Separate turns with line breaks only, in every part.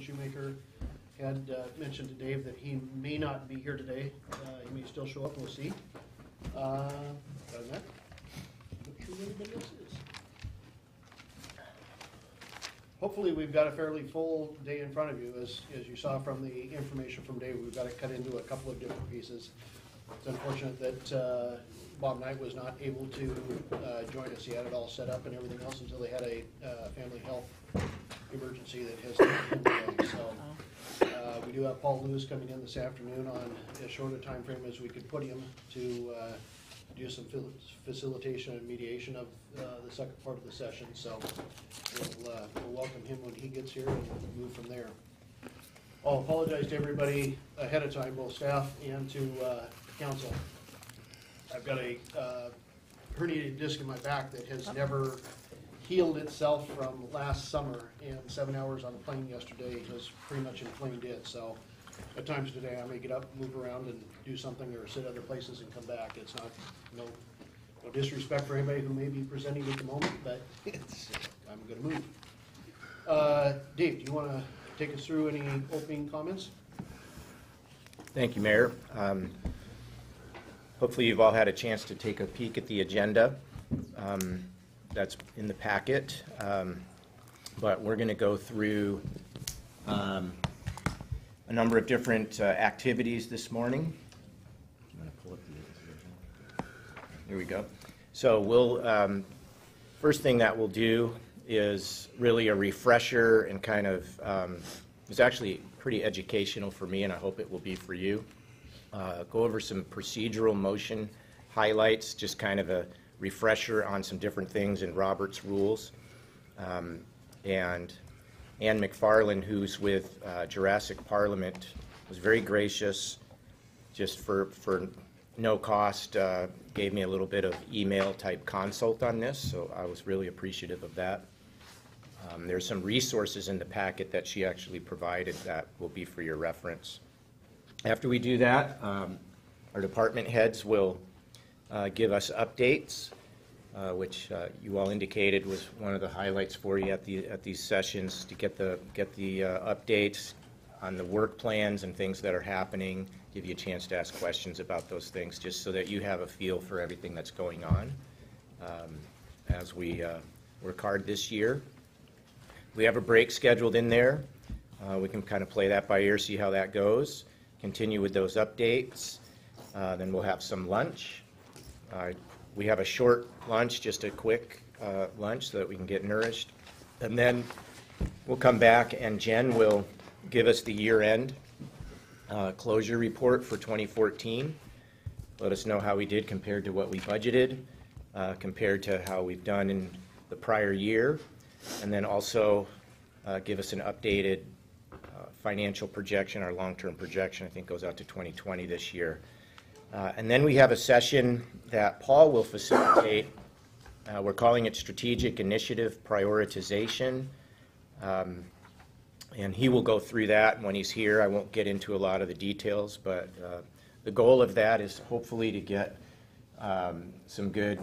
Shoemaker had uh, mentioned to Dave that he may not be here today. Uh, He may still show up, we'll see. Uh, Other than that, sure anybody else is. Hopefully, we've got a fairly full day in front of you. As, as you saw from the information from Dave, we've got it cut into a couple of different pieces. It's unfortunate that uh, Bob Knight was not able to uh, join us. He had it all set up and everything else until they had a uh, family health emergency that has taken him away. So uh, we do have Paul Lewis coming in this afternoon on as short a time frame as we could put him to uh, do some fil- facilitation and mediation of uh, the second part of the session. So we'll, uh, we'll welcome him when he gets here and move from there. I'll apologize to everybody ahead of time, both staff and to uh, council. I've got a uh, herniated disc in my back that has never healed itself from last summer, and seven hours on a plane yesterday has pretty much inflamed it, so at times today, I may get up, move around and do something, or sit other places and come back. It's not, no, no disrespect for anybody who may be presenting at the moment, but it's, I'm gonna move. Uh, Dave, do you wanna take us through any opening comments?
Thank you, Mayor. Um, Hopefully, you've all had a chance to take a peek at the agenda. Um, That's in the packet. Um, But we're going to go through um, a number of different uh, activities this morning. You wanna pull up the- Here we go. So we'll, um, first thing that we'll do is really a refresher and kind of, um, it's actually pretty educational for me, and I hope it will be for you. Uh, Go over some procedural motion highlights, just kind of a refresher on some different things in Robert's rules. Um, And Ann Macfarlane, who's with uh, Jurassic Parliament, was very gracious, just for, for no cost, uh, gave me a little bit of email-type consult on this, so I was really appreciative of that. Um, There's some resources in the packet that she actually provided that will be for your reference. After we do that, um, our department heads will uh, give us updates, uh, which uh, you all indicated was one of the highlights for you at the, at these sessions, to get the, get the uh, updates on the work plans and things that are happening, give you a chance to ask questions about those things, just so that you have a feel for everything that's going on um, as we uh, work hard this year. We have a break scheduled in there. Uh, We can kind of play that by ear, see how that goes. Continue with those updates. Then we'll have some lunch. Uh, We have a short lunch, just a quick uh, lunch, so that we can get nourished. And then we'll come back, and Jen will give us the year-end uh, closure report for 2014. Let us know how we did compared to what we budgeted, uh, compared to how we've done in the prior year, and then also uh, give us an updated uh, financial projection, our long-term projection, I think goes out to 2020 this year. Uh, And then we have a session that Paul will facilitate. Uh, We're calling it Strategic Initiative Prioritization. Um, and he will go through that when he's here. I won't get into a lot of the details, but uh, the goal of that is hopefully to get um, some good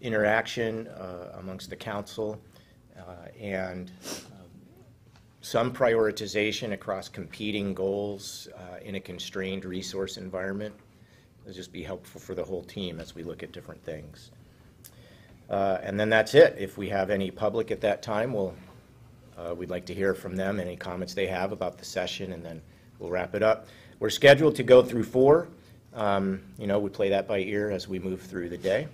interaction uh, amongst the council uh, and um, some prioritization across competing goals uh, in a constrained resource environment. It'll just be helpful for the whole team as we look at different things. Uh, And then that's it. If we have any public at that time, we'll uh, We'd like to hear from them, any comments they have about the session, and then we'll wrap it up. We're scheduled to go through four. Um, You know, we play that by ear as we move through the day.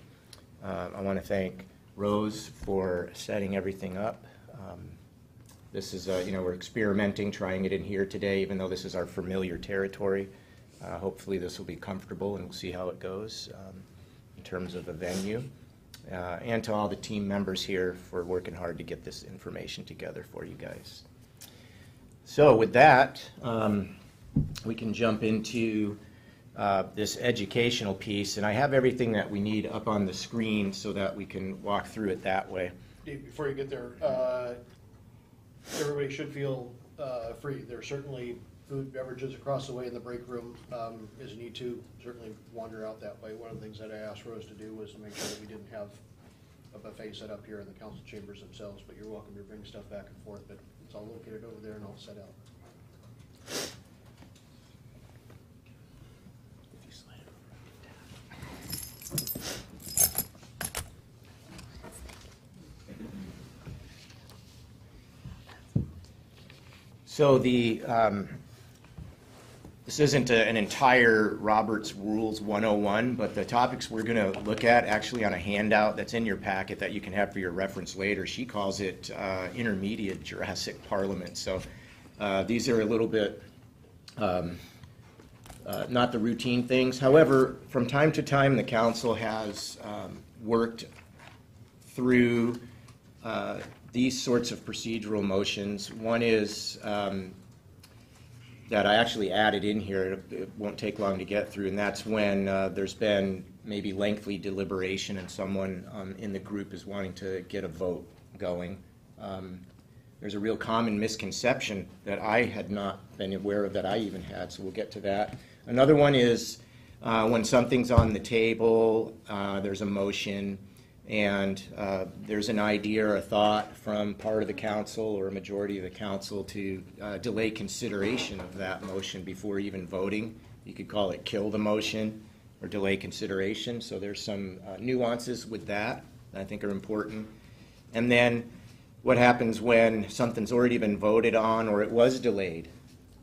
Uh, I want to thank Rose for setting everything up. Um, This is, uh, you know, we're experimenting, trying it in here today, even though this is our familiar territory. Uh, Hopefully, this will be comfortable, and we'll see how it goes um, in terms of a venue. Uh, And to all the team members here for working hard to get this information together for you guys. So with that, um, we can jump into uh, this educational piece, and I have everything that we need up on the screen so that we can walk through it that way.
Dave, before you get there, uh, everybody should feel uh, free. There are certainly food, beverages across the way in the break room, um, as need to, certainly wander out that way. One of the things that I asked Rose to do was to make sure that we didn't have a buffet set up here in the council chambers themselves, but you're welcome to bring stuff back and forth, but it's all located over there and all set out.
So the, um, this isn't a- an entire Roberts Rules 101, but the topics we're going to look at actually on a handout that's in your packet that you can have for your reference later. She calls it uh, intermediate Jurassic Parliament. So uh, these are a little bit um, uh, not the routine things. However, from time to time, the council has um, worked through uh, these sorts of procedural motions. One is um, that I actually added in here, it- won't take long to get through, and that's when uh, there's been maybe lengthy deliberation and someone um, in the group is wanting to get a vote going. Um, There's a real common misconception that I had not been aware of that I even had, so we'll get to that. Another one is uh, when something's on the table, uh, there's a motion, and uh, there's an idea or a thought from part of the council or a majority of the council to uh, delay consideration of that motion before even voting. You could call it kill the motion or delay consideration. So there's some uh, nuances with that that I think are important. And then what happens when something's already been voted on or it was delayed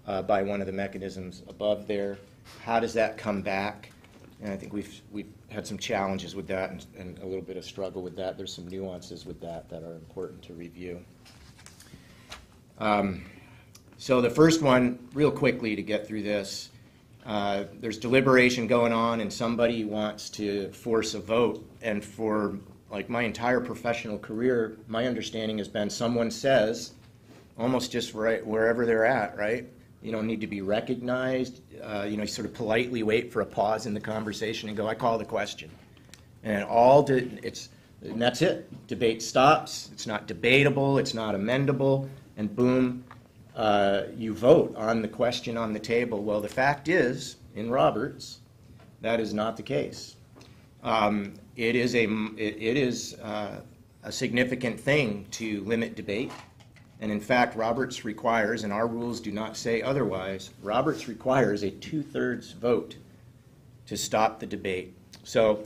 uh, by one of the mechanisms above there? How does that come back? And I think we've, we've had some challenges with that and, and a little bit of struggle with that. There's some nuances with that that are important to review. Um, So the first one, real quickly to get through this, uh, there's deliberation going on and somebody wants to force a vote. And for like my entire professional career, my understanding has been someone says, almost just right wherever they're at, right? You don't need to be recognized. Uh, you know, you sort of politely wait for a pause in the conversation and go, I call the question. And all de- it's and that's it. Debate stops. It's not debatable. It's not amendable. And boom, uh, you vote on the question on the table. Well, the fact is, in Roberts, that is not the case. Um, it is a it, it is uh, a significant thing to limit debate. And in fact, Roberts requires, and our rules do not say otherwise, Roberts requires a two-thirds vote to stop the debate. So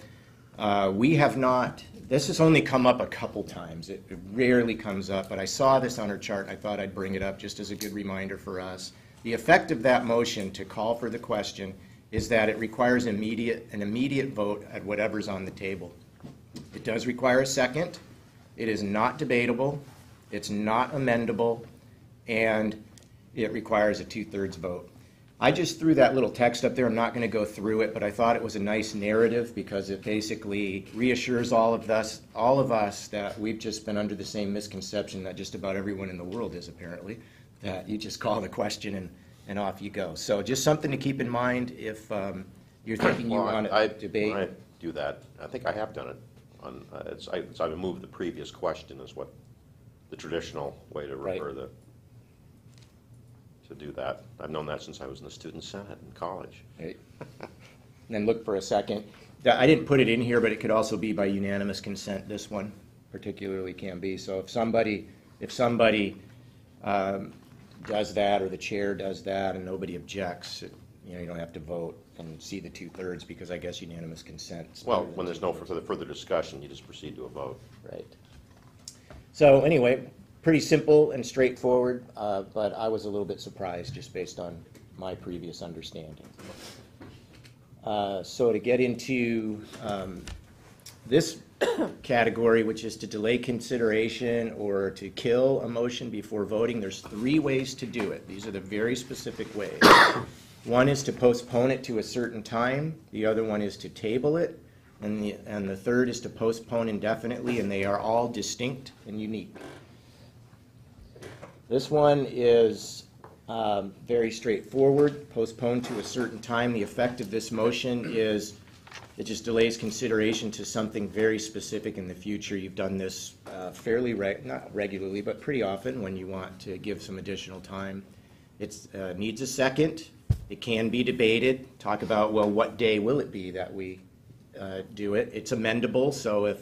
uh, we have not, this has only come up a couple times. It it rarely comes up, but I saw this on her chart. and I thought I'd bring it up just as a good reminder for us. The effect of that motion to call for the question is that it requires immediate, an immediate vote at whatever's on the table. It does require a second. It is not debatable. It's not amendable. And it requires a two-thirds vote. I just threw that little text up there. I'm not going to go through it, but I thought it was a nice narrative because it basically reassures all of us, all of us that we've just been under the same misconception that just about everyone in the world is apparently, that you just call the question and, and off you go. So just something to keep in mind if um, you're thinking you
Well,
want
I-
to debate.
When I do that, I think I have done it on, uh, it's, I, so I moved the previous question is what, the traditional way to
Right.
refer the, to do that. I've known that since I was in the student senate in college.
Right. And then look for a second. That- I didn't put it in here, but it could also be by unanimous consent, this one particularly can be. So if somebody, if somebody um, does that, or the chair does that, and nobody objects, it- you know, you don't have to vote and see the two-thirds, because I guess unanimous consent. is
Well,
better than
when there's no further, further discussion, you just proceed to a vote.
Right. So anyway, pretty simple and straightforward, uh, but I was a little bit surprised just based on my previous understanding. Uh, So to get into um, this category, which is to delay consideration or to kill a motion before voting, there's three ways to do it. These are the very specific ways. One is to postpone it to a certain time, the other one is to table it, and the, and the third is to postpone indefinitely, and they are all distinct and unique. This one is um, very straightforward, postpone to a certain time. The effect of this motion is it just delays consideration to something very specific in the future. You've done this uh, fairly, reg- not regularly, but pretty often when you want to give some additional time. It needs a second. It can be debated. Talk about, well, what day will it be that we uh, do it? It's amendable, so if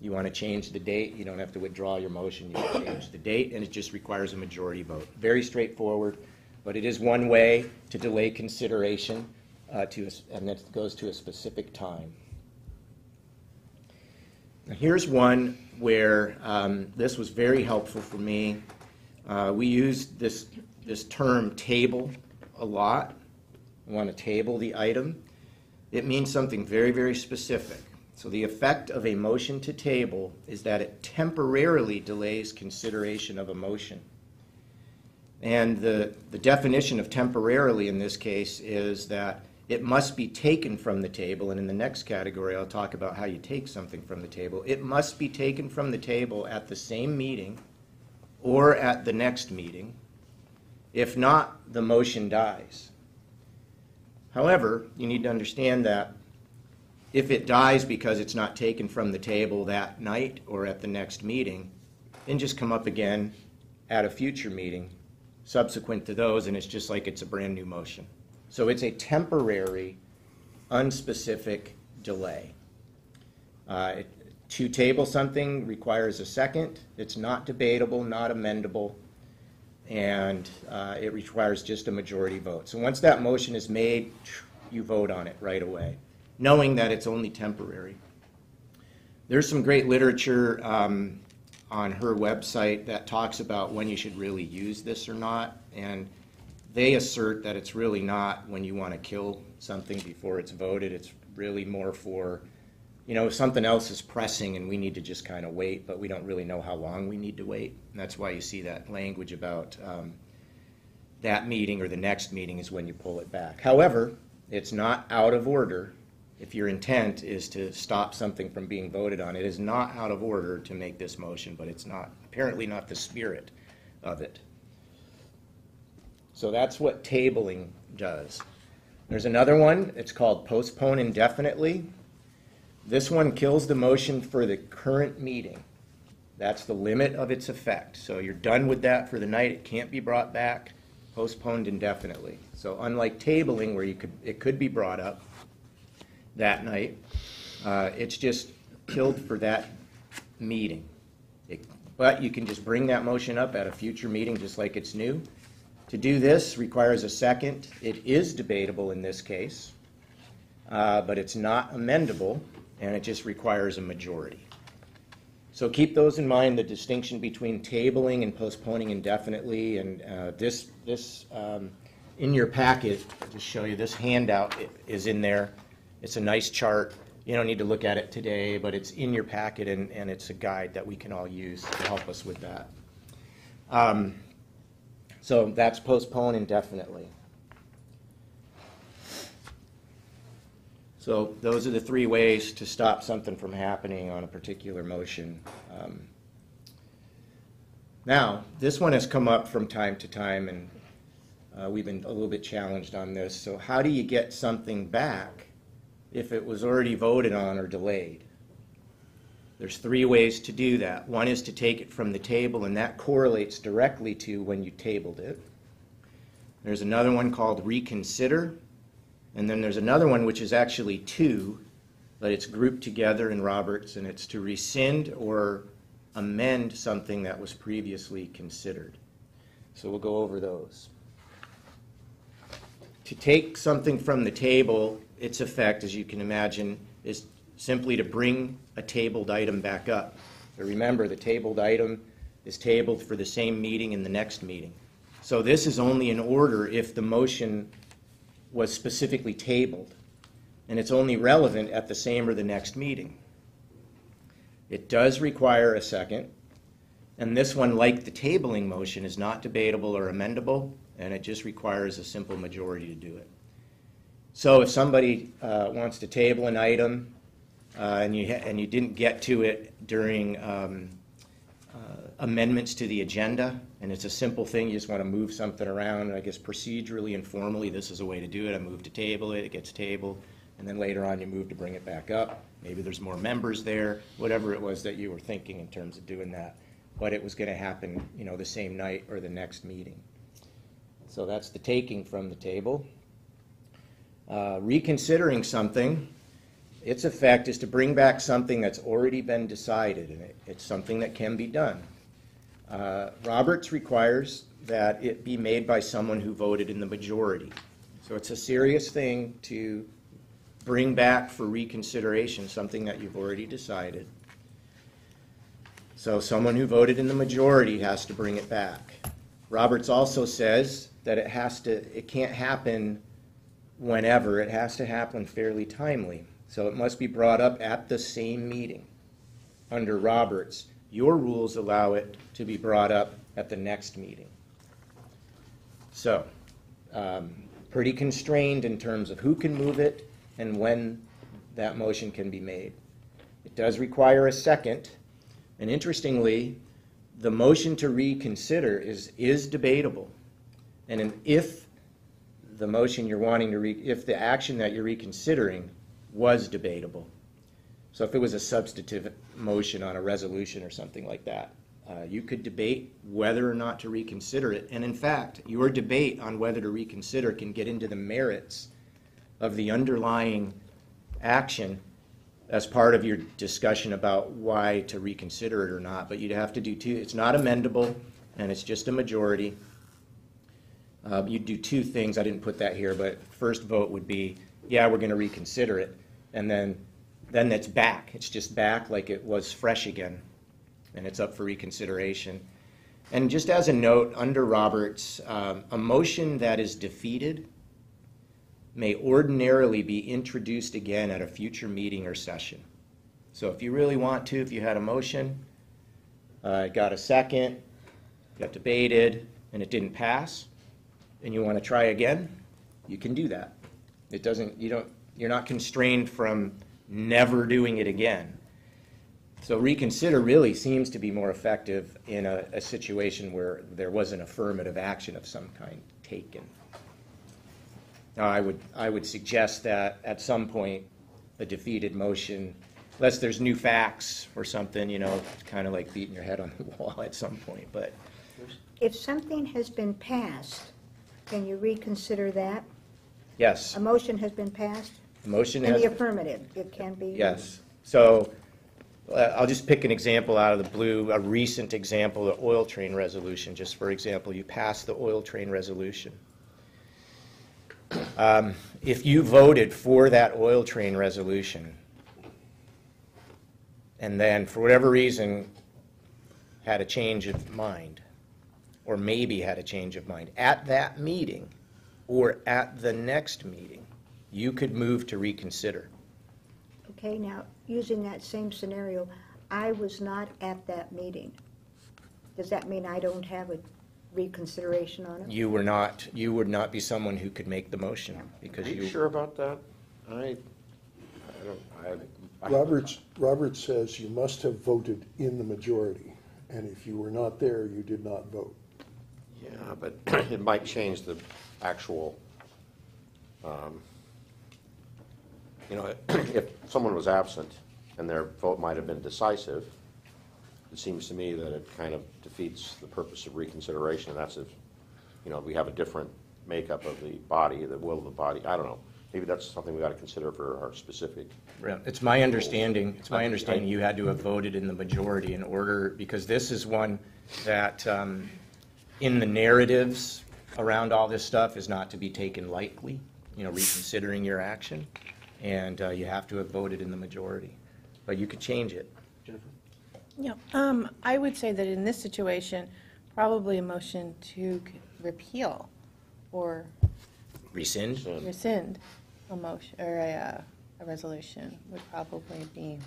you want to change the date, you don't have to withdraw your motion, you can change the date, and it just requires a majority vote. Very straightforward, but it is one way to delay consideration uh, to, a and it goes to a specific time. Now, Here's one where um, this was very helpful for me. Uh, We used this, this term table a lot. We want to table the item. It means something very, very specific. So the effect of a motion to table is that it temporarily delays consideration of a motion. And the, the definition of temporarily in this case is that it must be taken from the table, and in the next category, I'll talk about how you take something from the table. It must be taken from the table at the same meeting or at the next meeting. If not, the motion dies. However, you need to understand that if it dies because it's not taken from the table that night or at the next meeting, then just come up again at a future meeting subsequent to those, and it's just like it's a brand-new motion. So it's a temporary, unspecific delay. Uh, To table something requires a second. It's not debatable, not amendable, and uh, it requires just a majority vote. So once that motion is made, you vote on it right away, knowing that it's only temporary. There's some great literature um, on her website that talks about when you should really use this or not, and they assert that it's really not when you want to kill something before it's voted. It's really more for, you know, something else is pressing and we need to just kind of wait, but we don't really know how long we need to wait. And that's why you see that language about um, that meeting or the next meeting is when you pull it back. However, it's not out of order if your intent is to stop something from being voted on. It is not out of order to make this motion, but it's not, apparently not the spirit of it. So that's what tabling does. There's another one, it's called postpone indefinitely. This one kills the motion for the current meeting. That's the limit of its effect. So you're done with that for the night, it can't be brought back, postponed indefinitely. So unlike tabling, where you could, it could be brought up that night, uh, it's just killed for that meeting. It- But you can just bring that motion up at a future meeting, just like it's new. To do this requires a second. It is debatable in this case, uh, but it's not amendable, and it just requires a majority. So keep those in mind, the distinction between tabling and postponing indefinitely, and uh, this, this, um, in your packet, I'll just show you, this handout is in there. It's a nice chart. You don't need to look at it today, but it's in your packet, and, and it's a guide that we can all use to help us with that. Um, So that's postpone indefinitely. So those are the three ways to stop something from happening on a particular motion. Um, Now, this one has come up from time to time, and uh, we've been a little bit challenged on this. So how do you get something back if it was already voted on or delayed? There's three ways to do that. One is to take it from the table, and that correlates directly to when you tabled it. There's another one called reconsider, and then there's another one which is actually two, but it's grouped together in Roberts, and it's to rescind or amend something that was previously considered. So we'll go over those. To take something from the table, its effect, as you can imagine, is simply to bring a tabled item back up. But remember, the tabled item is tabled for the same meeting in the next meeting. So this is only in order if the motion was specifically tabled, and it's only relevant at the same or the next meeting. It does require a second, and this one, like the tabling motion, is not debatable or amendable, and it just requires a simple majority to do it. So if somebody uh, wants to table an item, uh, and you, and you didn't get to it during um, uh, amendments to the agenda, and it's a simple thing, you just want to move something around, I guess procedurally and formally, this is a way to do it, I move to table it, it gets tabled, and then later on you move to bring it back up, maybe there's more members there, whatever it was that you were thinking in terms of doing that, but it was going to happen, you know, the same night or the next meeting. So that's the taking from the table. Uh, Reconsidering something, its effect is to bring back something that's already been decided, and it- it's something that can be done. Uh, Roberts requires that it be made by someone who voted in the majority. So it's a serious thing to bring back for reconsideration something that you've already decided. So someone who voted in the majority has to bring it back. Roberts also says that it has to, it can't happen whenever, it has to happen fairly timely. So it must be brought up at the same meeting. Under Roberts, your rules allow it to be brought up at the next meeting. So, um, pretty constrained in terms of who can move it and when that motion can be made. It does require a second, and interestingly, the motion to reconsider is, is debatable. And if the motion you're wanting to re, if the action that you're reconsidering was debatable, so if it was a substantive motion on a resolution or something like that, uh, you could debate whether or not to reconsider it. And in fact, your debate on whether to reconsider can get into the merits of the underlying action as part of your discussion about why to reconsider it or not. But you'd have to do two, it's not amendable, and it's just a majority. Uh, You'd do two things, I didn't put that here, but first vote would be, yeah, we're gonna reconsider it. And then, then it's back, it's just back like it was fresh again, and it's up for reconsideration. And just as a note, under Roberts, um, a motion that is defeated may ordinarily be introduced again at a future meeting or session. So if you really want to, if you had a motion, uh, got a second, got debated, and it didn't pass, and you want to try again, you can do that. It doesn't, you don't, you're not constrained from never doing it again. So reconsider really seems to be more effective in a, a situation where there was an affirmative action of some kind taken. Now, I would, I would suggest that at some point, a defeated motion, unless there's new facts or something, you know, it's kind of like beating your head on the wall at some point, but
If something has been passed, can you reconsider that?
yes,
A motion has been passed?
Motion
In
has.
the affirmative, it can be?
Yes. So uh, I'll just pick an example out of the blue, a recent example, the oil train resolution, just for example. You passed the oil train resolution. Um, If you voted for that oil train resolution, and then for whatever reason had a change of mind, or maybe had a change of mind, at that meeting or at the next meeting, you could move to reconsider.
Okay, now, using that same scenario, I was not at that meeting. Does that mean I don't have a reconsideration on it?
You were not, you would not be someone who could make the motion, because
Are you
you,
sure about that? I, I don't, I. I-
Roberts, Roberts says you must have voted in the majority, and if you were not there, you did not vote.
Yeah, but it might change the actual, um, you know, if someone was absent and their vote might have been decisive, it seems to me that it kind of defeats the purpose of reconsideration, and that's if, you know, we have a different makeup of the body, the will of the body, I don't know. Maybe that's something we ought to consider for our specific,
it's my understanding, it's my understanding you had to have voted in the majority in order, because this is one that, um, in the narratives around all this stuff is not to be taken lightly, you know, reconsidering your action, and uh, you have to have voted in the majority. But you could change it.
Jennifer?
Yeah, um, I would say that in this situation, probably a motion to c- repeal or
Rescind?
rescind a motion, or a, uh, a resolution would probably be,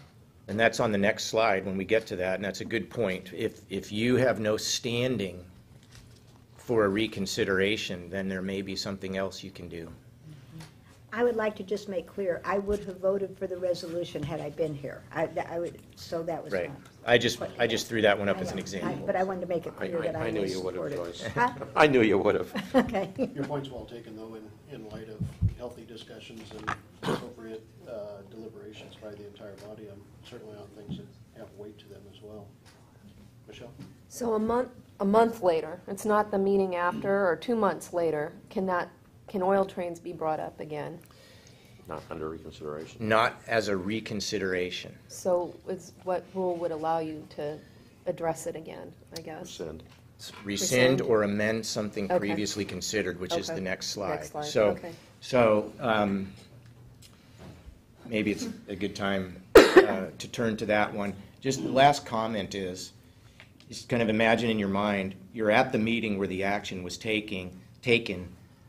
And that's on the next slide when we get to that, and that's a good point. If, if you have no standing for a reconsideration, then there may be something else you can do.
I would like to just make clear, I would have voted for the resolution had I been here. I, I would, so that was
Right.
fine.
I just, I just threw that one up as an
know, I-
example.
But I wanted to make it
I,
clear that
I-
I
I knew you would have,
supportive.
Joyce.
Huh?
I knew you would have.
Okay.
Your point's well taken, though, in, in light of healthy discussions and appropriate uh, deliberations by the entire body. I'm certainly on things that have weight to them as well. Michelle?
So a month, a month later, it's not the meeting after, or two months later, can that, can oil trains be brought up again?
Not under reconsideration.
Not as a reconsideration.
So is, what rule would allow you to address it again, I guess?
Rescind.
Rescind
Rescind.
or amend something
Okay.
previously considered, which is the next slide.
Next slide,
So,
okay.
so, um, maybe it's a good time, uh, to turn to that one. Just the last comment is, just kind of imagine in your mind, you're at the meeting where the action was taking, taken,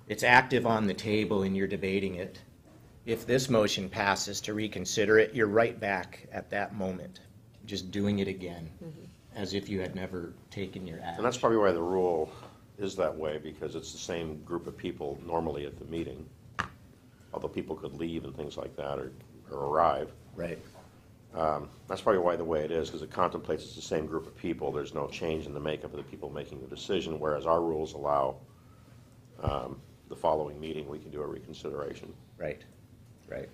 it's active on the table and you're debating it. If this motion passes to reconsider it, you're right back at that moment, just doing it again, as if you had never taken your action.
And that's probably why the rule is that way, because it's the same group of people normally at the meeting. Although people could leave and things like that, or, or arrive.
Right,
That's probably why the way it is, because it contemplates it's the same group of people. There's no change in the makeup of the people making the decision, whereas our rules allow um, the following meeting, we can do a reconsideration.
right, right.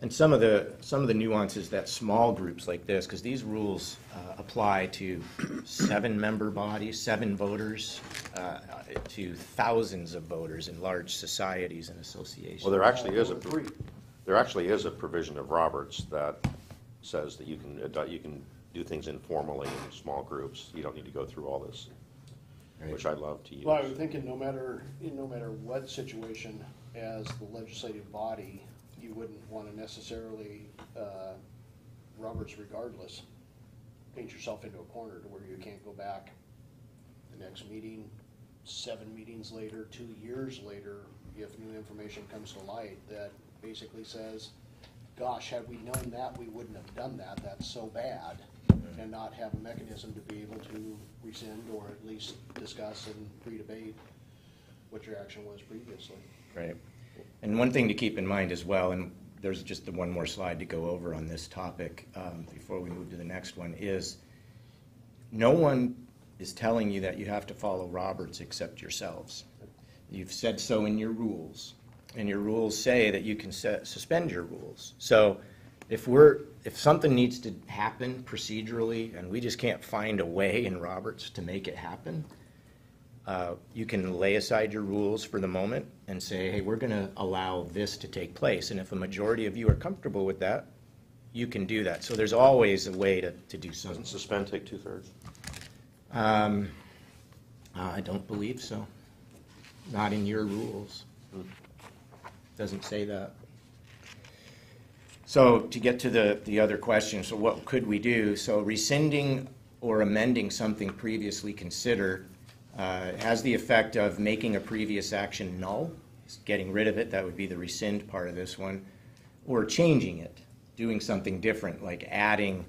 And some of the, some of the nuances that small groups like this, because these rules uh, apply to seven-member bodies, seven voters, uh, to thousands of voters in large societies and associations.
Well, there actually is a, there actually is a provision of Roberts that says that you can, you can do things informally in small groups. You don't need to go through all this, which I love to use.
Well, I would thinking, no matter, in no matter what situation, as the legislative body, you wouldn't want to necessarily, uh, Roberts regardless, paint yourself into a corner to where you can't go back the next meeting, seven meetings later, two years later, if new information comes to light that basically says, gosh, had we known that, we wouldn't have done that, that's so bad, and not have a mechanism to be able to rescind or at least discuss and pre-debate what your action was previously.
Right. And one thing to keep in mind as well, and there's just the one more slide to go over on this topic um, before we move to the next one, is no one is telling you that you have to follow Roberts except yourselves. You've said so in your rules, and your rules say that you can se- suspend your rules. So if we're, if something needs to happen procedurally, and we just can't find a way in Roberts to make it happen, uh, you can lay aside your rules for the moment and say, hey, we're going to allow this to take place. And if a majority of you are comfortable with that, you can do that. So there's always a way to, to do
Doesn't suspend take two-thirds?
Um, uh, I don't believe so. Not in your rules. Doesn't say that. So to get to the, the other question, so what could we do? So rescinding or amending something previously considered uh, has the effect of making a previous action null, getting rid of it, that would be the rescind part of this one, or changing it, doing something different, like adding,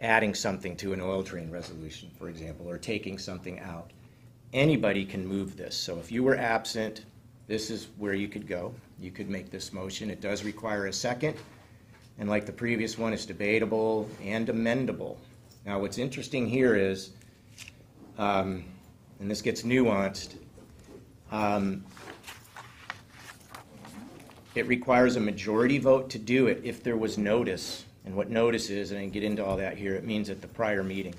adding something to an oil train resolution, for example, or taking something out. Anybody can move this. So if you were absent, this is where you could go. You could make this motion. It does require a second. And like the previous one, it's debatable and amendable. Now, what's interesting here is, um, and this gets nuanced, um, it requires a majority vote to do it if there was notice. And what notice is, and I get into all that here, it means at the prior meeting.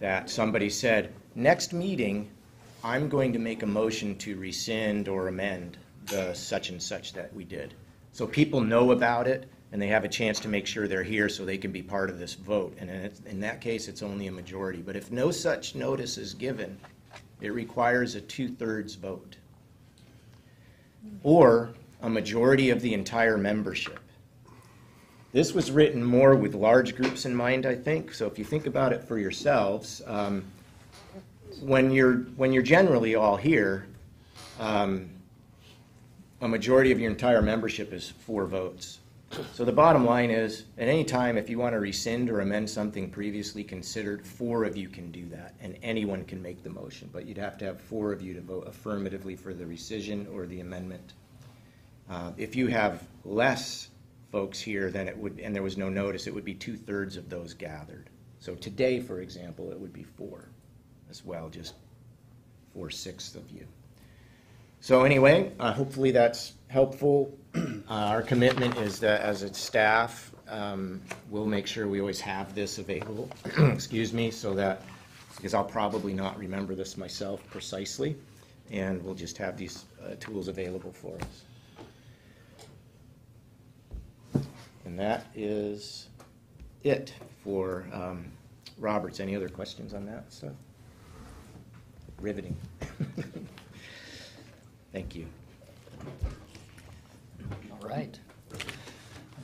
That somebody said, next meeting, I'm going to make a motion to rescind or amend the such and such that we did. So people know about it, and they have a chance to make sure they're here so they can be part of this vote. And in, in that case, it's only a majority. But if no such notice is given, it requires a two-thirds vote. Or a majority of the entire membership. This was written more with large groups in mind, I think. So if you think about it for yourselves, um, when you're, when you're generally all here, um, a majority of your entire membership is four votes. So the bottom line is, at any time, if you want to rescind or amend something previously considered, four of you can do that, and anyone can make the motion. But you'd have to have four of you to vote affirmatively for the rescission or the amendment. Uh, If you have less folks here, then it would, and there was no notice, it would be two-thirds of those gathered. So today, for example, it would be four as well, just four-sixths of you. So anyway, uh, hopefully that's helpful. Uh, Our commitment is that as a staff, um, we'll make sure we always have this available, excuse me, so that, because I'll probably not remember this myself precisely, and we'll just have these uh, tools available for us. And that is it for um, Roberts. Any other questions on that stuff? Riveting. Thank you.
All right.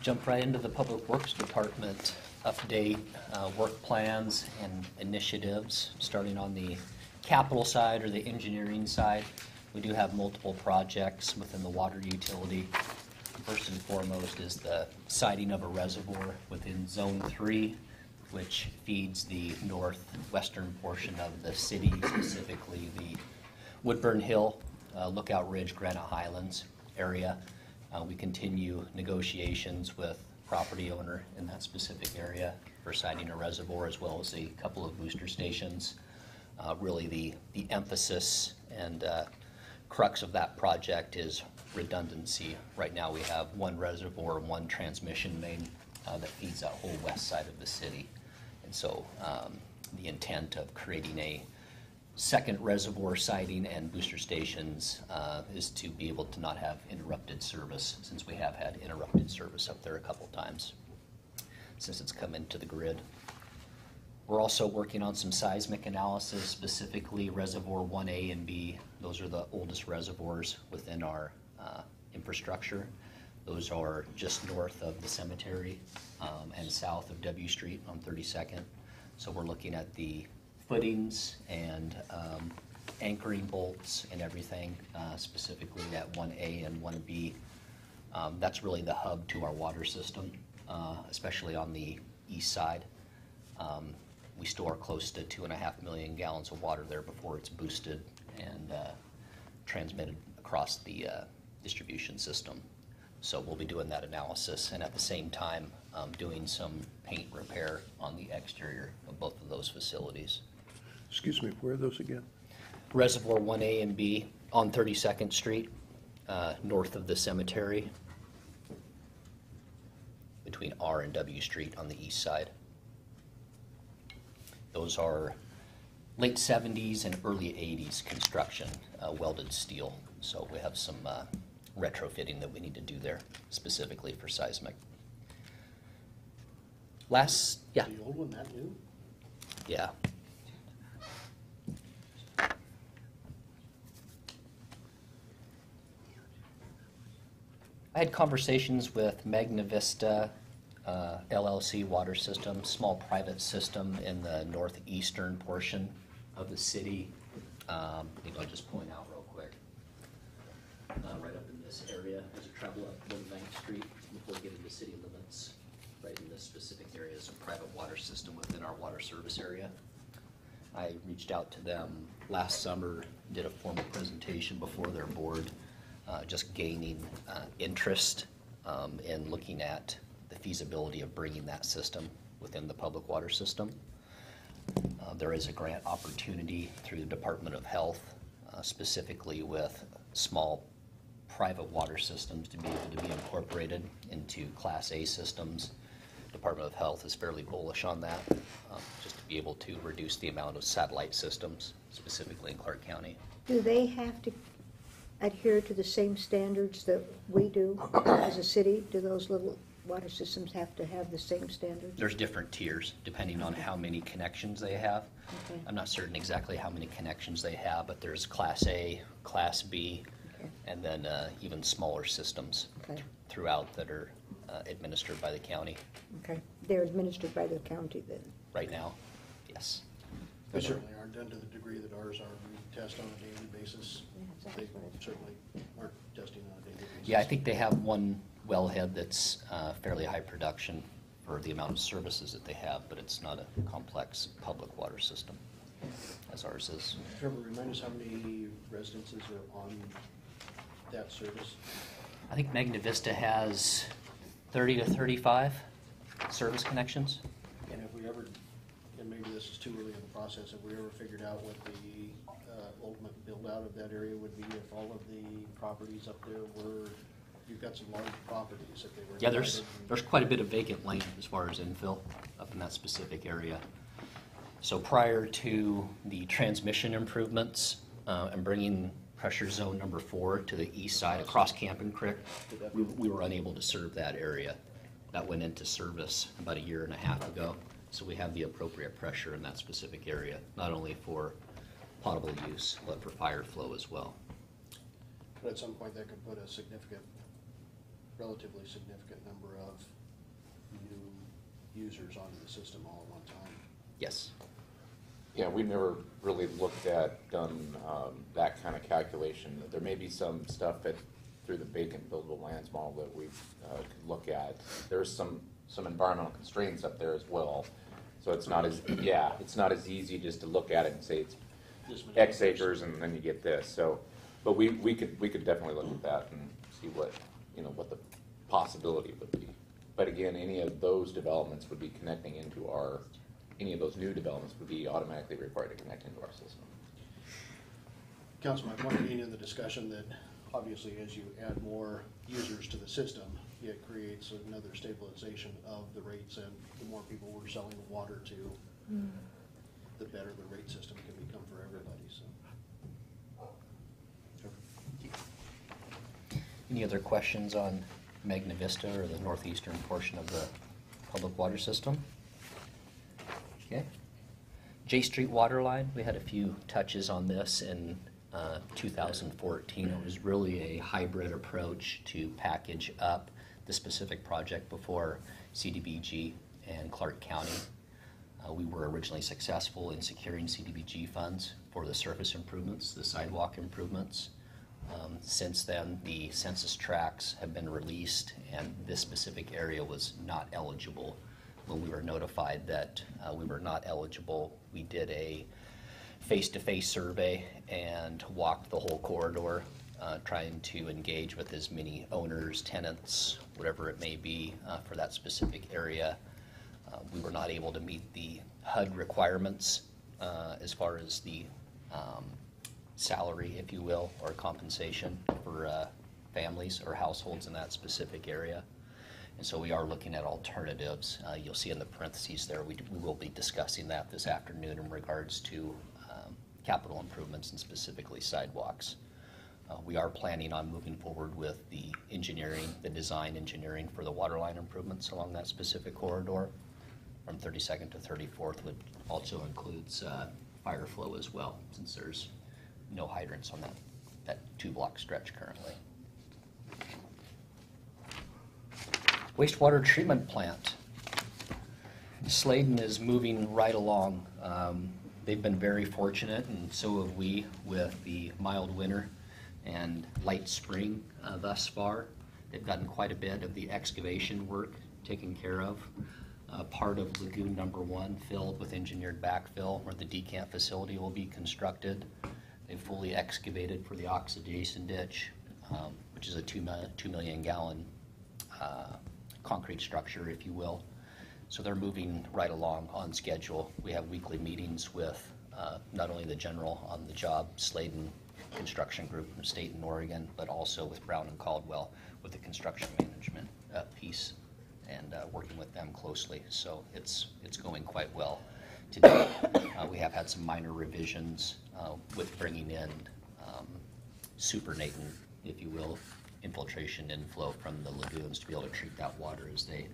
Jump right into the Public Works Department update, uh, work plans and initiatives, starting on the capital side or the engineering side, we do have multiple projects within the water utility. First and foremost is the siting of a reservoir within Zone Three, which feeds the northwestern portion of the city, specifically the Woodburn Hill, uh, Lookout Ridge, Granite Highlands area. Uh, We continue negotiations with property owner in that specific area for siting a reservoir as well as a couple of booster stations. Uh, Really, the, the emphasis and uh, crux of that project is redundancy. Right now, we have one reservoir one transmission main uh, that feeds that whole west side of the city. And so um, the intent of creating a second reservoir siting and booster stations uh, is to be able to not have interrupted service, since we have had interrupted service up there a couple times since it's come into the grid. We're also working on some seismic analysis, specifically Reservoir 1A and B. Those are the oldest reservoirs within our uh, infrastructure. Those are just north of the cemetery um, and south of W Street on 32nd. So we're looking at the footings and um, anchoring bolts and everything, uh, specifically at 1A and 1B. Um, That's really the hub to our water system, uh, especially on the east side. Um, We store close to two and a half million gallons of water there before it's boosted and uh, transmitted across the uh, distribution system. So we'll be doing that analysis and at the same time, um, doing some paint repair on the exterior of both of those facilities.
Excuse me, where are those again?
Reservoir 1A and B on 32nd Street, uh, north of the cemetery, between R and W Street on the east side. Those are late 70s and early 80s construction, uh, welded steel. So we have some uh, retrofitting that we need to do there specifically for seismic. Last, yeah,
The old one, that new?
yeah. I had conversations with Magna Vista uh, LLC Water System, small private system in the northeastern portion of the city. Um, I think I'll just point out real quick. Uh, Right up in this area, as you travel up One Ninth Street before you get into city limits, right in this specific area is a private water system within our water service area. I reached out to them last summer, did a formal presentation before their board, uh, just gaining uh, interest um, in looking at the feasibility of bringing that system within the public water system. Uh, There is a grant opportunity through the Department of Health, uh, specifically with small private water systems to be able to be incorporated into Class A systems. Department of Health is fairly bullish on that, um, just to be able to reduce the amount of satellite systems, specifically in Clark County.
Do they have to adhere to the same standards that we do as a city? Do those little water systems have to have the same standards?
There's different tiers depending on how many connections they have.
Okay.
I'm not certain exactly how many connections they have, but there's Class A, Class B,
Okay.
and then uh, even smaller systems
Okay.
throughout that are uh, administered by the county
Okay, they're administered by the county then?
right now. Yes.
They certainly aren't done to the degree that ours are. We test on a daily basis.
Yeah,
They
that's what I-
certainly aren't testing on a daily basis.
Yeah, I think they have one wellhead that's uh, fairly high production for the amount of services that they have, but it's not a complex public water system as ours is.
Trevor, remind us how many residences are on that service?
I think Magna Vista has 30 to 35 service connections.
And if we ever, and maybe this is too early in the process, have we ever figured out what the uh, ultimate build-out of that area would be if all of the properties up there were, you've got some large properties if they were.
Yeah, there's,
divided and-
there's quite a bit of vacant land as far as infill up in that specific area. So prior to the transmission improvements uh, and bringing pressure zone number four to the east side across Campen Creek, we we were unable to serve that area. That went into service about a year and a half ago. So we have the appropriate pressure in that specific area, not only for potable use, but for fire flow as well.
But at some point, that could put a significant, relatively significant number of new users onto the system all at one time.
Yes.
Yeah, we've never really looked at, done um, that kind of calculation. There may be some stuff that, through the vacant buildable lands model that we uh, could look at. There's some, some environmental constraints up there as well. So it's not as, yeah, it's not as easy just to look at it and say it's X acres and then you get this. So, but we, we could, we could definitely look at that and see what, you know, what the possibility would be. But again, any of those developments would be connecting into our, any of those new developments would be automatically required to connect into our system.
Councilman, I'm wondering in the discussion that obviously as you add more users to the system, it creates another stabilization of the rates and the more people we're selling the water to, the better the rate system can become for everybody, so.
Any other questions on Magna Vista or the northeastern portion of the public water system? Okay. J Street water line, we had a few touches on this in uh, 2014. It was really a hybrid approach to package up the specific project before CDBG and Clark County. Uh, We were originally successful in securing CDBG funds for the surface improvements, the sidewalk improvements. Um, Since then, the census tracts have been released, and this specific area was not eligible. When we were notified that uh, we were not eligible, we did a face-to-face survey and walked the whole corridor, uh, trying to engage with as many owners, tenants, whatever it may be, uh, for that specific area. Uh, We were not able to meet the HUD requirements uh, as far as the um, salary, if you will, or compensation for uh, families or households in that specific area. And so we are looking at alternatives. Uh, You'll see in the parentheses there, we we will be discussing that this afternoon in regards to um, capital improvements and specifically sidewalks. Uh, We are planning on moving forward with the engineering, the design engineering for the water line improvements along that specific corridor from 32nd to 34th, which also includes uh, fire flow as well, since there's no hydrants on that, that two-block stretch currently. Wastewater treatment plant. Slayden is moving right along. Um, They've been very fortunate, and so have we, with the mild winter and light spring uh, thus far. They've gotten quite a bit of the excavation work taken care of. Uh, Part of lagoon number one filled with engineered backfill, where the decant facility will be constructed. They've fully excavated for the oxidation ditch, um, which is a two mi- two million gallon uh, concrete structure, if you will. So they're moving right along on schedule. We have weekly meetings with uh, not only the general on the job, Slayden Construction Group from Stayton Oregon, but also with Brown and Caldwell with the construction management uh, piece and uh, working with them closely. So it's, it's going quite well today. Uh, We have had some minor revisions uh, with bringing in um, supernatant, if you will, infiltration inflow from the lagoons to be able to treat that water as they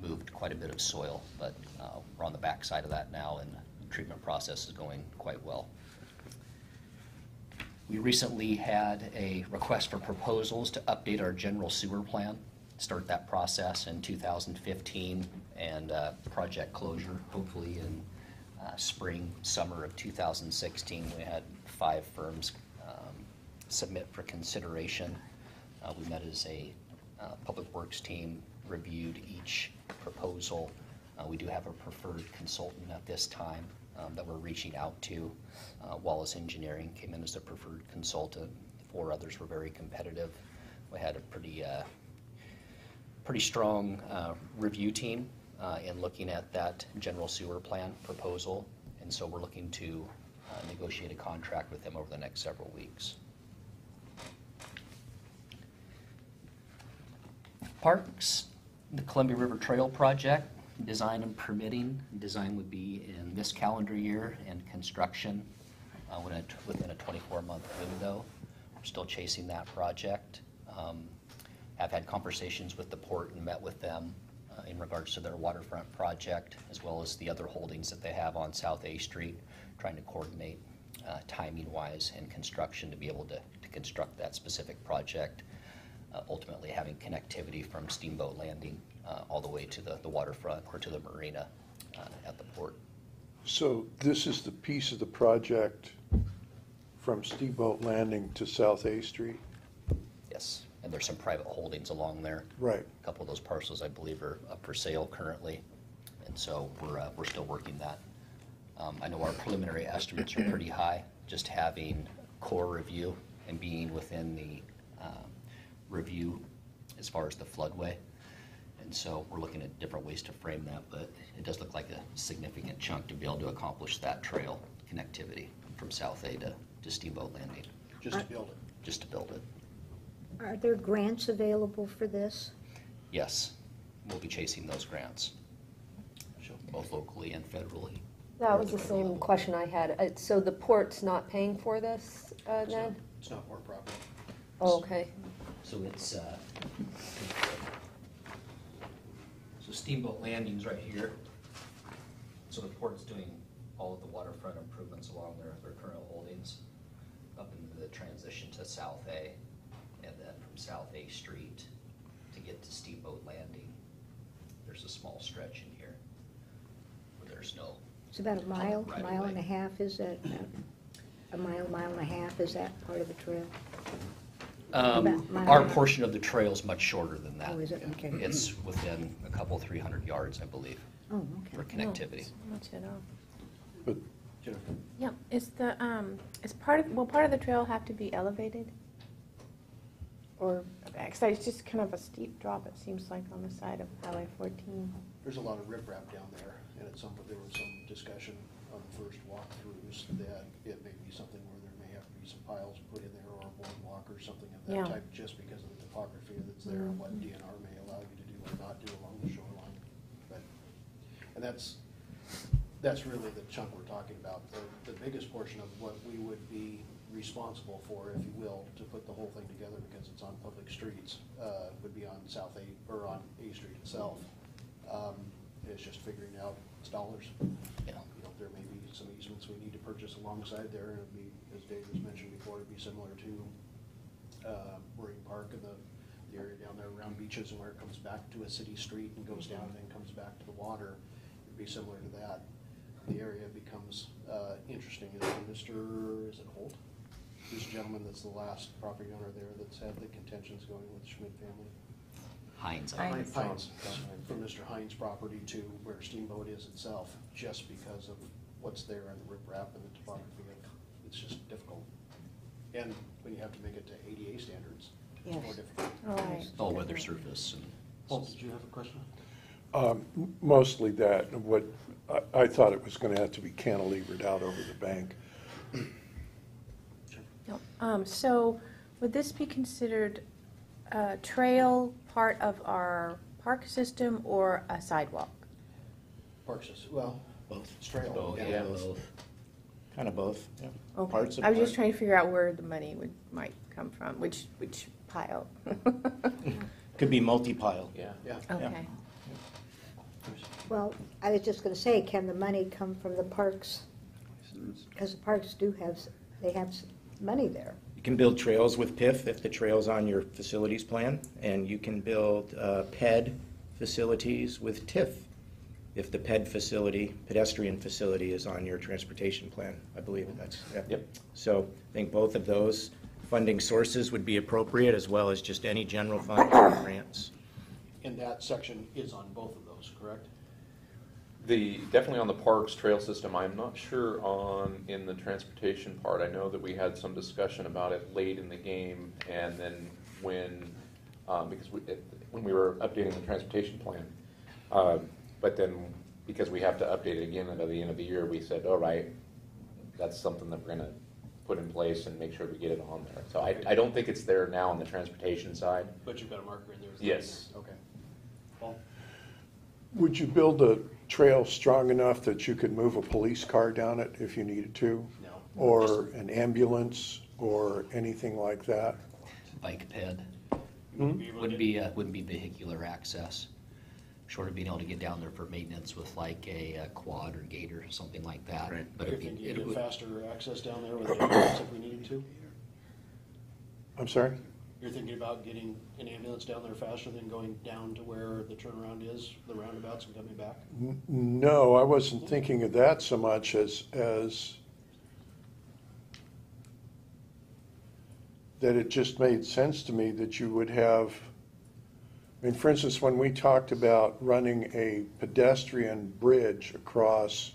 moved quite a bit of soil. But uh, we're on the backside of that now, and the treatment process is going quite well. We recently had a request for proposals to update our general sewer plan, start that process in 2015, and uh, project closure hopefully in uh, spring, summer of 2016. We had five firms um, submit for consideration. Uh, We met as a uh, Public Works team, reviewed each proposal. Uh, We do have a preferred consultant at this time um, that we're reaching out to. Uh, Wallace Engineering came in as the preferred consultant. Four others were very competitive. We had a pretty, uh, pretty strong uh, review team uh, in looking at that general sewer plan proposal. And so we're looking to uh, negotiate a contract with them over the next several weeks. Parks, the Columbia River Trail Project, design and permitting. Design would be in this calendar year and construction uh, within a- within a 24-month window. We're still chasing that project. Um, Have had conversations with the port and met with them uh, in regards to their waterfront project, as well as the other holdings that they have on South A Street, trying to coordinate uh, timing-wise and construction to be able to to construct that specific project uh, ultimately having connectivity from Steamboat Landing all the way to the the waterfront or to the marina uh, at the port.
So this is the piece of the project from Steamboat Landing to South A Street?
Yes, and there's some private holdings along there.
Right.
A couple of those parcels, I believe, are up for sale currently, and so we're, uh, we're still working that. Um, I know our preliminary estimates are pretty high, just having core review and being within the um, review as far as the floodway. And so we're looking at different ways to frame that, but it does look like a significant chunk to be able to accomplish that trail connectivity from South A to, to Steamboat Landing,
Just to build it.
just to build it.
Are there grants available for this?
Yes, we'll be chasing those grants, both locally and federally.
That was the same question I had. Uh, So the port's not paying for this, uh,
It's not-
Ned?
It's not more property.
Oh, okay.
So it's, uh, so Steamboat Landing's right here. So the port's doing all of the waterfront improvements along their, their current holdings up into the transition to South A, and then from South A Street to get to Steamboat Landing. There's a small stretch in here where there's no,
It's about a mile,
Right
mile and a half, is that, a mile, mile and a half, is that part of the trail?
Um,
About
our
and
portion of the trail's much shorter than that.
Oh, is it? Okay.
It's within a couple, three hundred yards, I believe,
Oh,
for
okay.
connectivity.
No, Much at all.
But
Jennifer?
Yeah, is the, um, is part of, will part of the trail have to be elevated? Or, because it's just kind of a steep drop, it seems like, on the side of Highway fourteen.
There's a lot of riprap down there, and at some, there was some discussion on the first walkthroughs that it may be something where there may have to be some piles put in there or a boardwalk or something of
Yeah.
that type, just because of the topography that's there and what DNR may allow you to do or not do along the shoreline. But, and that's, that's really the chunk we're talking about. The, the biggest portion of what we would be responsible for, if you will, to put the whole thing together, because it's on public streets, uh, would be on South A, or on A Street itself. Um, It's just figuring out its dollars.
Yeah.
You know, there may be some easements we need to purchase alongside there, and it'd be, as Dave was mentioned before, it'd be similar to, uh, Marine Park and the, the area down there around beaches and where it comes back to a city street and goes down and then comes back to the water. It'd be similar to that. The area becomes, uh, interesting. Is it Mr., is it Holt? Who's the gentleman that's the last property owner there that's had the contentions going with the Schmidt family?
Heinz. I
Heinz.
think.
Heinz, from Mr. Heinz' property to where Steamboat is itself, just because of what's there and the riprap and the topography of, it's just difficult. And when you have to make it to ADA standards, it's more
Yes.
difficult.
All right.
All weather surface and.
Paul, did you have a question?
um, m- mostly that, what, I, I thought it was gonna have to be cantilevered out over the bank.
No, Um, so would this be considered a trail part of our park system or a sidewalk?
Park system, well,
Both.
it's trail.
Both,
yeah.
yeah, both.
Kind of both, yeah.
Okay.
Parts of
I was just
park.
trying to figure out where the money would, might come from, which, which pile.
Could be multi-pile.
Yeah.
Yeah.
Okay.
Well, I was just gonna say, can the money come from the parks? Because the parks do have, s- they have s- money there.
You can build trails with PIF if the trail's on your facilities plan, and you can build uh, PED facilities with TIF if the PED facility, pedestrian facility, is on your transportation plan. I believe that's, yeah.
Yep.
So I think both of those funding sources would be appropriate, as well as just any general fund or grants.
And that section is on both of those, correct?
The, definitely on the parks trail system, I'm not sure on, in the transportation part, I know that we had some discussion about it late in the game, and then when, um, because we, it- when we were updating the transportation plan, um, but then, because we have to update it again by the end of the year, we said, all right, that's something that we're gonna put in place and make sure we get it on there. So I, I don't think it's there now on the transportation side.
But you've got a marker in there. is that-
Yes.
Okay. Paul?
Would you build a trail strong enough that you could move a police car down it if you needed to?
No.
Or an ambulance, or anything like that?
Bike ped,
Be
wouldn't be, uh, wouldn't be vehicular access. Short of being able to get down there for maintenance with like a uh, quad or gator or something like that.
Right.
But
You
it'd
think
be,
you
it
get
would,
faster access down there with ambulance if we needed to?
I'm sorry?
You're thinking about getting an ambulance down there faster than going down to where the turnaround is, the roundabouts and coming back?
No, I wasn't thinking of that so much as, as that it just made sense to me that you would have, I mean, for instance, when we talked about running a pedestrian bridge across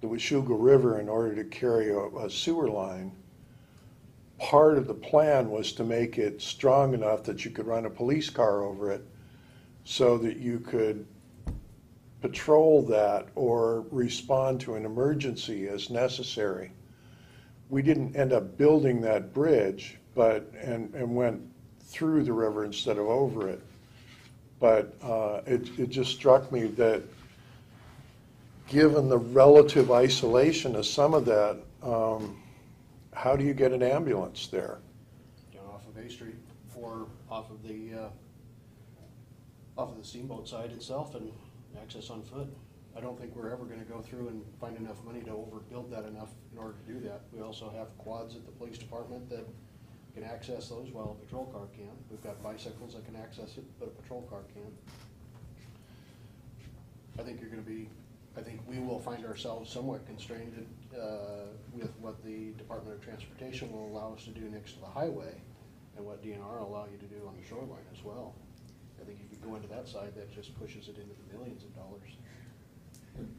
the Washougal River in order to carry a, a sewer line, part of the plan was to make it strong enough that you could run a police car over it so that you could patrol that or respond to an emergency as necessary. We didn't end up building that bridge, but, and, and went through the river instead of over it. But uh, it, it just struck me that, given the relative isolation of some of that, um, how do you get an ambulance there?
Down off of A Street or off of the, uh, off of the steamboat side itself and access on foot. I don't think we're ever gonna go through and find enough money to overbuild that enough in order to do that. We also have quads at the police department that can access those while a patrol car can. We've got bicycles that can access it, but a patrol car can. I think you're gonna be, I think we will find ourselves somewhat constrained uh, with what the Department of Transportation will allow us to do next to the highway and what DNR will allow you to do on the shoreline as well. I think if you go into that side, that just pushes it into the millions of dollars.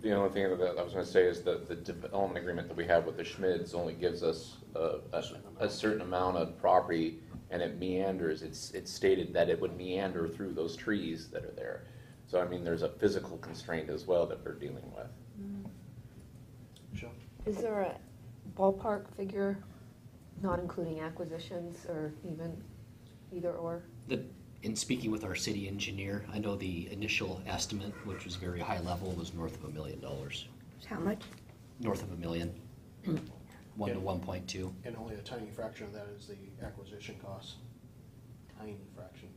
The only thing that I was gonna say is that the development agreement that we have with the Schmids only gives us a, a, a certain amount of property and it meanders. It's, it's stated that it would meander through those trees that are there. So I mean, there's a physical constraint as well that we're dealing with. Mm-hmm.
Michelle?
Is there a ballpark figure, not including acquisitions or even either or?
The, in speaking with our city engineer, I know the initial estimate, which was very high level, was north of a million dollars.
How much?
North of a million. One to one point two.
And only a tiny fraction of that is the acquisition costs. Tiny fraction.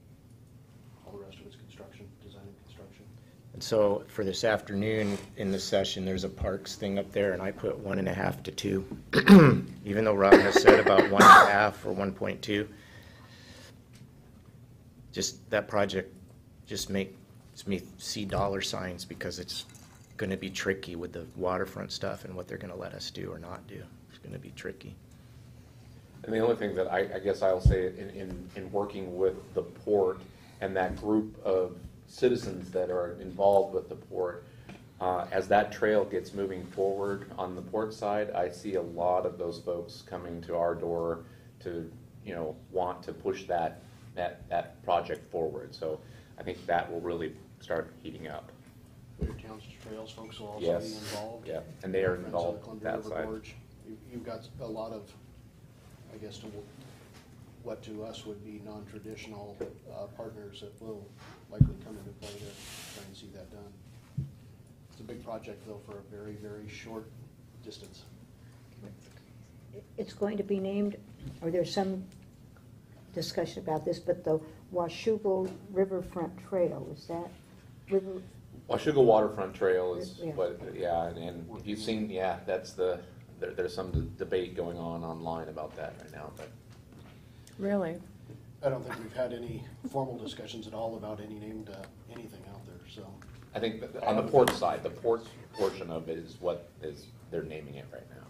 All the rest of it's construction, design and construction.
And so for this afternoon in the session, there's a parks thing up there, and I put one and a half to two. Even though Rob has said about one and a half or one point two. Just, that project just makes me see dollar signs because it's gonna be tricky with the waterfront stuff and what they're gonna let us do or not do. It's gonna be tricky.
And the only thing that I, I guess I'll say in, in, in working with the port and that group of citizens that are involved with the port, uh, as that trail gets moving forward on the port side, I see a lot of those folks coming to our door to, you know, want to push that, that, that project forward. So I think that will really start heating up.
Your Towns Trails folks will also be
Yes.
involved.
Yeah, and they are
Friends of the
involved
Columbia
that
River
side.
Gorge. You- You've got a lot of, I guess, to what to us would be non-traditional uh, partners that will likely come into play to try and see that done. It's a big project though for a very, very short distance.
It's going to be named, or there's some discussion about this, but the Washougal Riverfront Trail, is that river,
Washougal Waterfront Trail is
Yeah.
what, yeah, and, and if you've seen, yeah, that's the, there, there's some d- debate going on online about that right now, but
Really?
I don't think we've had any formal discussions at all about any named, uh, anything out there, so.
I think that on the port side, the port portion of it is what is, they're naming it right now.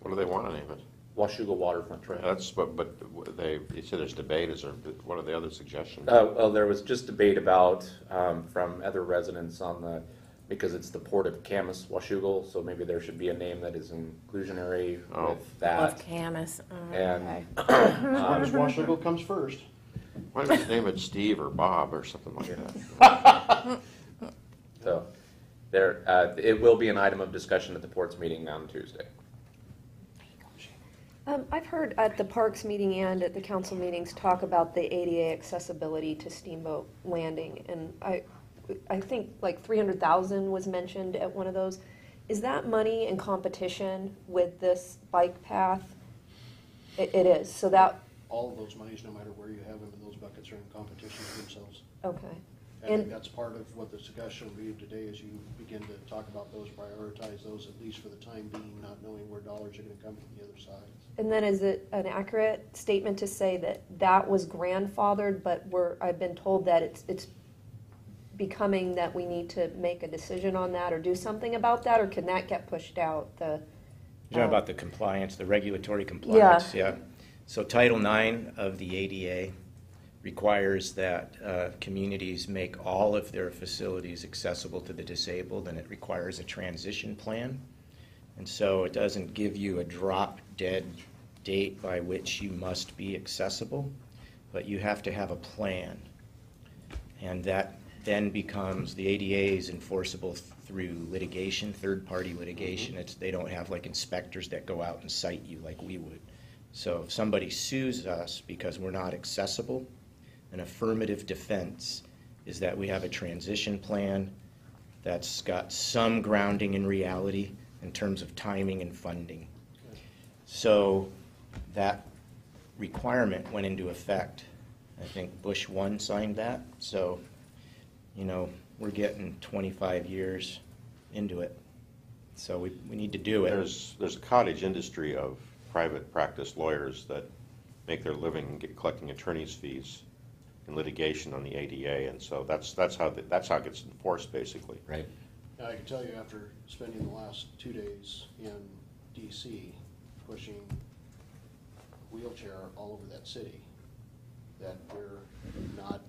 What do they want to name it?
Washougal Waterfront Trail.
That's, but, but they, you said there's debate, is there, what are the other suggestions?
Uh, well, there was just debate about, um, from other residents on the, because it's the port of Camas, Washougal, so maybe there should be a name that is inclusionary
Oh.
with
Love
that.
Camas. Oh, okay.
And,
As long as Washougal comes first.
Why don't you name it Steve or Bob or something like that?
so, there, uh, it will be an item of discussion at the port's meeting on Tuesday.
Um, I've heard at the parks meeting and at the council meetings talk about the ADA accessibility to Steamboat Landing, and I, I think like three hundred thousand was mentioned at one of those. Is that money in competition with this bike path? It, it is, so that,
All of those monies, no matter where you have them, and those buckets are in competition with themselves.
okay.
I think
And-
that's part of what the discussion will be today, as you begin to talk about those, prioritize those, at least for the time being, not knowing where dollars are gonna come from the other side.
And then is it an accurate statement to say that that was grandfathered, but we're, I've been told that it's, it's becoming that we need to make a decision on that or do something about that, or can that get pushed out, the?
You're talking um, about the compliance, the regulatory compliance, yeah. So Title IX of the ADA requires that uh, communities make all of their facilities accessible to the disabled, and it requires a transition plan. And so it doesn't give you a drop-dead date by which you must be accessible, but you have to have a plan. And that then becomes, the ADA is enforceable through litigation, third-party litigation. It's, they don't have like inspectors that go out and cite you like we would. So if somebody sues us because we're not accessible, an affirmative defense is that we have a transition plan that's got some grounding in reality in terms of timing and funding. So that requirement went into effect. I think Bush one signed that, so, you know, we're getting twenty-five years into it. So we, we need to do it.
There's, there's a cottage industry of private practice lawyers that make their living collecting attorney's fees in litigation on the ADA, and so that's, that's how, the- that's how it gets enforced, basically.
Right.
Now, I can tell you, after spending the last two days in DC, pushing wheelchair all over that city, that we're not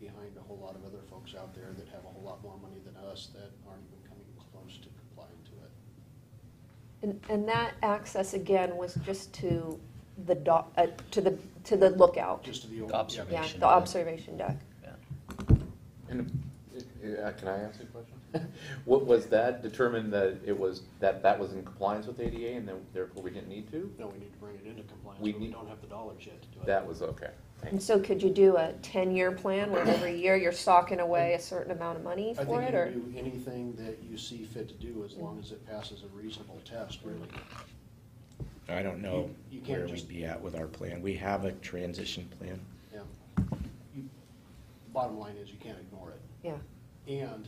behind a whole lot of other folks out there that have a whole lot more money than us that aren't even coming close to complying to it.
And, and that access again was just to the dock, uh, to the, to the lookout,
Just to the. old-
The observation.
yeah, the
deck.
observation deck.
Yeah.
And, uh, can I ask a question? What, was that determined that it was, that that was in compliance with ADA and then therefore we didn't need to?
No, we need to bring it into compliance,
We
but we
need-
don't have the dollars yet to do it.
That was okay.
And
Thanks.
so could you do a ten-year plan where every year you're socking away a certain amount of money
I
for
think
it,
you
or?
can do anything that you see fit to do as long as it passes a reasonable test, really.
I don't know
You- you can't
where
just-
we'd be at with our plan. We have a transition plan.
Yeah. You- Bottom line is you can't ignore it.
Yeah,
And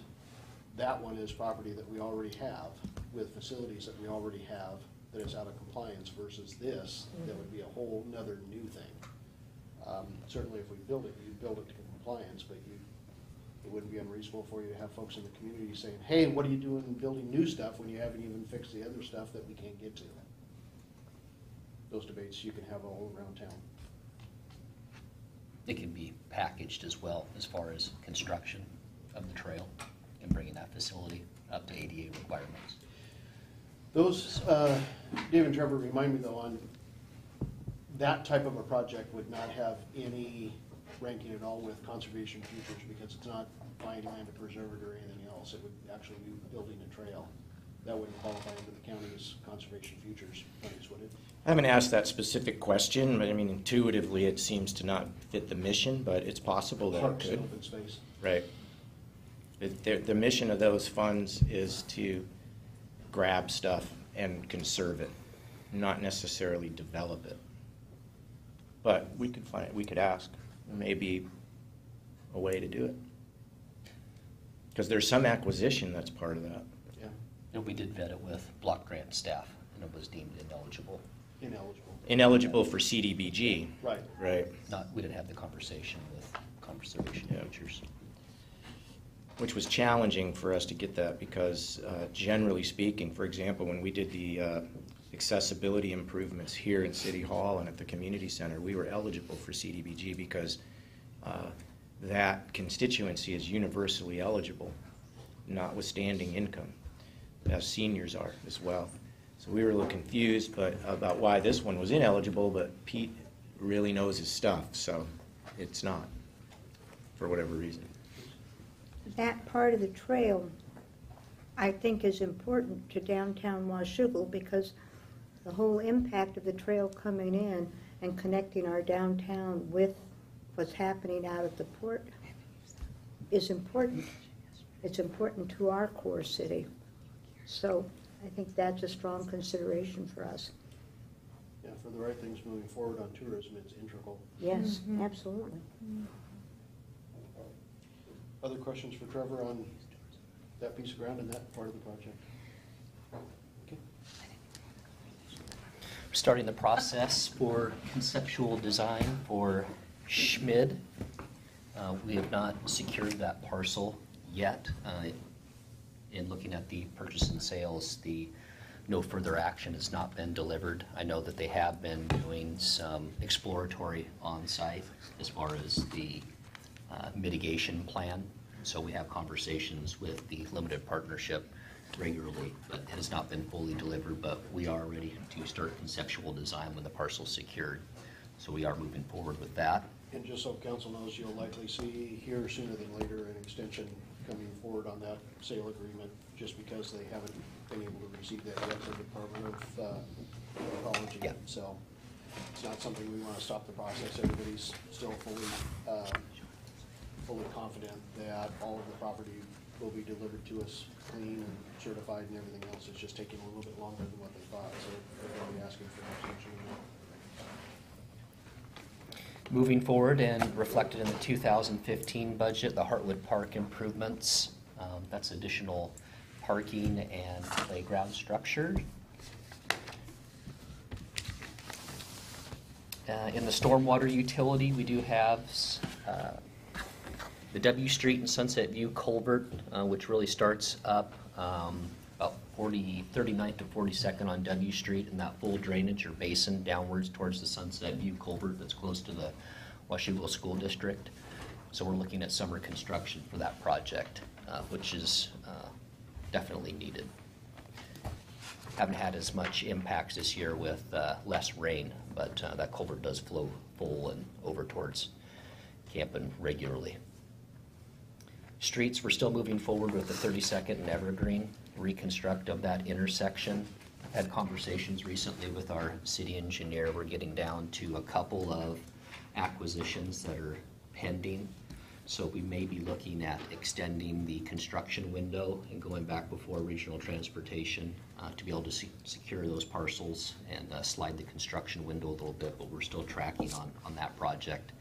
that one is property that we already have with facilities that we already have that is out of compliance versus this, that would be a whole nother new thing. Um, Certainly if we build it, you'd build it to compliance, but you, it wouldn't be unreasonable for you to have folks in the community saying, hey, what are you doing building new stuff when you haven't even fixed the other stuff that we can't get to? Those debates you can have all around town.
It can be packaged as well as far as construction of the trail and bringing that facility up to ADA requirements.
Those, uh, Dave and Trevor, remind me though, on, that type of a project would not have any ranking at all with conservation futures because it's not buying land to preserve it or anything else. It would actually be building a trail. That wouldn't qualify under the county's conservation futures plans, would it?
I haven't asked that specific question, but I mean intuitively, it seems to not fit the mission, but it's possible that it
Parks and
could.
open space.
Right. The, the, the mission of those funds is to grab stuff and conserve it, not necessarily develop it. But we could find, we could ask, There may be a way to do it. Because there's some acquisition that's part of that.
Yeah,
And we did vet it with block grant staff, and it was deemed ineligible.
ineligible.
Ineligible for CDBG,
Right.
right?
Not, we didn't have the conversation with conservation
Yeah.
futures.
Which was challenging for us to get that because uh, generally speaking, for example, when we did the uh, accessibility improvements here in City Hall and at the community center, we were eligible for CDBG because uh, that constituency is universally eligible, notwithstanding income, as seniors are as well. So we were a little confused but about why this one was ineligible, but Pete really knows his stuff, so it's not, for whatever reason.
That part of the trail, I think, is important to downtown Washougal because the whole impact of the trail coming in and connecting our downtown with what's happening out at the port is important. It's important to our core city. So I think that's a strong consideration for us.
Yeah, for the right things moving forward on tourism, it's integral.
Yes, absolutely.
other questions for Trevor on that piece of ground and that part of the project? Okay.
starting the process for conceptual design for Schmid. Uh, We have not secured that parcel yet. Uh, In looking at the purchase and sales, the, no further action has not been delivered. I know that they have been doing some exploratory on-site as far as the uh, mitigation plan. So we have conversations with the limited partnership regularly, but it has not been fully delivered, but we are ready to start conceptual design when the parcel's secured. So we are moving forward with that.
And just so council knows, you'll likely see here sooner than later an extension coming forward on that sale agreement, just because they haven't been able to receive that yet from the Department of uh, Ecology.
Yeah.
So it's not something we want to stop the process. Everybody's still fully, um, fully confident that all of the property will be delivered to us clean and certified and everything else. It's just taking a little bit longer than what they thought, so they're going to be asking for an extension.
Moving forward and reflected in the 2015 budget, the Hartwood Park improvements. Um, That's additional parking and playground structure. Uh, In the stormwater utility, we do have uh, the W Street and Sunset View culvert, uh, which really starts up um, 40, 39th to 42nd on W Street, and that full drainage or basin downwards towards the Sunset View culvert that's close to the Washougal School District. So we're looking at summer construction for that project, uh, which is uh, definitely needed. Haven't had as much impacts this year with uh, less rain, but uh, that culvert does flow full and over towards Campen regularly. Streets, we're still moving forward with the 32nd and Evergreen reconstruct of that intersection. Had conversations recently with our city engineer. We're getting down to a couple of acquisitions that are pending. So we may be looking at extending the construction window and going back before regional transportation uh, to be able to se- secure those parcels and uh, slide the construction window a little bit, but we're still tracking on, on that project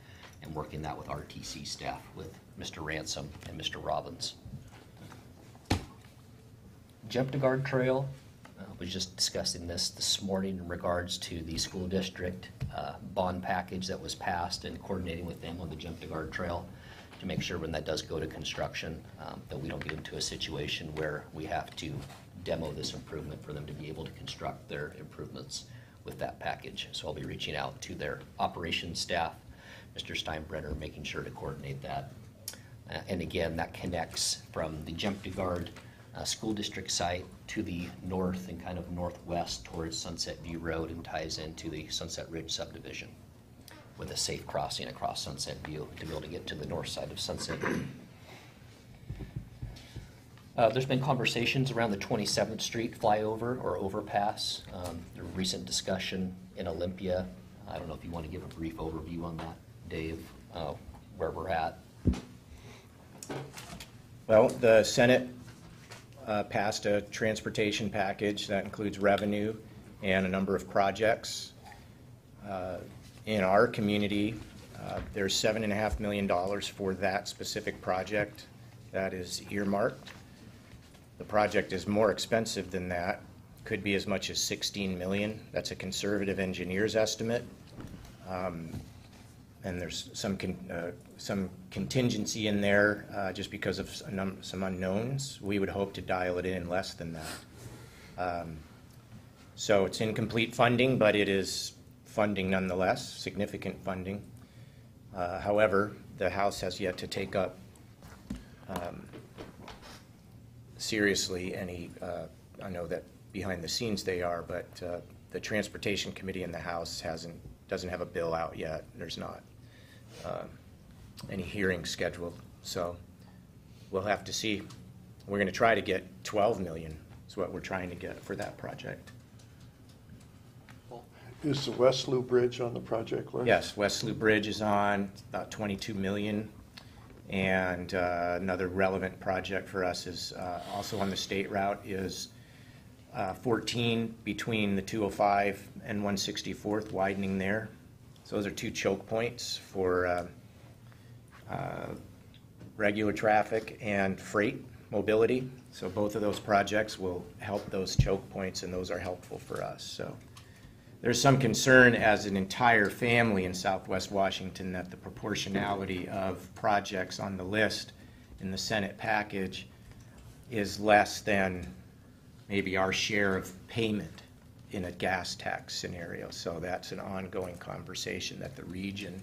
and working that with RTC staff, with Mr. Ransom and Mr. Robbins. Jemtegaard Trail, uh, was just discussing this this morning in regards to the school district uh, bond package that was passed and coordinating with them on the Jemtegaard Trail to make sure when that does go to construction, um, that we don't get into a situation where we have to demo this improvement for them to be able to construct their improvements with that package. So I'll be reaching out to their operations staff, Mr. Steinbrenner, making sure to coordinate that. Uh, And again, that connects from the Jemtegaard uh, School District site to the north and kind of northwest towards Sunset View Road and ties into the Sunset Ridge subdivision with a safe crossing across Sunset View to be able to get to the north side of Sunset View. Uh, There's been conversations around the 27th Street flyover or overpass. Um, recent discussion in Olympia. I don't know if you want to give a brief overview on that, Dave, uh, where we're at.
Well, the Senate uh, passed a transportation package that includes revenue and a number of projects. Uh, In our community, uh, there's seven and a half million dollars for that specific project that is earmarked. The project is more expensive than that, could be as much as 16 million. That's a conservative engineer's estimate. Um, And there's some, con- uh, some contingency in there, uh, just because of some unknowns. We would hope to dial it in less than that. Um, So it's incomplete funding, but it is funding nonetheless, significant funding. Uh, However, the House has yet to take up um, seriously any, uh, I know that behind the scenes they are, but uh, the Transportation Committee in the House hasn't, doesn't have a bill out yet. There's not um, any hearing scheduled, so we'll have to see. We're going to try to get 12 million, is what we're trying to get for that project.
Is the West Loop Bridge on the project list?
Yes, West Loop Bridge is on, about 22 million. And uh, another relevant project for us is, uh, also on the state route, is uh, 14 between the 205 and 164th, widening there. So those are two choke points for uh, Uh, regular traffic and freight mobility. So both of those projects will help those choke points, and those are helpful for us, so. There's some concern as an entire family in southwest Washington that the proportionality of projects on the list in the Senate package is less than maybe our share of payment in a gas tax scenario. So that's an ongoing conversation that the region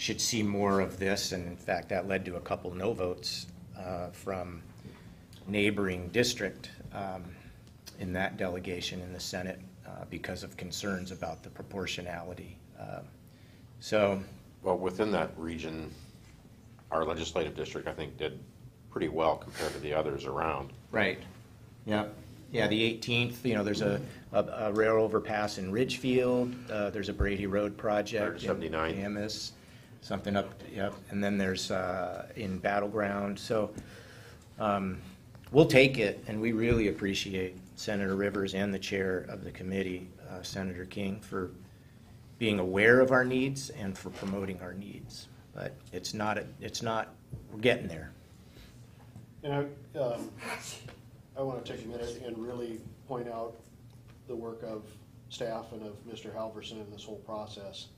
should see more of this. And in fact, that led to a couple no votes uh, from neighboring district um, in that delegation in the Senate uh, because of concerns about the proportionality. Uh, So,
Well, within that region, our legislative district, I think, did pretty well compared to the others around.
right, yep. Yeah, the 18th, you know, there's a a a rail overpass in Ridgefield, uh, there's a Brady Road project. in
179th.
Something up, yep, and then there's uh, in Battle Ground, so um, we'll take it, and we really appreciate Senator Rivers and the chair of the committee, uh, Senator King, for being aware of our needs and for promoting our needs. But it's not, a- it's not, we're getting there.
And I, um, I want to take a minute and really point out the work of staff and of Mr. Halverson in this whole process.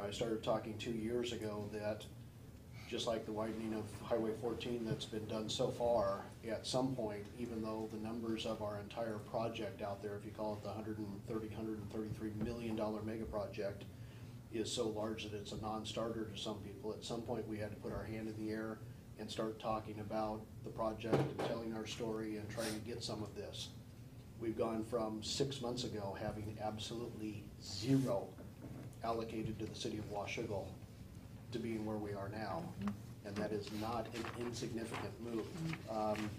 I started talking two years ago that, just like the widening of Highway fourteen that's been done so far, at some point, even though the numbers of our entire project out there, if you call it the hundred and thirty, hundred and thirty-three million dollar mega project, is so large that it's a non-starter to some people. At some point, we had to put our hand in the air and start talking about the project and telling our story and trying to get some of this. We've gone from six months ago having absolutely zero allocated to the city of Washougal to being where we are now. And that is not an insignificant move. Um,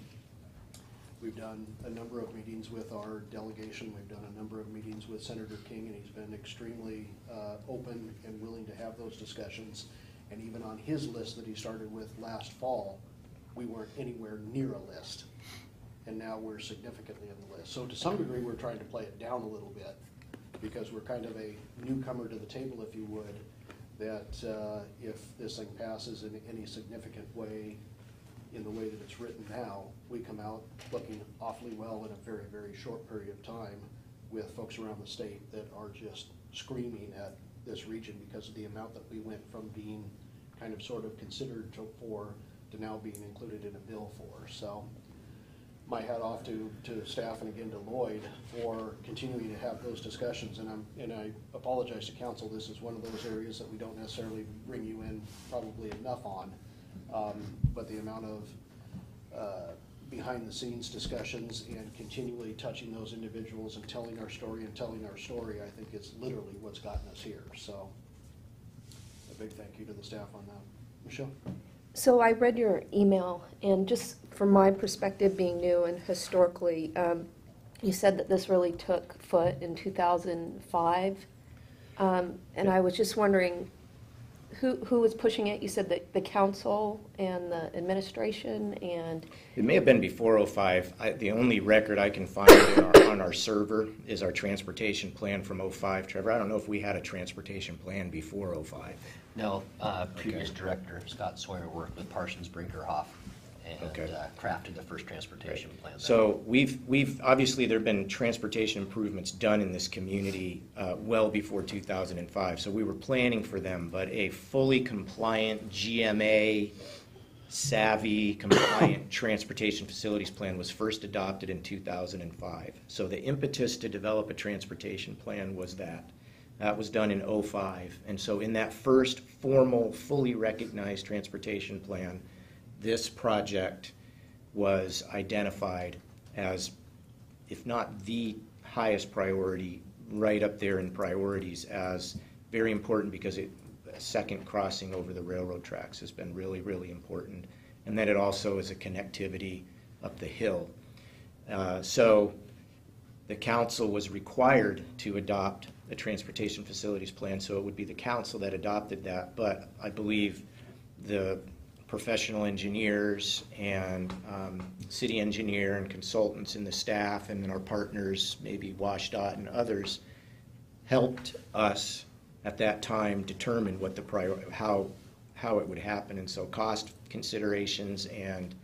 We've done a number of meetings with our delegation, we've done a number of meetings with Senator King, and he's been extremely uh, open and willing to have those discussions. And even on his list that he started with last fall, we weren't anywhere near a list. And now we're significantly on the list. So to some degree, we're trying to play it down a little bit, because we're kind of a newcomer to the table, if you would, that uh, if this thing passes in any significant way, in the way that it's written now, we come out looking awfully well in a very, very short period of time with folks around the state that are just screaming at this region because of the amount that we went from being kind of sort of considered to, for, to now being included in a bill for. So my hat off to, to staff and again to Lloyd for continuing to have those discussions. And I'm, and I apologize to council, this is one of those areas that we don't necessarily bring you in probably enough on. Um, But the amount of uh, behind-the-scenes discussions and continually touching those individuals and telling our story and telling our story, I think is literally what's gotten us here. So a big thank you to the staff on that. Michelle?
So I read your email, and just from my perspective, being new and historically, um, you said that this really took foot in 2005. Um, And I was just wondering, who, who was pushing it? You said that the council and the administration and,
It may have been before '05. I- The only record I can find in our- on our server is our transportation plan from '05. Trevor, I don't know if we had a transportation plan before '05.
No, uh, previous
Okay.
director Scott Sawyer worked with Parsons Brinckerhoff and
Okay.
uh, crafted the first transportation plan.
So we've, we've, obviously, there've been transportation improvements done in this community uh, well before 2005. So we were planning for them, but a fully compliant GMA savvy compliant transportation facilities plan was first adopted in 2005. So the impetus to develop a transportation plan was that. That was done in 05. And so in that first formal, fully recognized transportation plan, this project was identified as, if not the highest priority, right up there in priorities as very important because it, a second crossing over the railroad tracks has been really, really important. And then it also is a connectivity up the hill. Uh, So the council was required to adopt a transportation facilities plan, so it would be the council that adopted that. But I believe the professional engineers and um, city engineer and consultants and the staff and then our partners, maybe WSDOT and others, helped us at that time determine what the prior, how, how it would happen. And so cost considerations and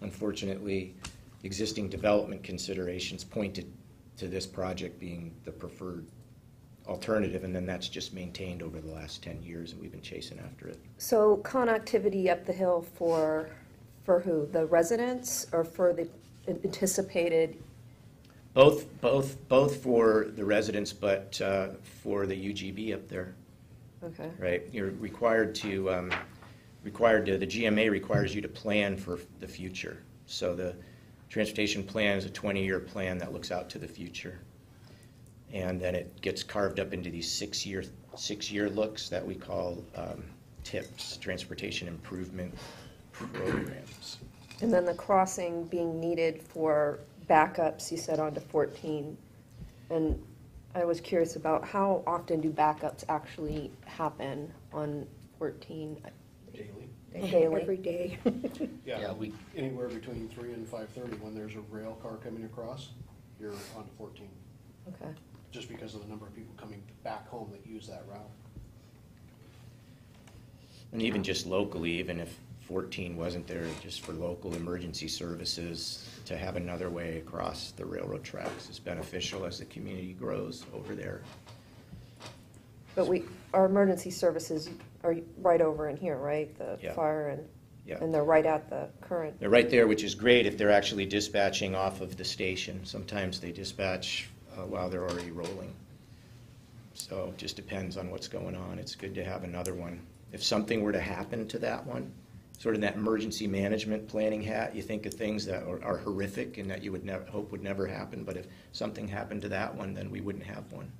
unfortunately, existing development considerations pointed to this project being the preferred alternative, and then that's just maintained over the last ten years, and we've been chasing after it.
So connectivity up the hill for, for who? The residents or for the anticipated?
Both, both, both for the residents, but uh, for the UGB up there,
Okay.
right? You're required to, um, required to, the GMA requires you to plan for the future. So the transportation plan is a 20-year plan that looks out to the future. And then it gets carved up into these six-year, six-year looks that we call um, TIPS, Transportation Improvement Programs.
And then the crossing being needed for backups, you said onto 14. And I was curious about how often do backups actually happen on 14
Daily.
daily?
Every day.
Yeah, we-
Anywhere between three and five-thirty, when there's a rail car coming across, you're on to fourteen,
Okay.
just because of the number of people coming back home that use that route.
And even just locally, even if 14 wasn't there, just for local emergency services, to have another way across the railroad tracks is beneficial as the community grows over there.
But we, our emergency services are right over in here, right? The
Yeah.
fire and,
Yeah.
and they're right at the current.
They're right there, which is great if they're actually dispatching off of the station. Sometimes they dispatch uh, while they're already rolling. So it just depends on what's going on. It's good to have another one. If something were to happen to that one, sort of that emergency management planning hat, you think of things that are are horrific and that you would never, hope would never happen, but if something happened to that one, then we wouldn't have one.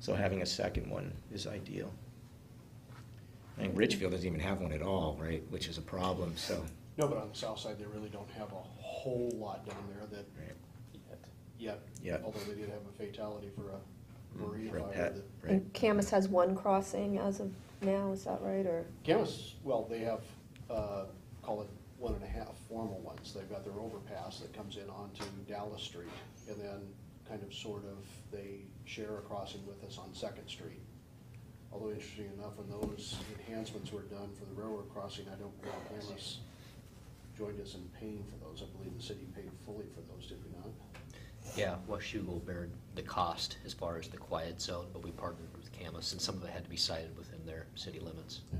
So having a second one is ideal. I think Ridgefield doesn't even have one at all, right, which is a problem, so.
No, but on the south side, they really don't have a whole lot down there that,
right.
yet.
Yeah.
Although they did have a fatality for a mm, marina
For a
fire
pet,
that
right.
And Camas has one crossing as of now, is that right, or?
Camas, well, they have, uh, call it one and a half formal ones. They've got their overpass that comes in onto Dallas Street, and then kind of sort of, they share a crossing with us on Second Street. Although interesting enough, when those enhancements were done for the railroad crossing, I don't believe Camas joined us in paying for those. I believe the city paid fully for those, did we not?
Yeah, Washougal bared the cost as far as the quiet zone, but we partnered with Camas, and some of it had to be sited within their city limits.
Yeah.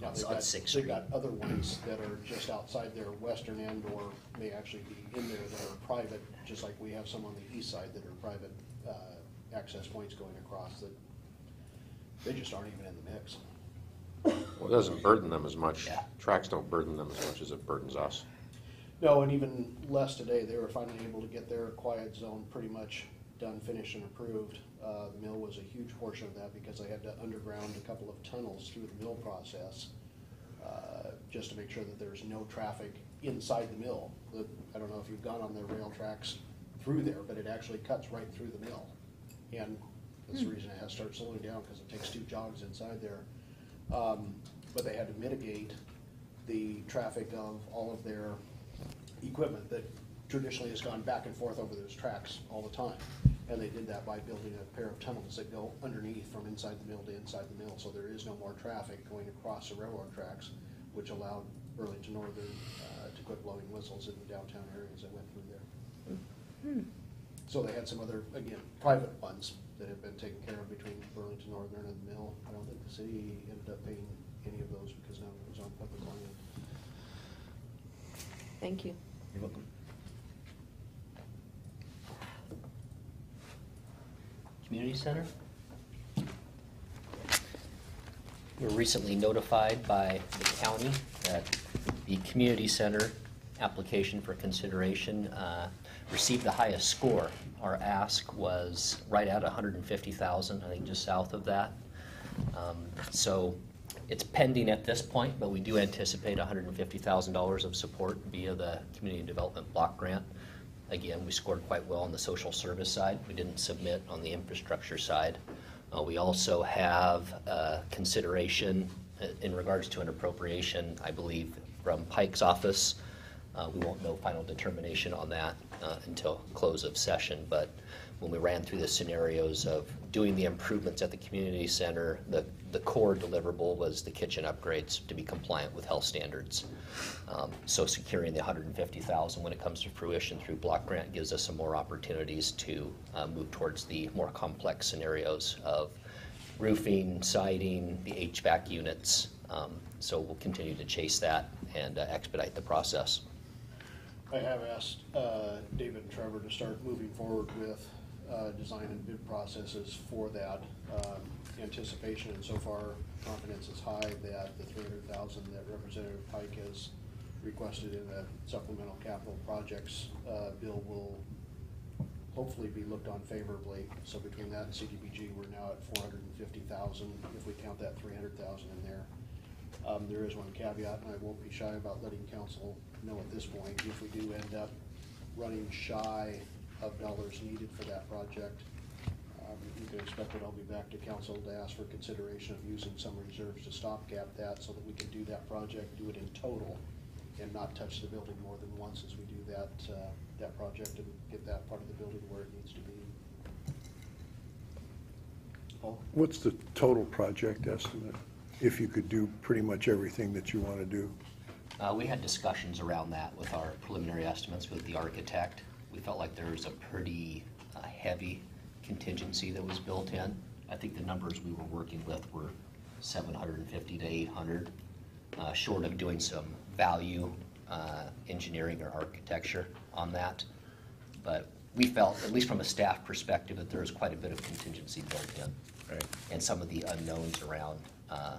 Yeah, they've
on
got,
Sixth
they've got other ones that are just outside their western end or may actually be in there that are private, just like we have some on the east side that are private, uh, access points going across that they just aren't even in the mix.
Well, it doesn't burden them as much.
Yeah.
Tracks don't burden them as much as it burdens us.
No, and even less today, they were finally able to get their quiet zone pretty much done, finished, and approved. Uh, the mill was a huge portion of that because they had to underground a couple of tunnels through the mill process, uh, just to make sure that there's no traffic inside the mill. The- I don't know if you've gone on the rail tracks through there, but it actually cuts right through the mill. And that's the reason it has to start slowing down, because it takes two jogs inside there. Um, But they had to mitigate the traffic of all of their equipment that traditionally has gone back and forth over those tracks all the time. And they did that by building a pair of tunnels that go underneath from inside the mill to inside the mill, so there is no more traffic going across the railroad tracks, which allowed Burlington Northern uh, to quit blowing whistles in the downtown areas that went through there. So they had some other, again, private ones that have been taken care of between Burlington Northern and the mill. I don't think the city ended up paying any of those because none of it was on public land.
Thank you.
You're welcome.
Community center? We were recently notified by the county that the community center application for consideration uh, received the highest score. Our ask was right at 150,000, I think just south of that. Um, So it's pending at this point, but we do anticipate $150,000 of support via the Community Development Block Grant. Again, we scored quite well on the social service side. We didn't submit on the infrastructure side. Uh, We also have uh, consideration uh, in regards to an appropriation, I believe, from Pike's office. Uh, We won't know final determination on that uh, until close of session, but when we ran through the scenarios of doing the improvements at the community center, the the core deliverable was the kitchen upgrades to be compliant with health standards. Um, So securing the hundred and fifty thousand when it comes to fruition through block grant gives us some more opportunities to uh, move towards the more complex scenarios of roofing, siding, the HVAC units. Um, So we'll continue to chase that and uh, expedite the process.
I have asked uh, David and Trevor to start moving forward with uh, design and bid processes for that. Um, Anticipation and so far confidence is high that the three hundred thousand that Representative Pike has requested in the supplemental capital projects uh, bill will hopefully be looked on favorably. So between that and CDBG, we're now at four hundred and fifty thousand, if we count that three hundred thousand in there. Um, there is one caveat, and I won't be shy about letting council know at this point, if we do end up running shy of dollars needed for that project, um, you can expect that I'll be back to council to ask for consideration of using some reserves to stopgap that, so that we can do that project, do it in total, and not touch the building more than once as we do that, uh, that project and get that part of the building where it needs to be. Paul?
What's the total project estimate? If you could do pretty much everything that you want to do?
Uh, we had discussions around that with our preliminary estimates with the architect. We felt like there was a pretty uh, heavy contingency that was built in. I think the numbers we were working with were seven hundred and fifty to eight hundred, uh, short of doing some value uh, engineering or architecture on that. But we felt, at least from a staff perspective, that there was quite a bit of contingency built in
Right.
and some of the unknowns around uh,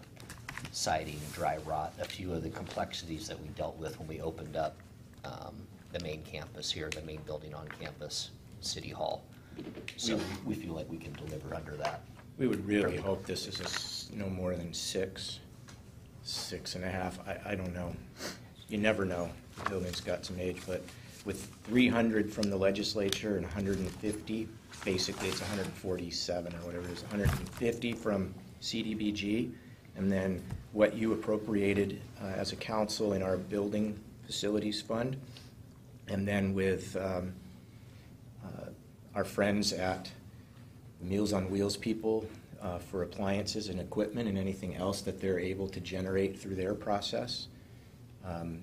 siding, and dry rot, a few of the complexities that we dealt with when we opened up um, the main campus here, the main building on campus, City Hall. So we feel like we can deliver under that.
We would really hope this is a s no more than six, six and a half, I, I don't know. You never know, the building's got some age, but with three hundred from the legislature and hundred and fifty, basically it's hundred and forty-seven or whatever it is, hundred and fifty from CDBG, and then what you appropriated uh, as a council in our building facilities fund, and then with um, our friends at Meals on Wheels people uh, for appliances and equipment and anything else that they're able to generate through their process. Um,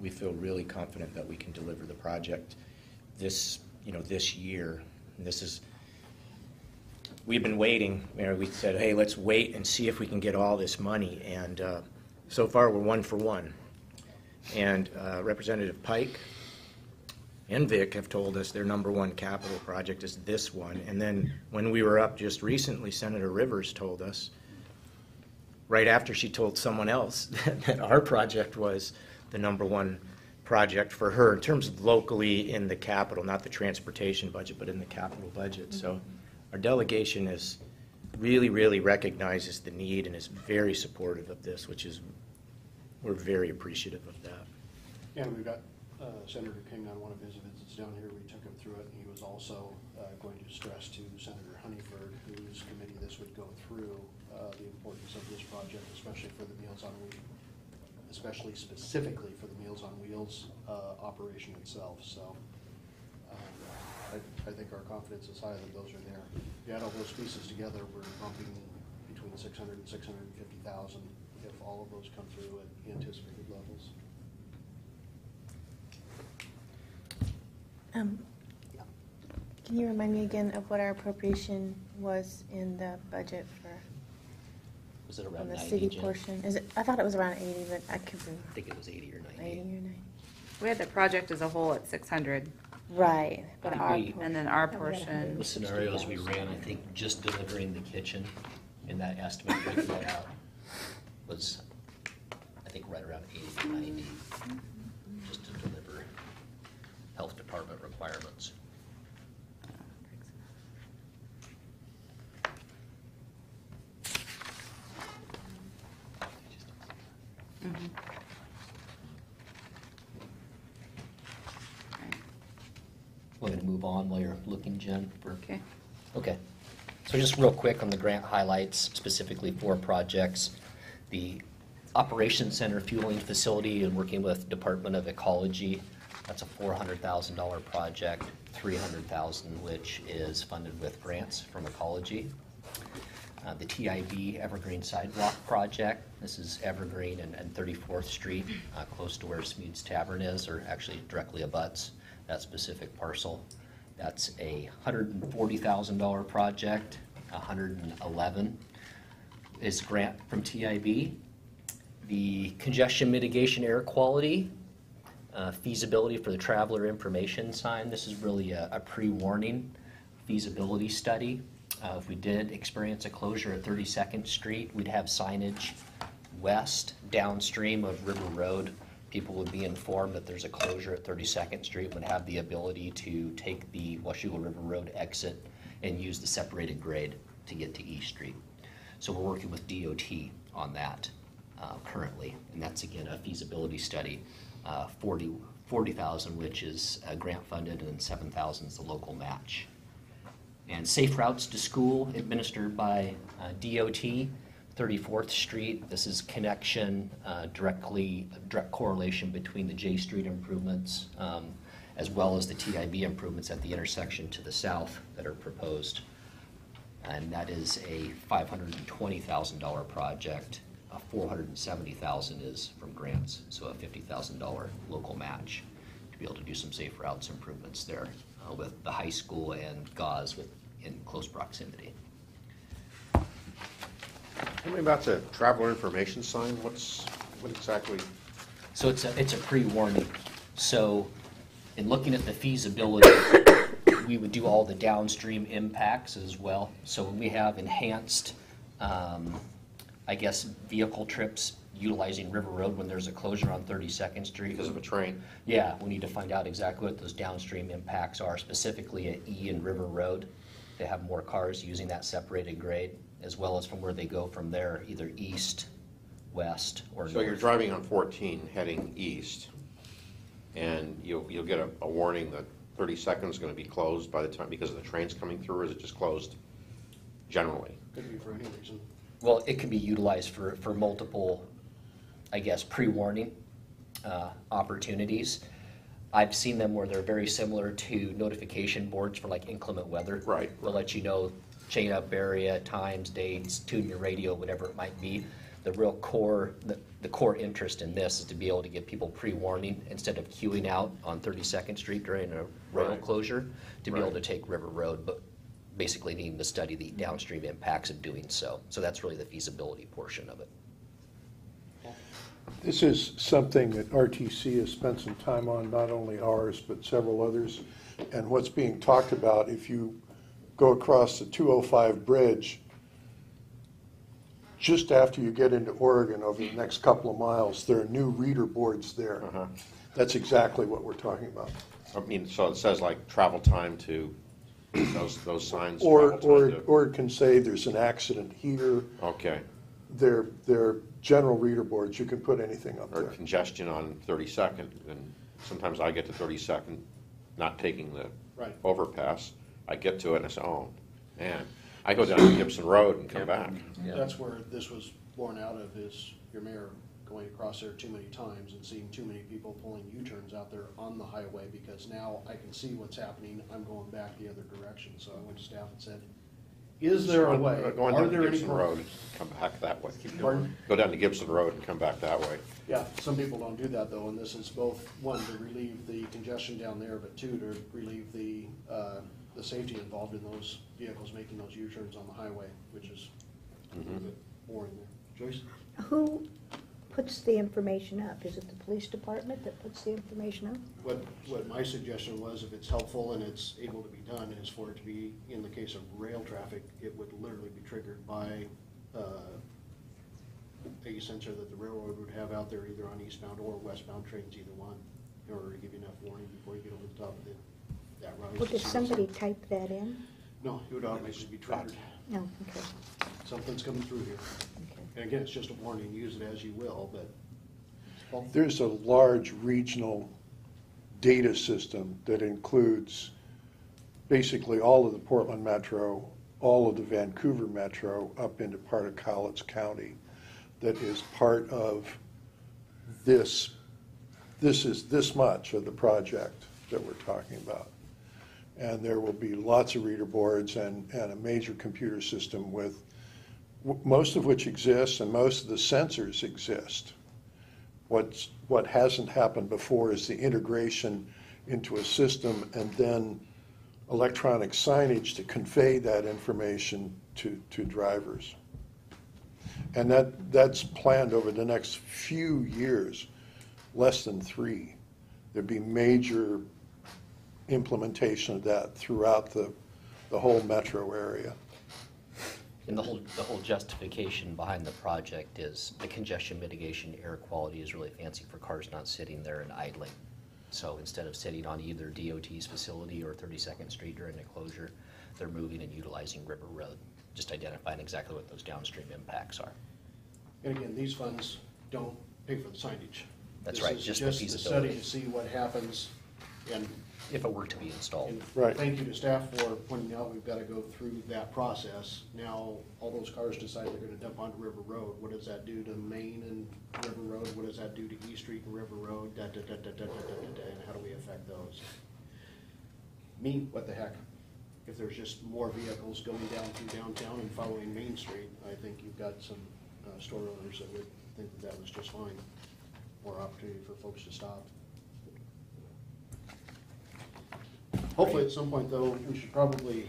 We feel really confident that we can deliver the project this, you know, this year. And This is, we've been waiting, you know, we said, hey, let's wait and see if we can get all this money. And uh, so far, we're one for one. And uh, Representative Pike, and Vick have told us their number one capital project is this one. And then when we were up just recently, Senator Rivers told us, right after she told someone else that our project was the number one project for her in terms of locally in the capital, not the transportation budget, but in the capital budget. So our delegation is, really, really recognizes the need and is very supportive of this, which is, we're very appreciative of that.
And we've got uh, Senator King on one of his visits down here, we took him through it, and he was also uh, going to stress to Senator Honeyford, whose committee this would go through, uh, the importance of this project, especially for the Meals on Wheels, especially specifically for the Meals on Wheels uh, operation itself, so um, I I think our confidence is high that those are there. If you add all those pieces together, we're bumping between 600 and 650,000 if all of those come through at anticipated levels.
Um, Can you remind me again of what our appropriation was in the budget for,
Was it
on
around
the
90,
city
Jen?
portion? Is it, I thought it was around eighty, but I could be
I think it was 80 or 90.
eighty or ninety.
We had the project as a whole at six hundred,
Right, but
think
our.
we-
and then our
portion-
portion,
The scenarios we ran, I think just delivering the kitchen in that estimate, breaking that out, was, I think, right around 80 to 90, just to deliver health department requirements. We're going to move on while you're looking, Jen, for
okay.
Okay. So just real quick on the grant highlights, specifically for projects. The Operations Center fueling facility and working with Department of Ecology, that's a four hundred thousand dollar project, three hundred thousand which is funded with grants from Ecology. uh, the TIB Evergreen Sidewalk Project. This is Evergreen and and 34th Street, uh, close to where Smead's Tavern is, or actually directly abuts that specific parcel. That's a $140,000 project, 111 is grant from TIB. The congestion mitigation air quality uh, feasibility for the traveler information sign. This is really a, a pre-warning feasibility study. Uh, if we did experience a closure at 32nd Street, we'd have signage west downstream of River Road. People would be informed that there's a closure at 32nd Street, would have the ability to take the Washougal River Road exit and use the separated grade to get to East Street. So we're working with DOT on that uh, currently, and that's again a feasibility study. Uh, 40 40,000, which is uh, grant funded, and 7,000 is the local match. And Safe Routes to School administered by uh, DOT, 34th Street. This is connection uh, directly, direct correlation between the J Street improvements um, as well as the TIB improvements at the intersection to the south that are proposed. And that is a $520,000 project. Uh, 470,000 is from grants, so a $50,000 local match to be able to do some safe routes improvements there uh, with the high school and Gause with, in close proximity.
Tell me about the traveler information sign, what's, what exactly?
So it's a, it's a pre-warning. So in looking at the feasibility, we would do all the downstream impacts as well. So when we have enhanced, um, I guess, vehicle trips utilizing River Road when there's a closure on 32nd Street.
Because of a train?
Yeah, we need to find out exactly what those downstream impacts are, specifically at E and River Road. They have more cars using that separated grade, as well as from where they go from there, either east, west, or north.
So you're driving on 14 heading east, and you'll, you'll get a, a warning that 30 seconds is going to be closed by the time, because of the trains coming through, or is it just closed generally?
Could be for any reason.
Well, it can be utilized for, for multiple, I guess, pre-warning uh, opportunities. I've seen them where they're very similar to notification boards for like inclement weather.
Right.
They'll let you know chain up area, times, dates, tune your radio, whatever it might be. The real core, the, the core interest in this is to be able to give people pre-warning instead of queuing out on 32nd Street during a rail
Right.
closure, to be able
Right.
to take River Road, but basically needing to study the downstream impacts of doing so. So that's really the feasibility portion of it.
This is something that RTC has spent some time on, not only ours, but several others. And what's being talked about, if you go across the 205 bridge, just after you get into Oregon over the next couple of miles, there are new reader boards there.
Uh-huh.
That's exactly what we're talking about.
I mean, so it says like travel time to, those, those signs.
Or,
travel
or,
to-
or it can say there's an accident here.
Okay,
They're, they're general reader boards. You can put anything up
or
there.
congestion on 32nd, and sometimes I get to 32nd, not taking the
Right.
overpass. I get to it and I say, oh, man, I go down to Gibson Road and come back.
That's where this was born out of, is your mayor going across there too many times and seeing too many people pulling U-turns out there on the highway, because now I can see what's happening, I'm going back the other direction, so I went to staff and said, is there a way,
Going
are
down to
there any?
Gibson Road, and come back that way.
Pardon?
Go down to Gibson Road and come back that way.
Yeah, some people don't do that though, and this is both, one, to relieve the congestion down there, but two, to relieve the, uh, the safety involved in those vehicles making those U-turns on the highway, which is a little bit boring there. Joyce?
Who puts the information up? Is it the police department that puts the information up?
What, what my suggestion was, if it's helpful and it's able to be done, is for it to be, in the case of rail traffic, it would literally be triggered by, uh, a sensor that the railroad would have out there either on eastbound or westbound trains, either one, in order to give you enough warning before you get over the top of the, that rise.
Well, does somebody type that in?
No, it would automatically be triggered.
No, okay,
Something's coming through here. And again, it's just a warning, use it as you will, but.
There's a large regional data system that includes basically all of the Portland Metro, all of the Vancouver Metro, up into part of Cowlitz County, that is part of this, this is this much of the project that we're talking about. And there will be lots of reader boards and, and a major computer system with most of which exists and most of the sensors exist. What's, what hasn't happened before is the integration into a system and then electronic signage to convey that information to, to drivers. And that, that's planned over the next few years, less than three. There'd be major implementation of that throughout the, the whole metro area.
And the whole, the whole justification behind the project is the congestion mitigation, air quality is really fancy for cars not sitting there and idling. So instead of sitting on either DOT's facility or 32nd Street during the closure, they're moving and utilizing River Road, just identifying exactly what those downstream impacts are.
And again, these funds don't pay for the signage.
That's right, just
This is just the study
feasibility.
to see what happens, and
If it were to be installed.
And
Right.
Thank you to staff for pointing out, we've got to go through that process. Now, all those cars decide they're going to dump onto River Road. What does that do to Main and River Road? What does that do to East Street and River Road? Da, da, da, da, da, da, da, da, da, and how do we affect those? Me, what the heck? If there's just more vehicles going down through downtown and following Main Street, I think you've got some uh, store owners that would think that that was just fine. More opportunity for folks to stop. Hopefully, at some point, though, we should probably,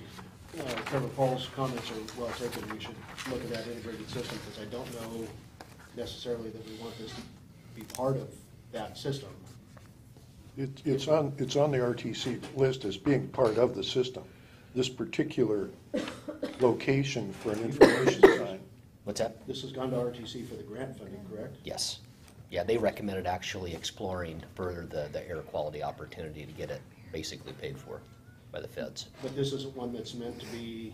uh, Trevor Paul's comments are well taken, we should look at that integrated system, because I don't know necessarily that we want this to be part of that system.
It, it's on, it's on the RTC list as being part of the system. This particular location for an information sign.
What's that?
This has gone to RTC for the grant funding, correct?
Yes. Yeah, they recommended actually exploring further the, the air quality opportunity to get it basically paid for by the feds.
But this isn't one that's meant to be,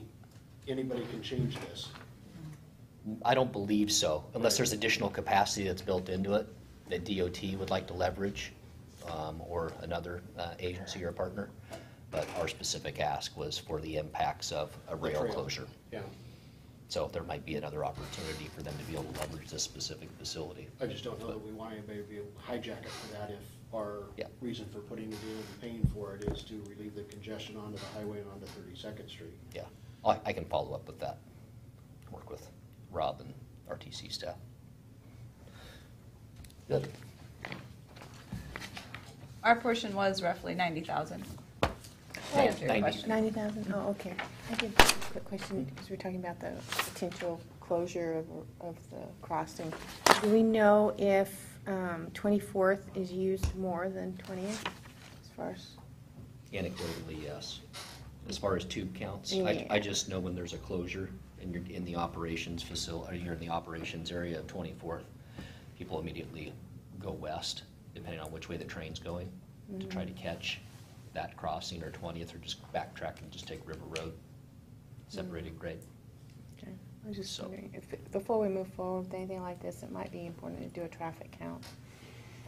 anybody can change this.
I don't believe so, unless there's additional capacity that's built into it that DOT would like to leverage, um, or another uh, agency or partner. But our specific ask was for the impacts of a
The
rail
trail.
closure.
Yeah,
So there might be another opportunity for them to be able to leverage this specific facility.
I just don't know that we want anybody to be able to hijack it for that if our
Yeah.
reason for putting it in and paying for it is to relieve the congestion onto the highway and onto Thirty-second Street.
Yeah, I, I can follow up with that, work with Rob and RTC staff. Good.
Our portion was roughly ninety thousand. To answer your
90.
question.
Ninety thousand, oh, okay. I did have a quick question, because we're talking about the potential closure of, of the crossing. Do we know if um, Twenty-fourth is used more than Twentieth, as far as?
Anecdotally, yes. As far as tube counts, I,
Yeah.
I just know when there's a closure and you're in the operations facility, you're in the operations area of Twenty-fourth, people immediately go west, depending on which way the train's going, to try to catch that crossing or Twentieth, or just backtrack and just take River Road, separated grade.
Okay, I was just
So-
wondering, if, before we move forward with anything like this, it might be important to do a traffic count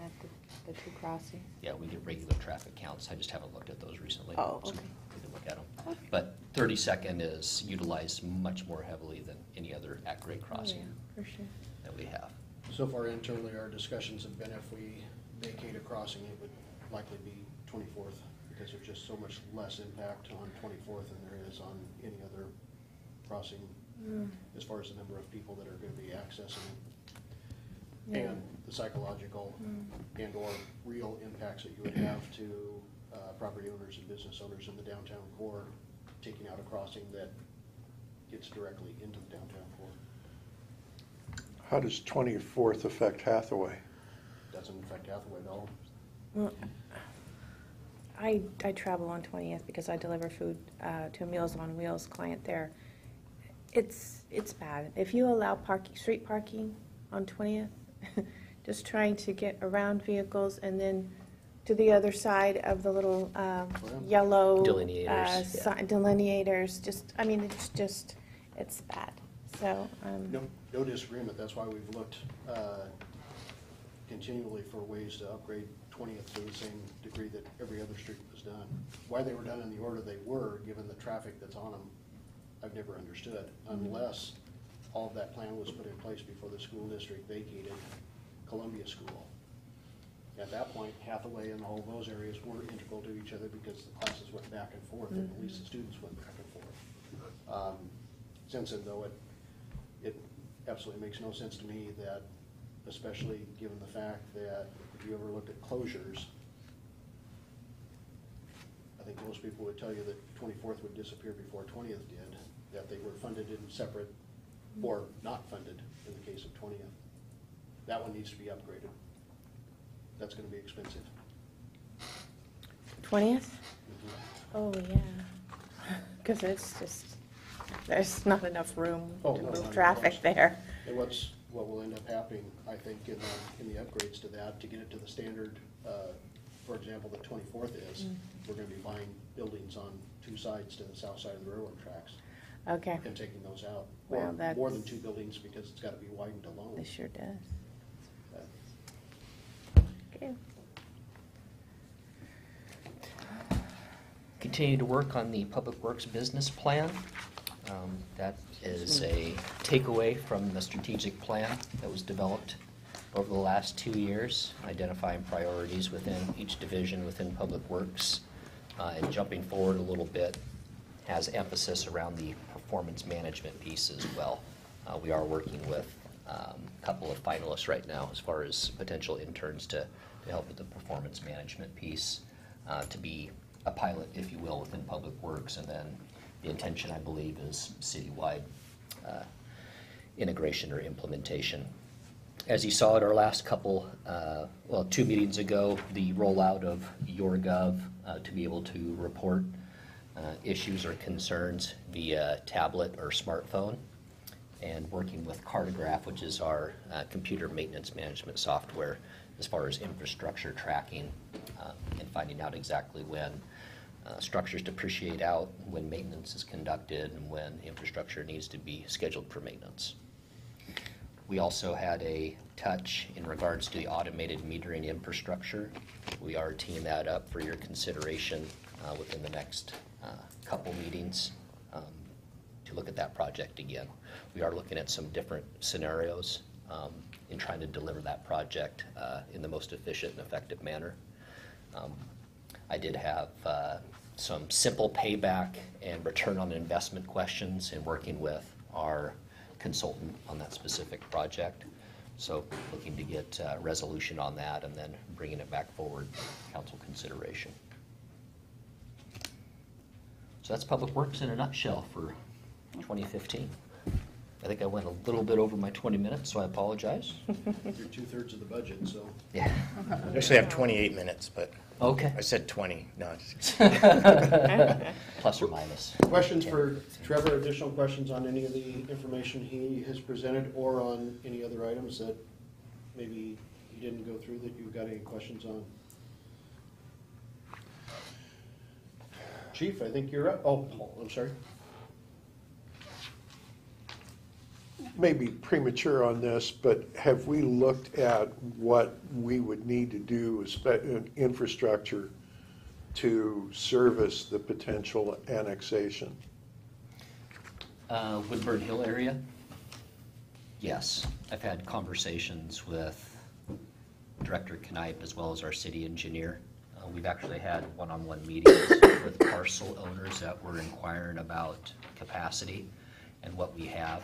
at the, the two crossings.
Yeah, we get regular traffic counts, I just haven't looked at those recently.
Oh,
so
okay.
We can look at them. Okay. But thirty-second is utilized much more heavily than any other at-grade oh, crossing
Oh, Yeah, For sure.
that we have.
So far internally, our discussions have been if we vacate a crossing, it would likely be Twenty-fourth, because there's just so much less impact on Twenty-fourth than there is on any other crossing, as far as the number of people that are gonna be accessing it.
Yeah.
And the psychological and/or real impacts that you would have to uh, property owners and business owners in the downtown core, taking out a crossing that gets directly into the downtown core.
How does 24th affect Hathaway?
Doesn't affect Hathaway at all.
Well, I, I travel on Twentieth because I deliver food uh, to a Meals on Wheels client there. It's, it's bad. If you allow parking, street parking on Twentieth, just trying to get around vehicles and then to the other side of the little uh, yellow.
Delineators,
uh,
yeah.
si- Delineators, just, I mean, it's just, it's bad. So, um,
No, no disagreement, that's why we've looked uh, continually for ways to upgrade Twentieth to the same degree that every other street was done. Why they were done in the order they were, given the traffic that's on them, I've never understood, unless all of that plan was put in place before the school district vacated Columbia School. At that point, Hathaway and all those areas were integral to each other because the classes went back and forth, and at least the students went back and forth. Um, Since then, though, it, it absolutely makes no sense to me that, especially given the fact that if you ever looked at closures, I think most people would tell you that twenty-fourth would disappear before twentieth did, that they were funded in separate, or not funded in the case of twentieth. That one needs to be upgraded. That's gonna be expensive.
20th? Oh, yeah. Because it's just, there's not enough room
Oh,
to
no,
move
not
traffic
close.
there.
And what's, what will end up happening, I think, in the, in the upgrades to that, to get it to the standard, uh, for example, the twenty-fourth is, we're gonna be buying buildings on two sides to the south side of the railroad tracks
Okay,
and taking those out.
Well,
Or
that's-
more than two buildings because it's gotta be widened alone.
this sure does. Okay.
Continue to work on the Public Works Business Plan. Um, That is a takeaway from the strategic plan that was developed over the last two years, identifying priorities within each division within Public Works. Uh, And jumping forward a little bit, has emphasis around the performance management piece as well. Uh, We are working with um, a couple of finalists right now as far as potential interns to, to help with the performance management piece, uh, to be a pilot, if you will, within Public Works. And then the intention, I believe, is citywide uh, integration or implementation. As you saw at our last couple, uh, well, two meetings ago, the rollout of YourGov uh, to be able to report uh, issues or concerns via tablet or smartphone, and working with Cartegraph, which is our uh, computer maintenance management software, as far as infrastructure tracking uh, and finding out exactly when uh, structures depreciate out, when maintenance is conducted, and when infrastructure needs to be scheduled for maintenance. We also had a touch in regards to the automated metering infrastructure. We are teeing that up for your consideration uh, within the next uh, couple meetings um, to look at that project again. We are looking at some different scenarios um, in trying to deliver that project uh, in the most efficient and effective manner. Um, I did have uh, some simple payback and return on investment questions in working with our consultant on that specific project. So looking to get uh, resolution on that and then bringing it back forward, council consideration. So that's Public Works in a nutshell for 2015. I think I went a little bit over my 20 minutes, so I apologize.
You're two-thirds of the budget, so.
Yeah.
I actually have 28 minutes, but
Okay.
I said 20, no, just
Plus or minus.
Questions for Trevor, additional questions on any of the information he has presented or on any other items that maybe he didn't go through that you've got any questions on? Chief, I think you're up. Oh, Paul, I'm sorry.
Maybe premature on this, but have we looked at what we would need to do as infrastructure to service the potential annexation?
Uh, Woodburn Hill area? Yes, I've had conversations with Director Kneipp as well as our city engineer. We've actually had one-on-one meetings with parcel owners that were inquiring about capacity and what we have.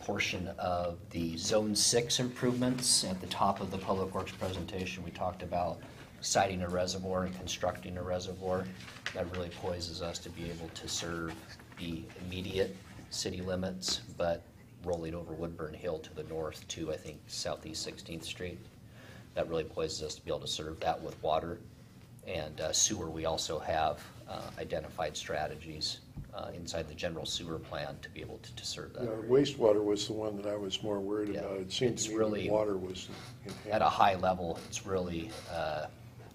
Portion of the Zone Six improvements at the top of the Public Works presentation, we talked about siting a reservoir and constructing a reservoir. That really poises us to be able to serve the immediate city limits, but rolling over Woodburn Hill to the north to, I think, southeast Sixteenth Street. That really poises us to be able to serve that with water. And uh, sewer, we also have uh, identified strategies uh, inside the general sewer plan to be able to, to serve that. Area.
Wastewater was the one that I was more worried
Yeah,
about. It seemed
it's
to me
really-
that water was in
At a high level, it's really uh,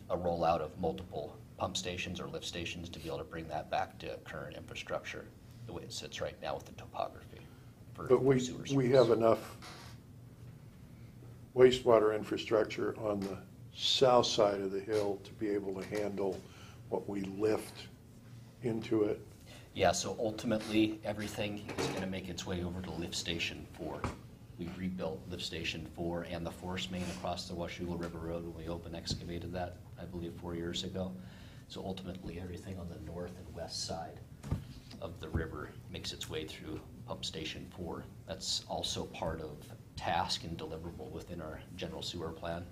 a rollout of multiple pump stations or lift stations to be able to bring that back to current infrastructure, the way it sits right now with the topography for
But we,
sewer
we
service.
have enough wastewater infrastructure on the south side of the hill to be able to handle what we lift into it.
Yeah, so ultimately, everything is gonna make its way over to lift station four. We rebuilt lift station four and the force main across the Washougal River Road when we open excavated that, I believe, four years ago. So ultimately, everything on the north and west side of the river makes its way through pump station four. That's also part of task and deliverable within our general sewer plan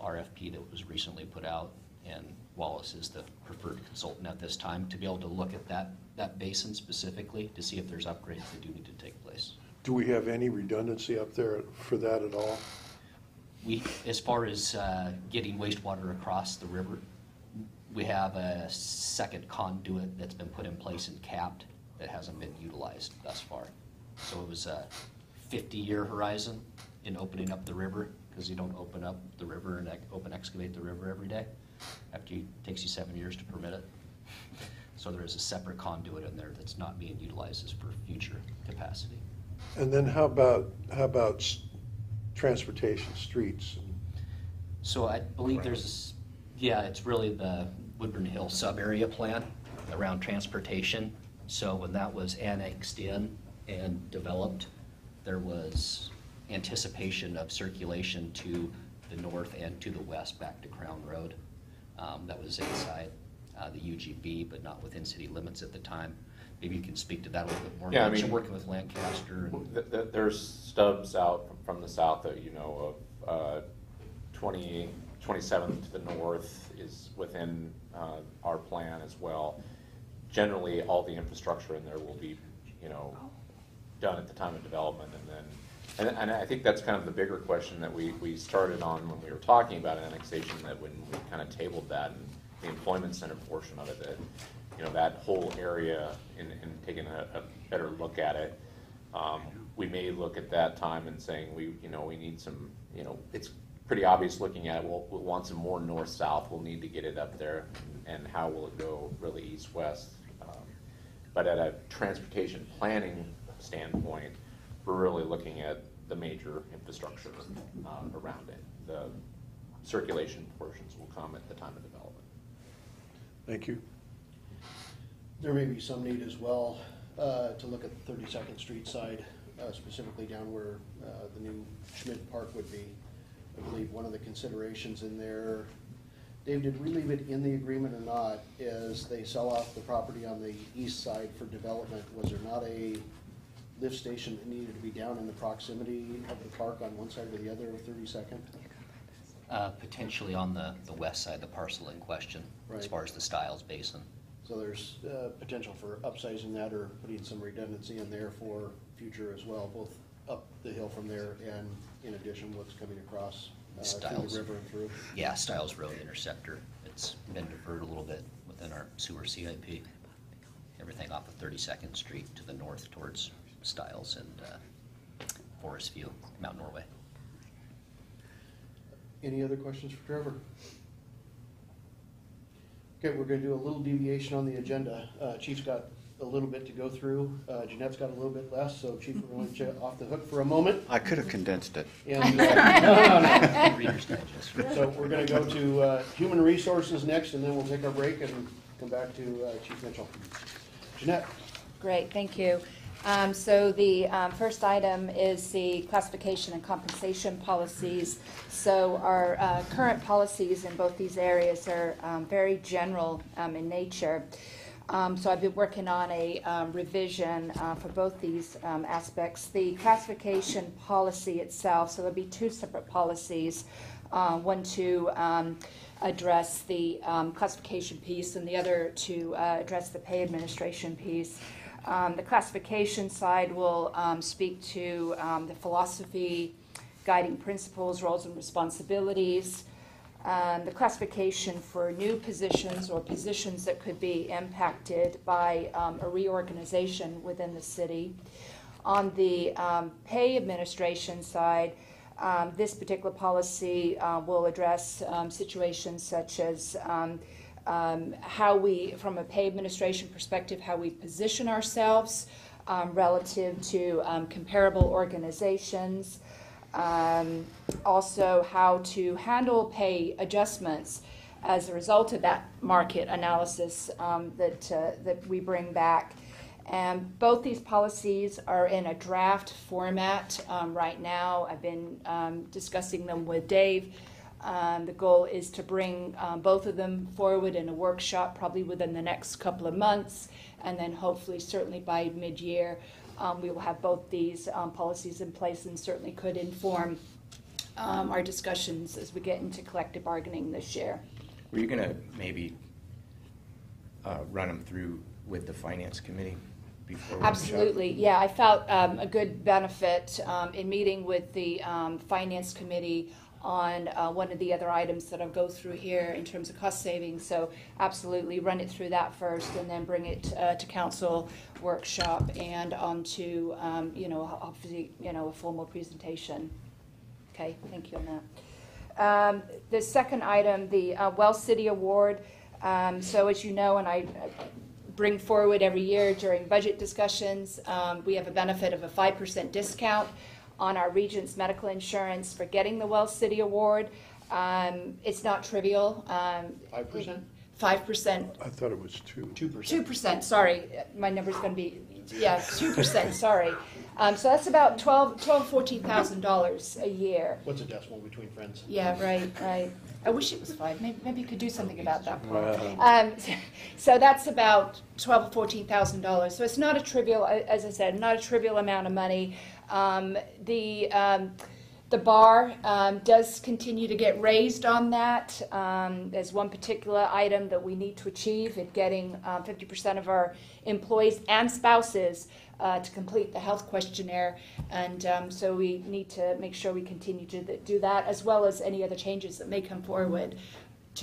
RFP that was recently put out. And Wallis is the preferred consultant at this time to be able to look at that, that basin specifically to see if there's upgrades that do need to take place.
Do we have any redundancy up there for that at all?
We, as far as uh, getting wastewater across the river, we have a second conduit that's been put in place and capped that hasn't been utilized thus far. So it was a fifty-year horizon in opening up the river, because you don't open up the river and open excavate the river every day. After you, takes you seven years to permit it. So there is a separate conduit in there that's not being utilized as for future capacity.
And then how about, how about s- transportation, streets?
So I believe there's, yeah, it's really the Woodburn Hill sub-area plan around transportation. So when that was annexed in and developed, there was anticipation of circulation to the north and to the west back to Crown Road. Um, That was inside uh, the UGB, but not within city limits at the time. Maybe you can speak to that a little bit more.
Yeah, I
You're
mean-
Working with Lancaster and
Th- th- There's stubs out from the south that you know of, uh, 20, 27th to the north is within uh, our plan as well. Generally, all the infrastructure in there will be, you know, done at the time of development and then, and, and I think that's kind of the bigger question that we, we started on when we were talking about annexation, that when we kind of tabled that and the employment center portion of it, that, you know, that whole area and, taking a, a better look at it, um, we may look at that time and saying, we, you know, we need some, you know, it's pretty obvious looking at, we'll, we'll want some more north-south, we'll need to get it up there, and how will it go really east-west? Um, But at a transportation planning standpoint, we're really looking at the major infrastructure uh, around it. The circulation portions will come at the time of development.
Thank you.
There may be some need as well uh, to look at the Thirty-second Street side, uh, specifically down where uh, the new Schmidt Park would be. I believe one of the considerations in there, Dave, did we leave it in the agreement or not, is they sell off the property on the east side for development. Was there not a lift station that needed to be down in the proximity of the park on one side or the other of Thirty-second?
uh, potentially on the, the west side, the parcel in question, as
Right.
far as the Stiles Basin.
So there's uh, potential for upsizing that or putting some redundancy in there for future as well, both up the hill from there and in addition what's coming across uh, through
Stiles.
the river and through.
Yeah, Stiles Road Interceptor, it's been diverted a little bit within our sewer CIP. Everything off of Thirty-second Street to the north towards Stiles and uh, Forest View, Mount Norway.
Any other questions for Trevor? Okay, we're gonna do a little deviation on the agenda. Uh, Chief's got a little bit to go through. Uh, Jeanette's got a little bit less, so Chief, we're going to let you off the hook for a moment.
I could have condensed it.
And, uh, no, no, no.
Reader's Digest.
So we're gonna go to, uh, Human Resources next, and then we'll take our break and come back to, uh, Chief Mitchell. Jeanette?
Great, thank you. Um, So the um, first item is the classification and compensation policies. So our uh, current policies in both these areas are um, very general um, in nature. Um, So I've been working on a um, revision uh, for both these aspects. The classification policy itself, so there'll be two separate policies. uh, One to address the classification piece and the other to uh, address the pay administration piece. Um, The classification side will um, speak to um, the philosophy, guiding principles, roles and responsibilities, um, the classification for new positions or positions that could be impacted by um, a reorganization within the city. On the pay administration side, um, this particular policy uh, will address um, situations such as um, um, how we, from a pay administration perspective, how we position ourselves um, relative to um, comparable organizations. Um, also, how to handle pay adjustments as a result of that market analysis um, that, uh, that we bring back. And both these policies are in a draft format um, right now. I've been discussing them with Dave. Um, the goal is to bring um, both of them forward in a workshop, probably within the next couple of months, and then hopefully, certainly by mid year, um, we will have both these um, policies in place and certainly could inform um, our discussions as we get into collective bargaining this year.
Were you gonna maybe uh, run them through with the finance committee before?
Absolutely, yeah, I felt um, a good benefit um, in meeting with the um, Finance Committee on uh, one of the other items that I'll go through here in terms of cost savings. So absolutely, run it through that first and then bring it uh, to council workshop and onto, um, you know, hopefully, you know, a formal presentation. Okay, thank you on that. Um, The second item, the uh, Well City Award. Um, So as you know, and I uh, bring forward every year during budget discussions, um, we have a benefit of a 5% discount on our Regence medical insurance for getting the Well City Award. Um, It's not trivial. um,
Five percent?
5%,
I thought it was two.
Two percent.
Two percent, sorry, my number's gonna be, yeah, two percent, sorry. Um, so that's about twelve, twelve, fourteen thousand dollars a year.
What's a decimal between friends?
Yeah, right, right. I wish it was five, maybe, maybe you could do something about that, Paul.
Wow.
Um, so that's about twelve or fourteen thousand dollars. So it's not a trivial, as I said, not a trivial amount of money. Um, the, um, the bar um, does continue to get raised on that. Um, there's one particular item that we need to achieve in getting um, 50% of our employees and spouses uh, to complete the health questionnaire. And um, so we need to make sure we continue to do that, as well as any other changes that may come forward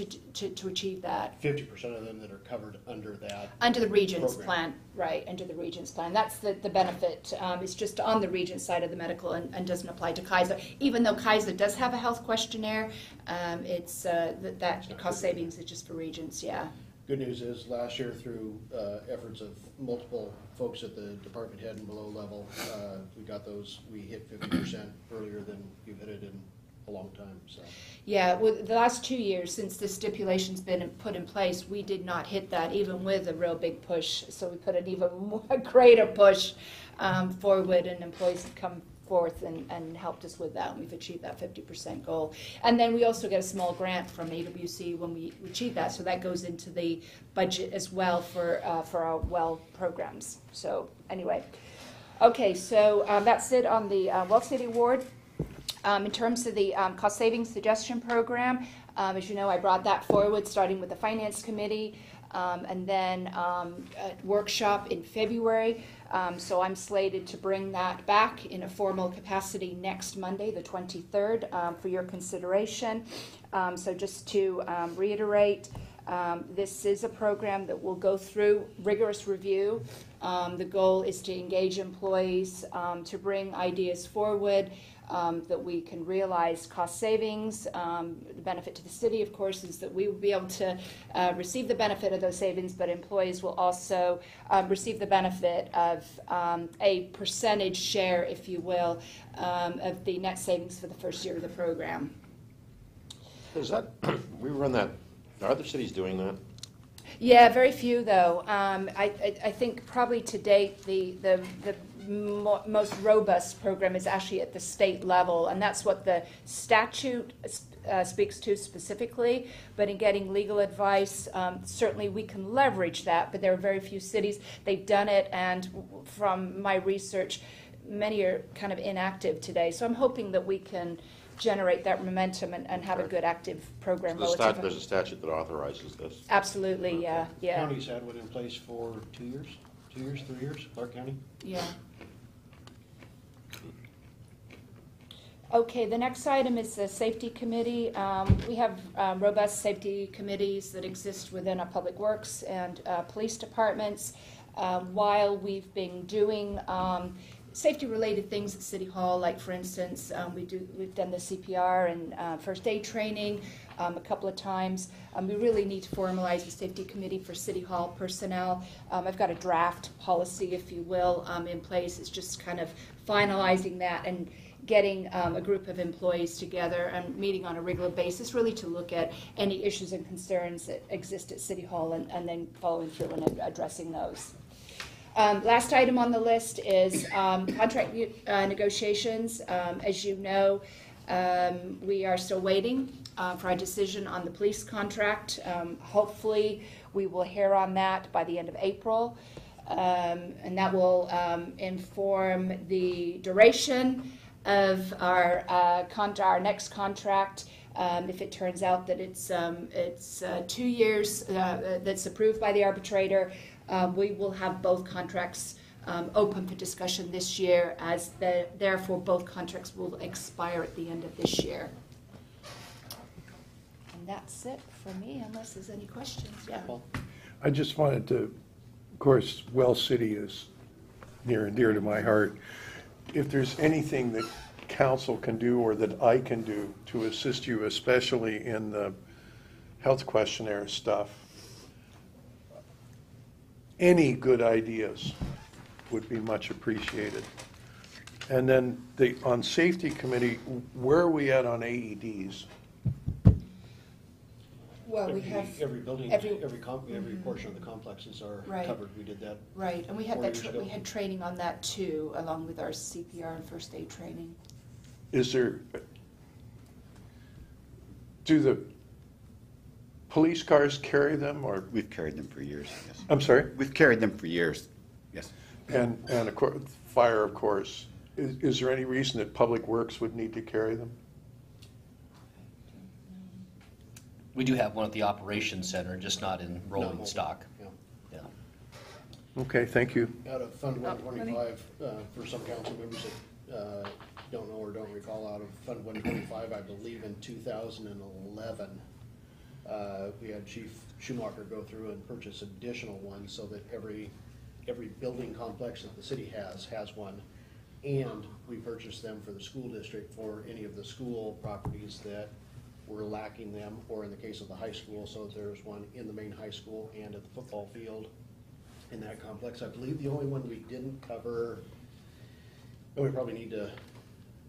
to, to, to achieve that.
Fifty percent of them that are covered under that.
Under the Regence
Program.
plan, right, under the Regence plan. That's the, the benefit. Um, it's just on the Regence side of the medical and, and doesn't apply to Kaiser. Even though Kaiser does have a health questionnaire, um, it's, uh, that, that cost savings is just for Regence, yeah.
Good news is, last year through uh, efforts of multiple folks at the department head and below level, uh, we got those, we hit fifty percent earlier than you've hit it in a long time, so.
Yeah, well, the last two years, since the stipulation's been put in place, we did not hit that, even with a real big push. So we put an even more greater push um, forward, and employees have come forth and, and helped us with that, and we've achieved that fifty percent goal. And then we also get a small grant from AWC when we achieve that, so that goes into the budget as well for, uh, for our well programs. So, anyway. Okay, so um, that's it on the uh, Well City Award. Um, in terms of the um, cost savings suggestion program, um, as you know, I brought that forward, starting with the finance committee, um, and then um, a workshop in February. Um, so I'm slated to bring that back in a formal capacity next Monday, the 23rd, um, for your consideration. So just to reiterate, um, this is a program that will go through rigorous review. Um, the goal is to engage employees, um, to bring ideas forward, um, that we can realize cost savings. Um, the benefit to the city, of course, is that we will be able to uh, receive the benefit of those savings, but employees will also um, receive the benefit of um, a percentage share, if you will, um, of the net savings for the first year of the program.
Is that, we run that, are other cities doing that?
Yeah, very few though. Um, I, I, I think probably to date, the, the, the mo- most robust program is actually at the state level, and that's what the statute uh, speaks to specifically. But in getting legal advice, um, certainly we can leverage that, but there are very few cities. They've done it, and from my research, many are kind of inactive today. So I'm hoping that we can generate that momentum and, and have a good active program.
There's a stat- there's a statute that authorizes this.
Absolutely, yeah, yeah.
County's had one in place for two years, two years, three years, Clark County?
Yeah. Okay, the next item is the safety committee. Um, we have um, robust safety committees that exist within our public works and uh, police departments. Um, while we've been doing um, safety-related things at City Hall, like for instance, um, we do we've done the CPR and uh, first aid training um, a couple of times. We really need to formalize a safety committee for City Hall personnel. I've got a draft policy, if you will, in place. It's just kind of finalizing that and getting um, a group of employees together and meeting on a regular basis, really to look at any issues and concerns that exist at City Hall and, and then following through and ad- addressing those. Um, last item on the list is um, contract uh, negotiations. Um, as you know, um, we are still waiting uh, for a decision on the police contract. Um, hopefully, we will hear on that by the end of April. Um, And that will um, inform the duration of our uh, con- our next contract. Um, If it turns out that it's, um, it's uh, two years uh, that's approved by the arbitrator, um, we will have both contracts um, open for discussion this year, as the- therefore both contracts will expire at the end of this year. And that's it for me, unless there's any questions, yeah.
Paul?
I just wanted to, of course, Well City is near and dear to my heart. If there's anything that council can do or that I can do to assist you, especially in the health questionnaire stuff, any good ideas would be much appreciated. And then the, on safety committee, where are we at on AEDs?
Well, we
Every-
have,
Every building,
every-
every, com- every mm-hmm. portion of the complexes are
Right.
covered. We did that.
right, and we had
Four
that,
years
tra-
ago.
we had training on that too, along with our CPR and first aid training.
Is there, do the police cars carry them, or,
We've carried them for years, yes.
I'm sorry?
We've carried them for years, yes.
And, and of course, fire, of course. Is, is there any reason that Public Works would need to carry them?
We do have one at the operations center, just not in rolling
mobile.
stock.
Yeah.
Yeah.
Okay, thank you.
Out of Fund
Oh,
one twenty-five, uh, for some council members that, uh, don't know or don't recall, out of Fund one twenty-five, I believe in two thousand and eleven, uh, we had Chief Schumacher go through and purchase additional ones so that every, every building complex that the city has, has one. And we purchased them for the school district for any of the school properties that were lacking them, or in the case of the high school, so there's one in the main high school and at the football field in that complex. I believe the only one we didn't cover, and we probably need to,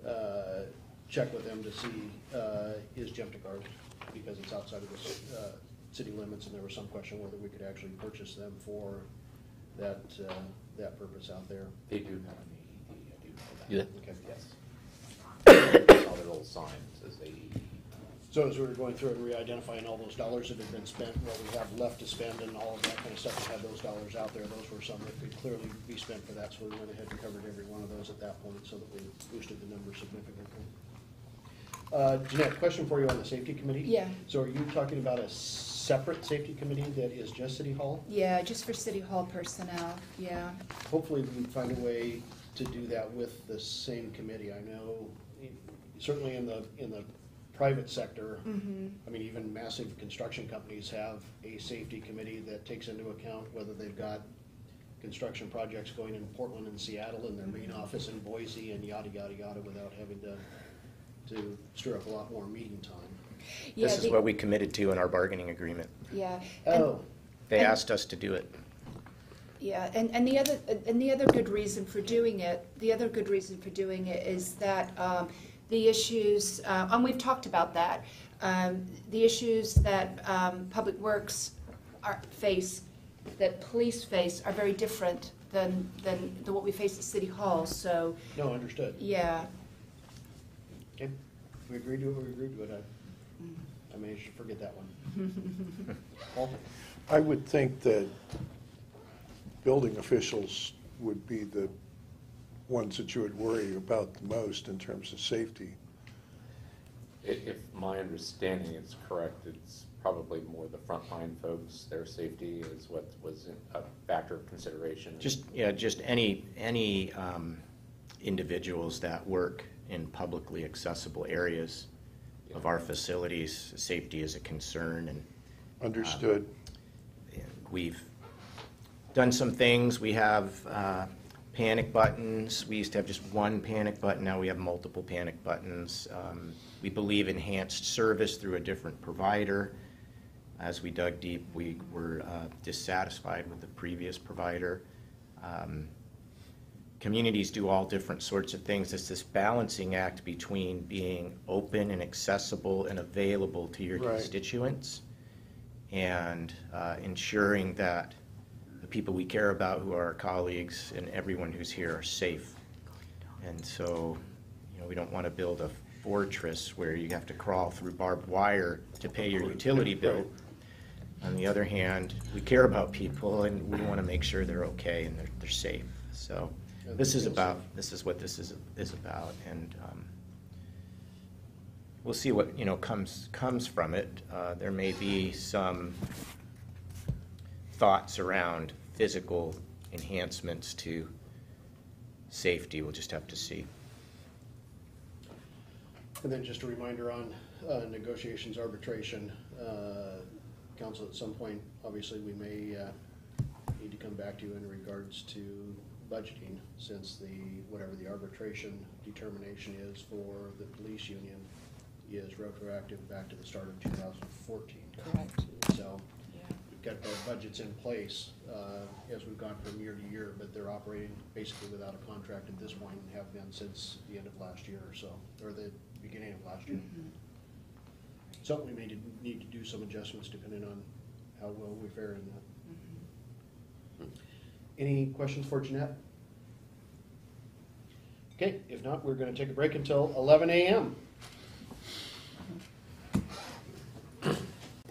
uh, check with them to see, uh, is Jemtegaard, because it's outside of the, uh, city limits, and there was some question whether we could actually purchase them for that, uh, that purpose out there.
They do have an AED, I do know that.
Do they?
Okay.
Yes. I saw their little sign that says AED.
So as we were going through and re-identifying all those dollars that had been spent, what we have left to spend and all of that kind of stuff, we had those dollars out there, those were some that could clearly be spent for that, so we went ahead and covered every one of those at that point, so that we boosted the number significantly. Uh, Jeanette, question for you on the safety committee?
Yeah.
So are you talking about a separate safety committee that is just city hall?
Yeah, just for city hall personnel, yeah.
Hopefully, we can find a way to do that with the same committee. I know, certainly in the, in the private sector, I mean, even massive construction companies have a safety committee that takes into account whether they've got construction projects going in Portland and Seattle and their main office in Boise and yada, yada, yada, without having to, to stir up a lot more meeting time.
Yeah,
This is
the-
what we committed to in our bargaining agreement.
Yeah. and-
Oh,
They
And-
asked us to do it.
Yeah, and, and the other, and the other good reason for doing it, the other good reason for doing it is that um, the issues, uh, and we've talked about that, um, the issues that um, Public Works are, face, that police face are very different than, than, than what we face at City Hall, so,
no, understood.
yeah.
Okay, we agreed to it, we agreed to it. I, I managed to forget that one. Paul?
I would think that building officials would be the ones that you would worry about the most in terms of safety.
If, if my understanding is correct, it's probably more the frontline folks, their safety is what was a factor of consideration.
Just, yeah, just any, any um, individuals that work in publicly accessible areas of our facilities, safety is a concern, and
Understood?
and we've done some things. We have uh, panic buttons. We used to have just one panic button, now we have multiple panic buttons. Um, We believe enhanced service through a different provider. As we dug deep, we were uh, dissatisfied with the previous provider. Um, Communities do all different sorts of things. It's this balancing act between being open and accessible and available to your
Right.
constituents and uh, ensuring that people we care about, who are our colleagues, and everyone who's here are safe. And so, you know, we don't want to build a fortress where you have to crawl through barbed wire to pay your utility bill. On the other hand, we care about people and we want to make sure they're okay and they're, they're safe. So this is about, this is what this is, is about. And um, we'll see what, you know, comes, comes from it. Uh, There may be some thoughts around physical enhancements to safety. We'll just have to see.
And then just a reminder on uh, negotiations arbitration. uh, Council, at some point, obviously, we may uh, need to come back to you in regards to budgeting, since the, whatever the arbitration determination is for the police union is retroactive back to the start of 2014.
Correct.
So got our budgets in place uh, as we've gone from year to year, but they're operating basically without a contract at this point and have been since the end of last year or so, or the beginning of last year. So we may need to do some adjustments depending on how well we fare in that. Any questions for Jeanette? Okay, if not, we're gonna take a break until eleven AM.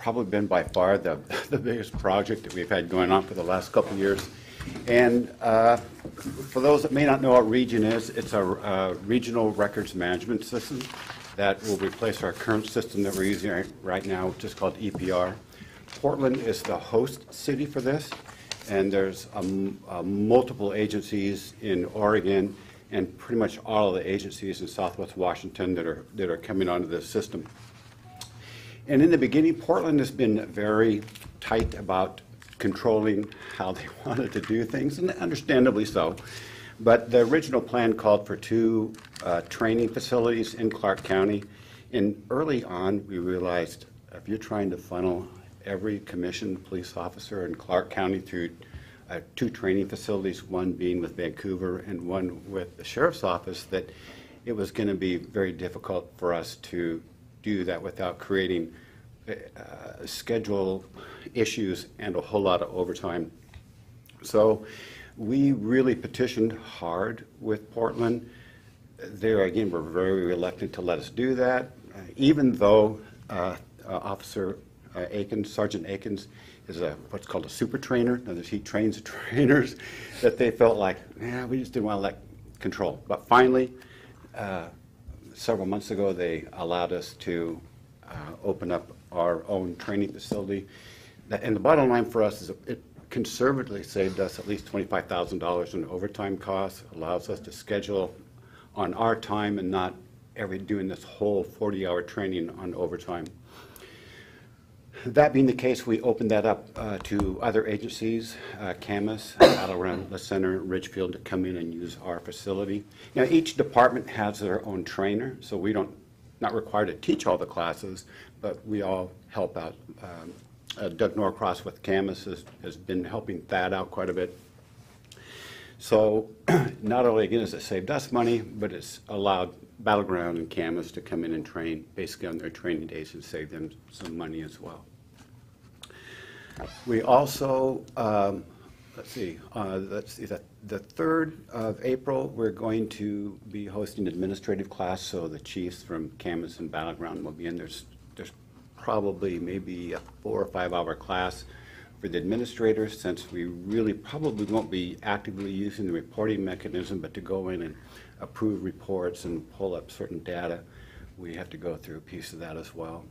Probably been by far the, the biggest project that we've had going on for the last couple of years. And uh, for those that may not know what RegJIN is, it's a regional records management system that will replace our current system that we're using right- right now, which is called EPR. Portland is the host city for this, and there's um, uh, multiple agencies in Oregon and pretty much all of the agencies in southwest Washington that are, that are coming onto this system. And in the beginning, Portland has been very tight about controlling how they wanted to do things, and understandably so. But the original plan called for two uh, training facilities in Clark County. And early on, we realized if you're trying to funnel every commissioned police officer in Clark County through uh, two training facilities, one being with Vancouver and one with the sheriff's office, that it was going to be very difficult for us to do that without creating uh, schedule issues and a whole lot of overtime. So we really petitioned hard with Portland. There, again, were very reluctant to let us do that, uh, even though uh, uh, Officer uh, Akins, Sergeant Akins, is a, what's called a super trainer. Words, he trains trainers that they felt like, yeah, we just didn't want to let control. But finally, uh, several months ago, they allowed us to uh, open up our own training facility. And the bottom line for us is it conservatively saved us at least $25,000 in overtime costs, allows us to schedule on our time and not every, doing this whole 40-hour training on overtime. That being the case, we opened that up uh, to other agencies, uh, Camas, Battle Ground, La Center, Ridgefield, to come in and use our facility. Now, each department has their own trainer, so we don't, not required to teach all the classes, but we all help out. Um, uh, Doug Norcross with Camas has, has been helping that out quite a bit. So not only, again, has it saved us money, but it's allowed Battle Ground and Camas to come in and train, basically on their training days and save them some money as well. We also, um, let's see, uh, let's see, the, the third of April, we're going to be hosting an administrative class, so the chiefs from Camas and Battle Ground will be in. There's, there's probably maybe a four or five hour class for the administrators, since we really probably won't be actively using the reporting mechanism, but to go in and approve reports and pull up certain data, we have to go through a piece of that as well.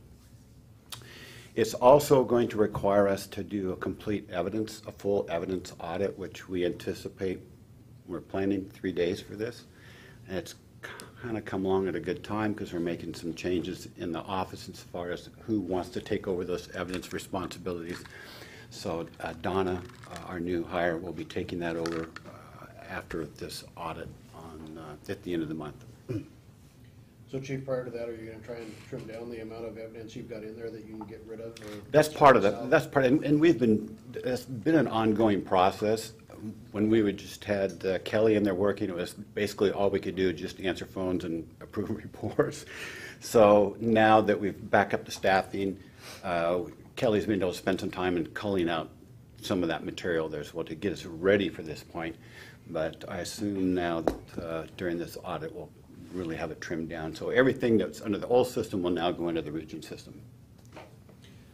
It's also going to require us to do a complete evidence, a full evidence audit, which we anticipate, we're planning three days for this. And it's kind of come along at a good time because we're making some changes in the office as far as who wants to take over those evidence responsibilities. So uh, Donna, uh, our new hire, will be taking that over uh, after this audit on, uh, at the end of the month.
So Chief, prior to that, are you gonna try and trim down the amount of evidence you've got in there that you can get rid of? or
That's part of the, that's part, and and we've been, it's been an ongoing process. When we would just had uh, Kelly in there working, it was basically all we could do, just answer phones and approve reports. So now that we've back up the staffing, uh, Kelly's been able to spend some time in culling out some of that material there as well to get us ready for this point. But I assume now that uh, during this audit, we'll really have it trimmed down. So everything that's under the old system will now go into the RegJIN system.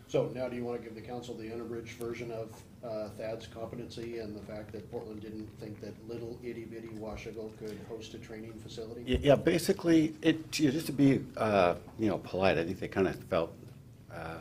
So now do you want to give the council the unabridged version of uh, Thad's competency and the fact that Portland didn't think that little itty bitty Washougal could host a training facility?
Y- Yeah, basically, it, just to be, uh, you know, polite, I think they kind of felt uh,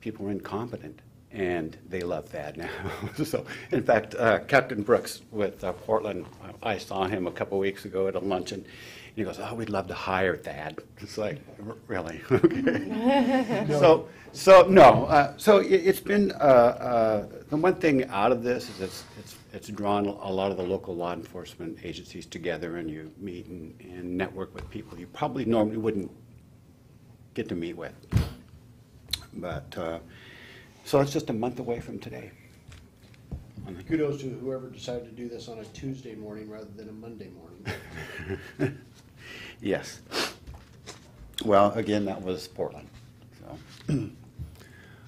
people were incompetent, and they love that now. So, in fact, uh, Captain Brooks with uh, Portland, I saw him a couple weeks ago at a luncheon, and he goes, "Oh, we'd love to hire Thad." It's like, "R- really? Okay. So, so, no, uh, so it- it's been, uh, uh, the one thing out of this is it's, it's it's drawn a lot of the local law enforcement agencies together, and you meet and, and network with people you probably normally wouldn't get to meet with. But, uh, so it's just a month away from today.
Kudos to whoever decided to do this on a Tuesday morning rather than a Monday morning.
Yes. Well, again, that was Portland, so.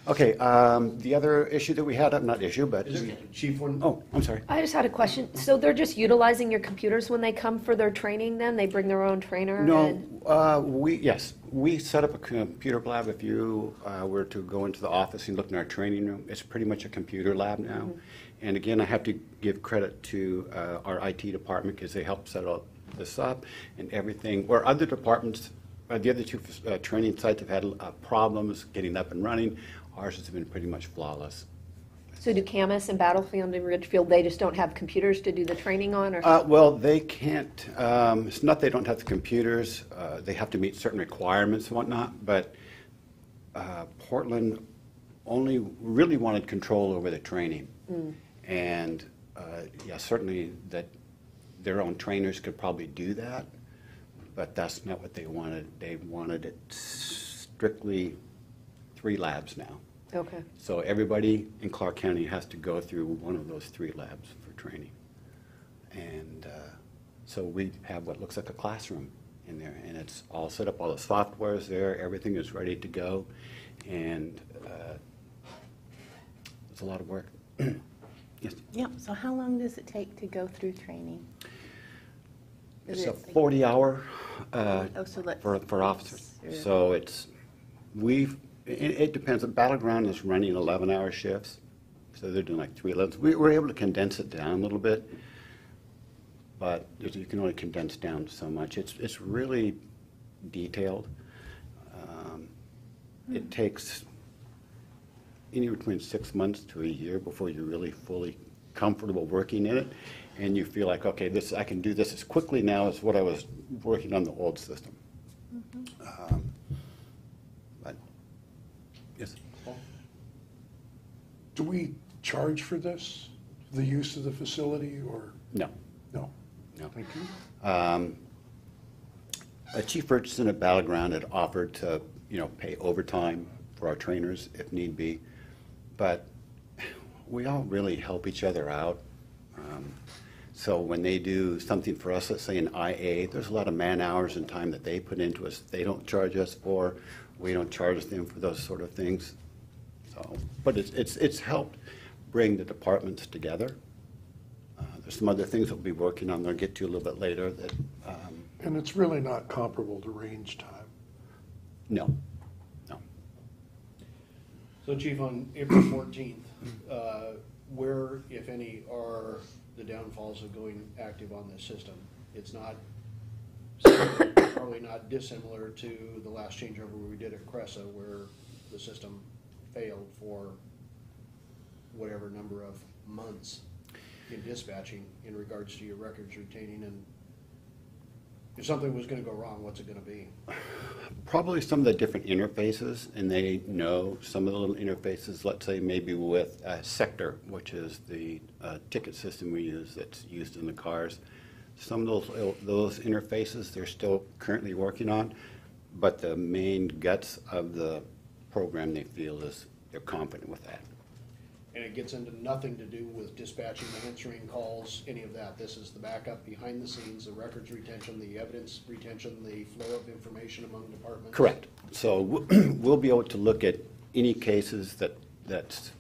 Okay, um, the other issue that we had, uh, not issue, but,
Is it, Chief, when,
oh, I'm sorry.
I just had a question. So they're just utilizing your computers when they come for their training then? They bring their own trainer?
No,
and-
uh, we, yes, we set up a computer lab. If you uh, were to go into the office and look in our training room, it's pretty much a computer lab now. And again, I have to give credit to uh, our IT department because they helped set all this up and everything. Where other departments, uh, the other two uh, training sites have had uh, problems getting up and running, ours has been pretty much flawless.
So do Camas and Battlefield and Ridgefield, they just don't have computers to do the training on or?
Uh, well, they can't, um, it's not they don't have the computers, uh, they have to meet certain requirements and whatnot, but, uh, Portland only really wanted control over the training. And, uh, yeah, certainly that their own trainers could probably do that, but that's not what they wanted. They wanted it strictly three labs now.
Okay.
So everybody in Clark County has to go through one of those three labs for training. And uh, so we have what looks like a classroom in there, and it's all set up, all the software's there, everything is ready to go, and uh, it's a lot of work. Yes,
Yep, so how long does it take to go through training? Is
It's a
it like-
40-hour
Oh, so
for for officers. So it's, we've, it it depends, The Battle Ground is running 11-hour shifts, so they're doing like three 11s. We were able to condense it down a little bit, but you can only condense down so much. It's, it's really detailed. Um, It takes anywhere between six months to a year before you're really fully comfortable working in it, and you feel like, okay, this, I can do this as quickly now as what I was working on the old system. Um, But, yes,
Do we charge for this, the use of the facility, or,
no,
no?
no.
Thank you.
Um, uh, Chief Richardson at Battle Ground had offered to, you know, pay overtime for our trainers if need be, but we all really help each other out. Um, So when they do something for us, let's say an IA, there's a lot of man-hours and time that they put into us. They don't charge us for, we don't charge them for those sort of things. So, but it's, it's, it's helped bring the departments together. Uh, There's some other things that we'll be working on, that I'll get to a little bit later, that, um,
And it's really not comparable to range time.
no, no.
so Chief, on April fourteenth, uh, where, if any, are the downfalls of going active on this system? It's not, probably not dissimilar to the last changeover we did at CRESA, where the system failed for whatever number of months in dispatching in regards to your records retaining and if something was gonna go wrong, what's it gonna be?
Probably some of the different interfaces, and they know some of the little interfaces, let's say maybe with uh, Sector, which is the uh, ticket system we use that's used in the cars. Some of those, those interfaces, they're still currently working on, but the main guts of the program, they feel is, they're confident with that.
And it gets into nothing to do with dispatching, answering calls, any of that. This is the backup behind the scenes, the records retention, the evidence retention, the flow of information among departments.
Correct. So we'll be able to look at any cases that, that's,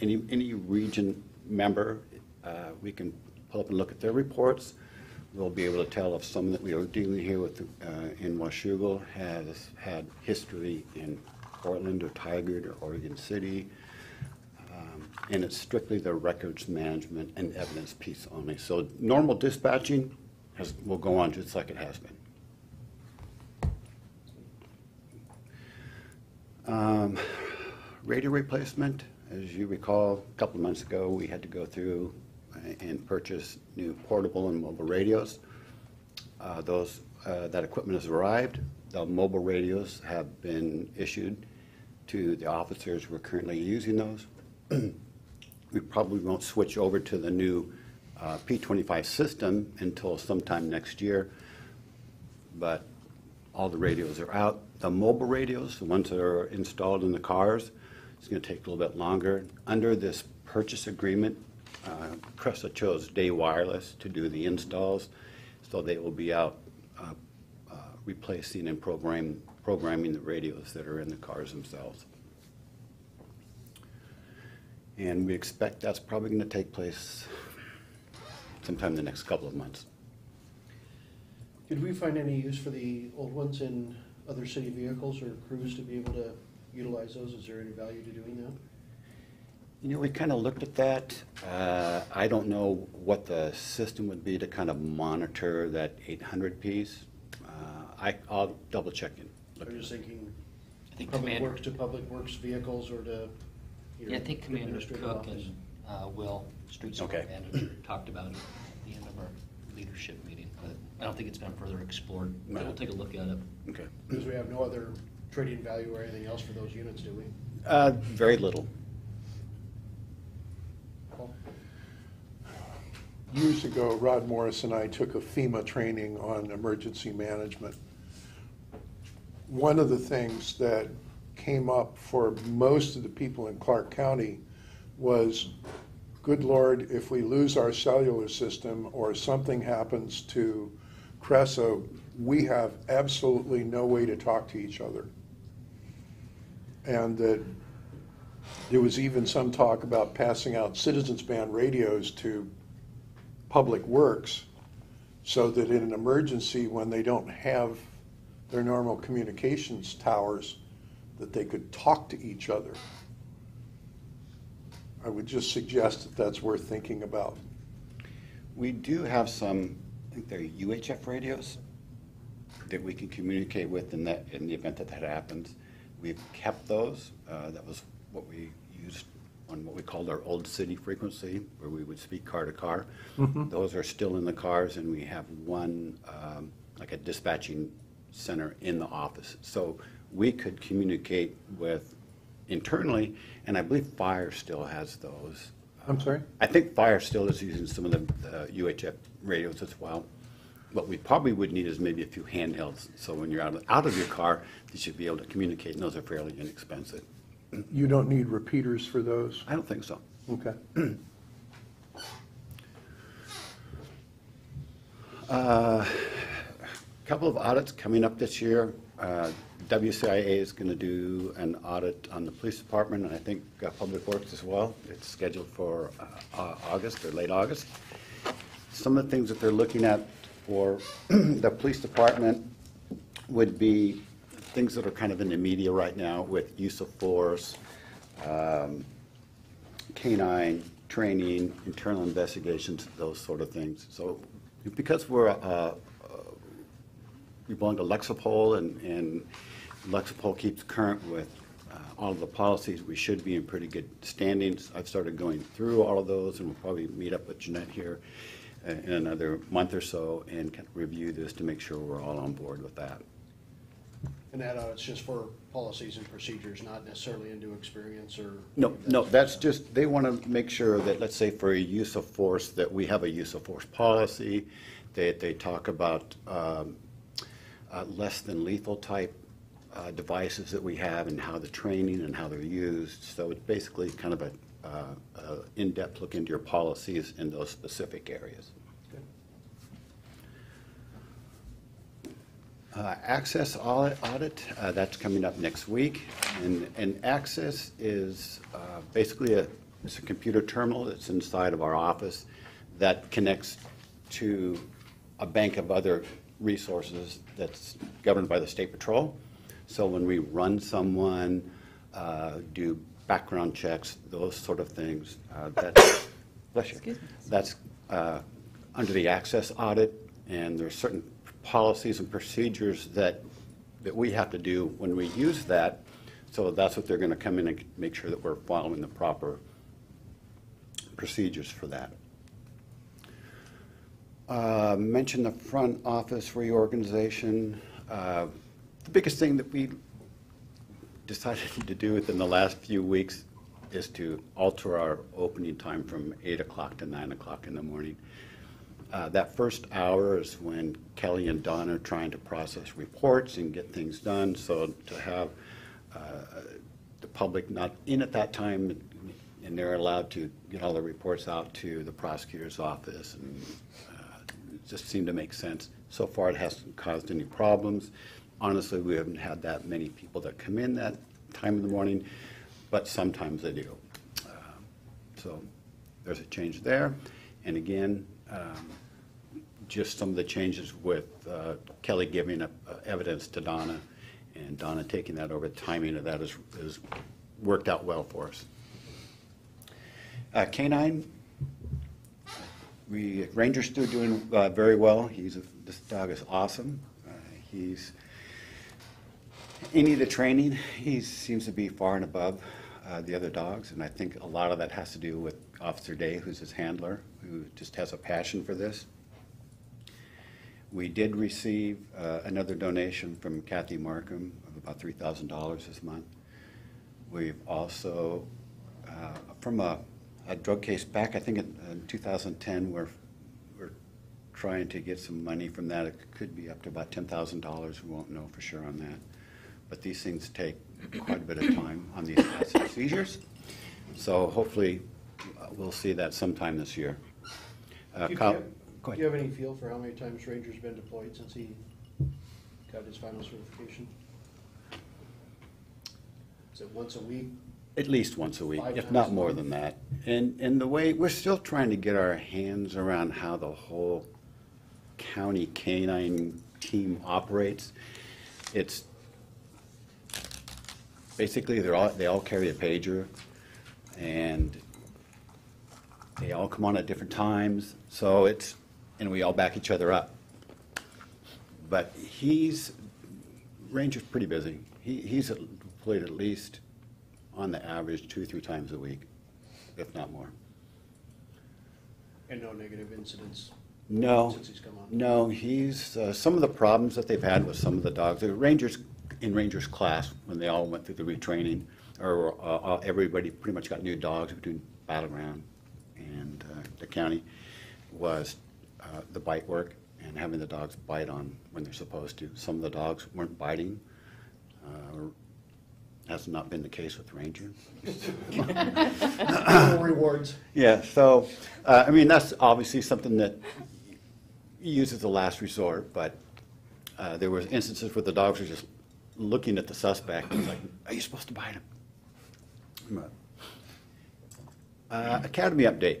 any, any RegJIN member, uh, we can pull up and look at their reports. We'll be able to tell if someone that we are dealing here with uh, in Washougal has had history in Portland or Tigard or Oregon City. And it's strictly the records management and evidence piece only. So normal dispatching has, will go on just like it has been. Um, Radio replacement, as you recall, a couple of months ago, we had to go through and purchase new portable and mobile radios. Uh, Those, uh, that equipment has arrived. The mobile radios have been issued to the officers who are currently using those. We probably won't switch over to the new uh, P25 system until sometime next year, but all the radios are out. The mobile radios, the ones that are installed in the cars, it's going to take a little bit longer. Under this purchase agreement, uh, chose Day Wireless to do the installs, so they will be out uh, uh, replacing and program, programming the radios that are in the cars themselves. And we expect that's probably going to take place sometime in the next couple of months.
Did we find any use for the old ones in other city vehicles or crews to be able to utilize those? Is there any value to doing that?
You know, we kind of looked at that. Uh, I don't know what the system would be to kind of monitor that 800 piece. Uh, I, I'll double check it.
I was just thinking,
I think
public
Commander,
works to public works vehicles or to. Your
yeah, I think Commander
administrative
Cook
office.
and uh, Will, street
Okay.
superintendent, talked about it at the end of our leadership meeting, but I don't think it's been further explored.
No.
We'll take a look at it.
Okay.
Because we have no other trading value or anything else for those units, do we?
Uh, Very little.
Paul?
Years ago, Rod Morris and I took a FEMA training on emergency management. One of the things that came up for most of the people in Clark County was, good Lord, if we lose our cellular system or something happens to CRESA, we have absolutely no way to talk to each other. And that there was even some talk about passing out citizens band radios to Public Works so that in an emergency, when they don't have their normal communications towers, that they could talk to each other. I would just suggest that that's worth thinking about.
We do have some, I think they're UHF radios that we can communicate with in that, in the event that that happens. We've kept those. Uh, That was what we used on what we called our old city frequency, where we would speak car to car. Those are still in the cars, and we have one, um, like a dispatching center in the office. So we could communicate with internally, and I believe fire still has those.
I'm sorry?
I think fire still is using some of the uh, UHF radios as well. What we probably would need is maybe a few handhelds, so when you're out of, out of your car, you should be able to communicate, and those are fairly inexpensive.
You don't need repeaters for those?
I don't think so.
Okay.
Uh, Couple of audits coming up this year. Uh, WCIA is going to do an audit on the police department, and I think uh, Public Works as well. It's scheduled for uh, Au- August or late August. Some of the things that they're looking at for the police department would be things that are kind of in the media right now with use of force, um, canine training, internal investigations, those sort of things. So because we're, uh, uh, we belong to Lexipol and, and Lexipol keeps current with uh, all of the policies, we should be in pretty good standings. I've started going through all of those and we'll probably meet up with Jeanette here uh, in another month or so and kind of review this to make sure we're all on board with that.
And that audit's just for policies and procedures, not necessarily into experience or?
No, no, that's just, they want to make sure that, let's say for a use of force, that we have a use of force policy, that they talk about um, uh, less than lethal type uh, devices that we have and how the training and how they're used. So it's basically kind of a uh, uh, in-depth look into your policies in those specific areas. Uh, Access audit, audit, uh, that's coming up next week. And, and Access is uh, basically a, it's a computer terminal that's inside of our office that connects to a bank of other resources that's governed by the State Patrol. So when we run someone, uh, do background checks, those sort of things, uh, that's, bless you. That's uh, under the access audit, and there are certain policies and procedures that, that we have to do when we use that. So that's what they're going to come in and make sure that we're following the proper procedures for that. Uh, Mention the front office reorganization. Uh, The biggest thing that we decided to do within the last few weeks is to alter our opening time from 8 o'clock to 9 o'clock in the morning. Uh, That first hour is when Kelly and Donna are trying to process reports and get things done, so to have uh, the public not in at that time, and they're allowed to get all the reports out to the prosecutor's office, and uh, just seemed to make sense. So far, it hasn't caused any problems. Honestly, we haven't had that many people that come in that time in the morning, but sometimes they do. Uh, So there's a change there. And again, um, just some of the changes with uh, Kelly giving up uh, evidence to Donna and Donna taking that over. The timing of that has, has worked out well for us. Uh, Canine, we, Ranger's still doing uh, very well. He's, a- this dog is awesome. Uh, He's, any of the training, he seems to be far and above uh, the other dogs, and I think a lot of that has to do with Officer Day, who's his handler, who just has a passion for this. We did receive uh, another donation from Kathy Markham of about $3,000 this month. We've also, uh, from a a drug case back, I think in in 2010, we're, we're trying to get some money from that. It could be up to about $10,000. We won't know for sure on that. But these things take quite a bit of time on these of seizures. So hopefully, uh, we'll see that sometime this year. Uh,
Do you
Kyle- go
Do you
ahead.
have any feel for how many times Ranger's been deployed since he got his final certification? Is it once a week?
At least once a week,
Five
if
times
not
a
more than that. And, and the way, we're still trying to get our hands around how the whole county canine team operates. It's, basically, they're all, they all carry a pager, and they all come on at different times, so it's, and we all back each other up. But he's, Ranger's pretty busy. He, he's deployed at least, on the average, two, three times a week, if not more.
And no negative incidents?
No,
Since he's come on.
no, he's, uh, some of the problems that they've had with some of the dogs, the Rangers, in Rangers class, when they all went through the retraining, or uh, uh, everybody pretty much got new dogs between Battle Ground and uh, the county, was uh, the bite work and having the dogs bite on when they're supposed to. Some of the dogs weren't biting. uh, Has not been the case with Ranger.
Rewards.
Yeah, so, uh, I mean, that's obviously something that you use as a last resort, but uh, there was instances where the dogs were just looking at the suspect, and it's like, are you supposed to bite him? But, uh, Academy update.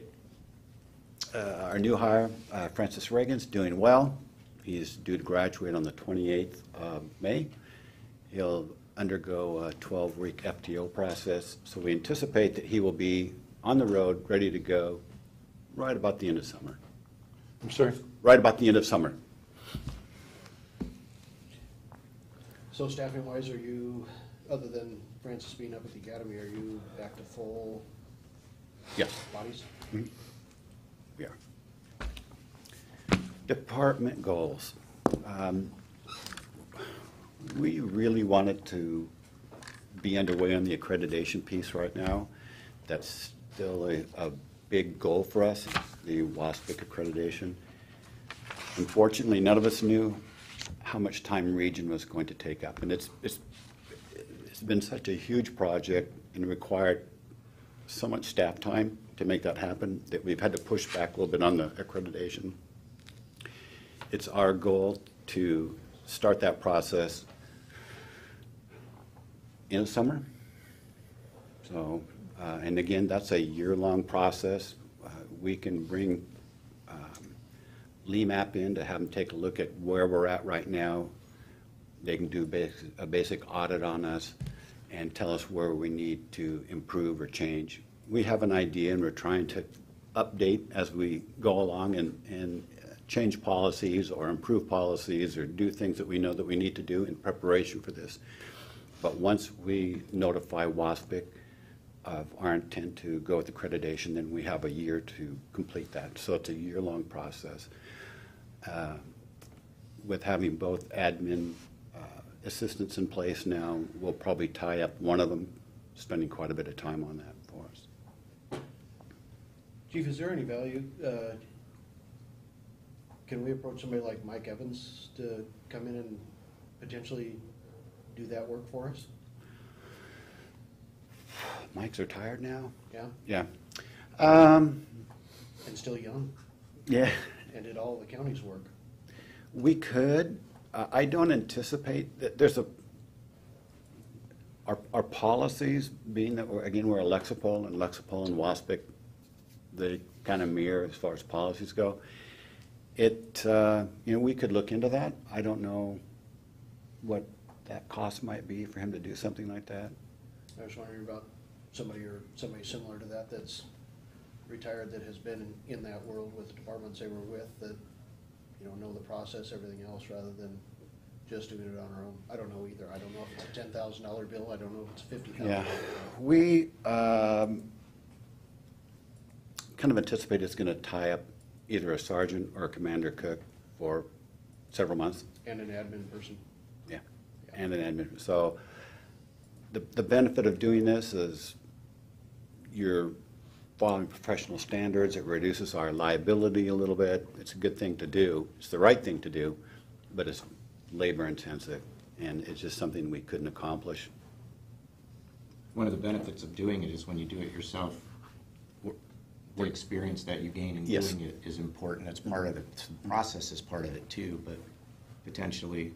Uh, Our new hire, uh, Francis Reagan's doing well. He's due to graduate on the 28th of May. He'll undergo a 12-week FTO process, so we anticipate that he will be on the road, ready to go, right about the end of summer.
I'm sorry?
Right about the end of summer.
So staffing wise, are you, other than Francis being up at the academy, are you back to full
Yes.
bodies?
We are. Department goals. Um, We really wanted to be underway on the accreditation piece right now. That's still a, a big goal for us, the WASPIC accreditation. Unfortunately, none of us knew how much time RegJIN was going to take up. And it's, it's, it's been such a huge project and required so much staff time to make that happen that we've had to push back a little bit on the accreditation. It's our goal to start that process in the summer. So, uh, and again, that's a year-long process. Uh, We can bring LEMAP in to have them take a look at where we're at right now, They can do basic, a basic audit on us and tell us where we need to improve or change. We have an idea and we're trying to update as we go along and, and change policies or improve policies or do things that we know that we need to do in preparation for this. But once we notify WASPIC of our intent to go with accreditation, then we have a year to complete that. So it's a year-long process. Uh, With having both admin uh, assistants in place now, we'll probably tie up one of them, spending quite a bit of time on that for us.
Chief, is there any value, uh, can we approach somebody like Mike Evans to come in and potentially do that work for us?
Mike's retired now?
Yeah,
Yeah. Um,
and still young,
Yeah,
and did all the county's work.
we could. Uh, I don't anticipate, that there's a, our, our policies, being that, we're again, we're a Lexipol, and Lexipol and WASPIC, they kind of mirror as far as policies go. It, uh, you know, we could look into that. I don't know what that cost might be for him to do something like that.
I was wondering about somebody or somebody similar to that that's retired that has been in, in that world with the departments they were with that, you know, know the process, everything else, rather than just doing it on our own. I don't know either. I don't know if it's a ten thousand dollar bill. I don't know if it's a fifty thousand.
Yeah, we um, kind of anticipate it's going to tie up either a sergeant or a commander cook for several months.
And an admin person.
Yeah, and an admin. So the, the benefit of doing this is you're following professional standards. It reduces our liability a little bit. It's a good thing to do. It's the right thing to do, but it's labor intensive, and it's just something we couldn't accomplish.
One of the benefits of doing it is when you do it yourself, the experience that you gain in
Yes.
doing it is important. That's part of it. The process is part of it too, but potentially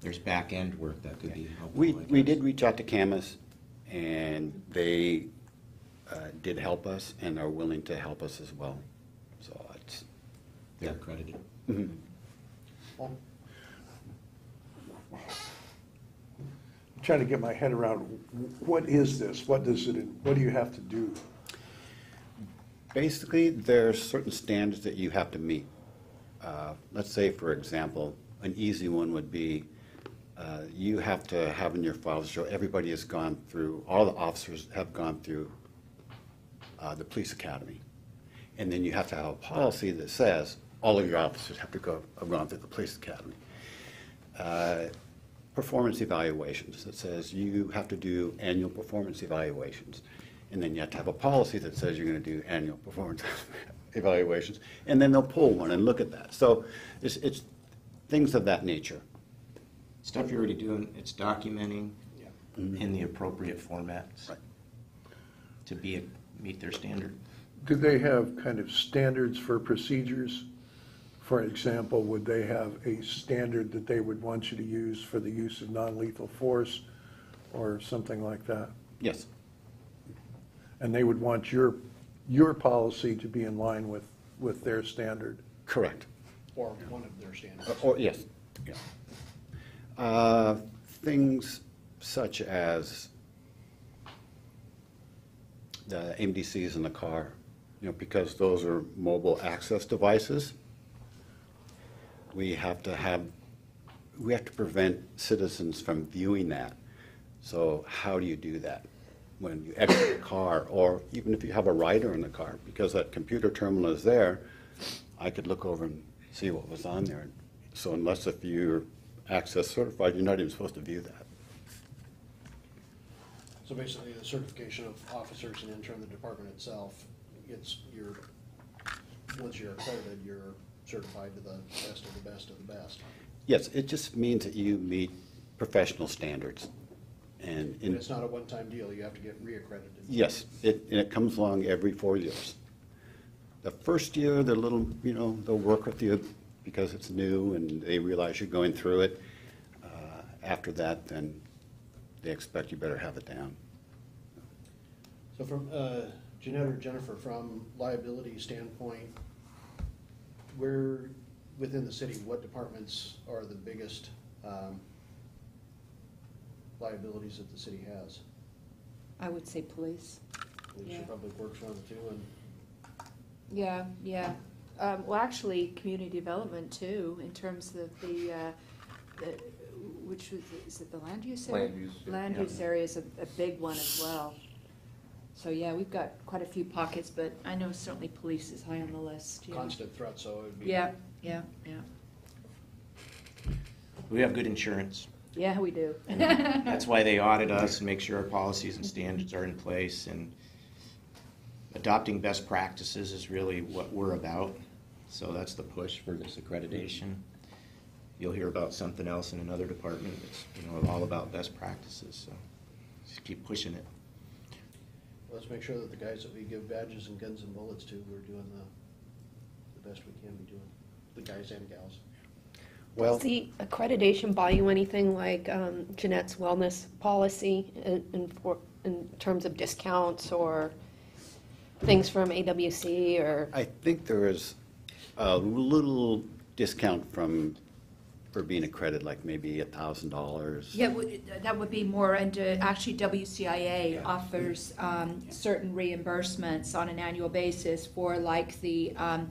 there's back-end work that could be helpful.
We, we did reach out to Camas, and they uh, did help us and are willing to help us as well. So it's,
They're accredited.
Well,
I'm trying to get my head around, what is this? What does it, what do you have to do?
basically, there's certain standards that you have to meet. Uh, Let's say, for example, an easy one would be, uh, you have to have in your files show everybody has gone through, all the officers have gone through uh, the police academy. And then you have to have a policy that says all of your officers have to go, have gone through the police academy. Uh, Performance evaluations that says you have to do annual performance evaluations. And then you have to have a policy that says you're gonna do annual performance evaluations. And then they'll pull one and look at that. So it's, it's things of that nature.
Stuff you're already doing, it's documenting
yeah.
in the appropriate formats
Right.
to be, a- meet their standard.
Do they have kind of standards for procedures? For example, would they have a standard that they would want you to use for the use of non-lethal force or something like that?
Yes,
And they would want your, your policy to be in line with, with their standard?
correct.
Or one of their standards.
Uh, Or, yes, yeah. Uh, Things such as the MDCs in the car, you know, because those are mobile access devices, we have to have, we have to prevent citizens from viewing that. So how do you do that? When you exit the car, or even if you have a rider in the car, because that computer terminal is there, I could look over and see what was on there. So unless if you're access certified, you're not even supposed to view that.
So basically, the certification of officers and in turn the department itself, it's, you're, once you're accredited, you're certified to the best of the best of the best.
Yes, it just means that you meet professional standards. And,
And it's not a one-time deal, you have to get reaccredited.
yes, it, and it comes along every four years. The first year, they're a little, you know, they'll work with you because it's new and they realize you're going through it. Uh, After that, then they expect you better have it down.
So from, uh, Jeanette or Jennifer, from liability standpoint, where, within the city, what departments are the biggest, um, liabilities that the city has.
I would say police.
Police
Yeah.
or public works one of the two, and
Yeah, yeah. Um, well, actually, community development too, in terms of the, uh, the, which was, is it the land use area?
Land use, yeah.
Land use area is a, a big one as well. So, yeah, we've got quite a few pockets, but I know certainly police is high on the list, yeah.
constant threat, so it would be.
Yeah, yeah, yeah.
We have good insurance.
Yeah, we do.
That's why they audit us and make sure our policies and standards are in place, and adopting best practices is really what we're about. So that's the push for this accreditation. You'll hear about something else in another department that's, you know, all about best practices, so just keep pushing it.
Let's make sure that the guys that we give badges and guns and bullets to, we're doing the, the best we can be doing, the guys and gals.
Well,
Does the accreditation buy you anything like um, Jeanette's wellness policy in, in for- in terms of discounts or things from AWC or?
I think there is a little discount from, for being accredited, like maybe a thousand dollars.
Yeah, w- that would be more, and uh, actually WCIA offers um, certain reimbursements on an annual basis for like the, um,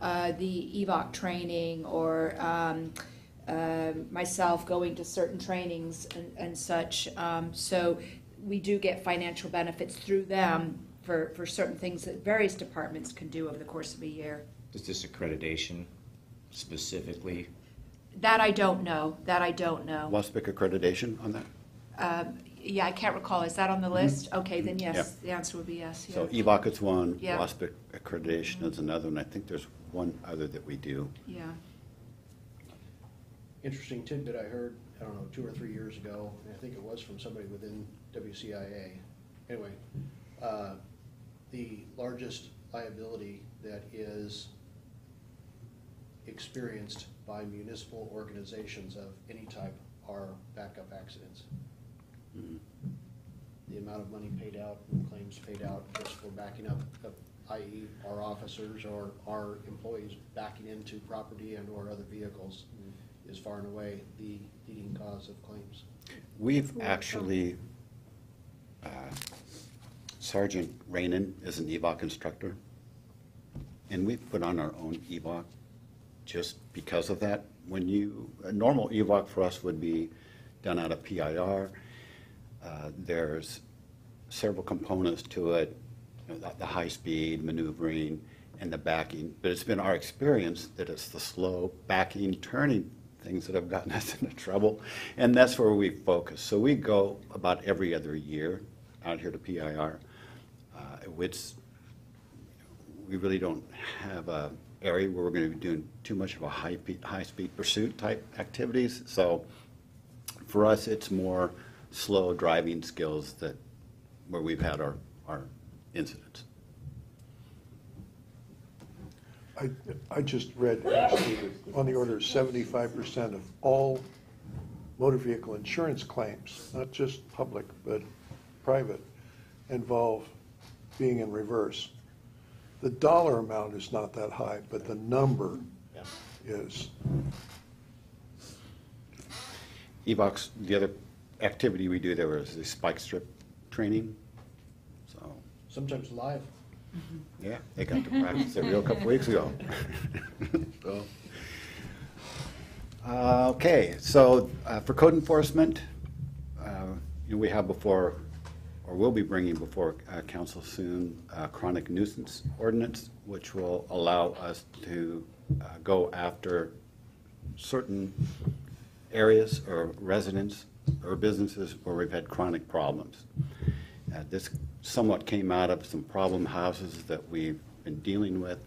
uh, the EVOC training or um, uh, myself going to certain trainings and- and such. Um, So we do get financial benefits through them for, for certain things that various departments can do over the course of a year.
Is this accreditation specifically?
That I don't know, that I don't know.
WASPIC accreditation on that?
Um, Yeah, I can't recall. Is that on the list? Okay, then yes,
Mm-hmm. Yeah.
the answer would be yes, yeah.
So E EVOC is one,
Yeah.
WASPIC accreditation is another, and I think there's one other that we do.
Yeah.
Interesting tidbit I heard, I don't know, two or three years ago, and I think it was from somebody within WCIA. Anyway, uh, the largest liability that is experienced by municipal organizations of any type are backup accidents. The amount of money paid out, and claims paid out just for backing up, uh, i.e. our officers or our employees backing into property and or other vehicles is far and away the leading cause of claims.
We've actually, uh, Sergeant Rainan is an EVOC instructor, and we've put on our own EVOC just because of that. When you, a normal EVOC for us would be done out of PIR. Uh, There's several components to it, you know, the- the high-speed maneuvering and the backing. But it's been our experience that it's the slow backing, turning things that have gotten us into trouble. And that's where we focus. So we go about every other year out here to PIR. Uh, Which, we really don't have a area where we're going to be doing too much of a high, high speed pursuit type activities. So for us, it's more slow driving skills that, where we've had our, our incidents.
I, I just read actually on the order of seventy-five percent of all motor vehicle insurance claims, not just public, but private, involve being in reverse. The dollar amount is not that high, but the number is.
EVOX, the other activity we do there is the spike strip training. So,
Sometimes live.
yeah, they got to practice it real couple weeks ago. So, uh, Okay, so uh, for code enforcement, uh, you know, we have before, or will be bringing before uh, council soon, uh, chronic nuisance ordinance, which will allow us to uh, go after certain areas or residents or businesses where we've had chronic problems. Uh, This somewhat came out of some problem houses that we've been dealing with.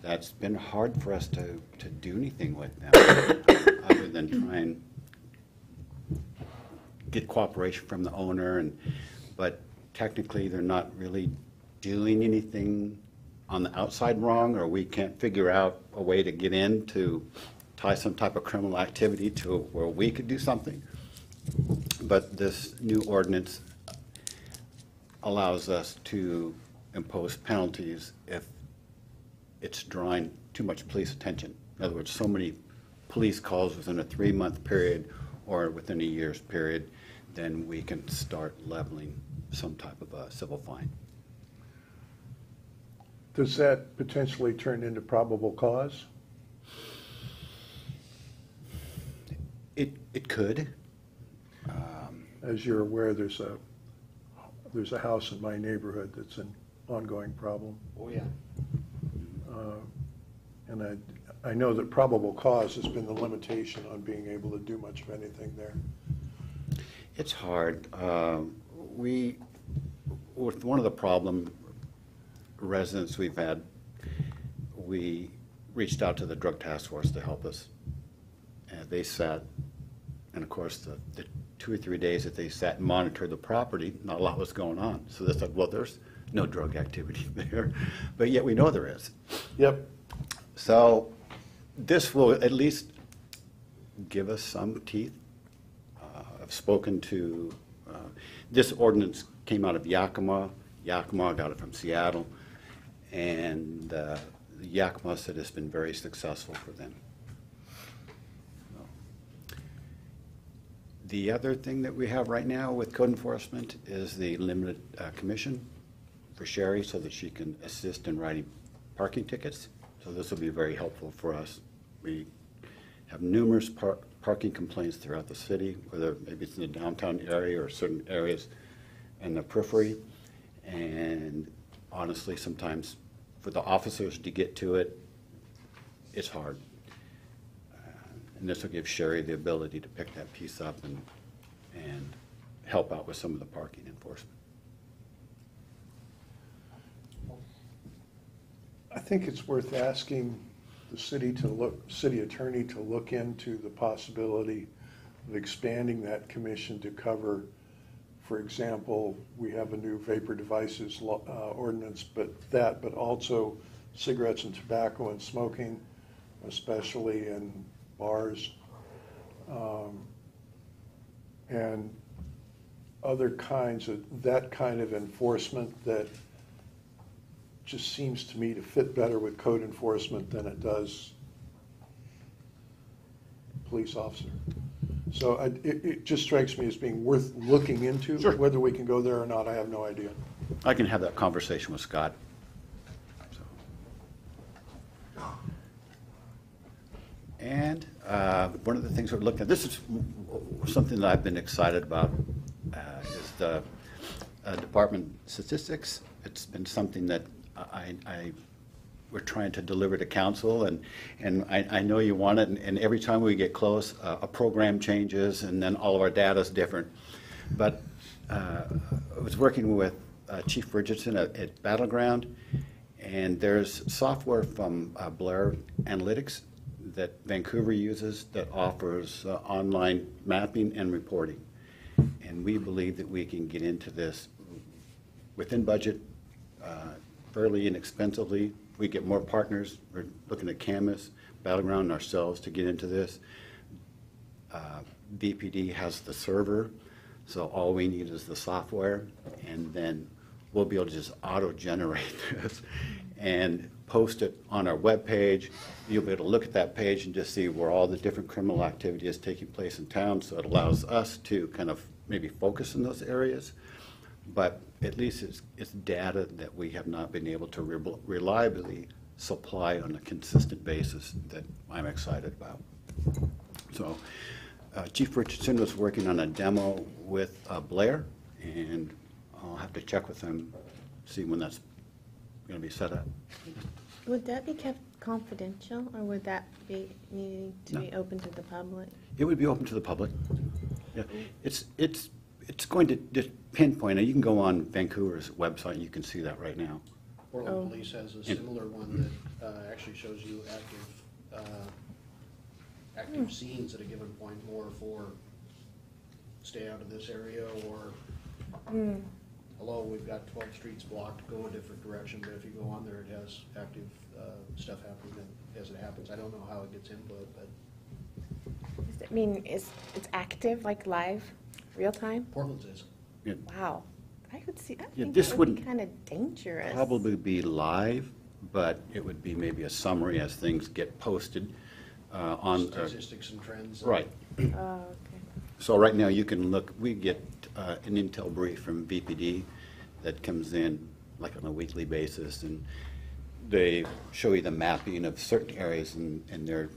That's been hard for us to, to do anything with them, other than try and get cooperation from the owner and, but technically, they're not really doing anything on the outside wrong, or we can't figure out a way to get in to tie some type of criminal activity to where we could do something. But this new ordinance allows us to impose penalties if it's drawing too much police attention. In other words, so many police calls within a three-month period or within a year's period then we can start leveling some type of a civil fine.
Does that potentially turn into probable cause?
It, it could.
As you're aware, there's a, there's a house in my neighborhood that's an ongoing problem.
Oh, yeah.
And I, I know that probable cause has been the limitation on being able to do much of anything there.
It's hard. Um, We, with one of the problem residents we've had, we reached out to the drug task force to help us. And they sat, and of course, the, the two or three days that they sat and monitored the property, not a lot was going on. So they said, well, there's no drug activity there, but yet we know there is.
Yep.
So this will at least give us some teeth. Uh, I've spoken to, this ordinance came out of Yakima. Yakima got it from Seattle. And uh, Yakima said it's been very successful for them. The other thing that we have right now with code enforcement is the limited uh, commission for Sherry so that she can assist in writing parking tickets. So this will be very helpful for us. We have numerous par- parking complaints throughout the city, whether maybe it's in the downtown area or certain areas in the periphery. And honestly, sometimes for the officers to get to it, it's hard. Uh, And this will give Sherry the ability to pick that piece up and, and help out with some of the parking enforcement.
I think it's worth asking the city to look, city attorney to look into the possibility of expanding that commission to cover, for example, we have a new vapor devices lo- uh, ordinance, but that, but also cigarettes and tobacco and smoking, especially in bars. um, And other kinds of, that kind of enforcement that just seems to me to fit better with code enforcement than it does police officer. So I, it, it just strikes me as being worth looking into.
Sure.
Whether we can go there or not, I have no idea.
I can have that conversation with Scott. So. And uh, one of the things we're looking at, this is something that I've been excited about, uh, is the uh, Department statistics. It's been something that I, I, we're trying to deliver to council, and, and I, I know you want it, and- and every time we get close, uh, a program changes, and then all of our data is different. But uh, I was working with uh, Chief Richardson at at Battle Ground, and there's software from uh, Bair Analytics that Vancouver uses that offers uh, online mapping and reporting. And we believe that we can get into this within budget, uh, fairly inexpensively. We get more partners. We're looking at Camas, Battleground, ourselves to get into this. Uh, BPD has the server, so all we need is the software, and then we'll be able to just auto-generate this and post it on our webpage. You'll be able to look at that page and just see where all the different criminal activity is taking place in town, so it allows us to kind of maybe focus in those areas. But at least it's, it's data that we have not been able to re- reliably supply on a consistent basis that I'm excited about. So uh, Chief Richardson was working on a demo with uh, Bair, and I'll have to check with him, see when that's going to be set up.
Would that be kept confidential, or would that be needing to
No.
be open to the public?
It would be open to the public. Yeah, It's, it's, it's going to pinpoint, and you can go on Vancouver's website, and you can see that right now.
Oh.
Portland Police has a similar one that uh, actually shows you active, uh, active scenes at a given point, more for stay out of this area, or hello, we've got twelve streets blocked, go a different direction, but if you go on there, it has active uh, stuff happening as it happens. I don't know how it gets input, but
Does it mean is it's active, like live, real time?
Portland's is.
Yeah,
Wow. I could see, I
Yeah,
think
this
that would be
wouldn't
kind of dangerous.
Probably be live, but it would be maybe a summary as things get posted uh, on. uh,
Statistics and trends.
Right.
Oh, okay.
So right now, you can look, we get uh, an intel brief from VPD that comes in like on a weekly basis, and they show you the mapping of certain areas and, in their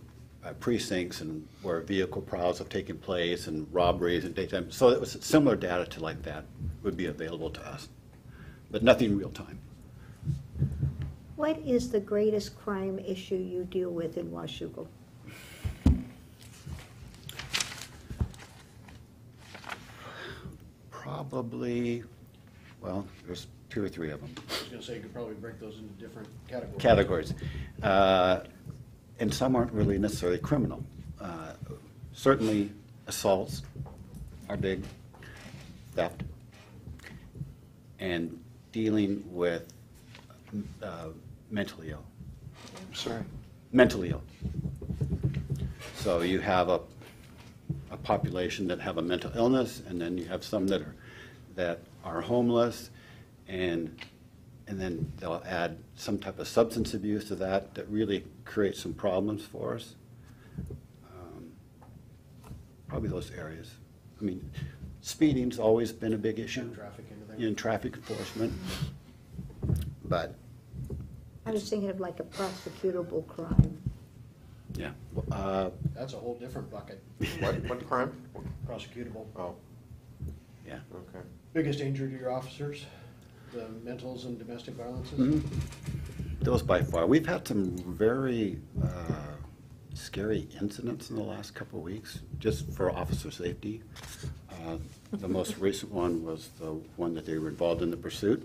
uh, precincts and where vehicle prowls have taken place and robberies and daytime. So it was similar data to like that would be available to us, but nothing real time.
What is the greatest crime issue you deal with in Washougal?
Probably, well, there's two or three of them.
I was gonna say, you could probably break those into different categories.
categories. Uh, And some aren't really necessarily criminal. Uh, Certainly assaults are big, theft, and dealing with uh, mentally ill,
Sorry.
mentally ill. So you have a, a population that have a mental illness, and then you have some that are, that are homeless, and, and then they'll add some type of substance abuse to that, that really creates some problems for us. Um, Probably those areas. I mean, speeding's always been a big issue
Traffic into there.
in traffic enforcement, but,
I was thinking of like a prosecutable crime.
yeah. uh,
That's a whole different bucket,
What, what crime?
prosecutable.
Oh,
Yeah.
okay.
Biggest danger to your officers, the mentals and domestic violences?
Mhm. Those by far. We've had some very uh, scary incidents in the last couple of weeks, just for officer safety. Uh, The most recent one was the one that they were involved in the pursuit,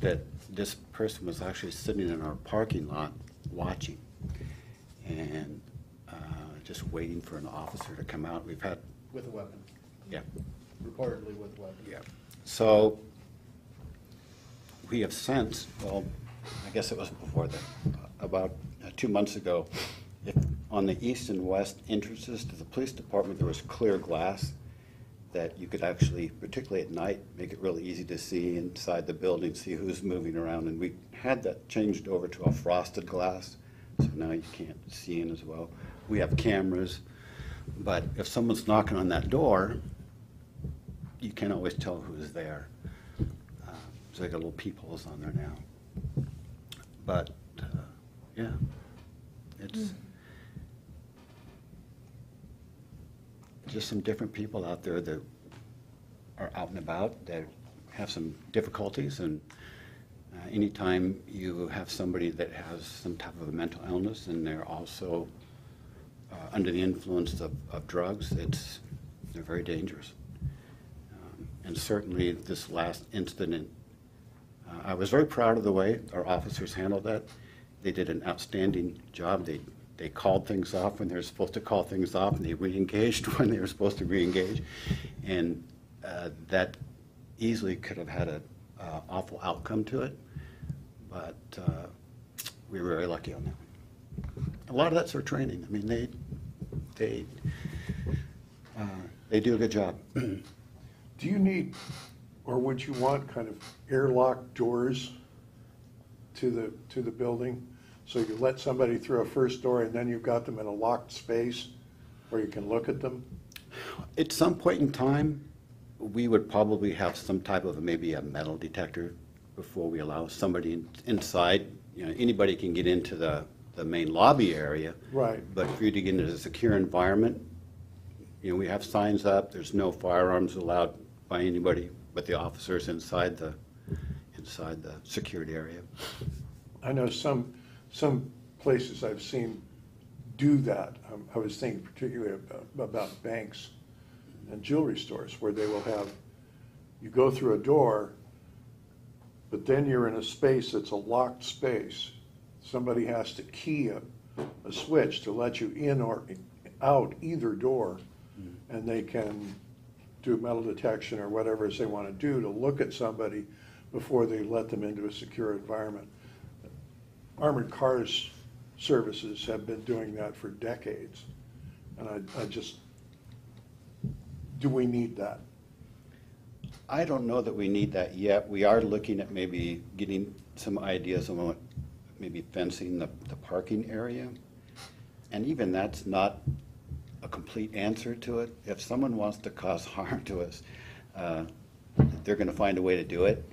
that this person was actually sitting in our parking lot watching and uh, just waiting for an officer to come out. We've had,
With a weapon,
yeah,
reportedly with a weapon.
yeah. So we have since, well, I guess it was before that, about uh, two months ago, if, on the east and west entrances to the police department, there was clear glass that you could actually, particularly at night, make it really easy to see inside the building, see who's moving around. And we had that changed over to a frosted glass, so now you can't see in as well. We have cameras, but if someone's knocking on that door, you can't always tell who's there. So they got little peepholes on there now. But, uh, yeah, it's just some different people out there that are out and about, that have some difficulties, and uh, anytime you have somebody that has some type of a mental illness, and they're also uh, under the influence of, of drugs, it's, they're very dangerous. Um, And certainly, this last incident, uh, I was very proud of the way our officers handled that. They did an outstanding job. They, they called things off when they were supposed to call things off, and they re-engaged when they were supposed to re-engage. And uh, that easily could have had an awful outcome to it, but uh, we were very lucky on that. A lot of that's their training. I mean, they, they, uh, they do a good job.
Do you need, or would you want kind of airlock doors to the, to the building? So you let somebody through a first door and then you've got them in a locked space where you can look at them?
At some point in time, we would probably have some type of maybe a metal detector before we allow somebody in- inside. You know, anybody can get into the, the main lobby area.
Right.
But for you to get into a secure environment, you know, we have signs up, there's no firearms allowed by anybody but the officers inside the, inside the secured area.
I know some, some places I've seen do that. Um, I was thinking particularly about, about banks and jewelry stores where they will have, you go through a door, but then you're in a space that's a locked space. Somebody has to key a, a switch to let you in or out either door. And they can do metal detection or whatever it is they want to do to look at somebody before they let them into a secure environment. Armored Cars Services have been doing that for decades. And I, I just, do we need that?
I don't know that we need that yet. We are looking at maybe getting some ideas on maybe fencing the, the parking area. And even that's not a complete answer to it. If someone wants to cause harm to us, uh, they're going to find a way to do it.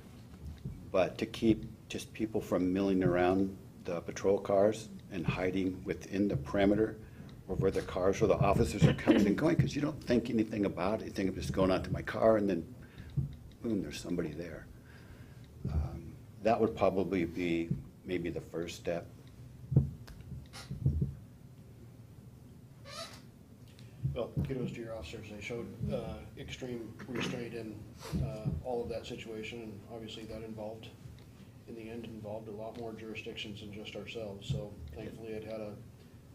But to keep just people from milling around the patrol cars and hiding within the perimeter or where the cars or the officers are coming and going, because you don't think anything about it. You think of just going out to my car and then boom, there's somebody there. Um, That would probably be maybe the first step.
Well, kudos to your officers. They showed uh, extreme restraint in uh, all of that situation, and obviously that involved, in the end, involved a lot more jurisdictions than just ourselves. So thankfully, it had a,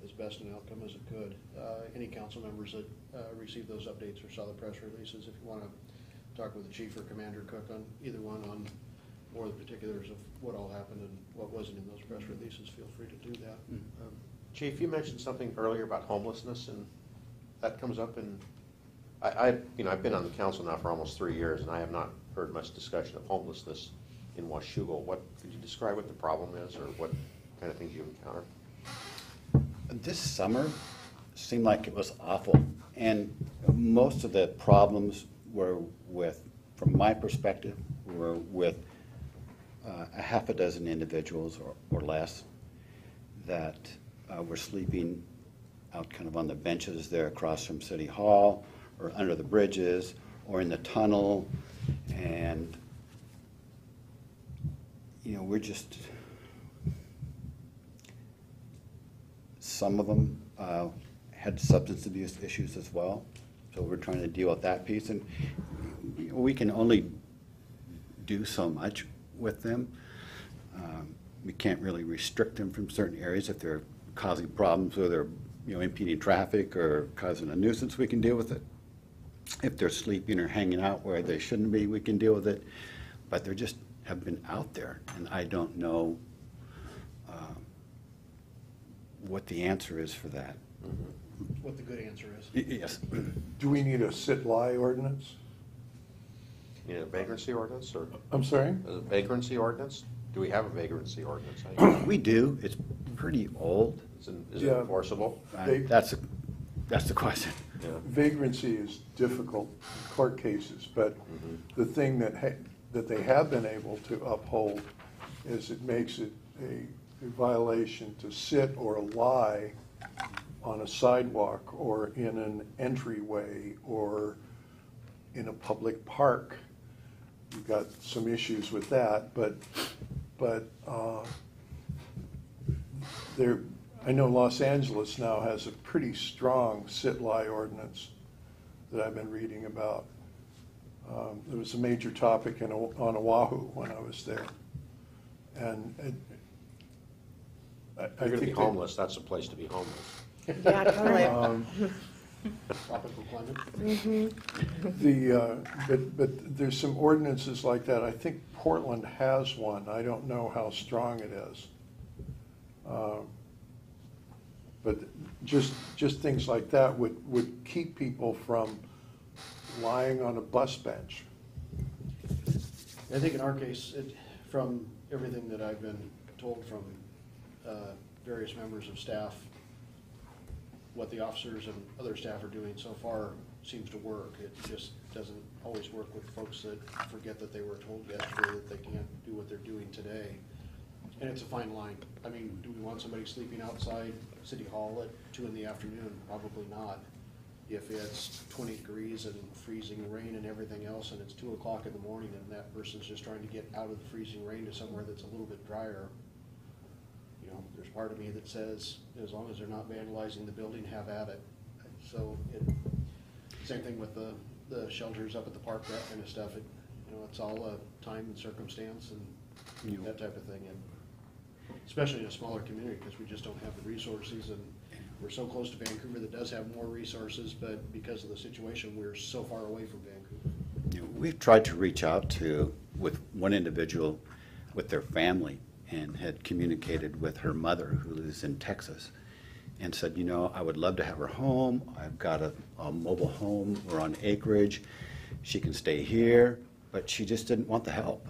as best an outcome as it could. Uh, Any council members that uh, received those updates or saw the press releases, if you want to talk with the chief or Commander Cook on either one on more of the particulars of what all happened and what wasn't in those press releases, feel free to do that. Um,
Chief, you mentioned something earlier about homelessness, and that comes up in, I, I, you know, I've been on the council now for almost three years, and I have not heard much discussion of homelessness in Washougal. What, could you describe what the problem is, or what kind of things you encounter?
This summer seemed like it was awful, and most of the problems were with, from my perspective, were with uh, a half a dozen individuals or, or less that uh, were sleeping out kind of on the benches there across from City Hall, or under the bridges, or in the tunnel, and, you know, we're just, some of them uh, had substance abuse issues as well, so we're trying to deal with that piece, and we can only do so much with them. Um, We can't really restrict them from certain areas if they're causing problems or they're, you know, impeding traffic or causing a nuisance, we can deal with it. If they're sleeping or hanging out where they shouldn't be, we can deal with it. But they're just, have been out there, and I don't know um, what the answer is for that.
What the good answer is.
Y- Yes.
Do we need a sit-lie ordinance?
You know, vagrancy ordinance, or,
I'm sorry?
is it vagrancy ordinance? Do we have a vagrancy ordinance? I-
We do, it's pretty old.
Is it is it
Yeah.
enforceable?
They-
That's, that's the question.
Yeah.
Vagrancy is difficult in court cases, but the thing that, ha- that they have been able to uphold is it makes it a a violation to sit or lie on a sidewalk or in an entryway or in a public park. You've got some issues with that, but, but, uh, there, I know Los Angeles now has a pretty strong sit-lie ordinance that I've been reading about. Um, It was a major topic in, on Oahu when I was there. And it, I, I
you're gonna be
think that-
homeless, that's the place to be homeless.
Yeah, totally.
um,
Tropical climate.
The, uh, but, but there's some ordinances like that. I think Portland has one. I don't know how strong it is. Um, But just, just things like that would, would keep people from lying on a bus bench.
I think in our case, it, from everything that I've been told from uh, various members of staff, what the officers and other staff are doing so far seems to work. It just doesn't always work with folks that forget that they were told yesterday that they can't do what they're doing today. And it's a fine line. I mean, do we want somebody sleeping outside City Hall at two in the afternoon? Probably not. If it's twenty degrees and freezing rain and everything else, and it's two o'clock in the morning, and that person's just trying to get out of the freezing rain to somewhere that's a little bit drier, you know, there's part of me that says, as long as they're not vandalizing the building, have at it. So it, same thing with the, the shelters up at the park, that kind of stuff. It, you know, it's all a time and circumstance and that type of thing. And especially in a smaller community, because we just don't have the resources and we're so close to Vancouver that does have more resources, but because of the situation, we're so far away from Vancouver.
We've tried to reach out to, with one individual, with their family, and had communicated with her mother, who lives in Texas, and said, you know, I would love to have her home. I've got a, a mobile home. We're on acreage. She can stay here, but she just didn't want the help.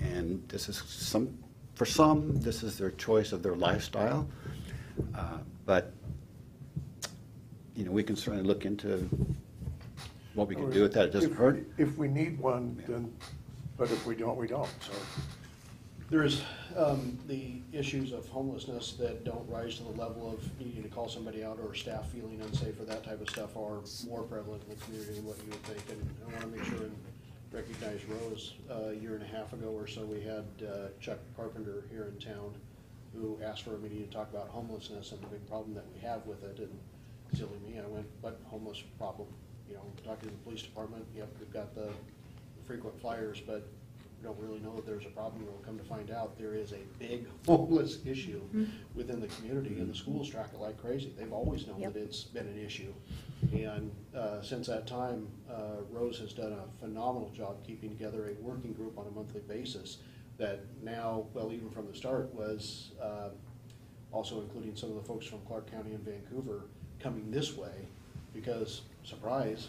And this is some, for some, this is their choice of their lifestyle. Uh, But you know, we can certainly look into what we can do with that. It doesn't
If-
hurt.
If we need one, then, but if we don't, we don't, so.
There's um, the issues of homelessness that don't rise to the level of needing to call somebody out or staff feeling unsafe or that type of stuff are more prevalent in the community than what you would think. And I want to make sure and recognize Rose, uh, a year and a half ago or so, we had uh, Chuck Carpenter here in town who asked for a meeting to talk about homelessness and the big problem that we have with it. And silly me, I went, what homeless problem? You know, talking to the police department, yep, we've got the frequent flyers, but don't really know that there's a problem. We'll come to find out, there is a big homeless issue within the community, and the schools track it like crazy. They've always known
Yep.
that it's been an issue. And uh, since that time, uh, Rose has done a phenomenal job keeping together a working group on a monthly basis that now, well, even from the start, was uh, also including some of the folks from Clark County and Vancouver coming this way, because, surprise,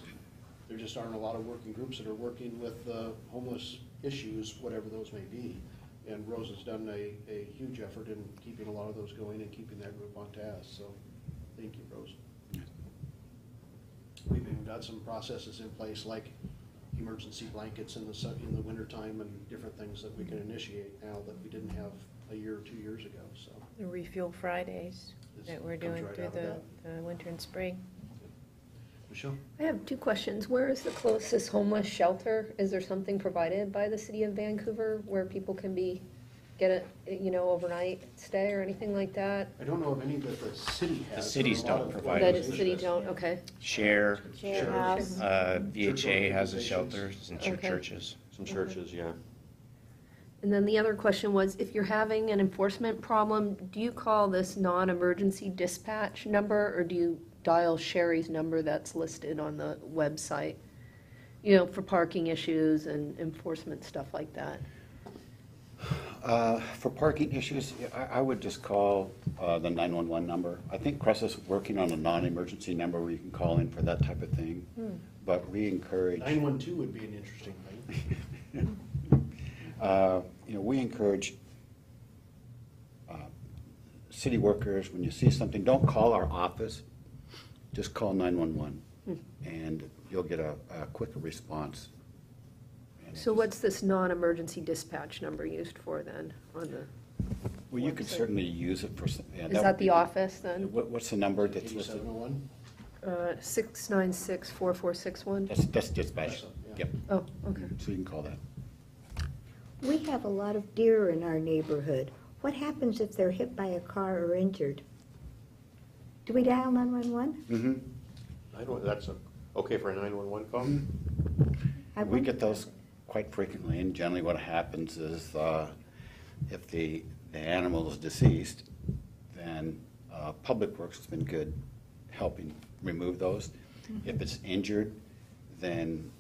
there just aren't a lot of working groups that are working with the homeless issues, whatever those may be. And Rose has done a, a huge effort in keeping a lot of those going and keeping that group on task, so thank you, Rose. We've even got some processes in place like emergency blankets in the, in the wintertime and different things that we can initiate now that we didn't have a year or two years ago, so.
The refuel Fridays that we're doing
right
through the, the winter and spring.
Michelle?
I have two questions. Where is the closest homeless shelter? Is there something provided by the city of Vancouver where people can be, get a, you know, overnight stay or anything like that?
I don't know of any that the city has.
The cities
but a lot
don't
of
provide
That
those.
is city don't, okay.
Share,
Share
Sure.
house.
uh, VHA has a shelter, some church-
Okay.
churches.
Some churches, yeah.
And then the other question was, if you're having an enforcement problem, do you call this non-emergency dispatch number, or do you dial Sherry's number that's listed on the website? You know, for parking issues and enforcement, stuff like that?
Uh, For parking issues, I, I would just call uh, the 911 number. I think CRESA's working on a non-emergency number where you can call in for that type of thing. But we encourage.
Nine-one-two would be an interesting thing.
Uh, You know, we encourage uh, city workers, when you see something, don't call our office, just call 911, and you'll get a a quicker response. And
So
just-
what's this non-emergency dispatch number used for then, on the,
Well, you could certainly use it for. some- yeah,
is
would
that
be
the
good.
office then?
What- What's the number that's listed?
Eighty-seven oh one?
Uh, six nine six four four six one?
That's, that's dispatch.
Yeah.
Yep,
Oh, okay.
so you can call that.
We have a lot of deer in our neighborhood. What happens if they're hit by a car or injured? Do we dial 911?
Mm-hmm.
I don't, that's a, okay for a nine-one-one call?
I
We
wonder
get those quite frequently, and generally what happens is, uh, if the, the animal is deceased, then uh, Public Works has been good helping remove those. If it's injured, then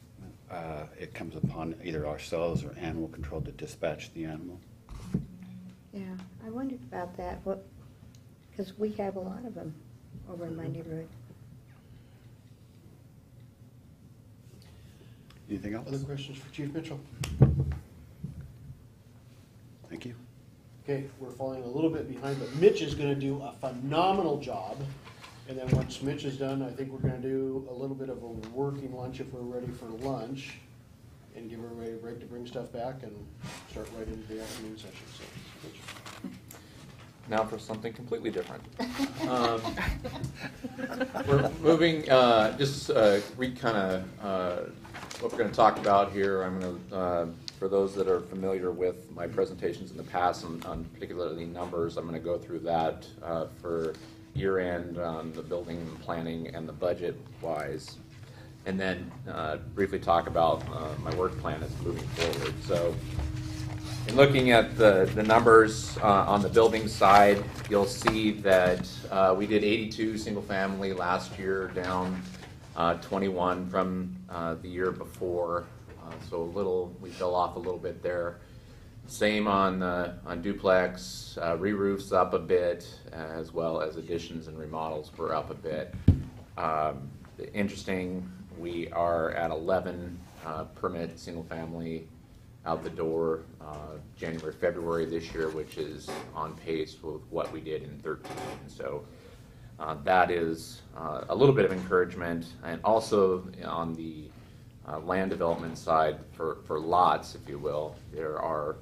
uh, it comes upon either ourselves or animal control to dispatch the animal.
Yeah, I wondered about that, what, because we have a lot of them over in my mm-hmm. neighborhood.
Anything else?
Other questions for Chief Mitchell?
Thank you.
Okay, we're falling a little bit behind, but Mitch is gonna do a phenomenal job. And then once Mitch is done, I think we're gonna do a little bit of a working lunch if we're ready for lunch. And give everybody a break to bring stuff back and start right into the afternoon session, so.
Now for something completely different. Um, We're moving, uh, just uh, re, kind of, what we're going to talk about here. I'm going to, for those that are familiar with my presentations in the past on on particularly numbers, I'm going to go through that uh, for year end on the building and planning and the budget wise. And then uh, briefly talk about uh, my work plan as moving forward. So in looking at the, the numbers uh, on the building side, you'll see that uh, we did 82 single-family last year, down uh, 21 from uh, the year before. Uh, So a little, we fell off a little bit there. Same on, uh, on duplex, re-roofs up a bit, as well as additions and remodels were up a bit. Um, Interesting, we are at 11 uh, permit, single-family out the door uh, January, February this year, which is on pace with what we did in 13. So uh, that is uh, a little bit of encouragement. And also on the uh, land development side for, for lots, if you will, there are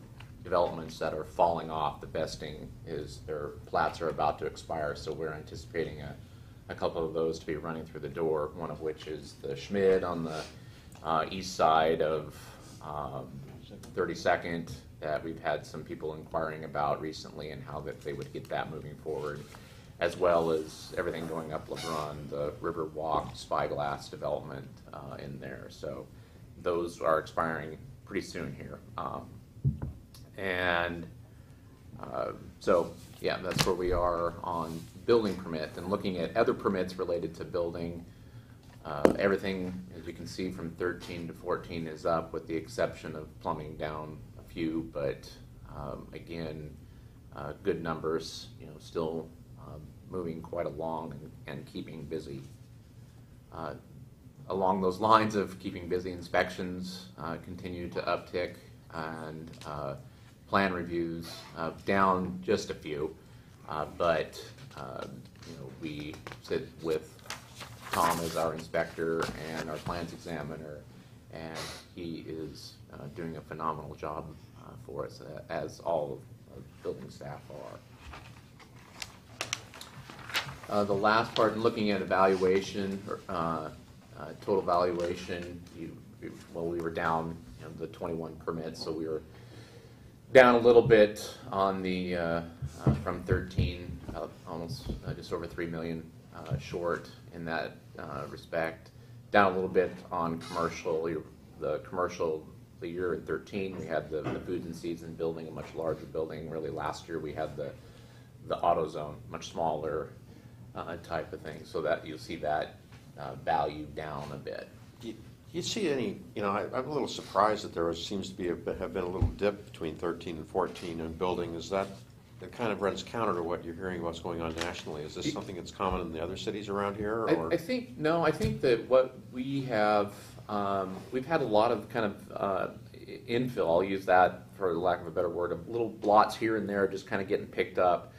developments that are falling off. The vesting is, their plats are about to expire, so we're anticipating a, a couple of those to be running through the door, one of which is the Schmid on the uh, east side of um, 32nd that we've had some people inquiring about recently and how that they would get that moving forward, as well as everything going up LeBron, the River Walk Spyglass development uh, in there. So those are expiring pretty soon here. Um, And uh, so, yeah, that's where we are on building permit and looking at other permits related to building. Uh, Everything, as you can see, from thirteen to fourteen is up, with the exception of plumbing down a few, but um, again, uh, good numbers, you know, still um, moving quite along and- and keeping busy. Uh, Along those lines of keeping busy, inspections uh, continue to uptick, and uh, plan reviews down just a few. But, um, you know, we sit with Tom is our inspector and our plans examiner, and he is uh, doing a phenomenal job uh, for us, uh, as all of building staff are. Uh, The last part, in looking at evaluation, uh, uh, total valuation, you, well, we were down, you know, the 21 permits, so we were down a little bit on the, uh, uh, from 13, uh, almost just over 3 million short in that uh, respect. Down a little bit on commercial, the commercial, the year in 13, we had the the and season building, a much larger building. Really, last year, we had the, the AutoZone, much smaller uh, type of thing. So that, you'll see that uh, value down a bit.
You- you see any, you know, I- I'm a little surprised that there was- seems to be, a have been a little dip between 13 and 14 in building. Is that, that kind of runs counter to what you're hearing about what's going on nationally? Is this something that's common in the other cities around here, or?
I, I think, no, I think that what we have, um, we've had a lot of kind of, uh, infill, I'll use that for the lack of a better word, of little blots here and there just kind of getting picked up.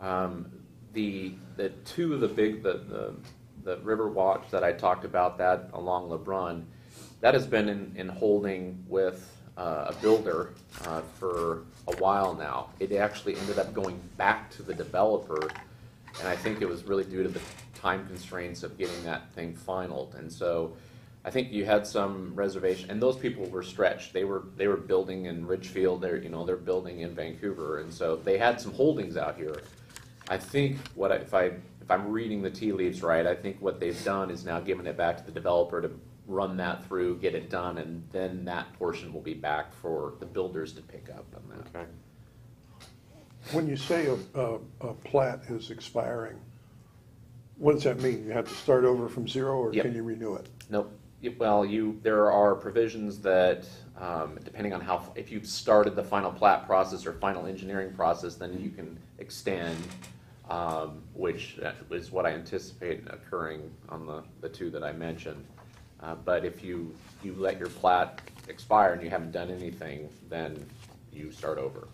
Um, the, the two of the big, the, the, the river watch that I talked about, that along LeBrun, that has been in, in holding with, uh, a builder, uh, for a while now. It actually ended up going back to the developer and I think it was really due to the time constraints of getting that thing finalized. And so I think you had some reservation, and those people were stretched. They were, they were building in Ridgefield, they're, you know, they're building in Vancouver, and so they had some holdings out here. I think what, I- if I, if I'm reading the tea leaves right, I think what they've done is now given it back to the developer to run that through, get it done, and then that portion will be back for the builders to pick up on that.
Okay.
When you say a, a, a plat is expiring, what does that mean? You have to start over from zero, or
Yep.
can you renew it?
Nope. Y- Well, you, there are provisions that, um, depending on how, if you've started the final plat process or final engineering process, then you can extend, um, which uh, is what I anticipate occurring on the, the two that I mentioned. Uh, But if you, you let your plat expire and you haven't done anything, then you start over.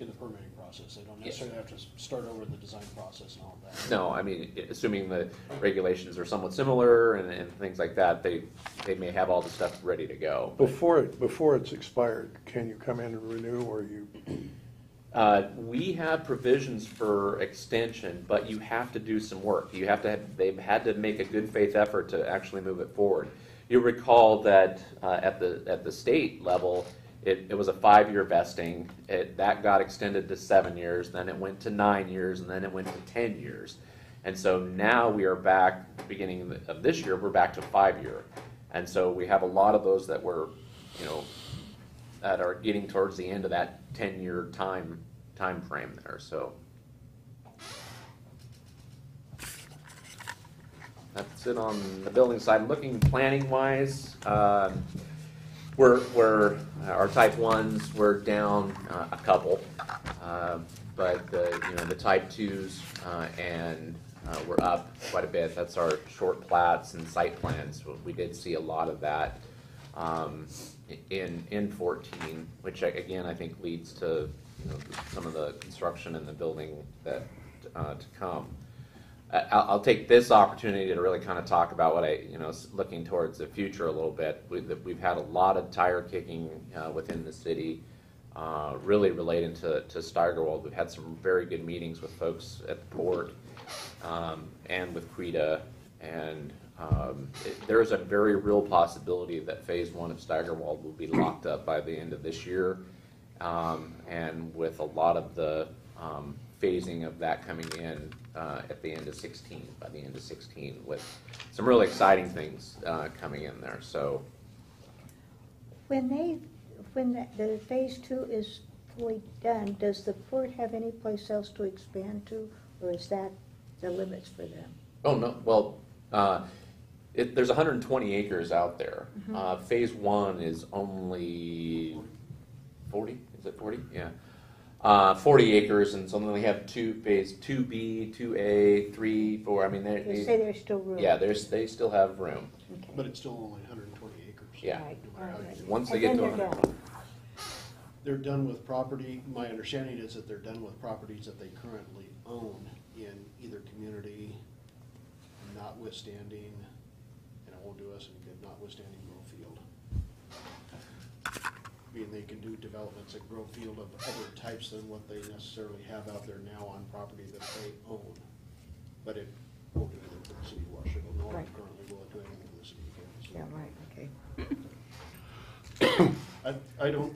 In the permitting process, they don't
Yes.
necessarily have to s- start over the design process and all that.
No, I mean, i- assuming the regulations are somewhat similar and, and things like that, they, they may have all the stuff ready to go.
Before, it before it's expired, can you come in and renew, or you,
Uh, We have provisions for extension, but you have to do some work. You have to, have- they've had to make a good faith effort to actually move it forward. You recall that uh, at the, at the state level, it, it was a five-year vesting. It, that got extended to seven years, then it went to nine years, and then it went to 10 years. And so now we are back, beginning of this year, we're back to five-year. And so we have a lot of those that were, you know, that are getting towards the end of that ten-year time, time frame there, so. That's it on the building side. Looking planning wise, um, we're, we're, our type ones, we're down uh, a couple. Uh, But the, you know, the type twos, uh, and, uh, we're up quite a bit. That's our short plats and site plans. We did see a lot of that um, in, in 14, which I- again, I think leads to, you know, some of the construction and the building that, uh, to come. I'll, I'll take this opportunity to really kind of talk about what I, you know, looking towards the future a little bit. We've, we've had a lot of tire kicking uh, within the city, uh, really relating to, to Steigerwald. We've had some very good meetings with folks at the port um, and with Creta. And um, it- there is a very real possibility that phase one of Steigerwald will be locked up by the end of this year. Um, And with a lot of the um, phasing of that coming in uh, at the end of 16, by the end of 16, with some really exciting things uh, coming in there. So
When they, when the- the phase two is fully done, does the port have any place else to expand to? Or is that the limits for them?
Oh, no, well, uh, it, there's hundred and twenty acres out there. Uh, phase one is only forty, is it forty? Yeah. Uh, forty acres, and so then we have two, phase two B, two A, three, four, I mean, they,
They say
they,
there's still room.
yeah, there's, they still have room.
Okay.
But it's still only hundred and twenty acres.
Yeah.
Right, all right.
Once they
And
get to
then they're
100.
done.
They're done with property, my understanding is that they're done with properties that they currently own in either community, notwithstanding, and it won't do us any good, notwithstanding Grove Field. Meaning they can do developments at Grove Field of other types than what they necessarily have out there now on property that they own. But it won't do anything for the city of Washougal, nor
Right.
currently will it do anything for the city of Camas.
Yeah, right, okay.
I, I don't,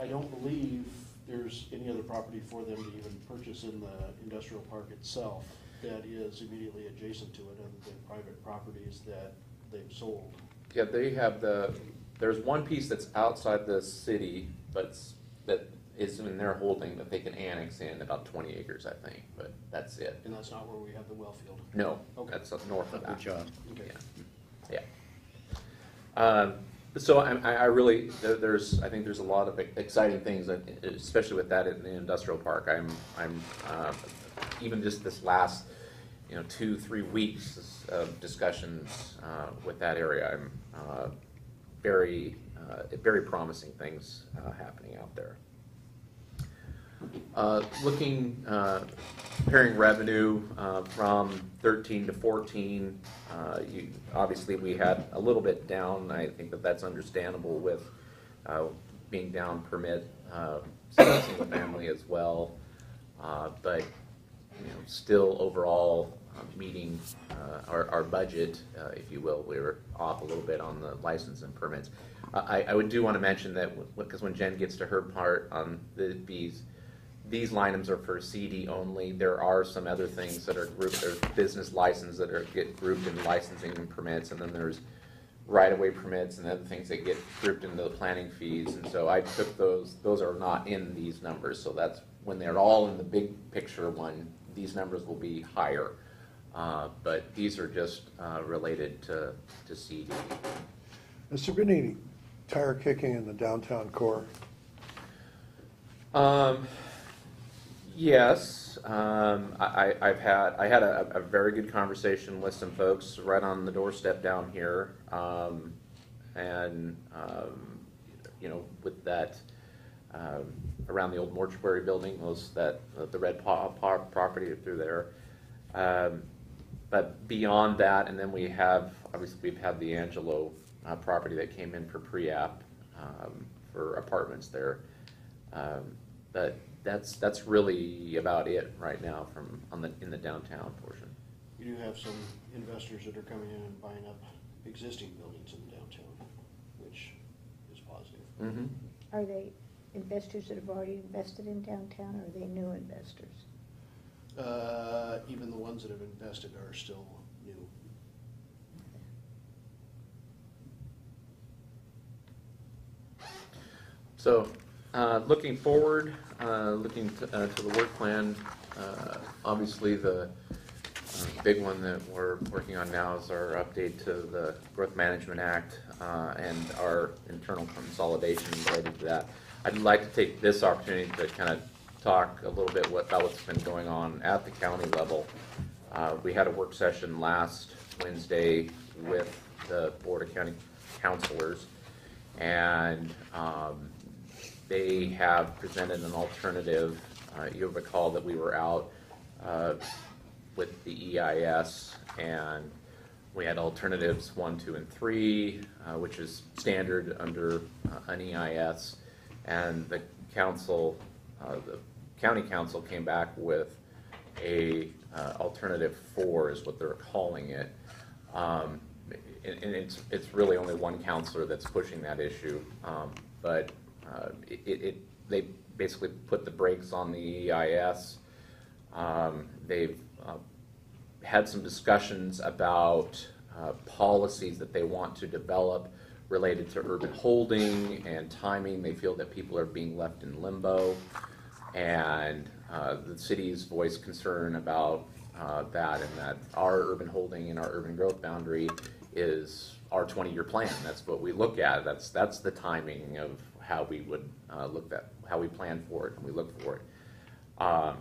I don't believe there's any other property for them to even purchase in the industrial park itself that is immediately adjacent to it, other than private properties that they've sold.
Yeah, they have the, there's one piece that's outside the city, but it's, that is in their holding that they can annex in about twenty acres, I think, but that's it.
And that's not where we have the well field.
No,
Okay.
that's up north of that.
Good job.
Okay.
Yeah. Yeah. Um, So I, I I really, there- there's, I think there's a lot of exciting things, that- especially with that in the industrial park. I'm, I'm, uh, even just this last, you know, two, three weeks of discussions uh, with that area, I'm uh, very, uh, very promising things uh, happening out there. Uh, Looking, uh, comparing revenue from 13 to 14, uh, you, obviously, we had a little bit down. I think that that's understandable with being down permit, single family as well. But, you know, still overall meeting uh, our, our budget, uh, if you will. We were off a little bit on the license and permits. I, I would do want to mention that, because when Jen gets to her part on the fees, these line items are for CD only. There are some other things that are grouped, there's business license that are, get grouped in licensing and permits, and then there's right-of-way permits and other things that get grouped into the planning fees. And so I took those, those are not in these numbers, so that's, when they're all in the big picture one, these numbers will be higher. Uh, But these are just uh, related to, to CD.
Has there been any tire kicking in the downtown core?
Um, yes, um, I, I- I've had, I had a, a very good conversation with some folks right on the doorstep down here. Um, and, um, you know, with that, um, around the old mortuary building, those, that, uh, the red paw, paw property through there. Um, but beyond that, and then we have, obviously, we've had the Angelo, uh, property that came in for pre-app, um, for apartments there. Um, But that's, that's really about it right now from, on the, in the downtown portion.
You do have some investors that are coming in and buying up existing buildings in downtown, which is positive.
Mm-hmm.
Are they investors that have already invested in downtown, or are they new investors?
Uh, even the ones that have invested are still new.
So, uh, looking forward, uh, looking to, uh, to the work plan, uh, obviously the uh, big one that we're working on now is our update to the Growth Management Act uh, and our internal consolidation related to that. I'd like to take this opportunity to kind of talk a little bit about what's been going on at the county level. Uh, We had a work session last Wednesday with the Board of County Councilors, and um, they have presented an alternative. Uh, You'll recall that we were out uh, with the EIS, and we had alternatives one, two, and three, uh, which is standard under uh, an EIS. And the council, uh, the county council came back with a uh, alternative four is what they're calling it. Um, And, and it's, it's really only one counselor that's pushing that issue. Um, But uh, it, it, they basically put the brakes on the EIS. Um, They've uh, had some discussions about uh, policies that they want to develop related to urban holding and timing. They feel that people are being left in limbo. And uh, the city's voiced concern about uh, that and that our urban holding and our urban growth boundary is our 20-year plan. That's what we look at. That's, that's the timing of how we would uh, look at, how we plan for it and we look for it. Um,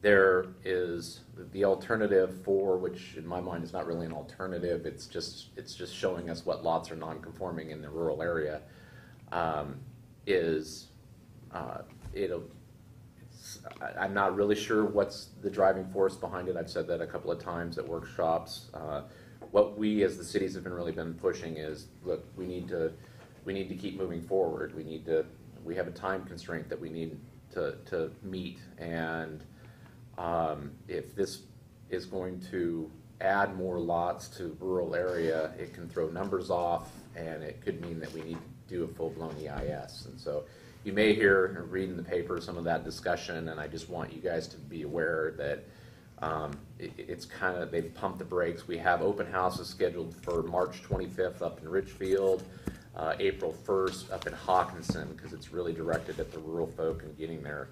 there is the alternative for, which in my mind is not really an alternative, it's just, it's just showing us what lots are non-conforming in the rural area, um, is, uh, it'll, it's, I, I'm not really sure what's the driving force behind it, I've said that a couple of times at workshops. Uh, What we as the cities have been really been pushing is, look, we need to, we need to keep moving forward, we need to, we have a time constraint that we need to, to meet, and, um, if this is going to add more lots to rural area, it can throw numbers off, and it could mean that we need to do a full-blown EIS. And so you may hear or read in the paper some of that discussion, and I just want you guys to be aware that um, it, it's kind of, they've pumped the brakes. We have open houses scheduled for March twenty-fifth up in Ridgefield, uh, April first up in Hockinson, because it's really directed at the rural folk and getting their,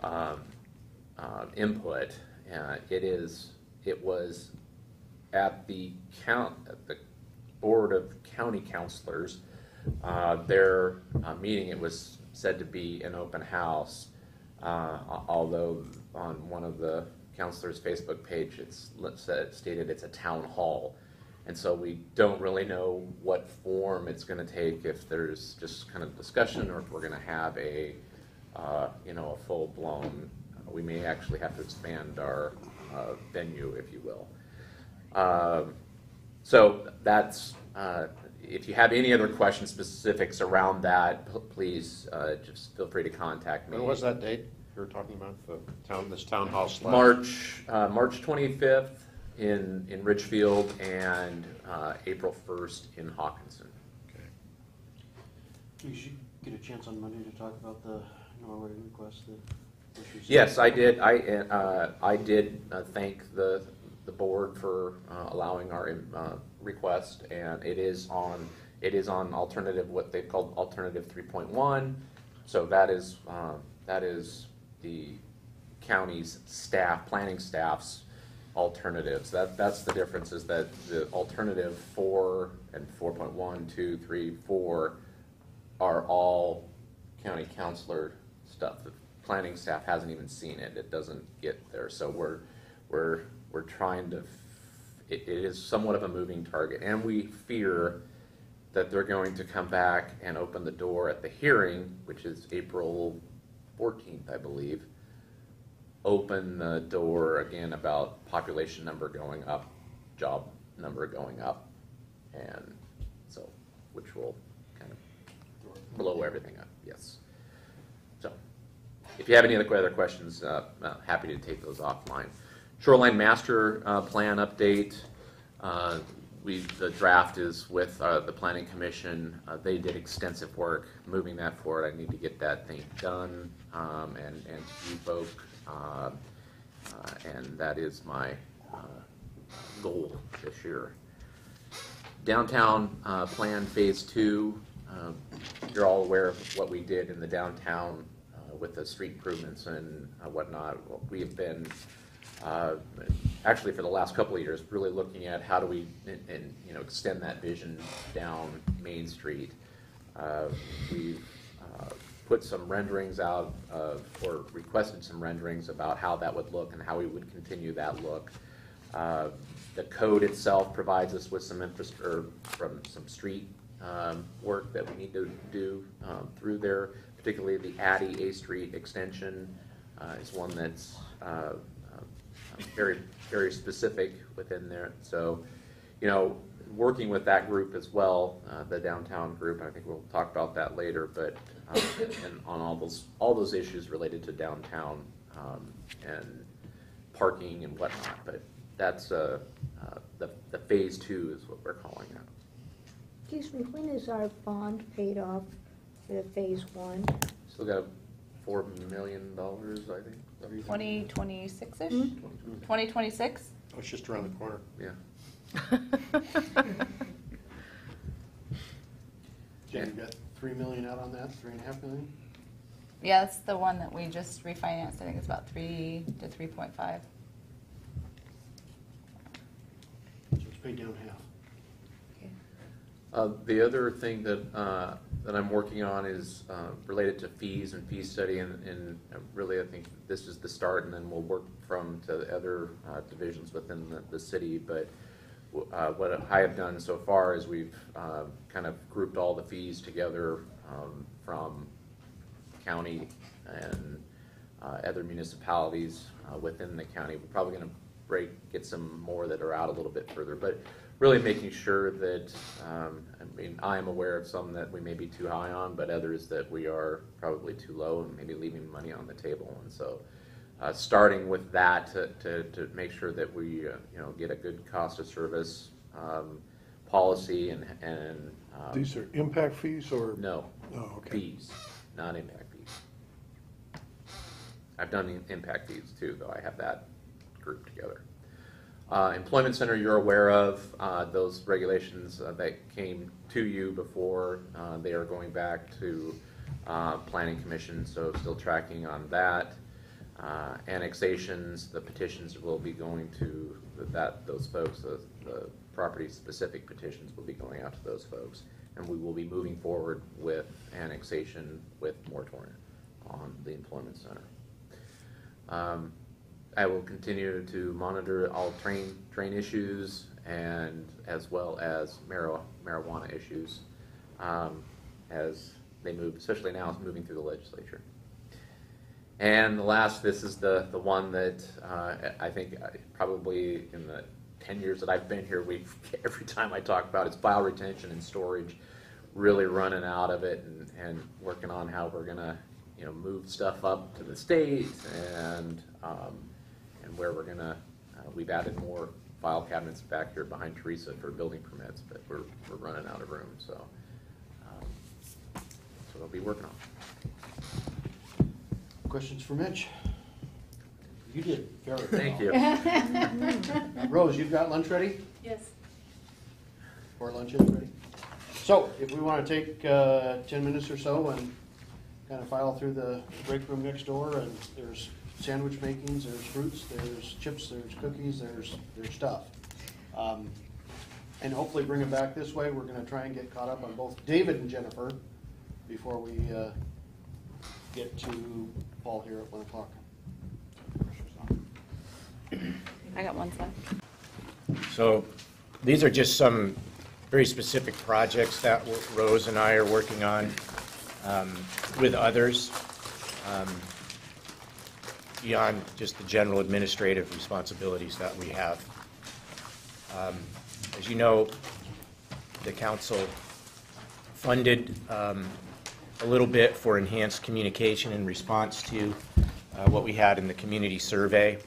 um, uh, input. Uh, It is, it was at the count, at the Board of County Counselors, uh, their uh, meeting, it was said to be an open house, uh, although on one of the counselors' Facebook page, it's stated it's a town hall. And so we don't really know what form it's gonna take, if there's just kind of discussion, or if we're gonna have a, uh, you know, a full-blown, we may actually have to expand our uh, venue, if you will. Um, So that's, uh, if you have any other questions, specifics around that, p- please uh, just feel free to contact me.
When was that date you were talking about, the town, this town hall slash?
March, uh, March 25th in, in Ridgefield and uh, April 1st in Hockinson.
Okay.
You should get a chance on Monday to talk about the Norway request, the issues.
Yes, I did, I, uh, I did uh, thank the, the board for uh, allowing our uh, request, and it is on, it is on alternative, what they've called alternative three point one. So that is, uh, that is the county's staff, planning staff's alternatives. That, that's the difference, is that the alternative four and four point one, two, three, four are all county counselor stuff. The planning staff hasn't even seen it, it doesn't get there, so we're, we're, we're trying to, it, it is somewhat of a moving target, and we fear that they're going to come back and open the door at the hearing, which is April fourteenth, I believe, open the door again about population number going up, job number going up, and so, which will kind of blow everything up, yes. So, if you have any other questions, uh, happy to take those offline. Shoreline Master uh, Plan update, uh, we, the draft is with uh, the Planning Commission. Uh, They did extensive work moving that forward. I need to get that thing done um, and, and to you uh, uh, And that is my goal this year. Downtown Plan Phase Two, um, you're all aware of what we did in the downtown with the street improvements and whatnot. We have been, uh, actually for the last couple of years, really looking at how do we, and- and, you know, extend that vision down Main Street. Uh, We've uh, put some renderings out of, or requested some renderings about how that would look and how we would continue that look. Uh, The code itself provides us with some or from some street um, work that we need to do um, through there, particularly the Addy A Street extension uh, is one that's uh, uh, very, very specific within there. So, you know, working with that group as well, uh, the downtown group, I think we'll talk about that later, but, um, and on all those, all those issues related to downtown, um, and parking and whatnot, but that's, uh, uh, the, the phase two is what we're calling it.
Excuse me, when is our bond paid off for the phase one?
Still got four million dollars, I think. Is that what you think?
Twenty twenty-six-ish?
Hmm?
Twenty twenty-six?
Oh, It's just around the corner.
Yeah.
Jen, you got three million out on that, three and a half million?
Yeah, that's the one that we just refinanced. I think it's about three to three point five.
So it's paid down half.
Uh, The other thing that, uh, that I'm working on is uh, related to fees and fee study, and, and really, I think this is the start, and then we'll work from to other uh, divisions within the, the city, but uh, what I have done so far is we've uh, kind of grouped all the fees together um, from county and uh, other municipalities uh, within the county. We're probably gonna break, get some more that are out a little bit further, but really making sure that, um, I mean, I am aware of some that we may be too high on, but others that we are probably too low and maybe leaving money on the table. And so, uh, starting with that to, to, to make sure that we, uh, you know, get a good cost of service, um, policy and, and. um,
These are impact fees or?
No.
Oh, okay.
Fees, not impact fees. I've done the impact fees too, though I have that grouped together. Uh, Employment Center, you're aware of, uh, those regulations uh, that came to you before, uh, they are going back to, uh, Planning Commission, so still tracking on that. Uh, annexations, the petitions will be going to that, those folks, the, the property-specific petitions will be going out to those folks. And we will be moving forward with annexation with moratorium on the employment center. Um, I will continue to monitor all train, train issues and as well as marijuana, marijuana issues, um, as they move, especially now, it's moving through the legislature. And the last, this is the, the one that, uh, I think probably in the ten years that I've been here, we, every time I talk about it, it's bioretention and storage, really running out of it and, and working on how we're gonna, you know, move stuff up to the state and, um, and where we're gonna, uh, we've added more file cabinets back here behind Teresa for building permits, but we're, we're running out of room, so. um, So we'll be working on.
Questions for Mitch? You did very well.
Thank you.
Rose, you've got lunch ready?
Yes.
Or lunch is ready? So, if we want to take uh, 10 minutes or so and kind of file through the break room next door, and there's sandwich makings, there's fruits, there's chips, there's cookies, there's, there's stuff. Um, And hopefully bring it back this way. We're going to try and get caught up on both David and Jennifer before we uh, get to Paul here at 1 o'clock.
I got one slide.
So these are just some very specific projects that Rose and I are working on um, with others um, beyond just the general administrative responsibilities that we have. Um, As you know, the council funded um, a little bit for enhanced communication in response to uh, what we had in the community survey.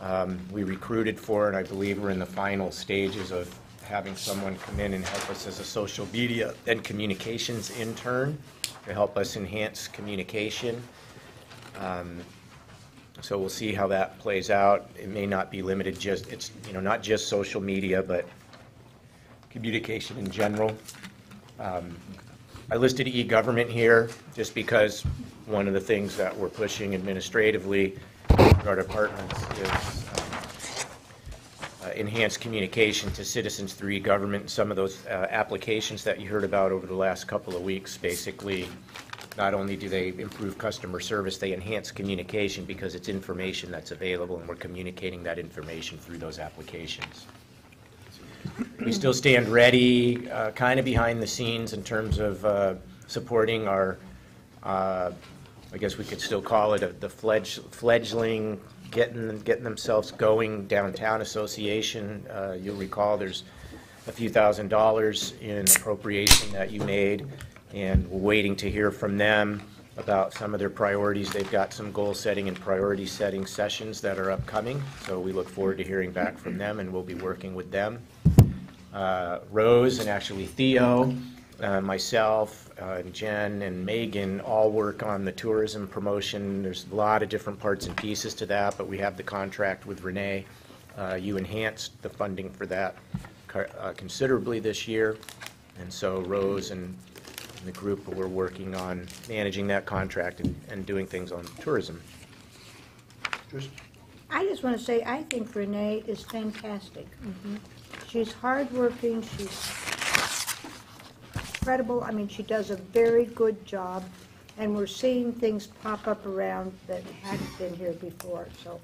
Um, We recruited for, and I believe we're in the final stages of having someone come in and help us as a social media and communications intern to help us enhance communication. Um, So we'll see how that plays out. It may not be limited just, it's, you know, not just social media, but communication in general. Um, I listed e-government here just because one of the things that we're pushing administratively in our departments is um, uh, enhanced communication to citizens through e-government. Some of those uh, applications that you heard about over the last couple of weeks, basically, not only do they improve customer service, they enhance communication because it's information that's available and we're communicating that information through those applications. We still stand ready, kind of behind the scenes in terms of uh, supporting our, uh, I guess we could still call it a- the fledg- fledgling getting, getting themselves going. Downtown Association, uh, you'll recall, there's a few thousand dollars in appropriation that you made, and waiting to hear from them about some of their priorities. They've got some goal-setting and priority-setting sessions that are upcoming, so we look forward to hearing back from them, and we'll be working with them. Uh, Rose and actually Theo, uh, myself, uh, Jen and Megan all work on the tourism promotion. There's a lot of different parts and pieces to that, but we have the contract with Renee. Uh, You enhanced the funding for that uh, considerably this year, and so Rose and and the group, we're working on managing that contract and and doing things on tourism.
I just want to say, I think Renee is fantastic. Mm-hmm. She's hardworking, she's credible, I mean, she does a very good job, and we're seeing things pop up around that hadn't been here before, so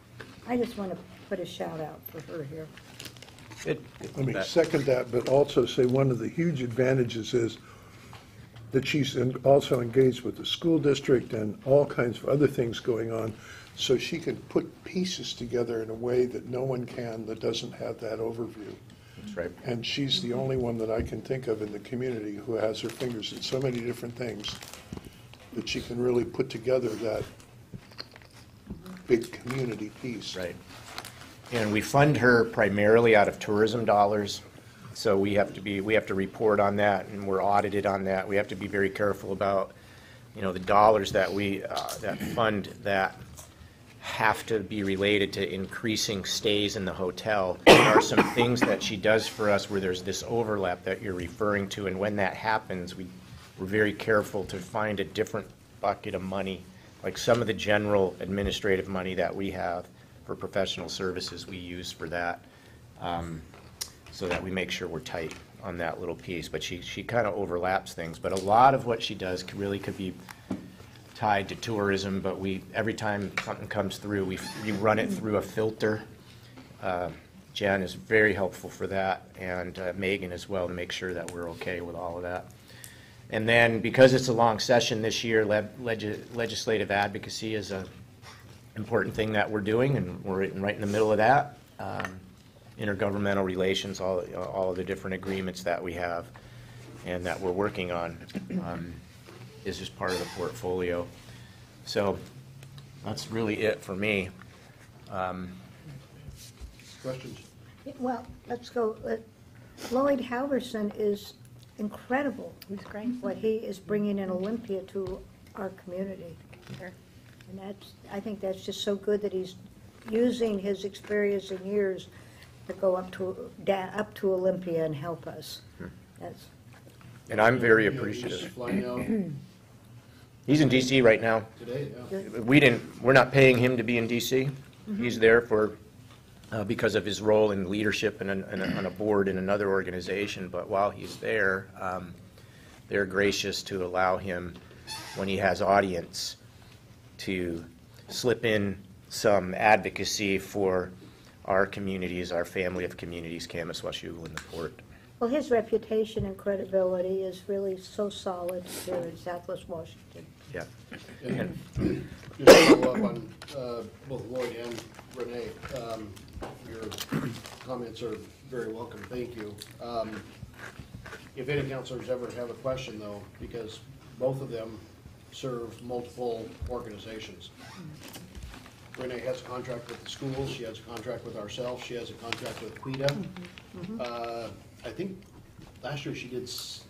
I just want to put a shout out for her here.
Good.
Let me second that, but also say one of the huge advantages is that she's en- also engaged with the school district and all kinds of other things going on, so she can put pieces together in a way that no one can that doesn't have that overview.
That's right.
And she's the only one that I can think of in the community who has her fingers in so many different things that she can really put together that big community piece.
Right. And we fund her primarily out of tourism dollars, so we have to be, we have to report on that, and we're audited on that. We have to be very careful about, you know, the dollars that we, uh, that fund that have to be related to increasing stays in the hotel. There are some things that she does for us where there's this overlap that you're referring to, and when that happens, we, we're very careful to find a different bucket of money, like some of the general administrative money that we have for professional services, we use for that, um, so that we make sure we're tight on that little piece. But she, she kind of overlaps things, but a lot of what she does really could be tied to tourism, but we, every time something comes through, we, we run it through a filter. Uh, Jen is very helpful for that, and uh, Megan as well, to make sure that we're okay with all of that. And then, because it's a long session this year, le- legis- legislative advocacy is a important thing that we're doing, and we're right right in the middle of that. Um, Intergovernmental relations, all, all of the different agreements that we have and that we're working on um, is just part of the portfolio. So that's really it for me. Um,
questions?
Well, let's go, let- Lloyd Halverson is incredible.
He's great.
What he is bringing in Olympia to our community.
Sure.
And that's, I think that's just so good that he's using his experience and years to go up to, da- up to Olympia and help us. That's,
And I'm very
Yeah, he's
appreciative.
Flying out
He's in DC right now.
today, yeah.
We didn't, we're not paying him to be in DC. He's there for, uh, because of his role in leadership and on a board in another organization. But while he's there, um, they're gracious to allow him, when he has audience, to slip in some advocacy for our communities, our family of communities, Camas, Washougal, and the Port.
well, his reputation and credibility is really so solid here in Southwest Washington.
Yeah.
And just to follow up on uh, both Lloyd and Renee, um, your comments are very welcome, thank you. Um, If any counselors ever have a question though, because both of them serve multiple organizations. Renee has a contract with the schools, she has a contract with ourselves, she has a contract with PETA. Uh, I think last year she did s-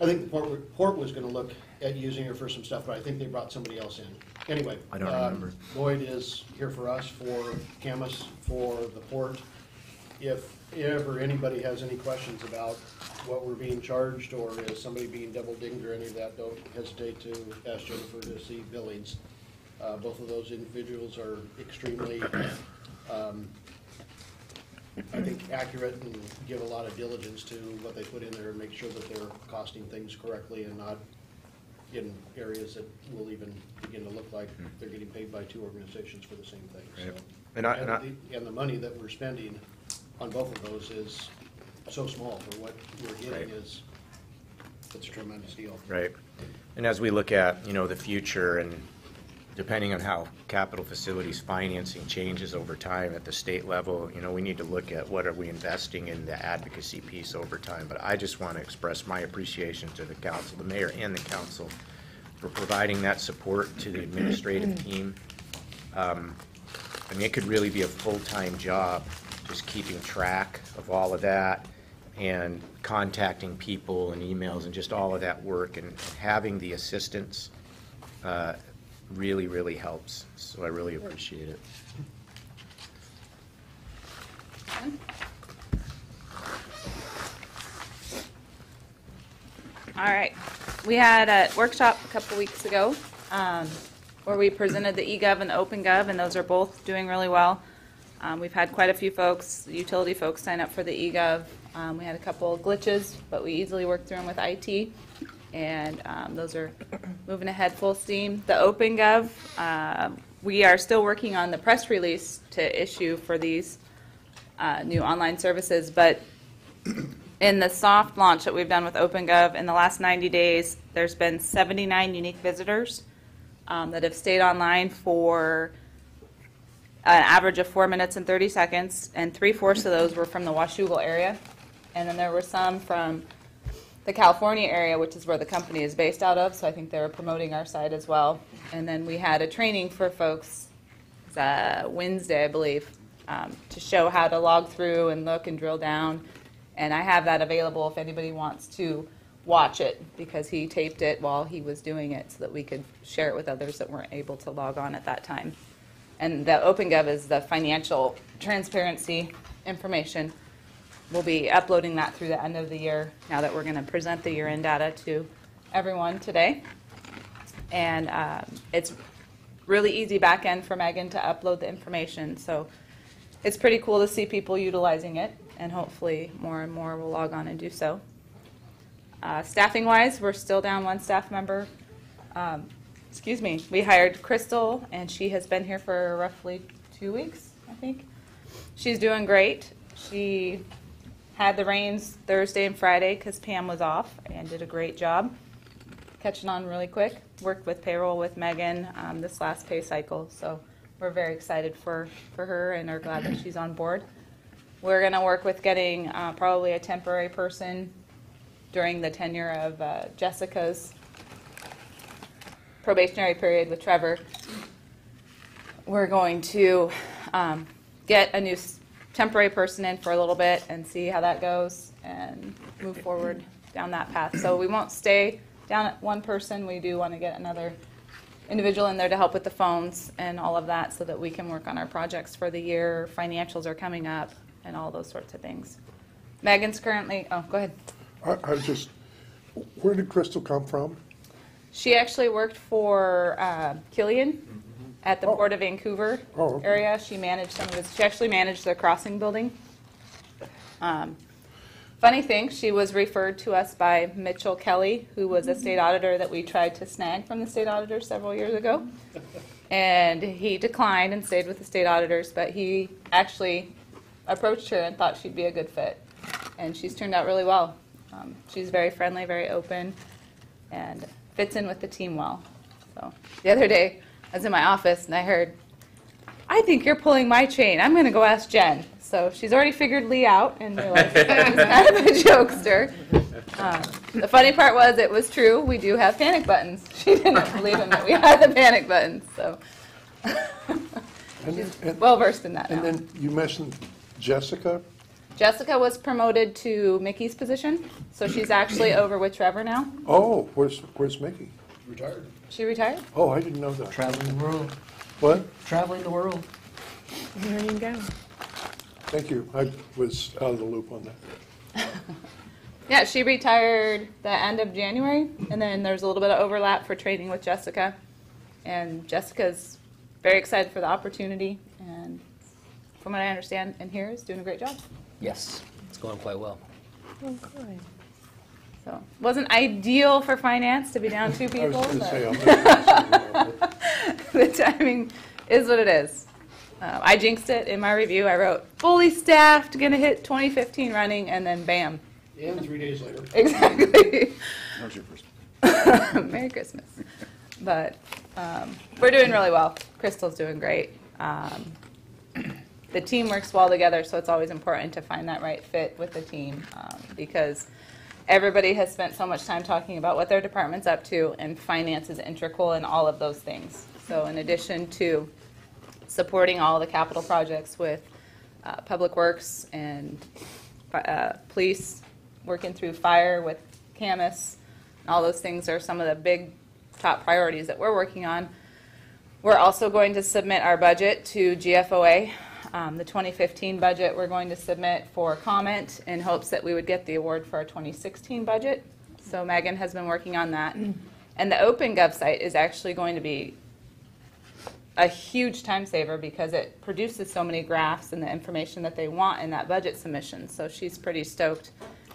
I think the port, port was gonna look at using her for some stuff, but I think they brought somebody else in. Anyway.
I don't
um,
remember.
Lloyd is here for us, for Camas, for the port. If ever anybody has any questions about what we're being charged, or is somebody being double dinged or any of that, don't hesitate to ask Jennifer to see Billings. Uh, both of those individuals are extremely, um, I think, accurate and give a lot of diligence to what they put in there and make sure that they're costing things correctly and not in areas that will even begin to look like they're getting paid by two organizations for the same thing, so.
Right. And I- and I-
the- And the money that we're spending on both of those is so small for what we're
Right.
getting is, it's a tremendous deal.
Right. And as we look at, you know, the future and depending on how capital facilities financing changes over time at the state level, you know, we need to look at what are we investing in the advocacy piece over time. But I just want to express my appreciation to the council, the mayor and the council, for providing that support to the administrative team. Um, I mean, it could really be a full-time job, just keeping track of all of that and contacting people and emails and just all of that work and having the assistance uh, really, really helps. So I really appreciate it.
All right. We had a workshop a couple weeks ago um, where we presented the eGov and the OpenGov, and those are both doing really well. Um, We've had quite a few folks, utility folks, sign up for the eGov. Um, We had a couple glitches, but we easily worked through them with IT, and um, those are moving ahead full steam. The OpenGov, um, we are still working on the press release to issue for these uh, new online services, but in the soft launch that we've done with OpenGov, in the last 90 days, there's been 79 unique visitors um, that have stayed online for an average of four minutes and 30 seconds, and three-fourths of those were from the Washougal area. And then there were some from the California area, which is where the company is based out of, so I think they were promoting our site as well. And then we had a training for folks, uh, Wednesday, I believe, um, to show how to log through and look and drill down. And I have that available if anybody wants to watch it, because he taped it while he was doing it, so that we could share it with others that weren't able to log on at that time. And the OpenGov is the financial transparency information. We'll be uploading that through the end of the year, now that we're going to present the year-end data to everyone today. And um, it's really easy back end for Megan to upload the information, so it's pretty cool to see people utilizing it, and hopefully more and more will log on and do so. Uh, Staffing-wise, we're still down one staff member. Um, Excuse me, we hired Crystal, and she has been here for roughly two weeks, I think. She's doing great. She had the reins Thursday and Friday because Pam was off and did a great job catching on really quick. Worked with payroll with Megan um, this last pay cycle, so we're very excited for, for her and are glad that she's on board. We're going to work with getting uh, probably a temporary person during the tenure of uh, Jessica's probationary period with Trevor. We're going to um, get a new temporary person in for a little bit and see how that goes and move forward down that path. So we won't stay down at one person. We do want to get another individual in there to help with the phones and all of that so that we can work on our projects for the year. Financials are coming up and all those sorts of things. Megan's currently, oh, go ahead.
I, I was just, where did Crystal come from?
She actually worked for uh, Killian at the
Oh.
Port of Vancouver
Oh, okay.
area. She managed some of this. She actually managed the crossing building. Um, funny thing, she was referred to us by Mitchell Kelly, who was a state auditor that we tried to snag from the state auditor several years ago. And he declined and stayed with the state auditors, but he actually approached her and thought she'd be a good fit. And she's turned out really well. Um, she's very friendly, very open, and fits in with the team well. So the other day, I was in my office and I heard, I think you're pulling my chain. I'm going to go ask Jen. So she's already figured Lee out and realized that he's kind of a jokester. Um, the funny part was it was true. We do have panic buttons. She didn't believe him that we had the panic buttons. So
And then- and-
well versed in that
And
now.
then you mentioned Jessica?
Jessica was promoted to Mickey's position, so she's actually over with Trevor now.
Oh, where's, where's Mickey?
Retired.
She retired.
Oh, I didn't know that.
Traveling the world,
What?
traveling the world.
There you go.
Thank you. I was out of the loop on that.
Yeah, she retired the end of January, and then there's a little bit of overlap for training with Jessica. And Jessica's very excited for the opportunity, and from what I understand and hear, is doing a great job.
Yes, it's going quite well.
Oh, good.
So wasn't ideal for finance to be down two
I was
people,
going to say, I'll
but
mention this,
the timing is what it is. Uh, I jinxed it in my review. I wrote fully staffed, gonna hit 2015 running, and then bam,
And three days later.
exactly.
That was your first.
Merry Christmas. But Um, We're doing really well. Crystal's doing great. Um, The team works well together, so it's always important to find that right fit with the team, um, because everybody has spent so much time talking about what their department's up to, and finance is integral in all of those things. So in addition to supporting all the capital projects with uh, Public Works and uh, police, working through fire with Camas. All those things are some of the big top priorities that we're working on. We're also going to submit our budget to GFOA. Um, The 2015 budget, we're going to submit for comment in hopes that we would get the award for our 2016 budget. So Megan has been working on that. And the OpenGov site is actually going to be a huge time saver because it produces so many graphs and the information that they want in that budget submission. So she's pretty stoked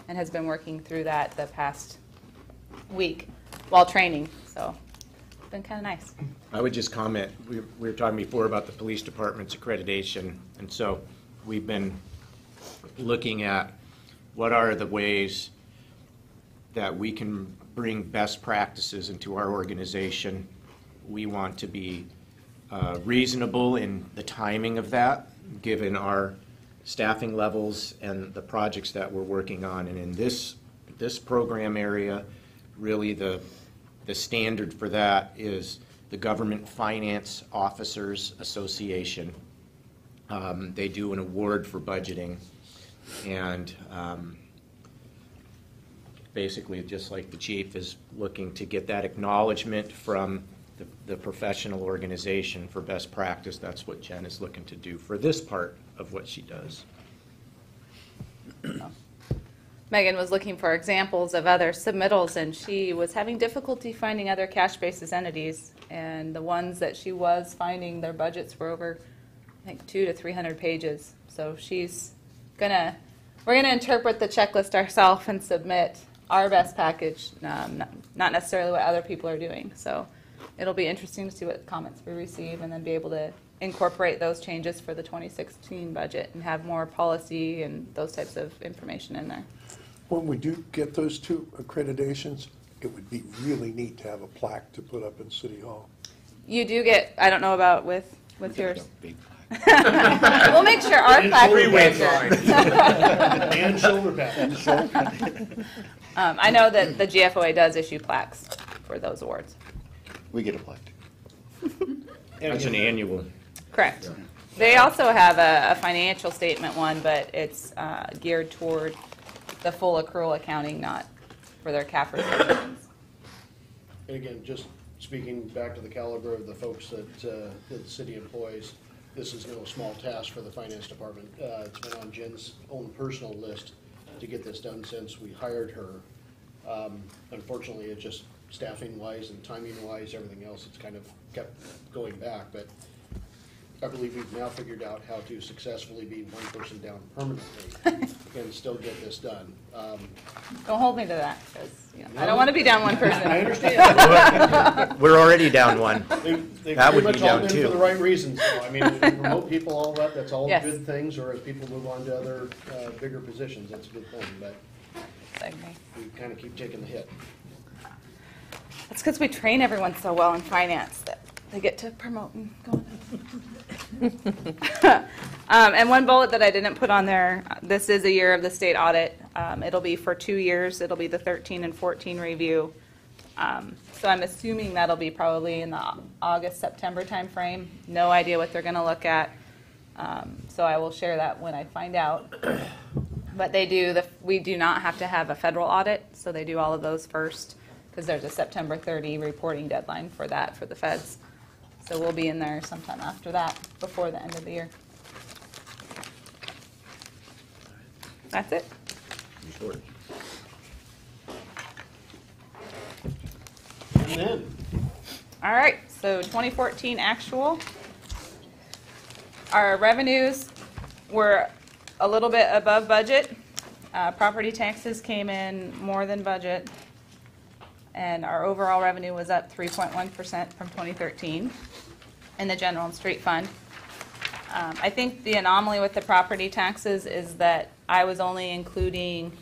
and has been working through that the past week while training. So been kind of nice.
I would just comment, we we were talking before about the police department's accreditation, and so we've been looking at what are the ways that we can bring best practices into our organization. We want to be uh, reasonable in the timing of that, given our staffing levels and the projects that we're working on. And in this, this program area, really the, the standard for that is the Government Finance Officers Association. Um, They do an award for budgeting, and um, basically, just like the chief is looking to get that acknowledgement from the- the professional organization for best practice, that's what Jen is looking to do for this part of what she does.
Megan was looking for examples of other submittals, and she was having difficulty finding other cash basis entities. And the ones that she was finding, their budgets were over, I think, two to three hundred pages. So she's gonna, we're gonna interpret the checklist ourselves and submit our best package, um, not necessarily what other people are doing. So it'll be interesting to see what comments we receive, and then be able to incorporate those changes for the 2016 budget and have more policy and those types of information in there.
When we do get those two accreditations, it would be really neat to have a plaque to put up in City Hall.
You do get, I don't know about with, with yours.
Big
We'll make sure our plaque
Three
gets
ways
it.
And shoulder pads.
Um, I know that the GFOA does issue plaques for those awards.
We get a plaque.
That's an annual.
Correct. They also have a, a financial statement one, but it's uh, geared toward the full accrual accounting, not for their CAFR sections.
And again, just speaking back to the caliber of the folks that, uh, that the city employs, this is no small task for the finance department. Uh, It's been on Jen's own personal list to get this done since we hired her. Um, Unfortunately, it just staffing wise and timing wise, everything else, it's kind of kept going back. But I believe we've now figured out how to successfully be one person down permanently and still get this done. Um,
Don't hold me to that, because, you know, I don't want to be down one person.
I understand.
We're already down one.
They, they
That
pretty
would be
much all
down
been
two.
for the right reasons, though. I mean, if you promote people, all that, that's all
Yes.
good things, or as people move on to other, uh, bigger positions, that's a good thing, but
Like me.
we kind of keep taking the hit.
That's because we train everyone so well in finance that they get to promote and go on. Um, and one bullet that I didn't put on there, this is a year of the state audit. Um, it'll be for two years. It'll be the 13 and 14 review. Um, so I'm assuming that'll be probably in the August, September timeframe. No idea what they're going to look at. Um, so I will share that when I find out. But they do, the we do not have to have a federal audit, so they do all of those first, because there's a September 30 reporting deadline for that, for the feds. So we'll be in there sometime after that, before the end of the year. That's it.
And then,
All right, so 2014 actual. Our revenues were a little bit above budget. Uh, Property taxes came in more than budget. And our overall revenue was up 3.1% from 2013 in the general and street fund. Um, I think the anomaly with the property taxes is that I was only including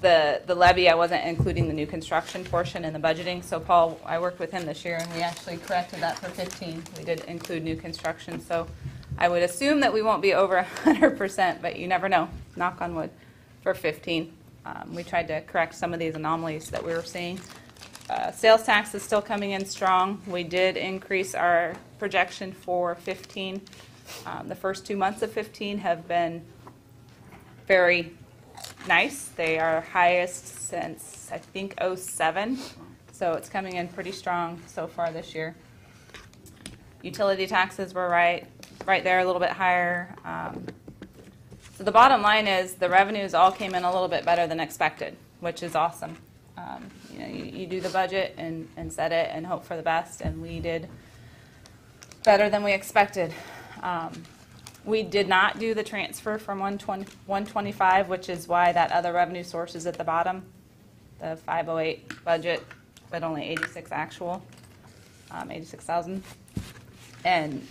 the, the levy, I wasn't including the new construction portion in the budgeting. So Paul, I worked with him this year and we actually corrected that for 15. We did include new construction, so I would assume that we won't be over 100%, but you never know, knock on wood, for 15. Um, We tried to correct some of these anomalies that we were seeing. Uh, Sales tax is still coming in strong. We did increase our projection for 15. Um, The first two months of 15 have been very nice. They are highest since, I think, '07. So it's coming in pretty strong so far this year. Utility taxes were right, right there, a little bit higher. Um, So the bottom line is, the revenues all came in a little bit better than expected, which is awesome. Um, You know, you, you do the budget and, and set it and hope for the best, and we did better than we expected. Um, We did not do the transfer from 120 125, which is why that other revenue source is at the bottom. The 508 budget, but only 86 actual, um, 86,000. And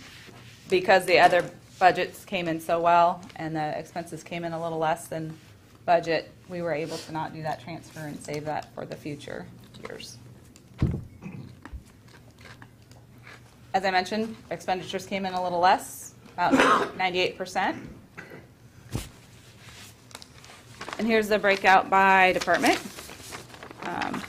because the other budgets came in so well and the expenses came in a little less than budget, we were able to not do that transfer and save that for the future years. As I mentioned, expenditures came in a little less, about 98%. And here's the breakout by department. Um,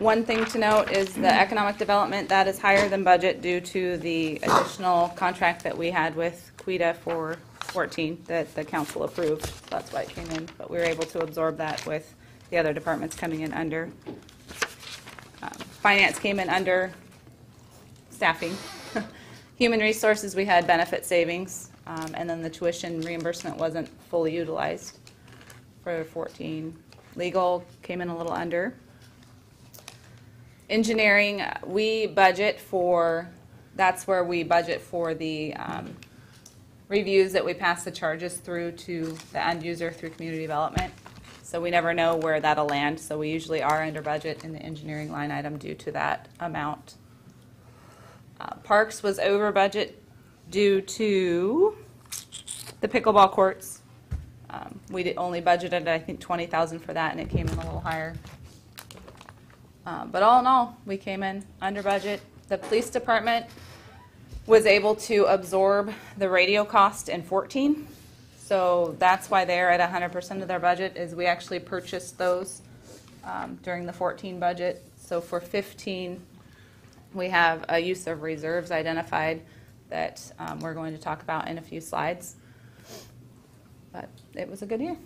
One thing to note is the economic development, that is higher than budget due to the additional contract that we had with Quita for 14 that the council approved. That's why it came in, but we were able to absorb that with the other departments coming in under. Um, Finance came in under staffing. Human resources, we had benefit savings, um, and then the tuition reimbursement wasn't fully utilized for 14. Legal came in a little under. Engineering, uh, we budget for, that's where we budget for the um, reviews that we pass the charges through to the end user through community development. So we never know where that'll land, so we usually are under budget in the engineering line item due to that amount. Uh, Parks was over budget due to the pickleball courts. Um, We did- only budgeted, I think, 20,000 for that, and it came in a little higher. Uh, But all in all, we came in under budget. The police department was able to absorb the radio cost in 14. So that's why they're at 100% of their budget, is we actually purchased those um, during the 14 budget. So for 15, we have a use of reserves identified that um, we're going to talk about in a few slides. But it was a good year.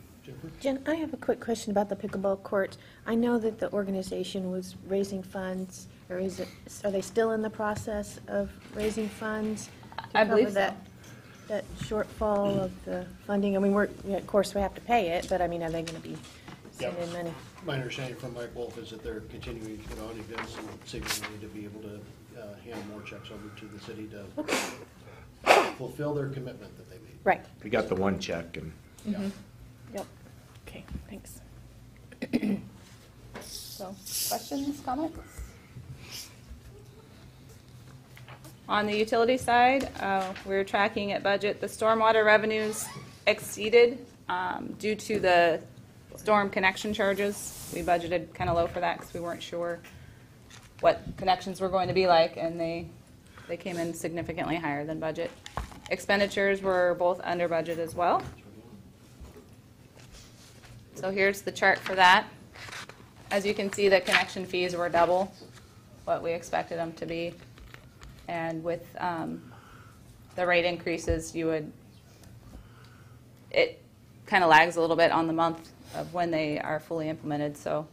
Jen, I have a quick question about the pickleball court. I know that the organization was raising funds, or is it, are they still in the process of raising funds? to
I believe
cover
so.
that That shortfall of the funding? I mean, we're, yeah, of course, we have to pay it, but I mean, are they going to be
Yep.
sending money?
My understanding from Mike Wolf is that they're continuing to put on events and saving money to be able to uh, hand more checks over to the city to fulfill their commitment that they made.
Right.
We got the one check and
Yep. Okay, thanks.
So, questions, comments? On the utility side, uh, we're tracking at budget. The stormwater revenues exceeded um, due to the storm connection charges. We budgeted kind of low for that because we weren't sure what connections were going to be like, and they, they came in significantly higher than budget. Expenditures were both under budget as well. So here's the chart for that. As you can see, the connection fees were double what we expected them to be. And with um, the rate increases, you would, it kind of lags a little bit on the month of when they are fully implemented, so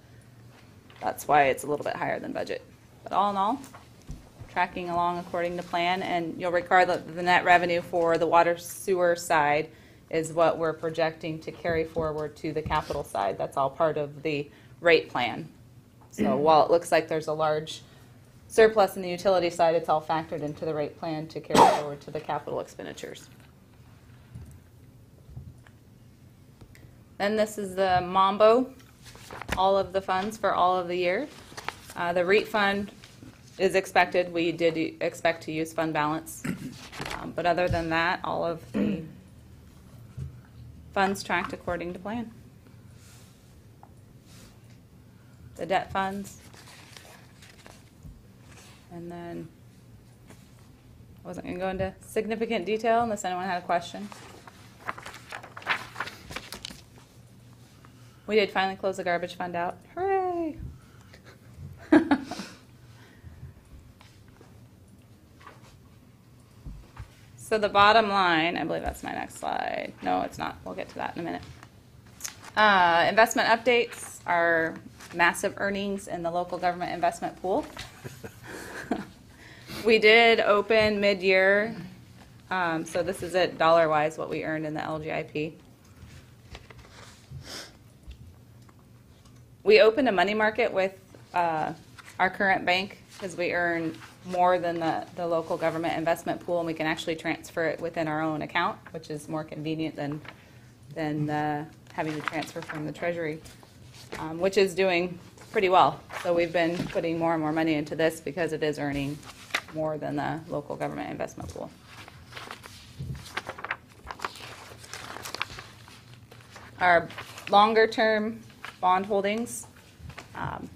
that's why it's a little bit higher than budget. But all in all, tracking along according to plan, and you'll recall that the net revenue for the water sewer side is what we're projecting to carry forward to the capital side. That's all part of the rate plan. So while it looks like there's a large surplus in the utility side, it's all factored into the rate plan to carry forward to the capital expenditures. Then this is the Mambo, all of the funds for all of the year. Uh, The REET fund is expected, we did expect to use fund balance. Um, But other than that, all of the funds tracked according to plan. the debt funds. And then, I wasn't gonna go into significant detail unless anyone had a question. We did finally close the garbage fund out. Hooray! So the bottom line, I believe that's my next slide. No, it's not. We'll get to that in a minute. Uh, investment updates are massive earnings in the local government investment pool. we did open mid-year, um, so this is it dollar-wise what we earned in the LGIP. We opened a money market with uh, our current bank because we earn more than the, the local government investment pool, and we can actually transfer it within our own account, which is more convenient than, than uh, having to transfer from the treasury, um, which is doing pretty well. So we've been putting more and more money into this because it is earning more than the local government investment pool. Our longer-term bond holdings, um,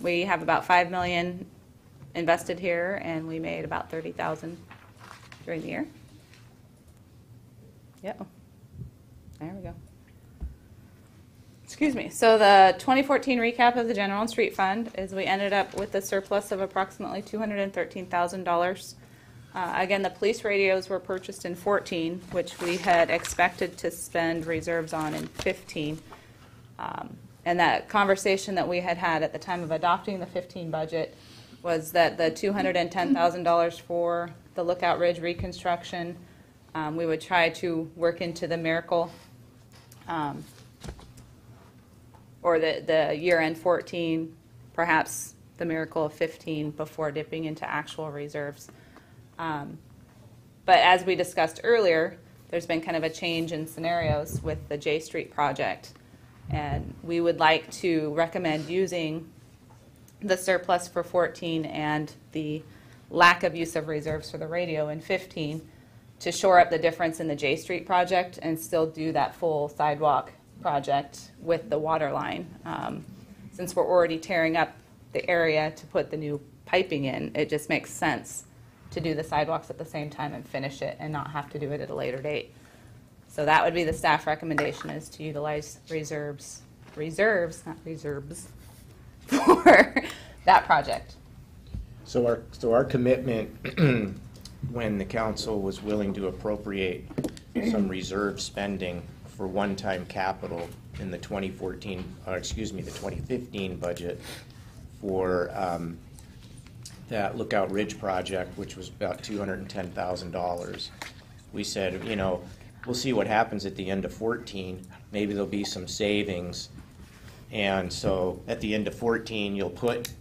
we have about 5 million invested here, and we made about 30,000 during the year. Yep. There we go. Excuse me. So the 2014 recap of the general and street fund is we ended up with a surplus of approximately $213,000. Uh, Again, the police radios were purchased in 14, which we had expected to spend reserves on in 15. Um, And that conversation that we had had at the time of adopting the 15 budget was that the $210,000 for the Lookout Ridge reconstruction, um, we would try to work into the Miracle, um, or the, the year-end 14, perhaps the Miracle of 15 before dipping into actual reserves. Um, But as we discussed earlier, there's been kind of a change in scenarios with the J Street project. And we would like to recommend using the surplus for 14 and the lack of use of reserves for the radio in 15 to shore up the difference in the J Street project and still do that full sidewalk project with the water line. Um, Since we're already tearing up the area to put the new piping in, it just makes sense to do the sidewalks at the same time and finish it and not have to do it at a later date. So that would be the staff recommendation is to utilize reserves, reserves, not reserves, for that project.
So our, so our commitment, when the council was willing to appropriate some reserve spending for one-time capital in the 2014, or excuse me, the 2015 budget for um, that Lookout Ridge project, which was about $210,000, we said, you know, we'll see what happens at the end of 14. Maybe there'll be some savings. And so at the end of 14, you'll put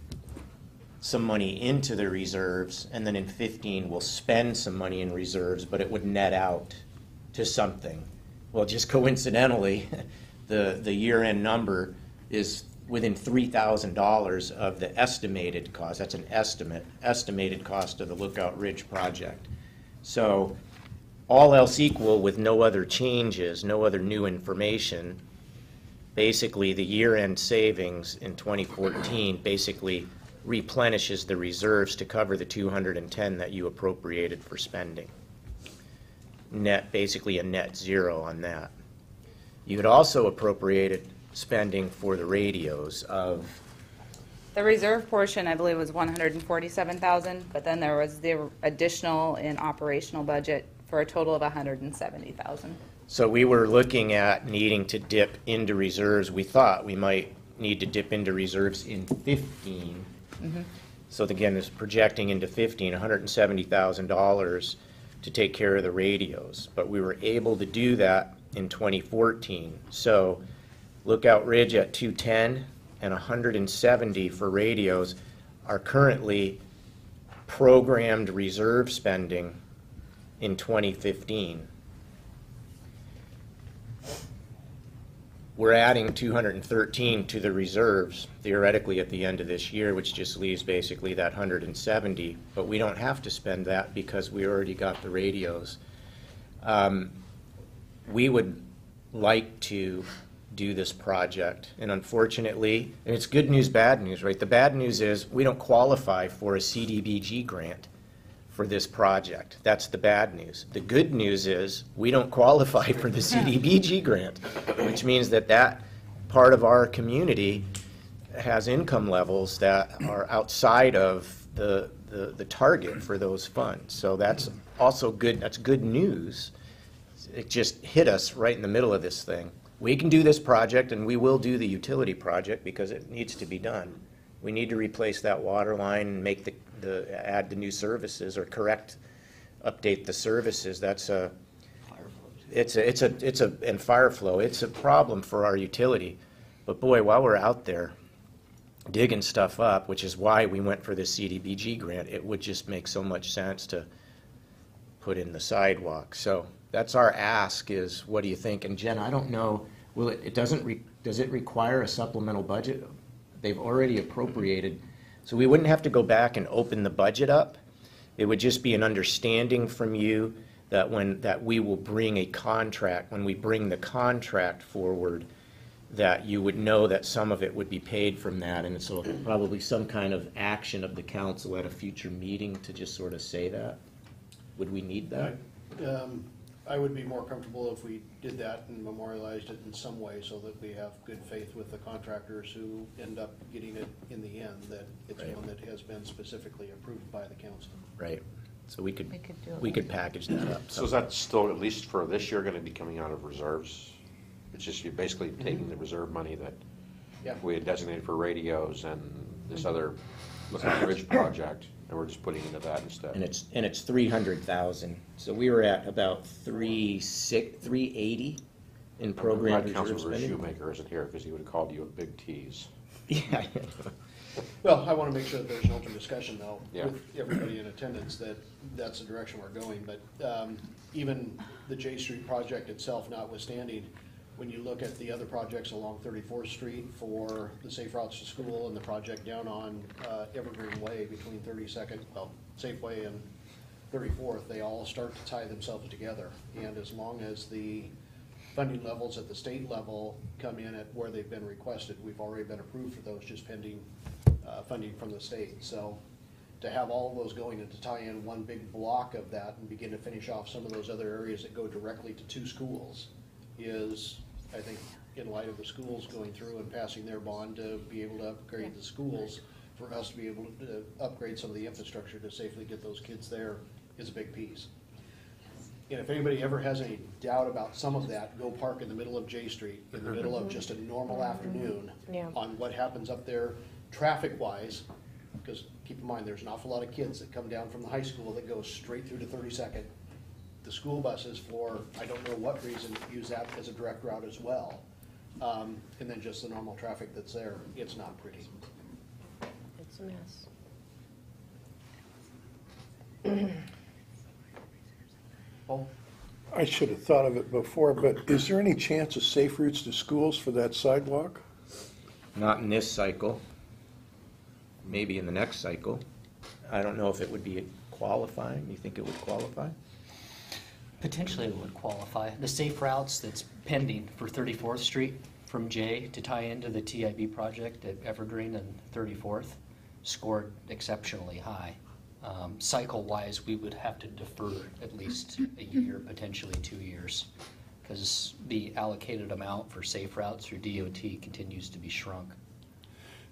some money into the reserves, and then in 15, we'll spend some money in reserves, but it would net out to something. Well, just coincidentally, the, the year-end number is within $3,000 of the estimated cost. That's an estimate, estimated cost of the Lookout Ridge project. So all else equal, with no other changes, no other new information, basically the year-end savings in 2014 basically replenishes the reserves to cover the 210 that you appropriated for spending. Net, basically a net zero on that. You had also appropriated spending for the radios of,
The reserve portion, I believe, was 147,000, but then there was the additional in operational budget for a total of 170,000.
so we were looking at needing to dip into reserves. We thought we might need to dip into reserves in 15. Mm-hmm. So again, this projecting into 15, $170,000 to take care of the radios. But we were able to do that in 2014. So Lookout Ridge at 210 and 170 for radios are currently programmed reserve spending in 2015. We're adding 213 to the reserves theoretically at the end of this year, which just leaves basically that 170. But we don't have to spend that because we already got the radios. Um, We would like to do this project. And unfortunately, and it's good news, bad news, right? The bad news is we don't qualify for a CDBG grant for this project. That's the bad news. The good news is we don't qualify for the CDBG grant, which means that that part of our community has income levels that are outside of the, the, the target for those funds. So that's also good, that's good news. It just hit us right in the middle of this thing. We can do this project and we will do the utility project because it needs to be done. We need to replace that water line and make the, the, add the new services or correct, update the services. That's a, it's a, it's a, it's a, and fire flow, it's a problem for our utility. But boy, while we're out there digging stuff up, which is why we went for this CDBG grant, it would just make so much sense to put in the sidewalk. So that's our ask is, what do you think? And Jen, I don't know, will it, it doesn't, re- does it require a supplemental budget? They've already appropriated, so we wouldn't have to go back and open the budget up. It would just be an understanding from you that when, that we will bring a contract, when we bring the contract forward, that you would know that some of it would be paid from that, and so probably some kind of action of the council at a future meeting to just sort of say that? Would we need that?
Um, I would be more comfortable if we did that and memorialized it in some way so that we have good faith with the contractors who end up getting it in the end, that it's
Right.
one that has been specifically approved by the council.
Right, so we could,
We could do it
we
like
could package that up.
So is that still, at least for this year, gonna be coming out of reserves? It's just you're basically mm-hmm. taking the reserve money that
Yeah.
we had designated for radios and this mm-hmm. other Lookout Ridge project, and we're just putting into that instead.
And it's, and it's three hundred thousand, so we were at about three six, three eighty in program
Glad
reserve
Councilor
spending.
Shoemaker isn't here, because he would've called you a big tease.
Yeah,
Well, I want to make sure that there's an open discussion though,
Yeah.
with everybody in attendance, that that's the direction we're going. But um, even the J Street project itself notwithstanding, when you look at the other projects along Thirty-fourth Street for the Safe Routes to School and the project down on uh, Evergreen Way between Thirty-second, well, Safeway and Thirty-fourth, they all start to tie themselves together. And as long as the funding levels at the state level come in at where they've been requested. We've already been approved for those, just pending uh, funding from the state. So to have all those going and to tie in one big block of that and begin to finish off some of those other areas that go directly to two schools is, I think, in light of the schools going through and passing their bond to be able to upgrade the schools, for us to be able to upgrade some of the infrastructure to safely get those kids there is a big piece. And if anybody ever has any doubt about some of that, go park in the middle of J Street, in the middle of just a normal afternoon.
Yeah.
On what happens up there, traffic-wise, because keep in mind, there's an awful lot of kids that come down from the high school that go straight through to Thirty-second. The school buses for, I don't know what reason, use that as a direct route as well. Um, and then just the normal traffic that's there, it's not pretty.
It's a mess.
Paul?
I should have thought of it before, but is there any chance of safe routes to schools for that sidewalk?
not in this cycle, maybe in the next cycle. I don't know if it would be qualifying, you think it would qualify?
Potentially it would qualify. The safe routes that's pending for 34th Street from J to tie into the TIB project at Evergreen and 34th scored exceptionally high. Um, Cycle-wise, we would have to defer at least a year, potentially two years, because the allocated amount for safe routes through DOT continues to be shrunk.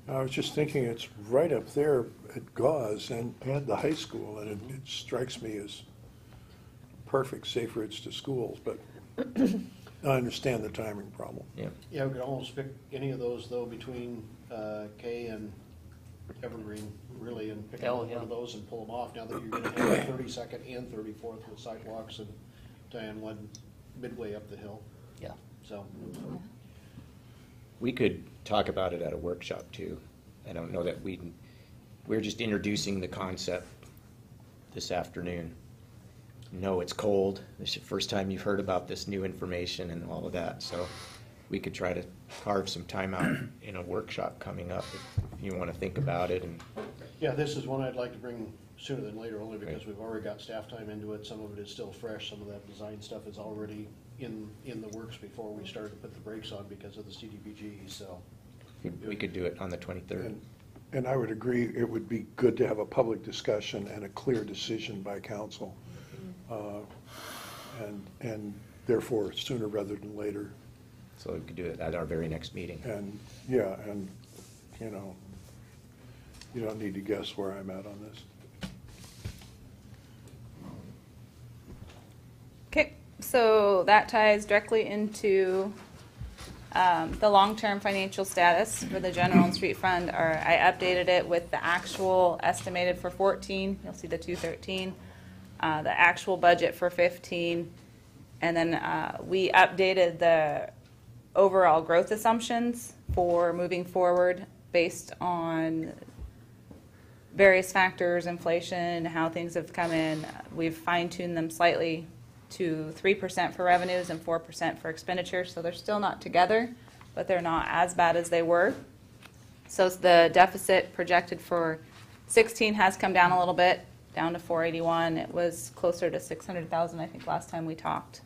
I was just thinking, it's right up there at Gause and, and the high school, and it, it strikes me as perfect safe routes to schools, but I understand the timing problem.
Yeah.
Yeah, we could almost pick any of those though between uh, K and Evergreen, really, and pick
Hell,
one
yeah.
of those and pull them off now that you're gonna have Thirty-second and Thirty-fourth with sidewalks and tie in one midway up the hill,
Yeah.
so.
We could talk about it at a workshop too. I don't know that we, we're just introducing the concept this afternoon. No, it's cold. This is the first time you've heard about this new information and all of that, so we could try to carve some time out in a workshop coming up if you want to think about it and
Yeah, this is one I'd like to bring sooner than later, only because we've already got staff time into it. Some of it is still fresh, some of that design stuff is already in, in the works before we started to put the brakes on because of the CDBG, so.
We could do it on the 23rd.
And- And I would agree, it would be good to have a public discussion and a clear decision by council. Uh, And, and therefore sooner rather than later.
So we could do it at our very next meeting.
And, yeah, and, you know, you don't need to guess where I'm at on this.
Okay, so that ties directly into um, the long-term financial status for the general and street fund. Or I updated it with the actual estimated for 14. You'll see the 213, uh, the actual budget for 15, and then uh, we updated the overall growth assumptions for moving forward based on various factors, inflation, how things have come in. We've fine-tuned them slightly to 3% for revenues and 4% for expenditures, so they're still not together, but they're not as bad as they were. So the deficit projected for 16 has come down a little bit, down to 481. It was closer to 600,000, I think, last time we talked.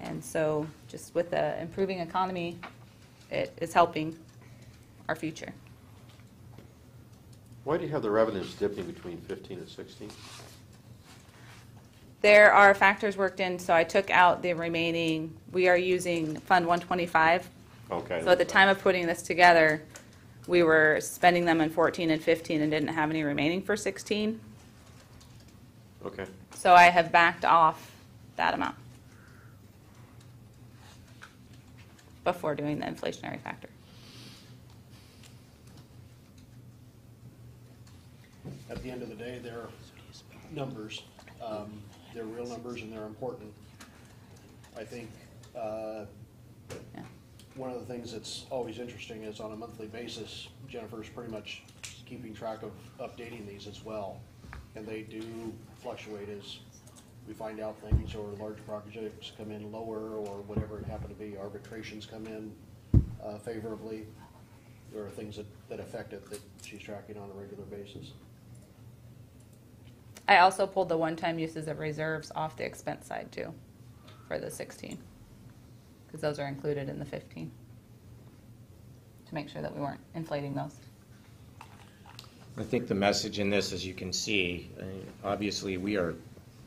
And so just with the improving economy, it is helping our future.
Why do you have the revenues dipping between 15 and 16?
There are factors worked in, so I took out the remaining, we are using Fund 125.
Okay.
So at the time of putting this together, we were spending them in 14 and 15 and didn't have any remaining for 16.
Okay.
So I have backed off that amount before doing the inflationary factor.
At the end of the day, they're numbers. Um, They're real numbers and they're important. I think uh,
Yeah.
one of the things that's always interesting is on a monthly basis, Jennifer's pretty much keeping track of updating these as well. And they do fluctuate as we find out things or large projects come in lower or whatever it happened to be, arbitrations come in uh, favorably. There are things that, that affect it that she's tracking on a regular basis.
I also pulled the one-time uses of reserves off the expense side too, for the 16. Because those are included in the 15. To make sure that we weren't inflating those.
I think the message in this, as you can see, uh, obviously, we are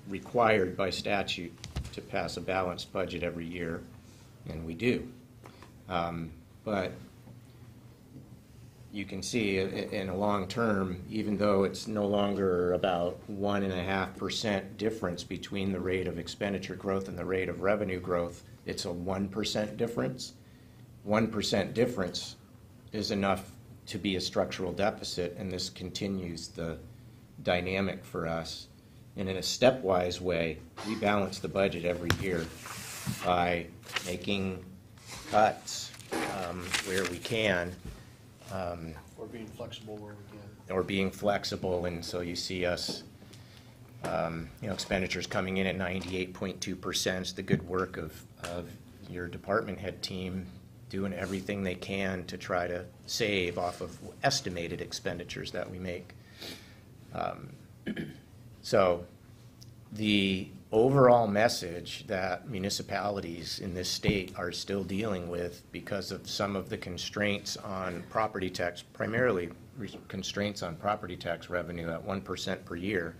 required by statute to pass a balanced budget every year, and we do. Um, But you can see i- in a long term, even though it's no longer about one and a half percent difference between the rate of expenditure growth and the rate of revenue growth, it's a one percent difference. One percent difference is enough to be a structural deficit, and this continues the dynamic for us. And in a stepwise way, we balance the budget every year by making cuts um, where we can, um,
Or being flexible where we can.
or being flexible, and so you see us, um, you know, expenditures coming in at ninety-eight point two percent, the good work of, of your department head team doing everything they can to try to save off of estimated expenditures that we make. Um, So, the overall message that municipalities in this state are still dealing with because of some of the constraints on property tax, primarily constraints on property tax revenue at one percent per year,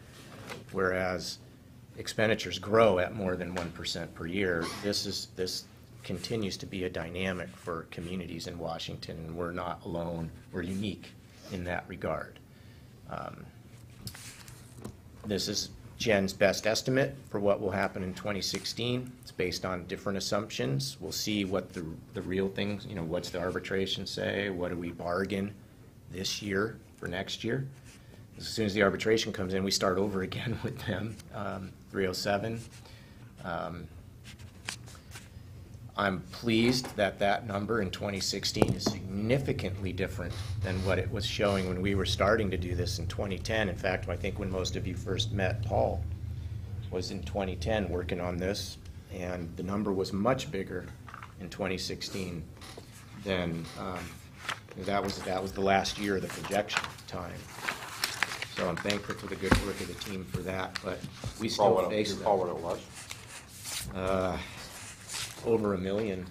whereas expenditures grow at more than one percent per year. This is, this continues to be a dynamic for communities in Washington, and we're not alone. We're unique in that regard. Um, this is Jen's best estimate for what will happen in 2016. It's based on different assumptions. We'll see what the, the real things, you know, what's the arbitration say? What do we bargain this year for next year? As soon as the arbitration comes in, we start over again with them, um, 307. Um, I'm pleased that that number in 2016 is significantly different than what it was showing when we were starting to do this in 2010. In fact, I think when most of you first met Paul was in 2010 working on this, and the number was much bigger in 2016 than, um, that was, that was the last year of the projection time. So I'm thankful for the good work of the team for that, but we still face
recall
them.
what it was?
Uh, over a million,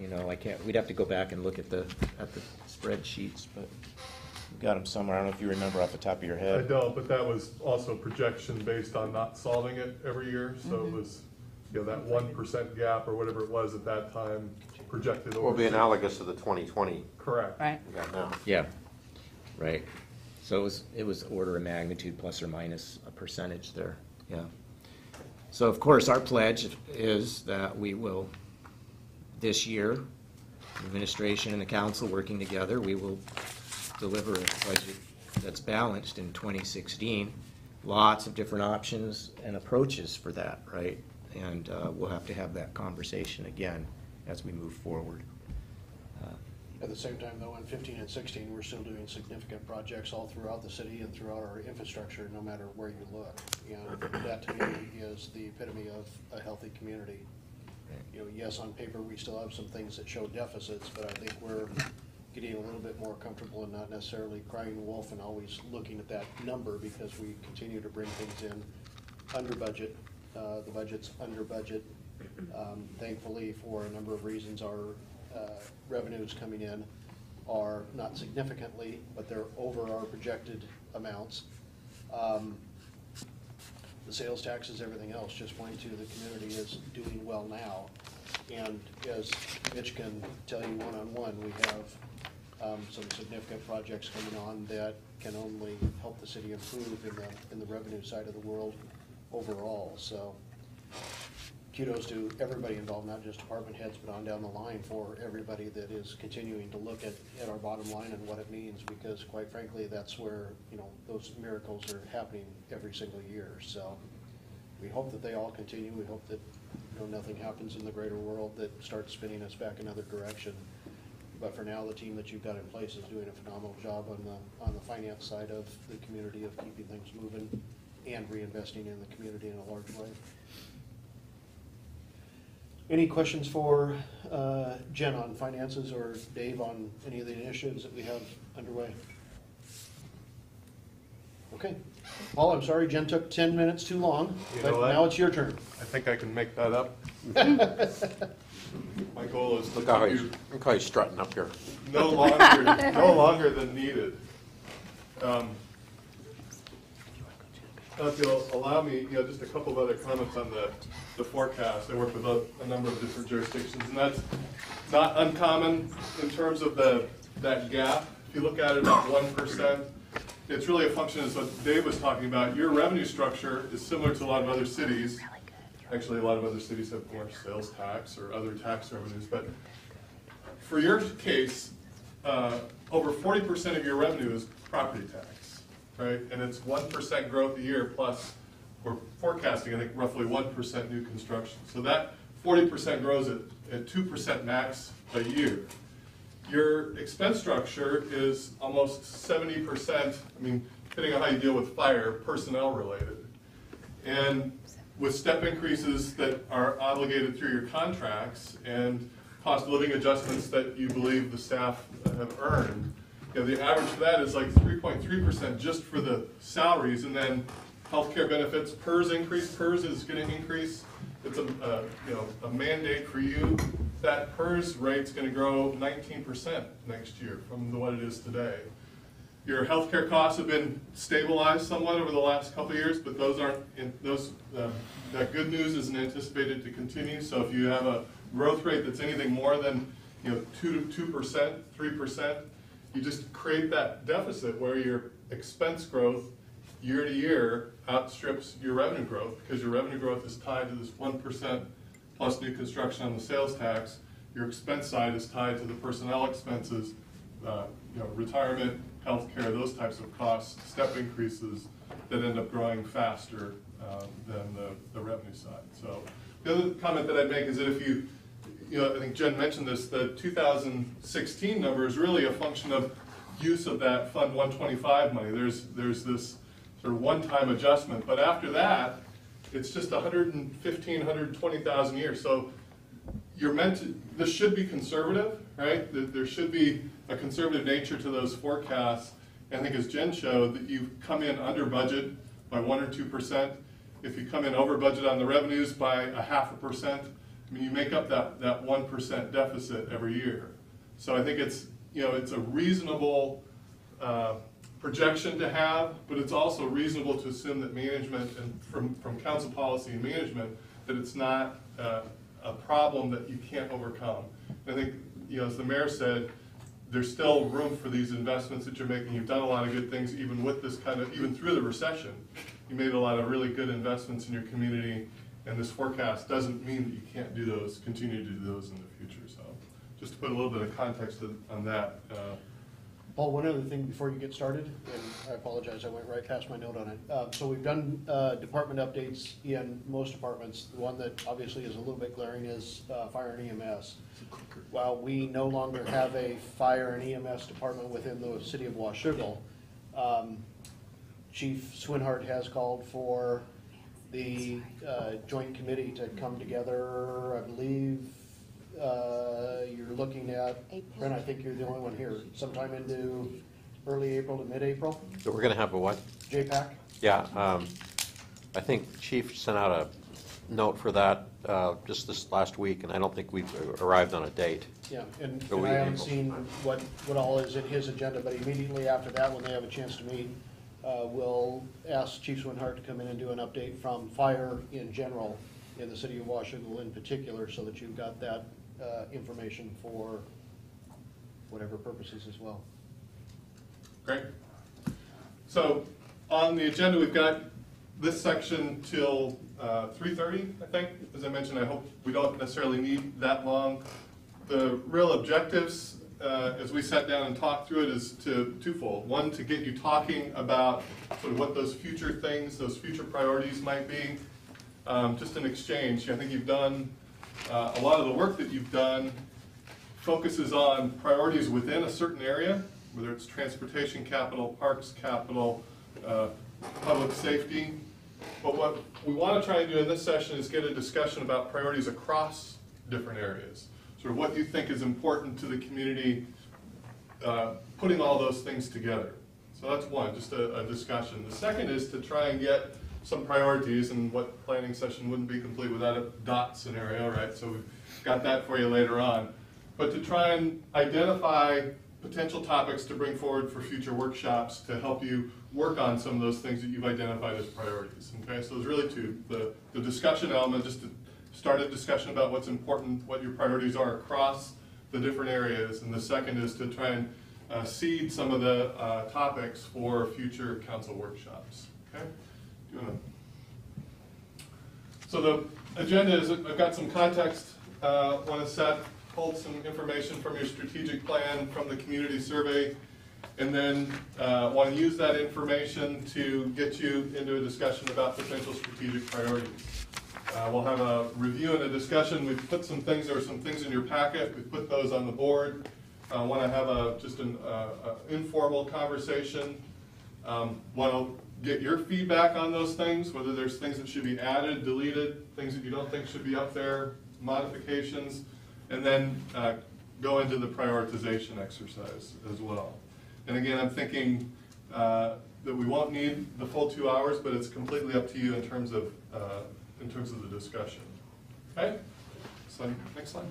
you know, I can't, we'd have to go back and look at the, at the spreadsheets, but we got them somewhere. I don't know if you remember off the top of your head.
I
head.
don't, but that was also projection based on not solving it every year, so
Mm-hmm.
it was, you know, that one percent gap or whatever it was at that time projected over.
Will be analogous to the 2020
Correct.
Right.
we got now.
Yeah, right. So it was, it was order of magnitude plus or minus a percentage there, yeah. So of course, our pledge is that we will, this year, administration and the council working together, we will deliver a budget that's balanced in 2016. Lots of different options and approaches for that, right? And uh, we'll have to have that conversation again as we move forward.
At the same time, though, in fifteen and sixteen, we're still doing significant projects all throughout the city and throughout our infrastructure, no matter where you look. And that to me is the epitome of a healthy community. You know, yes, on paper, we still have some things that show deficits, but I think we're getting a little bit more comfortable and not necessarily crying wolf and always looking at that number because we continue to bring things in under budget. Uh, the budget's under budget. Um, thankfully, for a number of reasons, our, uh, revenues coming in are not significantly, but they're over our projected amounts. Um, the sales taxes, everything else, just point to the community is doing well now. And as Mitch can tell you one-on-one, we have um, some significant projects coming on that can only help the city improve in the, in the revenue side of the world overall, so kudos to everybody involved, not just department heads, but on down the line for everybody that is continuing to look at, at our bottom line and what it means, because quite frankly, that's where, you know, those miracles are happening every single year, so. We hope that they all continue, we hope that, you know, nothing happens in the greater world that starts spinning us back another direction. But for now, the team that you've got in place is doing a phenomenal job on the, on the finance side of the community of keeping things moving and reinvesting in the community in a large way. Any questions for uh, Jen on finances or Dave on any of the initiatives that we have underway? Okay. Paul, I'm sorry, Jen took ten minutes too long,
You
but
what?
now it's your turn.
I think I can make that up. My goal is to
Look how he's,
you
look how he's strutting up here.
no longer, no longer than needed. Um, If you'll allow me, you know, just a couple of other comments on the, the forecast. I work with a, a number of different jurisdictions, and that's not uncommon in terms of the, that gap. If you look at it at one percent, it's really a function, of what Dave was talking about. Your revenue structure is similar to a lot of other cities. Actually, a lot of other cities have more sales tax or other tax revenues, but for your case, uh, over forty percent of your revenue is property tax, right? And it's one percent growth a year plus, we're forecasting, I think, roughly one percent new construction. So that forty percent grows at, at two percent max a year. Your expense structure is almost seventy percent, I mean, depending on how you deal with fire, personnel related. And with step increases that are obligated through your contracts and cost of living adjustments that you believe the staff have earned, know, the average for that is like three point three percent just for the salaries, and then healthcare benefits, PERS increase, PERS is gonna increase. It's a, uh, you know, a mandate for you. That PERS rate's gonna grow nineteen percent next year from what it is today. Your healthcare costs have been stabilized somewhat over the last couple years, but those aren't, in- those, uh, that good news isn't anticipated to continue. So if you have a growth rate that's anything more than, you know, two to two percent, three percent, you just create that deficit where your expense growth year to year outstrips your revenue growth, because your revenue growth is tied to this one percent plus new construction on the sales tax. Your expense side is tied to the personnel expenses, uh, you know, retirement, healthcare, those types of costs, step increases that end up growing faster um, than the, the revenue side. So the other comment that I'd make is that if you, you know, I think Jen mentioned this, the 2016 number is really a function of use of that Fund 125 money. There's, there's this sort of one-time adjustment, but after that, it's just 115, 120,000 a year. So you're meant to, this should be conservative, right? There- should be a conservative nature to those forecasts. And I think as Jen showed, that you come in under budget by one or two percent. If you come in over budget on the revenues by a half a percent, I mean, you make up that, that one percent deficit every year. So I think it's, you know, it's a reasonable, uh, projection to have, but it's also reasonable to assume that management and from, from council policy and management, that it's not, uh, a problem that you can't overcome. I think, you know, as the mayor said, there's still room for these investments that you're making. You've done a lot of good things even with this kind of, even through the recession. You made a lot of really good investments in your community, and this forecast doesn't mean that you can't do those, continue to do those in the future, so. Just to put a little bit of context on that, uh,
Paul, one other thing before you get started, and I apologize, I went right past my note on it. Uh, So we've done uh, department updates in most departments. The one that obviously is a little bit glaring is uh, fire and EMS. While we no longer have a fire and EMS department within the city of Washougal, um, Chief Swinhart has called for the uh, joint committee to come together, I believe, uh, you're looking at, Brent, I think you're the only one here, sometime into early April to mid-April,
So we're gonna have a what?
JPAC?
Yeah, um, I think Chief sent out a note for that, uh, just this last week, and I don't think we've arrived on a date.
Yeah, and
So
and
we-
I haven't seen what, what all is in his agenda, but immediately after that, when they have a chance to meet, uh, we'll ask Chief Swinhart to come in and do an update from fire in general, in the city of Washougal in particular, so that you've got that, uh, information for whatever purposes as well.
Great. So on the agenda, we've got this section till uh, three thirty, I think. As I mentioned, I hope we don't necessarily need that long. The real objectives, uh, as we sat down and talked through it, is to twofold. One, to get you talking about sort of what those future things, those future priorities might be. Um, Just an exchange. I think you've done, uh, a lot of the work that you've done focuses on priorities within a certain area, whether it's transportation capital, parks capital, uh, public safety. But what we want to try and do in this session is get a discussion about priorities across different areas. Sort of what you think is important to the community, uh, putting all those things together. So that's one, just a, a discussion. The second is to try and get some priorities, and what planning session wouldn't be complete without a dot scenario, right? So we've got that for you later on. But to try and identify potential topics to bring forward for future workshops to help you work on some of those things that you've identified as priorities. Okay, so there's really two. The, the discussion element, just to start a discussion about what's important, what your priorities are across the different areas. And the second is to try and uh, seed some of the uh, topics for future council workshops. Okay? So the agenda is, I've got some context, uh, want to set, hold some information from your strategic plan, from the community survey, and then uh, want to use that information to get you into a discussion about potential strategic priorities. Uh, We'll have a review and a discussion. We've put some things, there are some things in your packet, we've put those on the board. I want to have a, just an uh, informal conversation. Um, Want to get your feedback on those things, whether there's things that should be added, deleted, things that you don't think should be up there, modifications, and then uh, go into the prioritization exercise as well. And again, I'm thinking uh, that we won't need the full two hours, but it's completely up to you in terms of, uh, in terms of the discussion. Okay? So, next slide.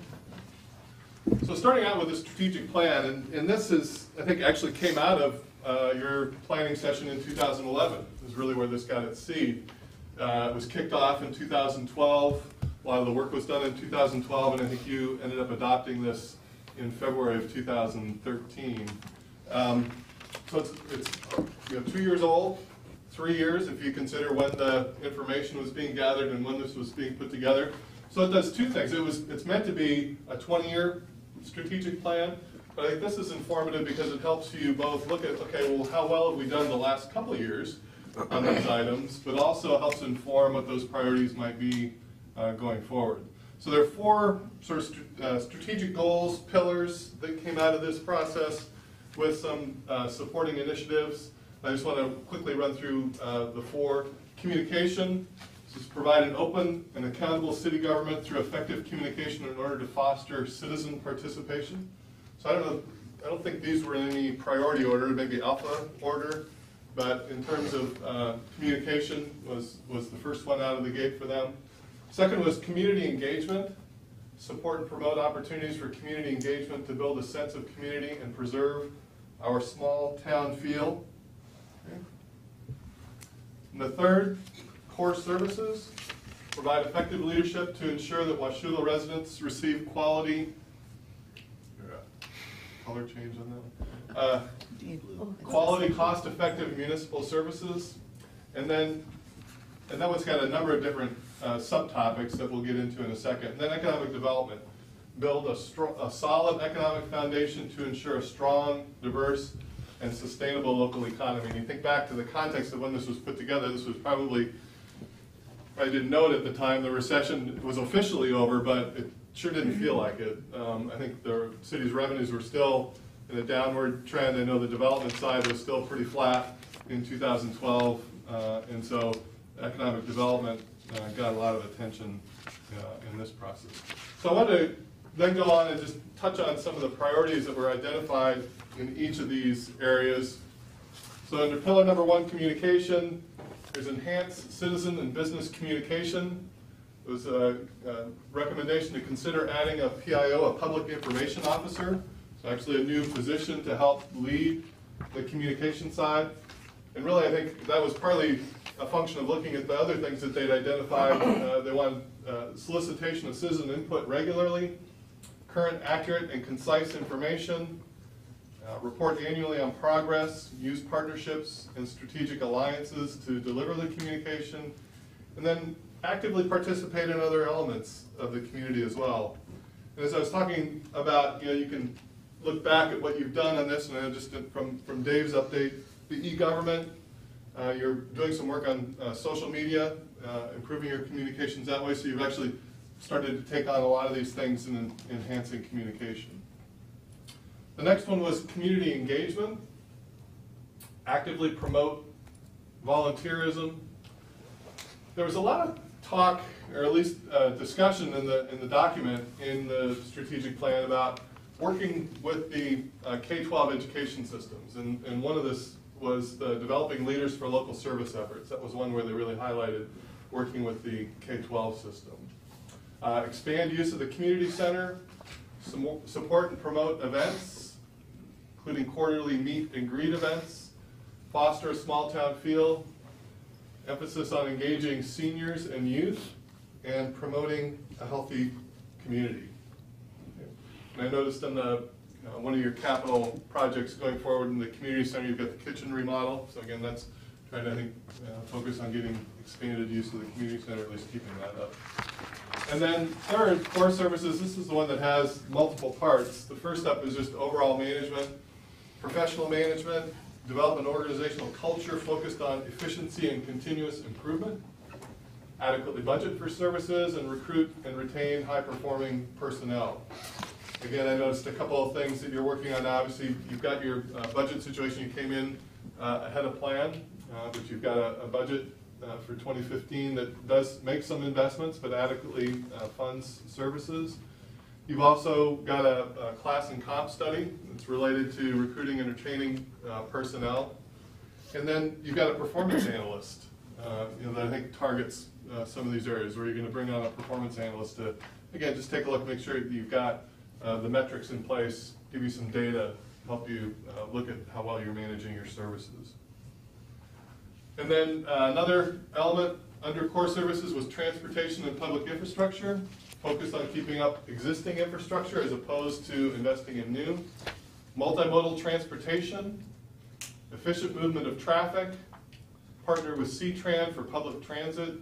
So starting out with a strategic plan, and, and this is, I think, actually came out of uh, your planning session in 2011, is really where this got its seed. Uh, It was kicked off in 2012, a lot of the work was done in 2012, and I think you ended up adopting this in February of 2013. Um, So it's, it's, you know, two years old, three years if you consider when the information was being gathered and when this was being put together. So it does two things. It was, it's meant to be a 20-year strategic plan, but I think this is informative because it helps you both look at, okay, well, how well have we done the last couple of years on these items, but also helps inform what those priorities might be uh, going forward. So there are four sort of str- uh, strategic goals, pillars that came out of this process with some uh, supporting initiatives. I just want to quickly run through uh, the four. Communication, this is provide an open and accountable city government through effective communication in order to foster citizen participation. So I don't know, I don't think these were in any priority order, maybe alpha order, but in terms of uh, communication was, was the first one out of the gate for them. Second was community engagement, support and promote opportunities for community engagement to build a sense of community and preserve our small town feel. And the third, core services, provide effective leadership to ensure that Washougal residents receive quality, color change on that, uh, quality, cost-effective municipal services. And then, and that one's got a number of different uh, subtopics that we'll get into in a second. And then economic development, build a a solid economic foundation to ensure a strong, diverse, and sustainable local economy. And you think back to the context of when this was put together, this was probably, I didn't know it at the time, the recession was officially over, but it sure didn't feel like it. Um, I think the city's revenues were still in a downward trend. I know the development side was still pretty flat in 2012, uh, and so economic development uh, got a lot of attention uh, in this process. So I want to then go on and just touch on some of the priorities that were identified in each of these areas. So under pillar number one, communication, there's enhanced citizen and business communication. It was a, a recommendation to consider adding a PIO, a public information officer. It's actually a new position to help lead the communication side. And really, I think that was partly a function of looking at the other things that they'd identified. Uh, they wanted uh, solicitation of citizen input regularly, current, accurate, and concise information, uh, report annually on progress, use partnerships and strategic alliances to deliver the communication, and then actively participate in other elements of the community as well. And as I was talking about, you know, you can look back at what you've done on this, and just from, from Dave's update, the e-government, uh, you're doing some work on uh, social media, uh, improving your communications that way, so you've actually started to take on a lot of these things in enhancing communication. The next one was community engagement. Actively promote volunteerism. There was a lot of talk, or at least uh, discussion in the, in the document, in the strategic plan about working with the uh, K-12 education systems. And, and one of this was the developing leaders for local service efforts. That was one where they really highlighted working with the K-12 system. Uh, expand use of the community center, support and promote events, including quarterly meet and greet events, foster a small town feel, emphasis on engaging seniors and youth, and promoting a healthy community. And I noticed in the, uh, one of your capital projects going forward in the community center, you've got the kitchen remodel. So again, that's trying to, I think, uh, focus on getting expanded use of the community center, at least keeping that up. And then third, core services, this is the one that has multiple parts. The first up is just overall management, professional management, develop an organizational culture focused on efficiency and continuous improvement, adequately budget for services, and recruit and retain high-performing personnel. Again, I noticed a couple of things that you're working on. Obviously, you've got your uh, budget situation. You came in uh, ahead of plan, uh, but you've got a, a budget uh, for 2015 that does make some investments, but adequately uh, funds services. You've also got a, a class and comp study that's related to recruiting and retaining uh, personnel. And then you've got a performance analyst, uh, you know, that I think targets uh, some of these areas where you're going to bring on a performance analyst to, again, just take a look, make sure that you've got uh, the metrics in place, give you some data, help you look at how well you're managing your services. And then uh, another element under core services was transportation and public infrastructure, focused on keeping up existing infrastructure as opposed to investing in new. Multimodal transportation, efficient movement of traffic, partner with C-Tran for public transit,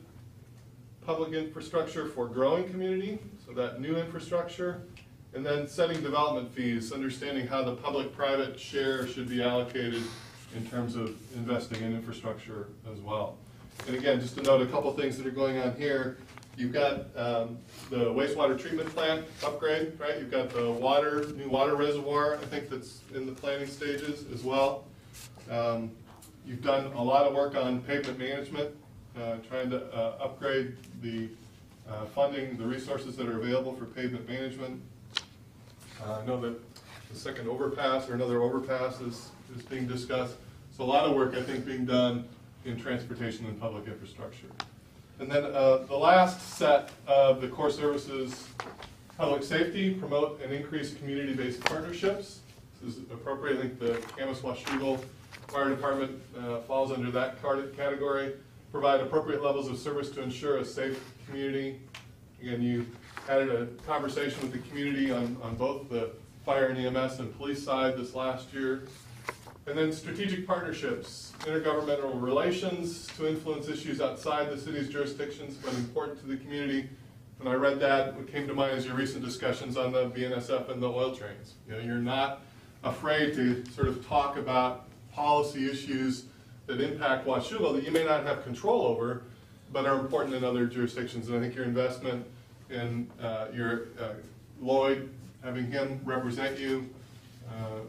public infrastructure for growing community, so that new infrastructure, and then setting development fees, understanding how the public-private share should be allocated in terms of investing in infrastructure as well. And again, just to note a couple things that are going on here, you've got um, the wastewater treatment plant upgrade, right? You've got the water, new water reservoir, I think that's in the planning stages as well. Um, You've done a lot of work on pavement management, uh, trying to uh, upgrade the uh, funding, the resources that are available for pavement management. Uh, I know that the second overpass or another overpass is, is being discussed. So a lot of work, I think, being done in transportation and public infrastructure. And then uh, the last set of the core services, public safety, promote and increase community-based partnerships. This is appropriate, I think the Camas Washougal Fire Department uh, falls under that category. Provide appropriate levels of service to ensure a safe community. Again, you had a conversation with the community on, on both the fire and EMS and police side this last year. And then strategic partnerships, intergovernmental relations to influence issues outside the city's jurisdictions, but important to the community. When I read that, what came to mind is your recent discussions on the BNSF and the oil trains. You know, you're not afraid to sort of talk about policy issues that impact Washougal that you may not have control over, but are important in other jurisdictions. And I think your investment in uh, your uh, Lloyd, having him represent you, uh,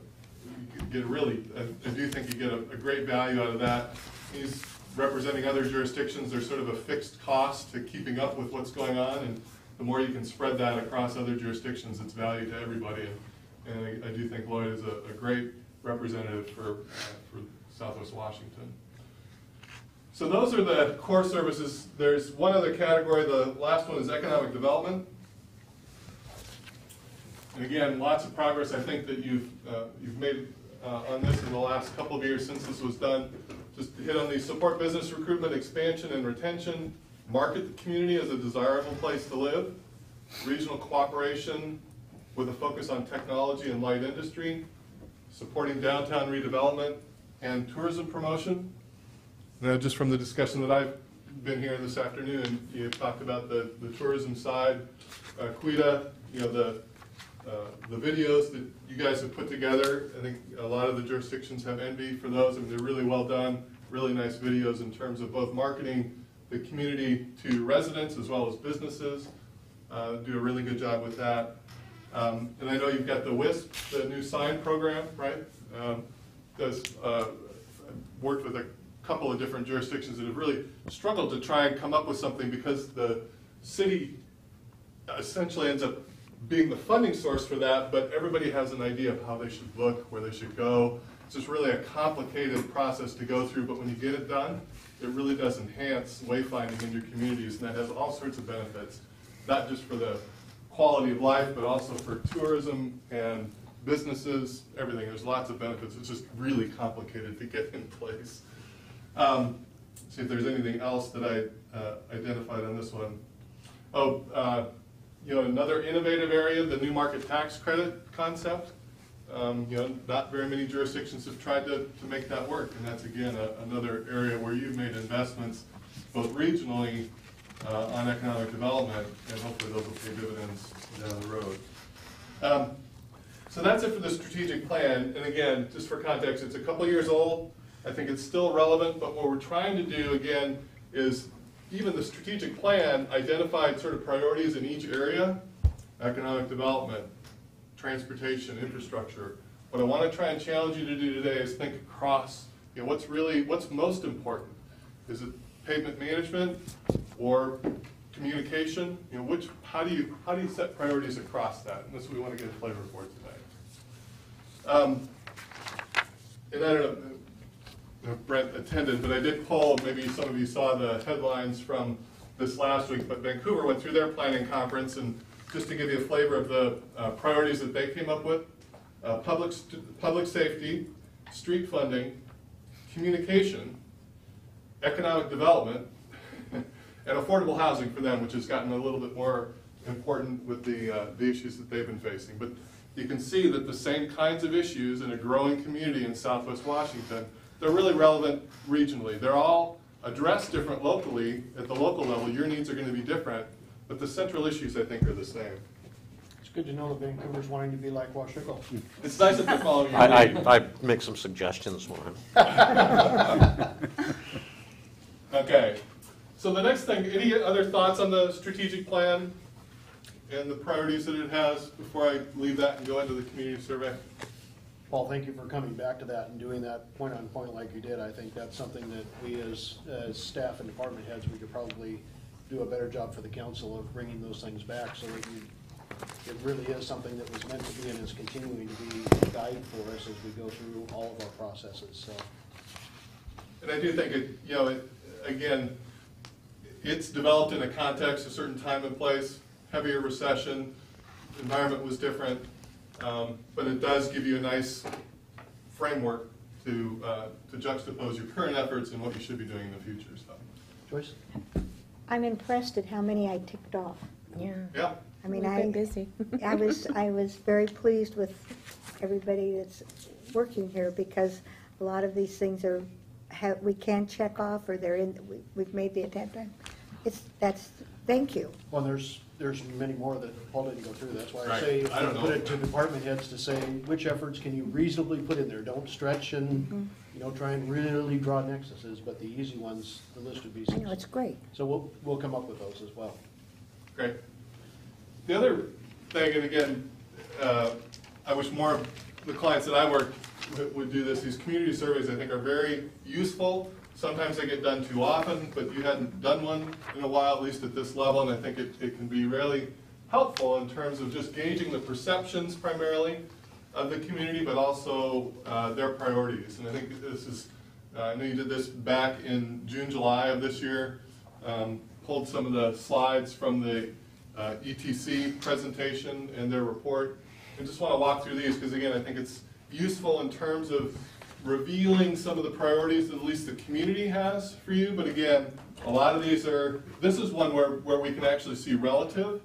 get a really, I I do think you get a, a great value out of that. He's representing other jurisdictions, there's sort of a fixed cost to keeping up with what's going on, and the more you can spread that across other jurisdictions, it's value to everybody. And and I, I do think Lloyd is a, a great representative for, uh, for Southwest Washington. So those are the core services. There's one other category, the last one is economic development. And again, lots of progress I think that you've, uh, you've made uh, on this in the last couple of years since this was done. Just hit on the support business recruitment, expansion and retention, market the community as a desirable place to live, regional cooperation with a focus on technology and light industry, supporting downtown redevelopment and tourism promotion. Now, just from the discussion that I've been here this afternoon, you talked about the, the tourism side, uh, Quita, you know, the, uh, the videos that you guys have put together. I think a lot of the jurisdictions have envy for those, I mean, they're really well done, really nice videos in terms of both marketing the community to residents as well as businesses. Uh, do a really good job with that. Um, and I know you've got the WISP, the new sign program, right? Um, does, uh, worked with a couple of different jurisdictions that have really struggled to try and come up with something because the city essentially ends up being the funding source for that, but everybody has an idea of how they should look, where they should go. It's just really a complicated process to go through, but when you get it done, it really does enhance wayfinding in your communities, and that has all sorts of benefits, not just for the quality of life, but also for tourism and businesses, everything. There's lots of benefits. It's just really complicated to get in place. Um, see if there's anything else that I uh, identified on this one. Oh, uh, you know, another innovative area, the new market tax credit concept. Um, you know, not very many jurisdictions have tried to, to make that work, and that's again a, another area where you've made investments both regionally uh, on economic development, and hopefully those will pay dividends down the road. Um, so that's it for the strategic plan, and again, just for context, it's a couple years old. I think it's still relevant, but what we're trying to do again is even the strategic plan identified sort of priorities in each area, economic development, transportation, infrastructure. What I want to try and challenge you to do today is think across, you know, what's really, what's most important? Is it pavement management or communication? You know, which, how do you, how do you set priorities across that? And that's what we want to get a flavor for today. Um, and I don't know, Brent attended, but I did poll, maybe some of you saw the headlines from this last week, but Vancouver went through their planning conference, and just to give you a flavor of the uh, priorities that they came up with, uh, public, public safety, street funding, communication, economic development, and affordable housing for them, which has gotten a little bit more important with the, uh, the issues that they've been facing. But you can see that the same kinds of issues in a growing community in southwest Washington, they're really relevant regionally. They're all addressed different locally. At the local level, your needs are going to be different, but the central issues, I think, are the same.
It's good to know that Vancouver's wanting to be like Washougal.
It's nice that they're following your
I. I, I make some suggestions for him.
Okay, so the next thing, any other thoughts on the strategic plan and the priorities that it has before I leave that and go into the community survey?
Paul, thank you for coming back to that and doing that point on point like you did. I think that's something that we as, as staff and department heads, we could probably do a better job for the council of bringing those things back so that you it really is something that was meant to be and is continuing to be a guide for us as we go through all of our processes, so.
And I do think it, you know, it, again, it's developed in a context, a certain time and place, heavier recession, environment was different, um, but it does give you a nice framework to, uh, to juxtapose your current efforts and what you should be doing in the future, so.
Joyce?
I'm impressed at how many I ticked off.
Yeah.
Yeah,
I mean,
We've
I.
been busy.
I was, I was very pleased with everybody that's working here because a lot of these things are, have, we can check off or they're in, we- we've made the attempt. It's, that's, thank you.
Well, there's, there's many more that Paul didn't go through, that's why I
Right.
say,
I don't
put
know.
it to department heads to say, which efforts can you reasonably put in there? Don't stretch and, you know, try and really draw nexuses, but the easy ones, the list would be
I know, it's great.
So we'll, we'll come up with those as well.
great. The other thing, and again, uh, I wish more of the clients that I work with would do this, these community surveys I think are very useful. Sometimes they get done too often, but you hadn't done one in a while, at least at this level, and I think it, it can be really helpful in terms of just gauging the perceptions primarily of the community, but also uh, their priorities. And I think this is, uh, I know you did this back in June, July of this year, um, pulled some of the slides from the uh, ETC presentation and their report. I just want to walk through these because again, I think it's useful in terms of revealing some of the priorities that at least the community has for you. But again, a lot of these are, this is one where, where we can actually see relative.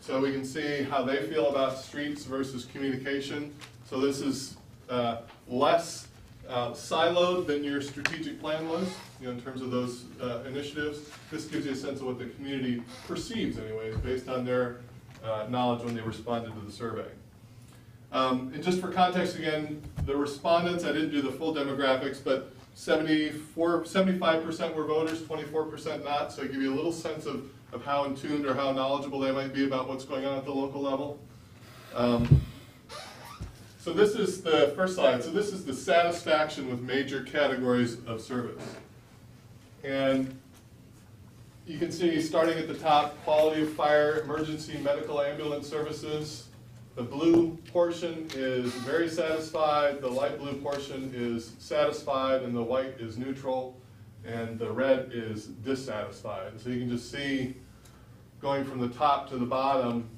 So we can see how they feel about streets versus communication. So this is uh, less uh, siloed than your strategic plan was, you know, in terms of those uh, initiatives. This gives you a sense of what the community perceives anyways, based on their uh, knowledge when they responded to the survey. Um, And just for context again, the respondents, I didn't do the full demographics, but 74, 75% were voters, 24% not, so I give you a little sense of, of how in tuned or how knowledgeable they might be about what's going on at the local level. Um, So this is the first slide, so this is the satisfaction with major categories of service. And you can see, starting at the top, quality of fire, emergency, medical, ambulance services. The blue portion is very satisfied, the light blue portion is satisfied, and the white is neutral, and the red is dissatisfied. So you can just see, going from the top to the bottom,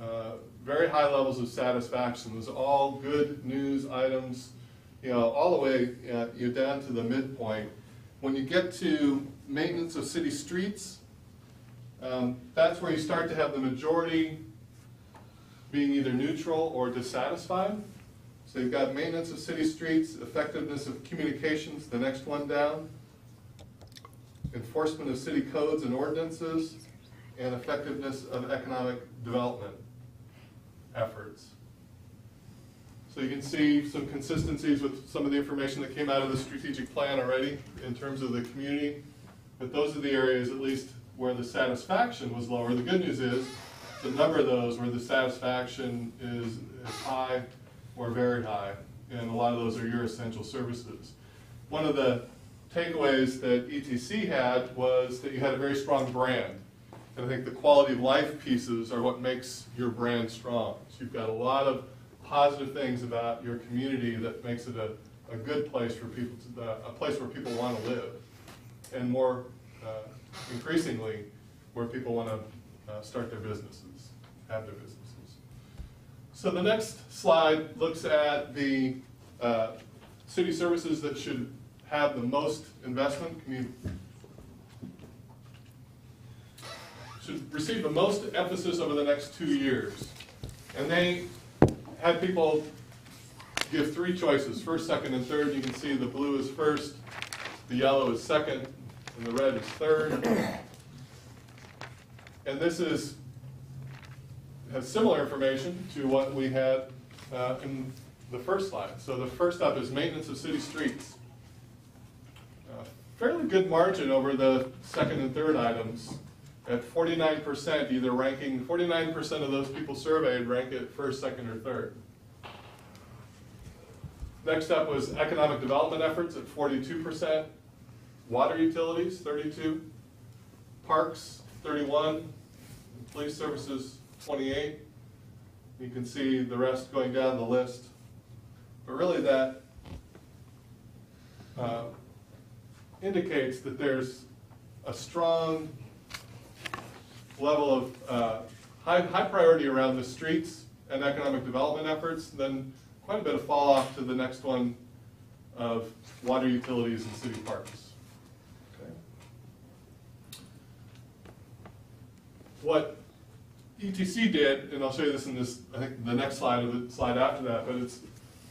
uh, very high levels of satisfaction. Those are all good news items, you know, all the way, uh, you know, down to the midpoint. When you get to maintenance of city streets, um, that's where you start to have the majority being either neutral or dissatisfied. So you've got maintenance of city streets, effectiveness of communications, the next one down, enforcement of city codes and ordinances, and effectiveness of economic development efforts. So you can see some consistencies with some of the information that came out of the strategic plan already in terms of the community. But those are the areas, at least, where the satisfaction was lower. The good news is, the number of those where the satisfaction is, is high or very high, and a lot of those are your essential services. One of the takeaways that ETC had was that you had a very strong brand. And I think the quality of life pieces are what makes your brand strong. So you've got a lot of positive things about your community that makes it a, a good place for people, to, uh, a place where people want to live. And more uh, increasingly, where people want to uh, start their businesses, have their businesses. So the next slide looks at the uh, city services that should have the most investment. Should receive the most emphasis over the next two years. And they had people give three choices, first, second, and third. You can see the blue is first, the yellow is second, and the red is third. And this is, has similar information to what we had uh, in the first slide. So the first up is maintenance of city streets. Uh, Fairly good margin over the second and third items at forty-nine percent, either ranking, forty-nine percent of those people surveyed rank it first, second, or third. Next up was economic development efforts at forty-two percent, water utilities, thirty-two, parks, thirty-one, police services, twenty-eight, You can see the rest going down the list. But really that uh, indicates that there's a strong level of uh, high, high priority around the streets and economic development efforts, then quite a bit of fall off to the next one of water utilities and city parks. Okay. What ETC did, and I'll show you this in this, I think the next slide of the slide after that, but it's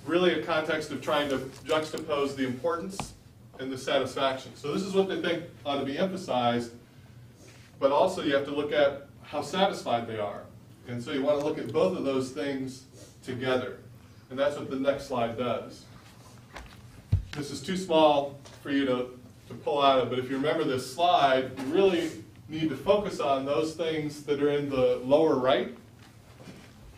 really a context of trying to juxtapose the importance and the satisfaction. So this is what they think ought to be emphasized, but also you have to look at how satisfied they are. And so you want to look at both of those things together. And that's what the next slide does. This is too small for you to, to pull out of, but if you remember this slide, you really need to focus on those things that are in the lower right.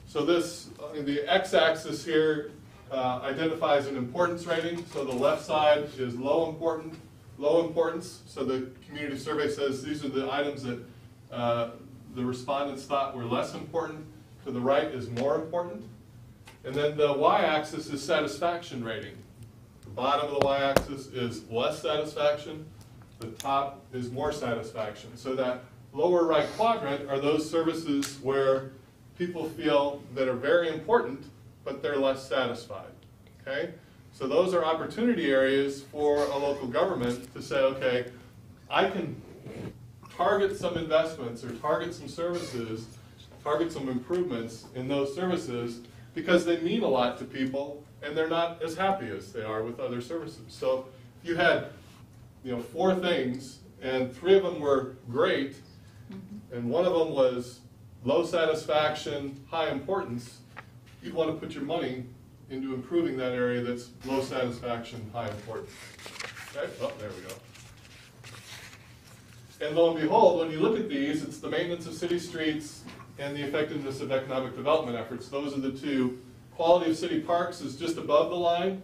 So this, uh, the x-axis here uh, identifies an importance rating. So the left side is low important, low importance. So the community survey says these are the items that uh, the respondents thought were less important. To the right is more important. And then the y-axis is satisfaction rating. The bottom of the y-axis is less satisfaction. The top is more satisfaction. So that lower right quadrant are those services where people feel that are very important, but they're less satisfied. Okay? So those are opportunity areas for a local government to say, okay, I can target some investments or target some services, target some improvements in those services because they mean a lot to people and they're not as happy as they are with other services. So if you had, you know, four things and three of them were great mm-hmm. and one of them was low satisfaction, high importance, you'd want to put your money into improving that area that's low satisfaction, high importance. Okay, oh, there we go. And lo and behold, when you look at these, it's the maintenance of city streets and the effectiveness of economic development efforts. Those are the two. Quality of city parks is just above the line,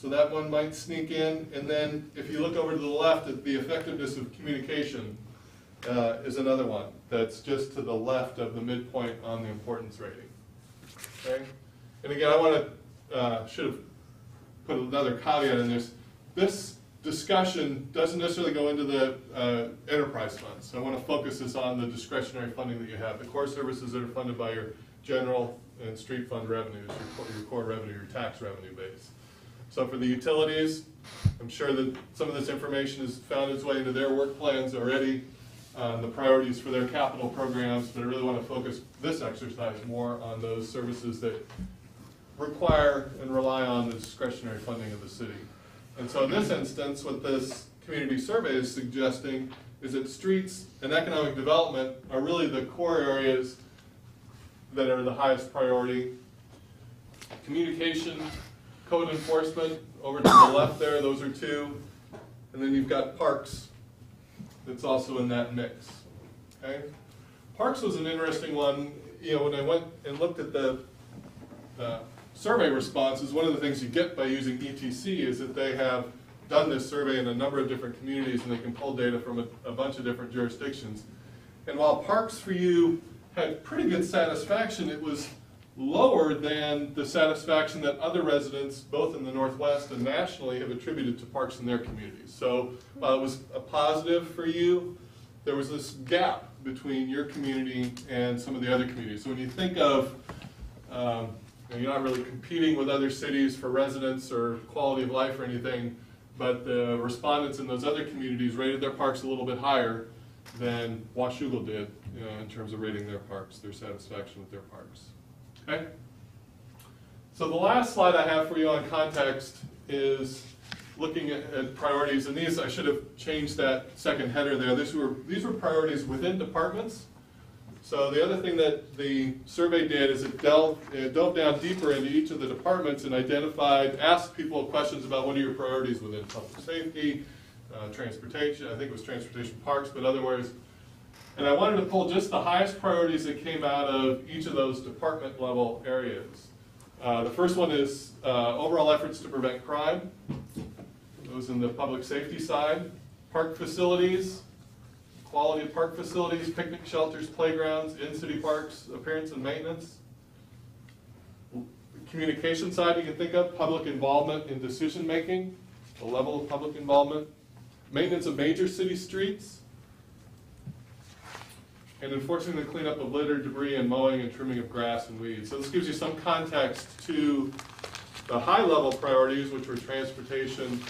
so that one might sneak in. And then if you look over to the left the effectiveness of communication uh, is another one that's just to the left of the midpoint on the importance rating. Okay? And again, I want to, uh, should have put another caveat in this. This discussion doesn't necessarily go into the uh, enterprise funds. I want to focus this on the discretionary funding that you have, the core services that are funded by your general and street fund revenues, your core revenue, your tax revenue base. So for the utilities, I'm sure that some of this information has found its way into their work plans already, uh, the priorities for their capital programs, but I really want to focus this exercise more on those services that require and rely on the discretionary funding of the city. And so in this instance, what this community survey is suggesting is that streets and economic development are really the core areas that are the highest priority. Communication, code enforcement, over to the left there, those are two. And then you've got parks that's also in that mix. Okay? Parks was an interesting one. You know, when I went and looked at the, survey responses, one of the things you get by using ETC is that they have done this survey in a number of different communities and they can pull data from a, a bunch of different jurisdictions. And while parks for you had pretty good satisfaction, it was lower than the satisfaction that other residents, both in the Northwest and nationally, have attributed to parks in their communities. So while it was a positive for you, there was this gap between your community and some of the other communities. So when you think of um, you're not really competing with other cities for residents or quality of life or anything, but the respondents in those other communities rated their parks a little bit higher than Washougal did know, in terms of rating their parks, their satisfaction with their parks. Okay? So the last slide I have for you on context is looking at, at priorities, and these, I should have changed that second header there. These were, these were priorities within departments. So the other thing that the survey did is it delved, it delved down deeper into each of the departments and identified, asked people questions about what are your priorities within public safety, uh, transportation, I think it was transportation parks, but otherwise. And I wanted to pull just the highest priorities that came out of each of those department level areas. Uh, the first one is uh, overall efforts to prevent crime. Those in the public safety side. Park facilities, quality of park facilities, picnic shelters, playgrounds, in-city parks, appearance and maintenance. communication side you can think of, public involvement in decision-making, the level of public involvement, maintenance of major city streets, and enforcing the cleanup of litter, debris, and mowing and trimming of grass and weeds. So this gives you some context to the high-level priorities, which were transportation,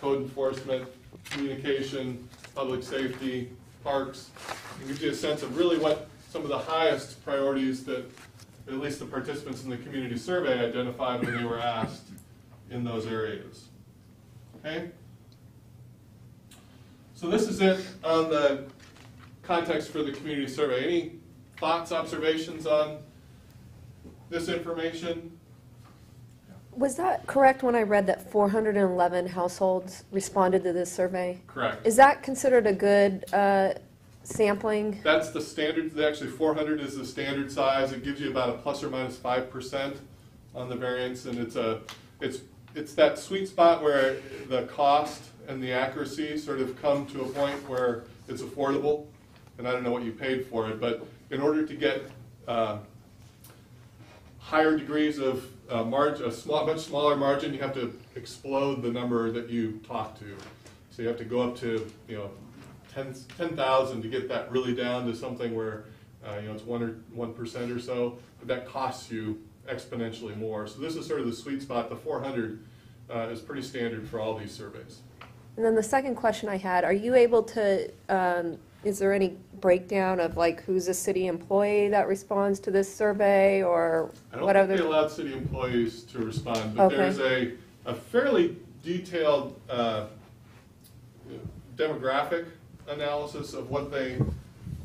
code enforcement, communication, public safety, parks. It gives you a sense of really what some of the highest priorities that at least the participants in the community survey identified when they were asked in those areas. Okay? So this is it on the context for the community survey. Any thoughts, observations on this information?
Was that correct when I read that 411 households responded to this survey?
Correct.
Is that considered a good uh, sampling?
That's the standard, actually four hundred is the standard size, it gives you about a plus or minus minus five percent on the variance, and it's a, it's, it's that sweet spot where the cost and the accuracy sort of come to a point where it's affordable, and I don't know what you paid for it, but in order to get, uh, higher degrees of uh, margin, a small, much smaller margin, you have to explode the number that you talk to. So you have to go up to, you know, ten, ten thousand to get that really down to something where, uh, you know, it's one or, one percent or so, but that costs you exponentially more. So this is sort of the sweet spot. The four hundred, uh, is pretty standard for all these surveys.
And then the second question I had, are you able to, um, is there any breakdown of like who's a city employee that responds to this survey or
I
what
don't think they
other?
allowed city employees to respond, but
Okay.
there's a, a fairly detailed uh, demographic analysis of what they,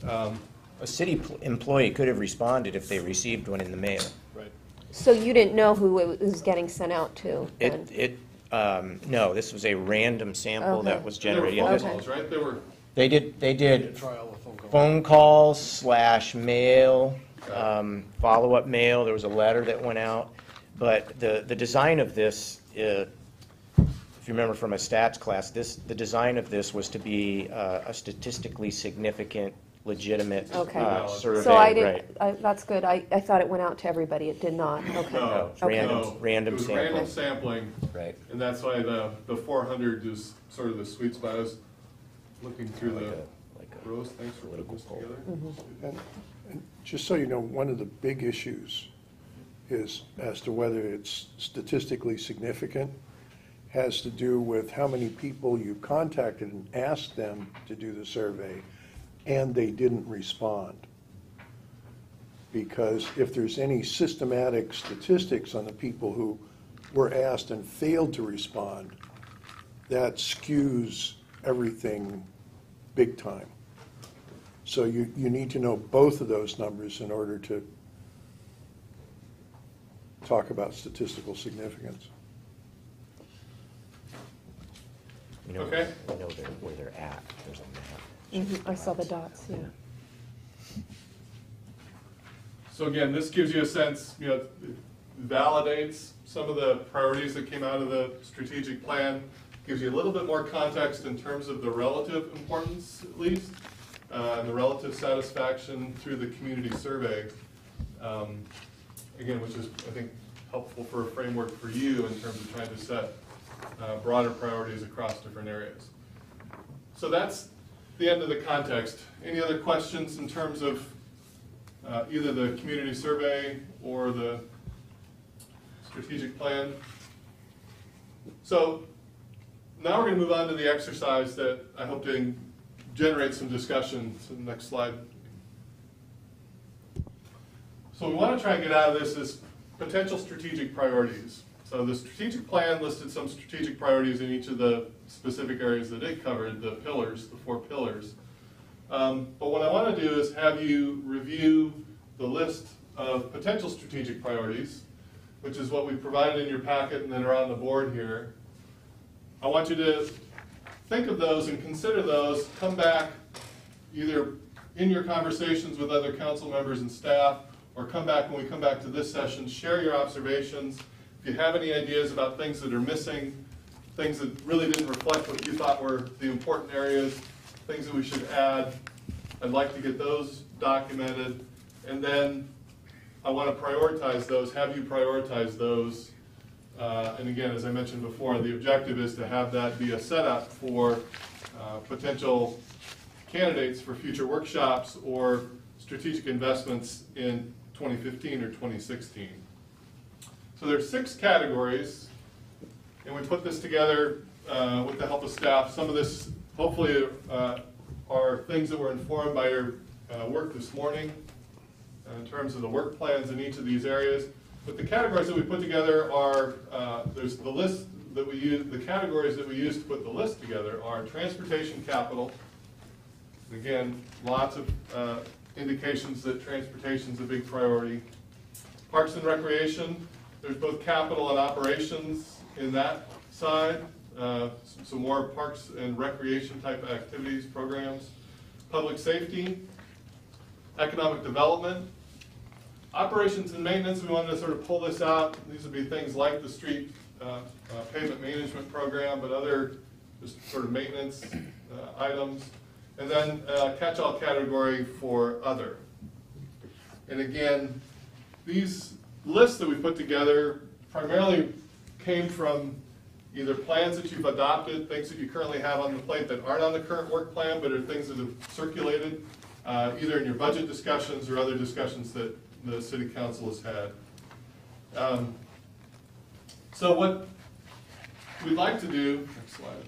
um,
A city pl- employee could have responded if they received one in the mail.
right.
So you didn't know who it was getting sent out to
It,
then?
it, um, no, this was a random sample that
Okay.
was
There were
generated.
phone calls, right? There were,
They did, they did
Trial of phone call.
phone calls slash mail, um, follow-up mail, there was a letter that went out. But the, the design of this, uh, if you remember from a stats class, this, the design of this was to be uh, a statistically significant, legitimate
Okay.
uh, survey,
So I
right?
didn't, I- that's good. I, I thought it went out to everybody. It did not. Okay.
no.
it's random-
no.
random
It was
sampling.
random sampling,
Right.
and that's why the, the four hundred is sort of the sweet spot. I was looking through
Like
the,
a- like a-
Rose, thanks for putting this
political
together.
Mm-hmm.
And and just so you know, one of the big issues is as to whether it's statistically significant, has to do with how many people you contacted and asked them to do the survey, and they didn't respond. Because if there's any systematic statistics on the people who were asked and failed to respond, that skews everything big time. So you, you need to know both of those numbers in order to talk about statistical significance.
We know-
Okay.
We know they're- where they're at, there's a map.
Mhm, I saw the dots, yeah.
So again, this gives you a sense, you know, it validates some of the priorities that came out of the strategic plan, gives you a little bit more context in terms of the relative importance, at least, uh, and the relative satisfaction through the community survey. Um, Again, which is, I think, helpful for a framework for you in terms of trying to set uh, broader priorities across different areas. So that's the end of the context. Any other questions in terms of uh, either the community survey or the strategic plan. So now we're going to move on to the exercise that I hope to generate some discussion. So the next slide. So we want to try and get out of this is potential strategic priorities. So the strategic plan listed some strategic priorities in each of the specific areas that it covered, the pillars, the four pillars. Um, But what I want to do is have you review the list of potential strategic priorities, which is what we provided in your packet and then are on the board here. I want you to think of those and consider those, come back either in your conversations with other council members and staff, or come back when we come back to this session, share your observations. If you have any ideas about things that are missing, things that really didn't reflect what you thought were the important areas, things that we should add, I'd like to get those documented. And then I want to prioritize those, have you prioritize those. Uh, And again, as I mentioned before, the objective is to have that be a setup for uh, potential candidates for future workshops or strategic investments in 2015 or 2016. So there's six categories, and we put this together uh, with the help of staff. Some of this, hopefully, uh, are things that were informed by your uh, work this morning uh, in terms of the work plans in each of these areas. But the categories that we put together are, uh, there's the list that we use, the categories that we use to put the list together are transportation capital. Again, lots of uh, indications that transportation is a big priority. Parks and Recreation, there's both capital and operations in that side. Uh, some- Some more parks and recreation type activities, programs. Public safety, economic development, operations and maintenance, we wanted to sort of pull this out. These would be things like the street uh, uh, pavement management program, but other just sort of maintenance uh, items. And then uh, catch-all category for other. And again, these lists that we put together primarily came from either plans that you've adopted, things that you currently have on the plate that aren't on the current work plan, but are things that have circulated, uh, either in your budget discussions or other discussions that the city council has had. Um, So what we'd like to do, next slide.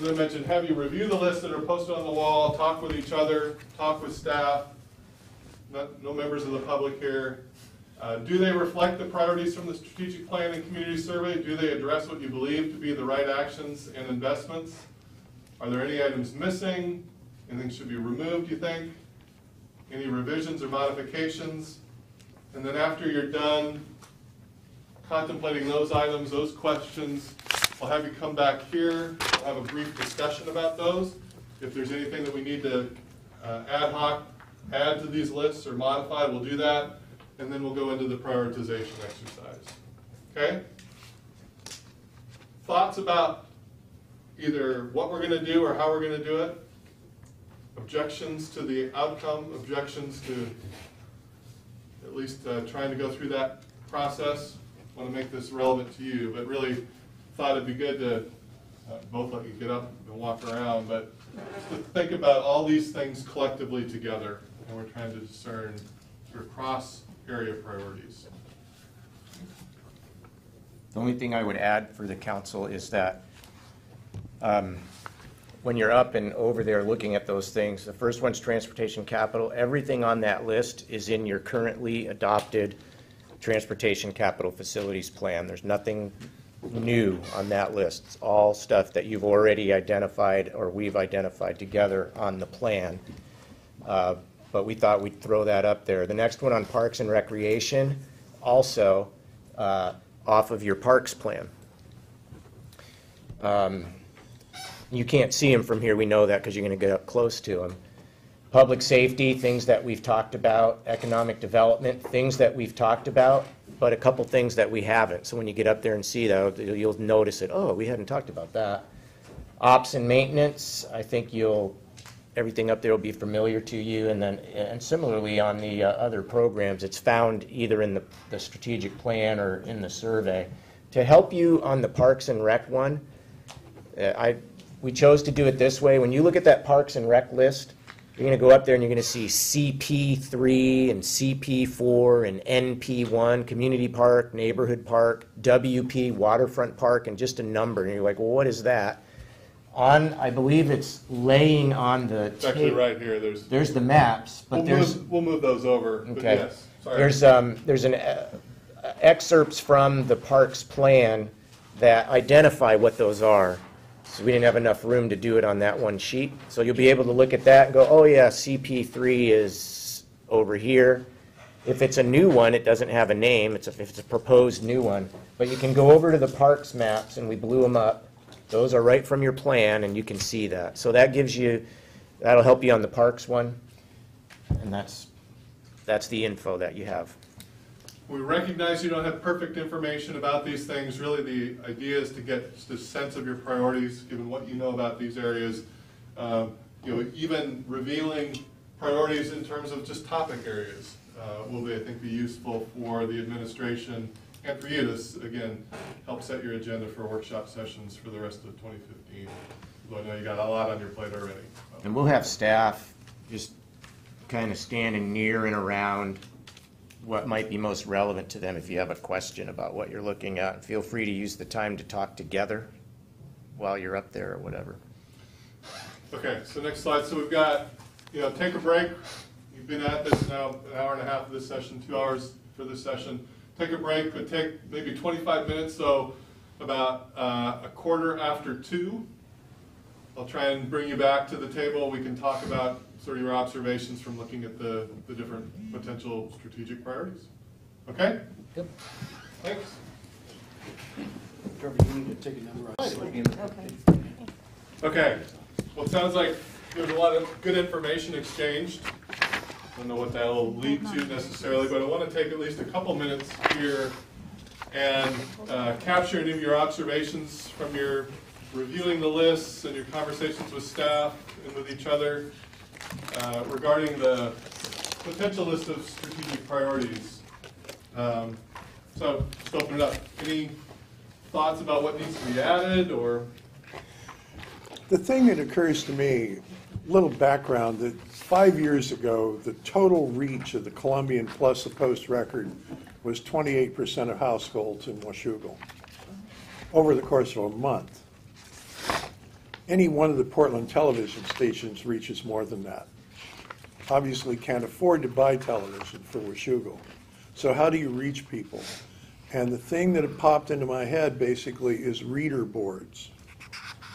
As I mentioned, have you review the lists that are posted on the wall, talk with each other, talk with staff, not, no members of the public here. Uh, do they reflect the priorities from the strategic plan and community survey? Do they address what you believe to be the right actions and investments? Are there any items missing? Anything should be removed, you think? Any revisions or modifications? And then after you're done contemplating those items, those questions, I'll have you come back here, we'll have a brief discussion about those. If there's anything that we need to uh, ad hoc add to these lists or modify, we'll do that, and then we'll go into the prioritization exercise. Okay? Thoughts about either what we're gonna do or how we're gonna do it? Objections to the outcome, objections to at least uh, trying to go through that process? I Want to make this relevant to you, but really thought it'd be good to uh, both let you get up and walk around, but to think about all these things collectively together, and we're trying to discern sort of cross-area priorities.
The only thing I would add for the council is that um, when you're up and over there looking at those things, the first one's transportation capital. Everything on that list is in your currently adopted transportation capital facilities plan. There's nothing new on that list. It's all stuff that you've already identified or we've identified together on the plan. Uh, But we thought we'd throw that up there. The next one on Parks and Recreation, also uh, off of your Parks plan. Um, You can't see them from here, we know that because you're going to get up close to them. Public safety, things that we've talked about, economic development, things that we've talked about, but a couple things that we haven't. So when you get up there and see that, you'll notice it, oh, we hadn't talked about that. Ops and maintenance, I think you'll, everything up there will be familiar to you. And then, and similarly on the uh, other programs, it's found either in the, the strategic plan or in the survey. To help you on the Parks and Rec one, uh, I, we chose to do it this way. When you look at that Parks and Rec list, you're gonna go up there and you're gonna see CP three and CP four and NP one, Community Park, Neighborhood Park, WP, Waterfront Park, and just a number. And you're like, well, what is that? On, I believe it's laying on the.
It's actually
ta-
right here, there's,
There's the maps,
we'll
but there's.
move, we'll move those over, but
Okay.
yes, sorry.
There's, um, there's an uh, excerpts from the parks plan that identify what those are. So we didn't have enough room to do it on that one sheet. So you'll be able to look at that and go, oh yeah, CP three is over here. If it's a new one, it doesn't have a name, it's a, if it's a proposed new one. But you can go over to the parks maps, and we blew them up. Those are right from your plan, and you can see that. So that gives you, that'll help you on the parks one. And that's, that's the info that you have.
We recognize you don't have perfect information about these things. Really, the idea is to get just a sense of your priorities, given what you know about these areas. Um, You know, even revealing priorities in terms of just topic areas uh, will, be, I think, be useful for the administration and for you to, again, help set your agenda for workshop sessions for the rest of 2015. Though I know you got a lot on your plate already.
And we'll have staff just kind of standing near and around what might be most relevant to them if you have a question about what you're looking at. Feel free to use the time to talk together while you're up there or whatever.
Okay, so next slide. So we've got, you know, take a break. You've been at this now an hour and a half of this session, two hours for this session. Take a break, but take maybe 25 minutes, so about uh, a quarter after two. I'll try and bring you back to the table. We can talk about sort of your observations from looking at the, the different potential strategic priorities. Okay?
Yep.
Thanks.
Trevor, you need to take a number on.
Okay.
Okay, well, it sounds like there's a lot of good information exchanged. I don't know what that'll lead to necessarily, but I want to take at least a couple minutes here and uh, capture any of your observations from your reviewing the lists and your conversations with staff and with each other uh, regarding the potential list of strategic priorities. Um, So, just open it up. Any thoughts about what needs to be added or
The thing that occurs to me, little background, that five years ago, the total reach of the Columbian plus the Post Record was 28% of households in Washougal over the course of a month. Any one of the Portland television stations reaches more than that. Obviously can't afford to buy television for Washougal. So how do you reach people? And the thing that had popped into my head basically is reader boards.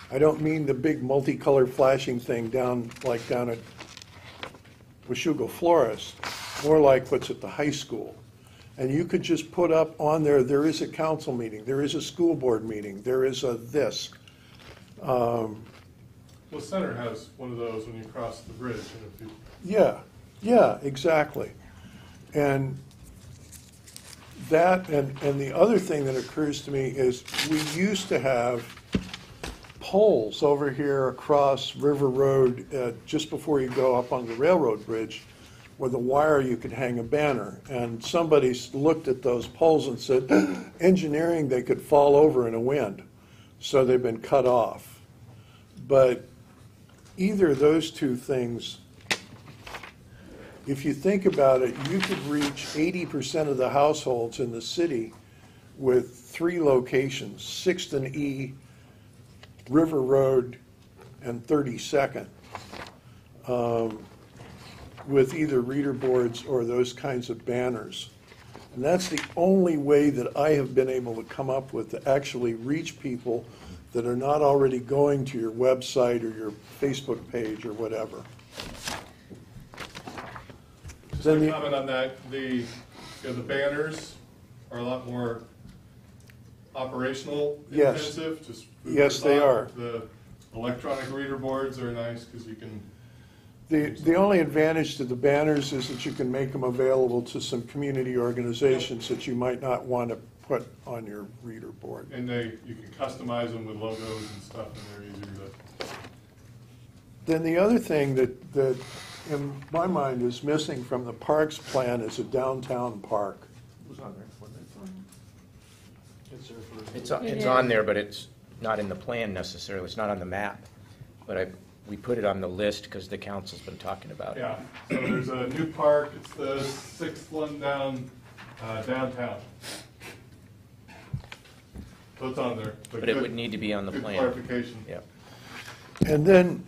I don't mean the big multicolored flashing thing down, like down at Washougal Florist, more like what's at the high school. And you could just put up on there, there is a council meeting, there is a school board meeting, there is a this. Um,
Well, Center has one of those when you cross the bridge, you,
Yeah, yeah, exactly. And that, and, and the other thing that occurs to me is, we used to have poles over here across River Road, uh, just before you go up on the railroad bridge, with a wire you could hang a banner. And somebody looked at those poles and said, engineering, they could fall over in a wind. So they've been cut off. But either of those two things if you think about it, you could reach eighty percent of the households in the city with three locations, Sixth and E, River Road, and Thirty-second, um, with either reader boards or those kinds of banners. And that's the only way that I have been able to come up with to actually reach people that are not already going to your website or your Facebook page or whatever.
just
Then
a
the-
comment on that, the, you know, the banners are a lot more operational
Yes.
intensive, just. food
Yes, they
thought.
are.
The electronic reader boards are nice, because you can,
The, the only advantage to the banners is that you can make them available to some community organizations that you might not want to put on your reader board.
and they, you can customize them with logos and stuff, and they're easier to.
Then the other thing that, that in my mind is missing from the parks plan is a downtown park.
It's there for-
It's, on- it's on there, but it's not in the plan necessarily, it's not on the map. But I, we put it on the list because the council's been talking about it.
Yeah, so there's a new park, it's the sixth one down, uh, downtown. So it's on there.
But it
good-
would need to be on the
good
plan.
clarification.
Yeah.
And then,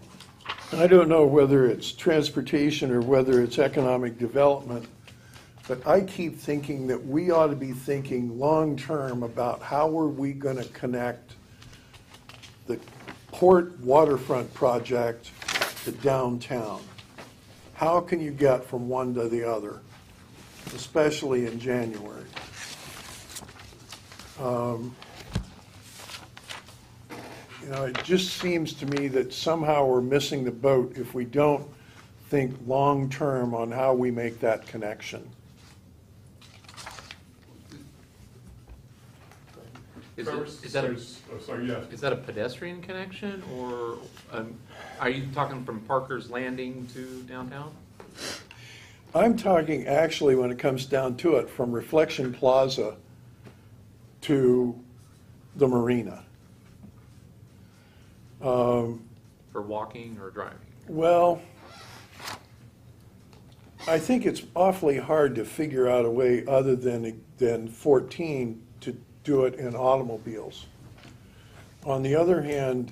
I don't know whether it's transportation or whether it's economic development, but I keep thinking that we ought to be thinking long-term about how are we gonna connect the port waterfront project to downtown? How can you get from one to the other, especially in January? Um, You know, it just seems to me that somehow we're missing the boat if we don't think long-term on how we make that connection.
Is
Trevor,
it- is that a-
there's- Oh, sorry, yeah.
Is that a pedestrian connection, or um, are you talking from Parker's Landing to downtown?
I'm talking actually, when it comes down to it, from Reflection Plaza to the marina. Um,
For walking or driving?
Well, I think it's awfully hard to figure out a way other than, than 14 to do it in automobiles. On the other hand,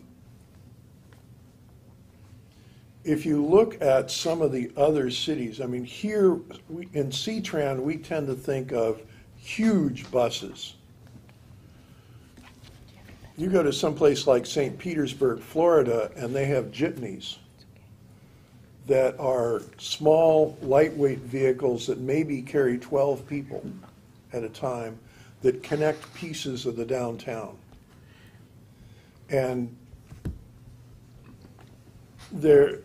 if you look at some of the other cities, I mean, here, we- in C-Tran, we tend to think of huge buses. You go to someplace like St. Petersburg, Florida, and they have jitneys that are small, lightweight vehicles that maybe carry 12 people at a time that connect pieces of the downtown. And there,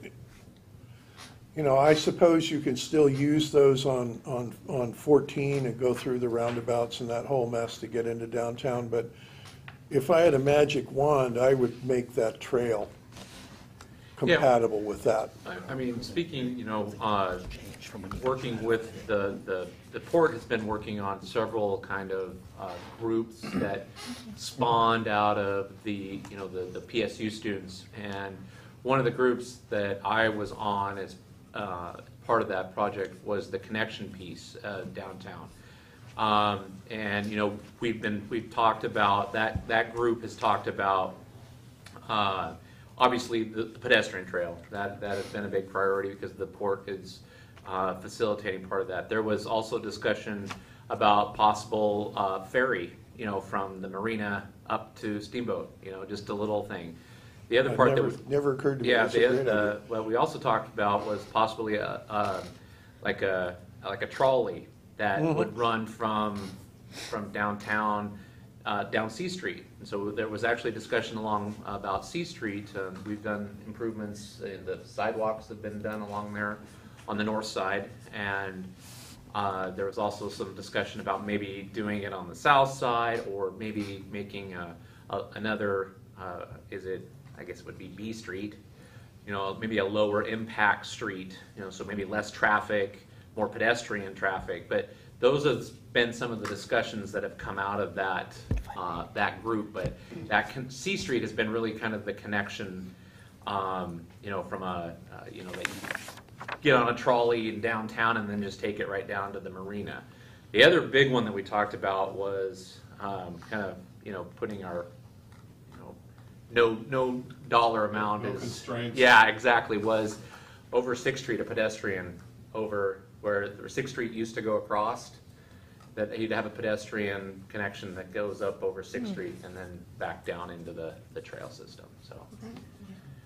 you know, I suppose you can still use those on, on, on 14 and go through the roundabouts and that whole mess to get into downtown, but if I had a magic wand, I would make that trail compatible with that.
I, I mean, speaking, you know, uh, working with the, the, the port has been working on several kind of, uh, groups that spawned out of the, you know, the, the PSU students. And one of the groups that I was on as, uh, part of that project was the connection piece, uh, downtown. Um, and, you know, we've been, we've talked about, that, that group has talked about, uh, Obviously, the the pedestrian trail, that, that has been a big priority because the port is uh, facilitating part of that. There was also discussion about possible uh, ferry, you know, from the marina up to Steamboat, you know, just a little thing. The other part that
never-
was.
never occurred to me.
Yeah,
a
the,
idea.
what we also talked about was possibly a, a, like a, like a trolley that
Mhm.
would run from, from downtown, uh, down C Street. And so there was actually discussion along about C Street. Um, We've done improvements, in the sidewalks have been done along there on the north side. And uh, there was also some discussion about maybe doing it on the south side or maybe making a, a- another, uh, is it, I guess it would be B Street, you know, maybe a lower impact street, you know, so maybe less traffic, more pedestrian traffic. But those have been some of the discussions that have come out of that, uh, that group. But that con- C Street has been really kind of the connection, um, you know, from a, uh, you know, that get on a trolley in downtown and then just take it right down to the marina. The other big one that we talked about was, um, kind of, you know, putting our, you know, no, no dollar amount
No
is.
constraints.
Yeah, exactly, was over Sixth Street, a pedestrian over where where Sixth Street used to go across, that you'd have a pedestrian connection that goes up over Sixth
Hmm.
Street and then back down into the, the trail system, so.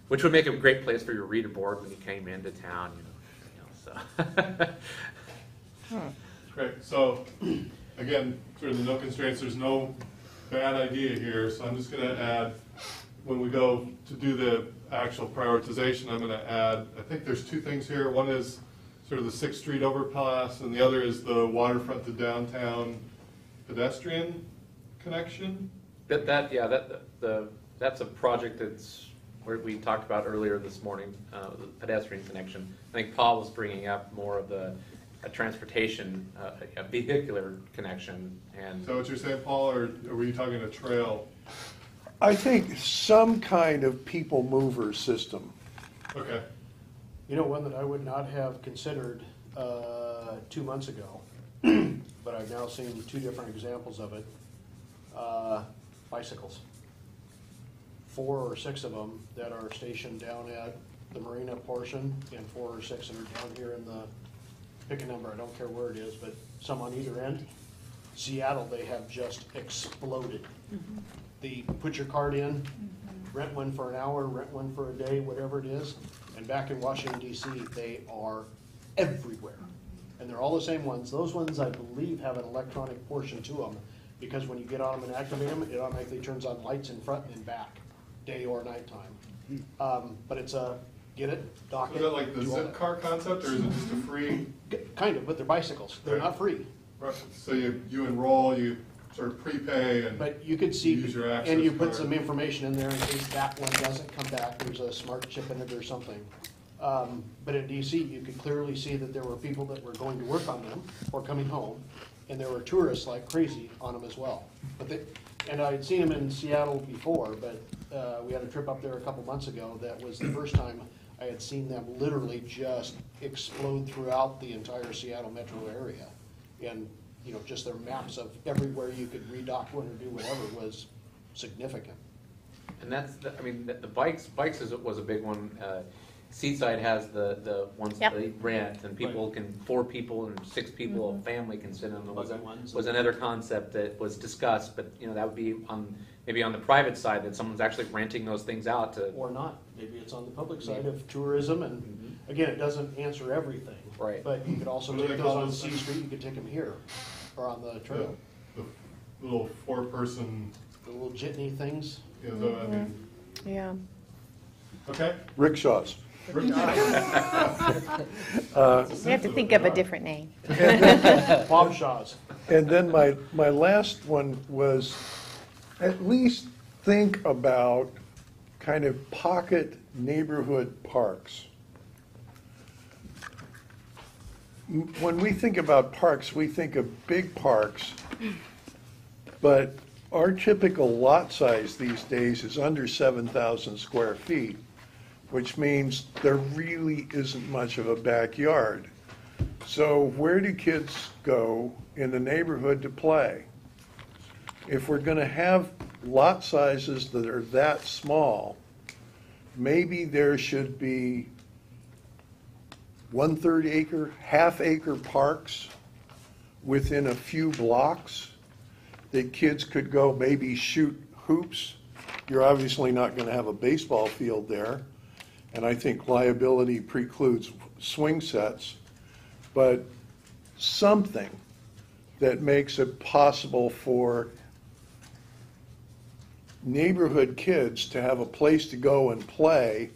Which would make a great place for your reader board when you came into town, you you know, so. Hmm.
Great, so, again, sort of the no constraints, there's no bad idea here, so I'm just gonna add, when we go to do the actual prioritization, I'm gonna add, I think there's two things here, one is sort of the Sixth Street overpass, and the other is the waterfront to downtown pedestrian connection.
That, that, yeah, that, the, that's a project that's, where we talked about earlier this morning, uh, the pedestrian connection. I think Paul was bringing up more of the, a transportation, uh, a vehicular connection, and.
Is that what you're saying, Paul, or or were you talking a trail?
I think some kind of people mover system.
Okay.
You know, one that I would not have considered uh, two months ago, but I've now seen two different examples of it. Uh, Bicycles. Four or six of them that are stationed down at the marina portion, and four or six that are down here in the, pick a number, I don't care where it is, but some on either end. Seattle, they have just exploded. Mm-hmm. The, put your card in, mm-hmm. rent one for an hour, rent one for a day, whatever it is. And back in Washington DC, they are everywhere. Mm-hmm. And they're all the same ones. Those ones, I believe, have an electronic portion to them, because when you get on them and activate them, it automatically turns on lights in front and back, day or nighttime. Um, but it's a, get it, dock it.
Is that like the
do all
zip
that.
car concept, or is it just a free?
Kind of, but they're bicycles. They're not free.
Right, So you, you enroll, you sort of prepay and.
But you could see,
Use your
and you
access
put
card.
some information in there in case that one doesn't come back, there's a smart chip in it or something. Um, But in DC, you could clearly see that there were people that were going to work on them or coming home, and there were tourists like crazy on them as well. But they, and I'd seen them in Seattle before, but uh, we had a trip up there a couple months ago. That was the first time I had seen them literally just explode throughout the entire Seattle metro area. And, you know, just their maps of everywhere you could redock one or do whatever was significant.
And that's, the- I mean, the the bikes, bikes is, was a big one. Uh, Seaside has the, the ones
Yep.
they rent, and people can, four people and six people,
Mm-hmm.
a family can sit in them. Was,
Buggy ones.
was another concept that was discussed, but, you know, that would be on, maybe on the private side, that someone's actually renting those things out to,
Or not, maybe it's on the public side of tourism, and again, it doesn't answer everything.
Right.
But you could also
What do
take
they
those
call
on
those?
C Street, you could take them here, or on the trail.
The Little four-person,
The little jitney things.
you know, I mean,
Yeah.
okay?
Rickshaws.
We have to think of a different name.
Bob Shaws.
And then my, my last one was, at least think about kind of pocket neighborhood parks. M- When we think about parks, we think of big parks, but our typical lot size these days is under seven thousand square feet, which means there really isn't much of a backyard. So where do kids go in the neighborhood to play? If we're gonna have lot sizes that are that small, maybe there should be one-third acre, half-acre parks within a few blocks that kids could go maybe shoot hoops. You're obviously not gonna have a baseball field there, and I think liability precludes swing sets but something that makes it possible for neighborhood kids to have a place to go and play,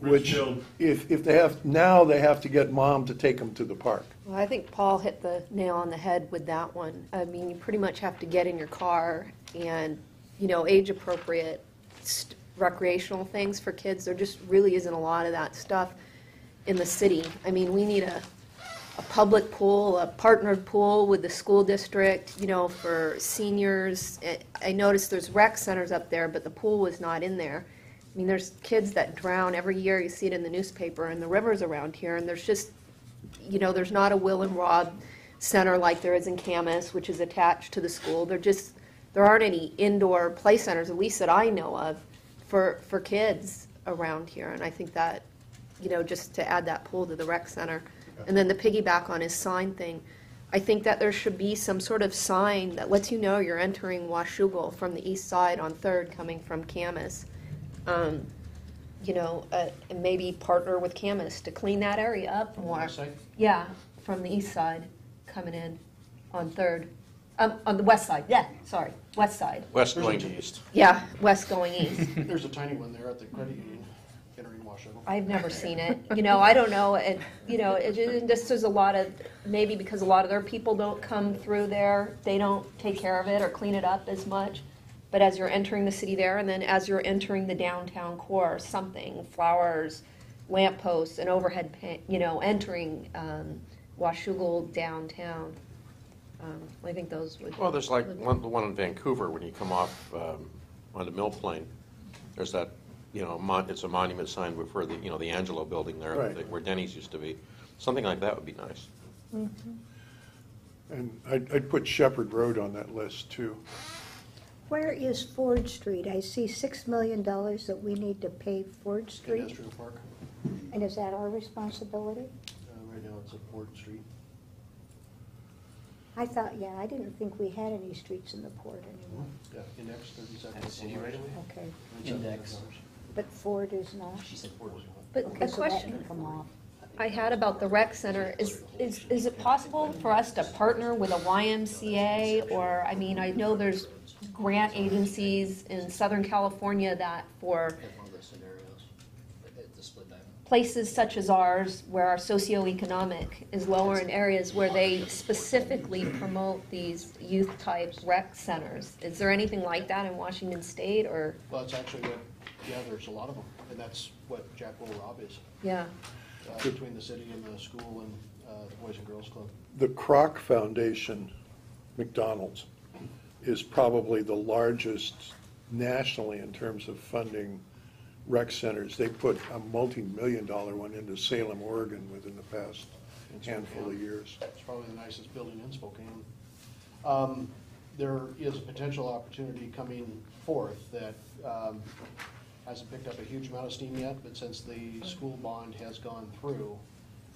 which,
Richfield.
if, if they have, now they have to get mom to take them to the park.
Well, I think Paul hit the nail on the head with that one. I mean, you pretty much have to get in your car and, you know, age-appropriate st- recreational things for kids. There just really isn't a lot of that stuff in the city. I mean, we need a, a public pool, a partnered pool with the school district, you know, for seniors. Eh, I noticed there's rec centers up there, but the pool was not in there. I mean, there's kids that drown every year, you see it in the newspaper, in the rivers around here, and there's just, you know, there's not a Will and Rob Center like there is in Camas, which is attached to the school. There just, there aren't any indoor play centers, at least that I know of, for, for kids around here. And I think that, you know, just to add that pool to the rec center. And then the piggyback on his sign thing, I think that there should be some sort of sign that lets you know you're entering Washougal from the east side on Third coming from Camas. Um, You know, uh, and maybe partner with Camas to clean that area up
From the
more.
side?
Yeah, from the east side, coming in on Third. Um, on the west side, yeah, sorry, west side.
West
There's
going
t-
east.
Yeah, west going east.
There's a tiny one there at the credit union, entering Washougal.
I've never seen it. You know, I don't know, and, you know, it just, this is a lot of, maybe because a lot of their people don't come through there, they don't take care of it or clean it up as much. But as you're entering the city there, and then as you're entering the downtown core, something, flowers, lampposts, and overhead, pa- you know, entering, um, Washougal downtown. Um, I think those would.
Well, there's like one, the one in Vancouver, when you come off um, onto Mill Plain, there's that, you know, mon, it's a monument sign for the, you know, the Angelo building there,
Right.
where Denny's used to be. Something like that would be nice.
And I'd, I'd put Shepherd Road on that list too.
Where is Ford Street? I see six million dollars that we need to pay Ford Street.
Industrial Park.
And is that our responsibility?
Uh, Right now, it's a Port Street.
I thought, yeah, I didn't think we had any streets in the port anymore. Mm-hmm.
Yeah, index thirty-seven.
At city right away?
Okay,
Index.
but Ford is not.
She said four.
But
Okay,
a
so that
question.
can come off.
I had about the rec center, is, is, is it possible for us to partner with a YMCA? Or, I mean, I know there's grant agencies in Southern California that for
One of those scenarios, at the split diamond.
Places such as ours, where our socioeconomic is lower in areas where they specifically promote these youth-type rec centers. Is there anything like that in Washington State, or?
Well, it's actually what Yeah, there's a lot of them, and that's what Jack Will Rob is,
Yeah.
uh, between the city and the school and uh, the Boys and Girls Club.
The Kroc Foundation, McDonald's, is probably the largest nationally in terms of funding rec centers. They put a multi-million dollar one into Salem, Oregon within the past handful of years.
It's probably the nicest building in Spokane. Um, There is a potential opportunity coming forth that um, hasn't picked up a huge amount of steam yet, but since the school bond has gone through,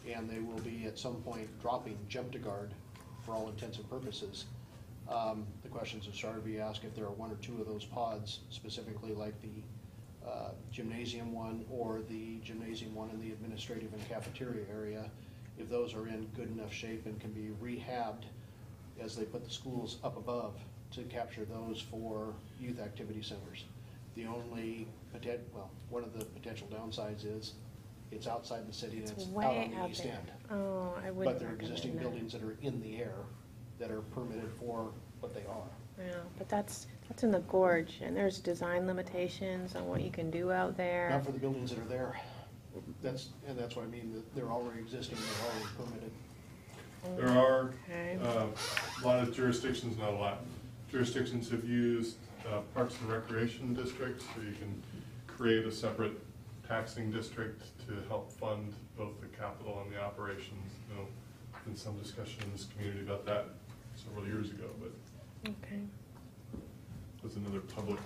and they will be at some point dropping Jemtegaard for all intents and purposes, um, the questions have started to be asked if there are one or two of those pods, specifically like the uh, gymnasium one or the gymnasium one in the administrative and cafeteria area, if those are in good enough shape and can be rehabbed as they put the schools up above to capture those for youth activity centers. The only poten, well, one of the potential downsides is it's outside the city and
It's
out
way
on the
out
east
there.
end.
Oh, I wouldn't But
there are existing buildings that are in the air that are permitted for what they are.
Yeah, but that's, that's in the gorge, and there's design limitations on what you can do out there.
Not for the buildings that are there. That's, and that's what I mean, that they're already existing, they're already permitted.
There are
Okay.
uh, a lot of jurisdictions, not a lot, jurisdictions have used uh, Parks and Recreation Districts, so you can create a separate taxing district to help fund both the capital and the operations. You know, been some discussion in this community about that several years ago, but
Okay.
Was another public,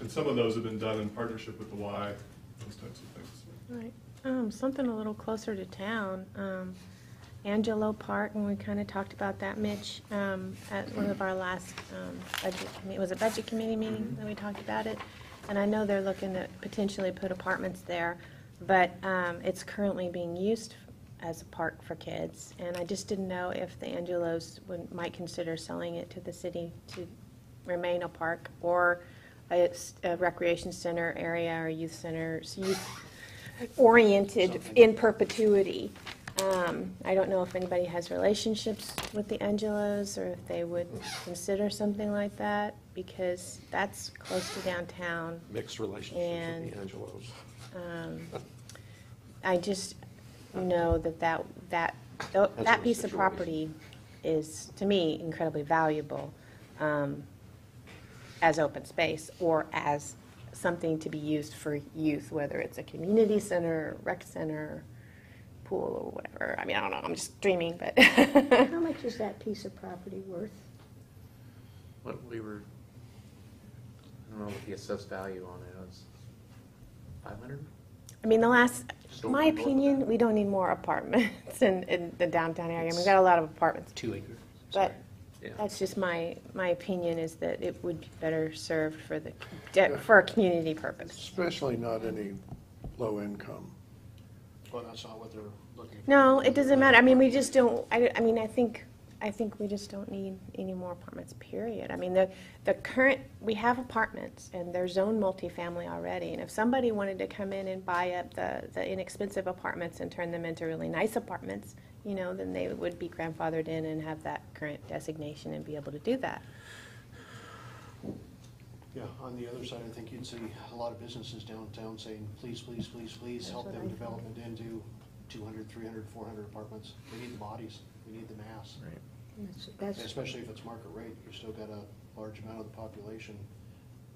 and some of those have been done in partnership with the Y, those types of things.
Right, um, something a little closer to town, um, Angelo Park, and we kind of talked about that, Mitch, um, at one of our last, um, budget committee, was a budget committee meeting that we talked about it? And I know they're looking to potentially put apartments there, but, um, it's currently being used as a park for kids, and I just didn't know if the Angelos would, might consider selling it to the city to remain a park, or a recreation center area or youth centers, youth oriented in perpetuity. Um, I don't know if anybody has relationships with the Angelos or if they would consider something like that, because that's close to downtown.
Mixed relationships
And-
with the Angelos.
Um, I just know that that, that, tho-
That's
that
a
piece of
situation.
property is, to me, incredibly valuable um, as open space or as something to be used for youth, whether it's a community center, rec center, pool, or whatever. I mean, I don't know, I'm just dreaming, but.
How much is that piece of property worth?
What we were, I don't know what the assessed value on it was. Five hundred?
I mean, the last,
Just over
my
north of
opinion,
that.
we don't need more apartments in, in the downtown area. We've got a lot of apartments.
Two acres.
But
Yeah.
that's just my, my opinion is that it would be better served for the, de- for a community purpose.
Especially not any low income.
Well, that's not what they're looking for.
No, it doesn't matter. I mean, we just don't, I, I mean, I think, I think we just don't need any more apartments, period. I mean, the, the current, we have apartments and they're zoned multifamily already. And if somebody wanted to come in and buy up the, the inexpensive apartments and turn them into really nice apartments, you know, then they would be grandfathered in and have that current designation and be able to do that.
Yeah, on the other side, I think you'd see a lot of businesses downtown saying, please, please, please, please,
That's
help
what
them
I
develop it into 200, 300, 400 apartments. We need the bodies, we need the mass.
Right.
That's-
And
That's,
Especially if it's market rate, you've still got a large amount of the population,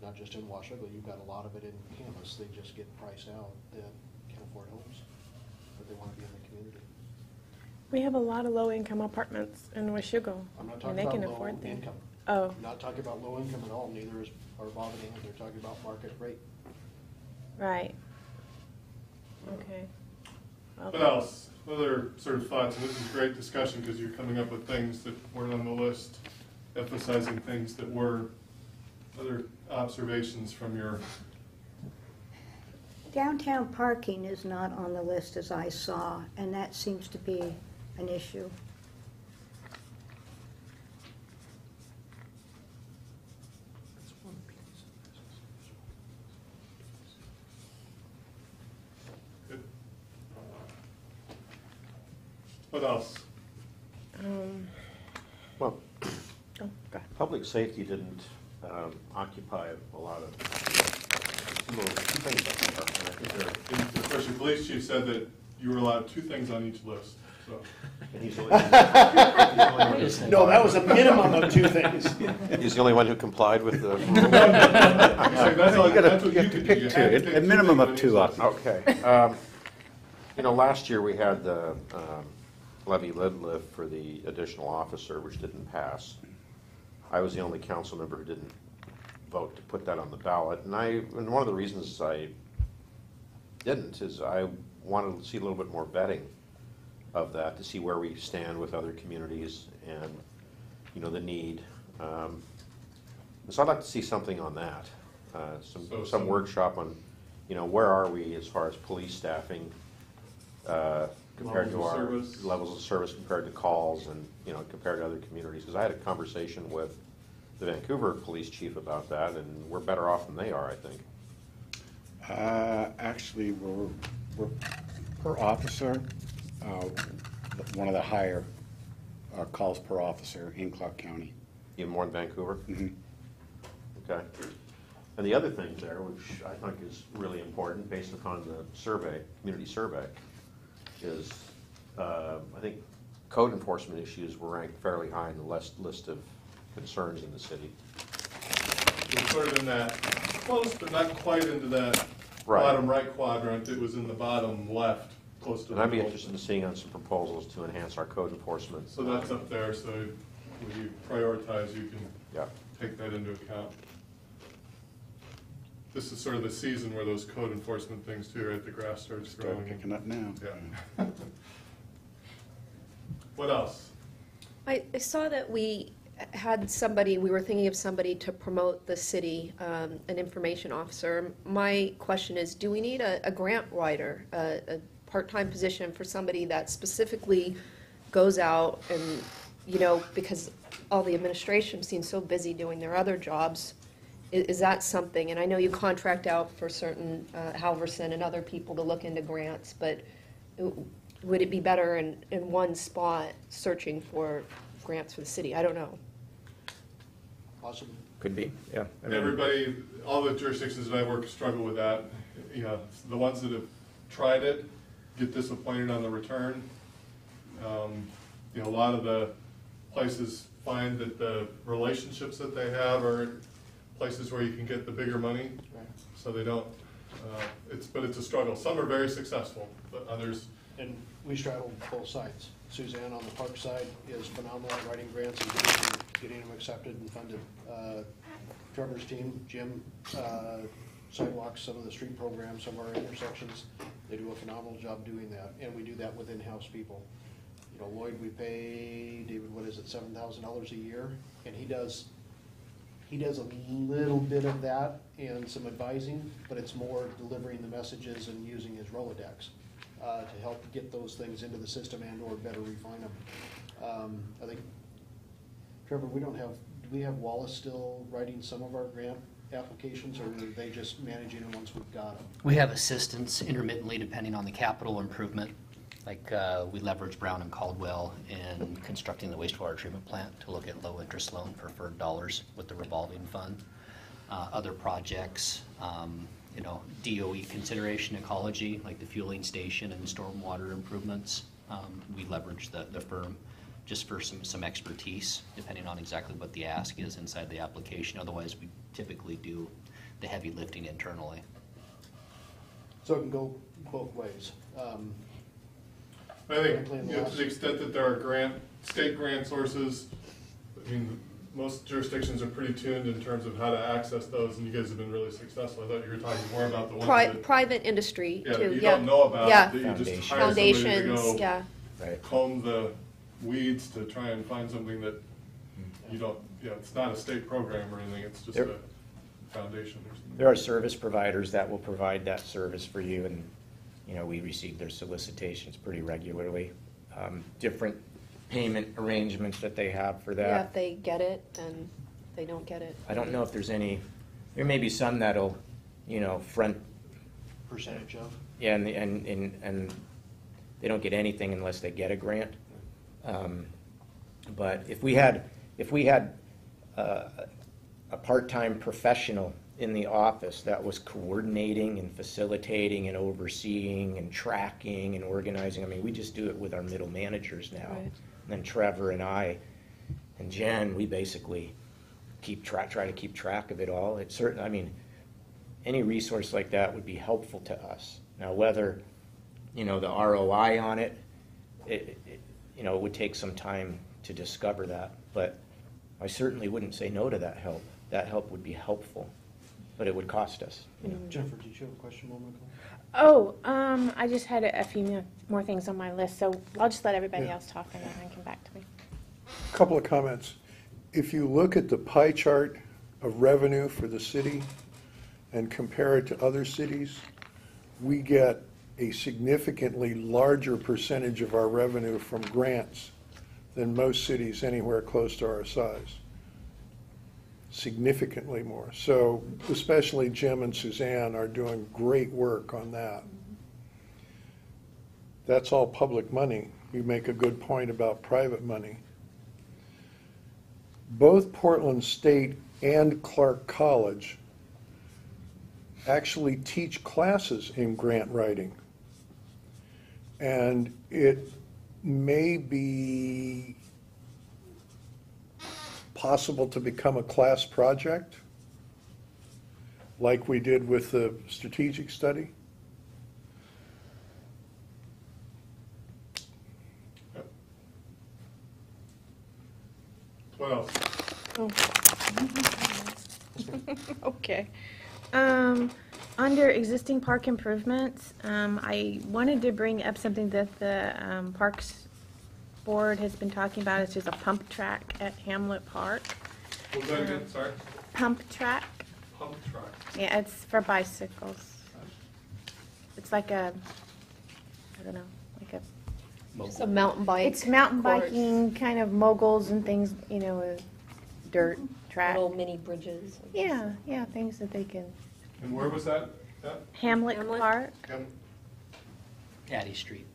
not just in Washougal, you've got a lot of it in Camas, they just get priced out that can't afford homes, but they wanna be in the community.
We have a lot of low-income apartments in Washougal.
I'm not
and
talking
they
about
can
low
afford them.
income.
Oh,
I'm not talking about low income at all, neither is, are Bob and Ann, they're talking about market rate.
right. Okay. Well,
What else? Other sort of thoughts, and this is great discussion because you're coming up with things that weren't on the list, emphasizing things that were, other observations from your,
downtown parking is not on the list as I saw, and that seems to be an issue.
what else?
Um,
Well,
oh, go
public safety didn't um, occupy a lot of two little, things up there, and I think they're,
And Of police chief said that you were allowed two things on each list, so.
And he's the only- he's the only one who
No, that was a minimum of two things.
He's the only one who complied with the.
That's
You gotta- you have to pick two.
had to
A-
pick
a
two
minimum of two
each
up.
Okay. um, You know, last year we had the um, levy lid lift for the additional officer, which didn't pass. I was the only council member who didn't vote to put that on the ballot, and I, and one of the reasons I didn't is I wanted to see a little bit more vetting of that, to see where we stand with other communities and, you know, the need. Um, So I'd like to see something on that, uh,
So
some, some
some-
workshop on, you know, where are we as far as police staffing uh, compared to
Levels of
our
service.
levels of service compared to calls and, you know, compared to other communities. Because I had a conversation with the Vancouver police chief about that, and we're better off than they are, I think.
Uh, Actually, we're, we're per officer, uh, one of the higher uh, calls per officer in Clark County.
Even more in Vancouver?
Mhm.
Okay. And the other thing there, which I think is really important, based upon the survey, community survey, is, uh, I think code enforcement issues were ranked fairly high in the list, list of concerns in the city.
It's sort of in that, close, but not quite into that
Right.
bottom right quadrant, it was in the bottom left, close to
And I'd be interested in seeing on some proposals to enhance our code enforcement.
So that's up there, so when you prioritize, you can
Yeah.
take that into account. This is sort of the season where those code enforcement things too, right, the grass starts
Start
growing.
picking up now.
Yeah. What else?
I I saw that we had somebody, we were thinking of somebody to promote the city, um, an information officer. My question is, do we need a, a grant writer, a, a part-time position for somebody that specifically goes out and, you know, because all the administration seems so busy doing their other jobs, i- is that something, and I know you contract out for certain, uh, Halverson and other people to look into grants, but w- would it be better in, in one spot searching for grants for the city? I don't know.
Possibly.
Could be, yeah. I mean-
Everybody, all the jurisdictions that I work struggle with that. You know, the ones that have tried it get disappointed on the return. Um, You know, a lot of the places find that the relationships that they have are places where you can get the bigger money,
Right.
so they don't, uh, it's, but it's a struggle. Some are very successful, but others,
And we straddle both sides. Suzanne on the park side is phenomenal at writing grants and getting, them- getting them accepted and funded. Uh, Trevor's team, Jim, uh, sidewalks, some of the street programs, some of our intersections, they do a phenomenal job doing that. And we do that with in-house people. You know, Lloyd, we pay, David, what is it, seven thousand dollars a year? And he does, he does a little bit of that and some advising, but it's more delivering the messages and using his Rolodex uh, to help get those things into the system and or better refine them. Um, I think, Trevor, we don't have, do we have Wallace still writing some of our grant applications, or are they just managing them once we've got them?
We have assistance intermittently depending on the capital improvement. Like, uh, we leverage Brown and Caldwell in constructing the wastewater treatment plant to look at low-interest loan preferred dollars with the revolving fund. Uh, Other projects, um, you know, DOE consideration ecology, like the fueling station and stormwater improvements. Um, We leverage the, the firm just for some, some expertise, depending on exactly what the ask is inside the application. Otherwise, we typically do the heavy lifting internally.
So it can go both ways. Um,
I think,
Frankly, in the
you know, to the extent that there are grant, state grant sources, I mean, most jurisdictions are pretty tuned in terms of how to access those, and you guys have been really successful. I thought you were talking more about the ones
Pri-
that,
private industry
yeah,
too,
you
yeah.
don't know about,
Yeah.
that you just
Foundation.
hire somebody to
Foundations,
go
yeah.
Right.
comb the weeds to try and find something that you don't, yeah, it's not a state program or anything, it's just
There-
a foundation or something.
There are service providers that will provide that service for you, and, you know, we receive their solicitations pretty regularly. Um, Different payment arrangements that they have for
Yeah,
that.
if they get it, and they don't get it.
I don't know if there's any, there may be some that'll, you know, front,
Percentage of?
yeah, and, and, and and they don't get anything unless they get a grant. Um, But if we had, if we had uh, a part-time professional in the office that was coordinating and facilitating and overseeing and tracking and organizing. I mean, we just do it with our middle managers now.
Right.
And then Trevor and I and Jen, we basically keep track, try to keep track of it all. It's certain, I mean, any resource like that would be helpful to us. Now, whether, you know, the ROI on it, it, it, you know, it would take some time to discover that, but I certainly wouldn't say no to that help. That help would be helpful, but it would cost us, you know.
Jennifer, did you have a question a moment ago?
Oh, um, I just had a a few more- more things on my list, so I'll just let everybody
Yeah.
else talk and then come back to me.
A Couple of comments. If you look at the pie chart of revenue for the city and compare it to other cities, we get a significantly larger percentage of our revenue from grants than most cities anywhere close to our size. Significantly more. So especially Jim and Suzanne are doing great work on that. That's all public money. You make a good point about private money both Portland State and Clark College actually teach classes in grant writing. And it may be possible to become a class project, like we did with the strategic study.
What else?
Okay. Um, under existing park improvements, um, I wanted to bring up something that the, um, Parks Board has been talking about, it's just a pump track at Hamllik Park.
Was that again, sorry?
Pump track,
Pump track.
yeah, it's for bicycles. It's like a, I don't know, like a
Just a mountain bike.
It's mountain
course.
biking, kind of moguls and things, you know, uh, dirt track.
Little mini bridges.
Yeah, yeah, things that they can.
And where was that? at?
Hamllik
Hamllik?
Park
Ham-
Addie Street.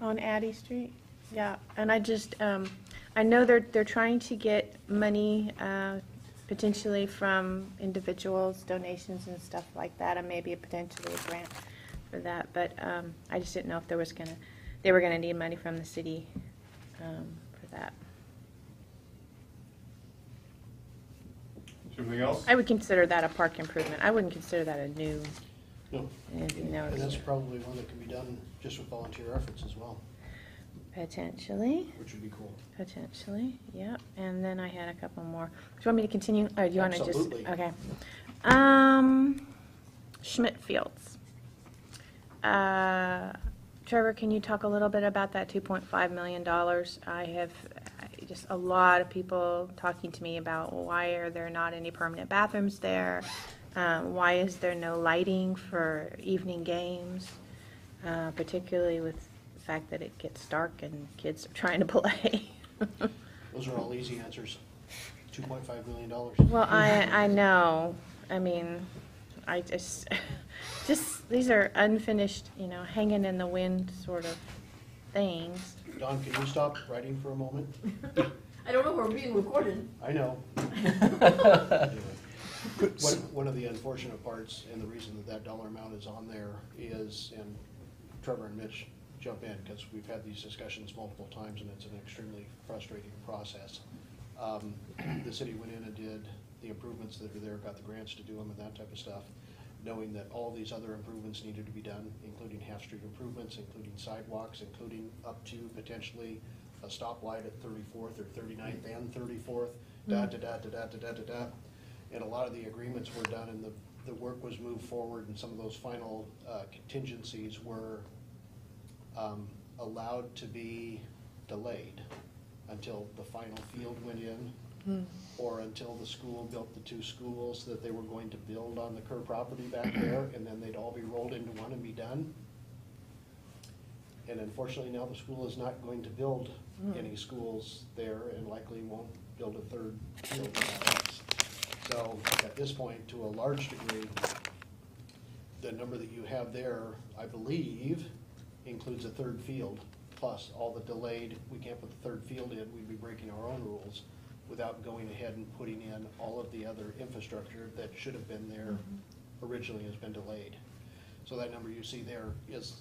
on Addie Street. Yeah, and I just, um, I know they're, they're trying to get money, uh, potentially from individuals, donations and stuff like that, and maybe potentially a grant for that, but, um, I just didn't know if there was gonna, they were gonna need money from the city, um, for that.
Is there Anything else?
I would consider that a park improvement. I wouldn't consider that a new,
No.
anything
And that's
noticeable.
probably one that can be done just with volunteer efforts as well,
Potentially,
which would be cool.
potentially, yeah. And then I had a couple more. Do you want me to continue, or do you want to just?
Absolutely.
Okay. Um, Schmidt Fields. Uh, Trevor, can you talk a little bit about that two point five million dollars? I have, I- just a lot of people talking to me about why are there not any permanent bathrooms there? Um, why is there no lighting for evening games? Uh, particularly with the fact that it gets dark and kids are trying to play.
Those are all easy answers. Two point five million dollars.
Well, I, I know, I mean, I just, just, these are unfinished, you know, hanging in the wind sort of things.
Don, can you stop writing for a moment?
I don't know if we're being recorded.
I know. One, one of the unfortunate parts, and the reason that that dollar amount is on there is, and Trevor and Mitch jump in, because we've had these discussions multiple times, and it's an extremely frustrating process. Um, The city went in and did the improvements that are there, got the grants to do them and that type of stuff, knowing that all these other improvements needed to be done, including half-street improvements, including sidewalks, including up to potentially a stoplight at Thirty-fourth or 39th and Thirty-fourth, da, da, da, da, da, da, da, da, da. And a lot of the agreements were done and the, the work was moved forward and some of those final uh, contingencies were um, allowed to be delayed until the final field went in or until the school built the two schools that they were going to build on the Kerr property back there, and then they'd all be rolled into one and be done. And unfortunately, now the school is not going to build hmm. any schools there and likely won't build a third field. in that house. So at this point, to a large degree, the number that you have there, I believe, includes a third field, plus all the delayed, we can't put the third field in, we'd be breaking our own rules without going ahead and putting in all of the other infrastructure that should have been there mm-hmm. originally has been delayed. So that number you see there is,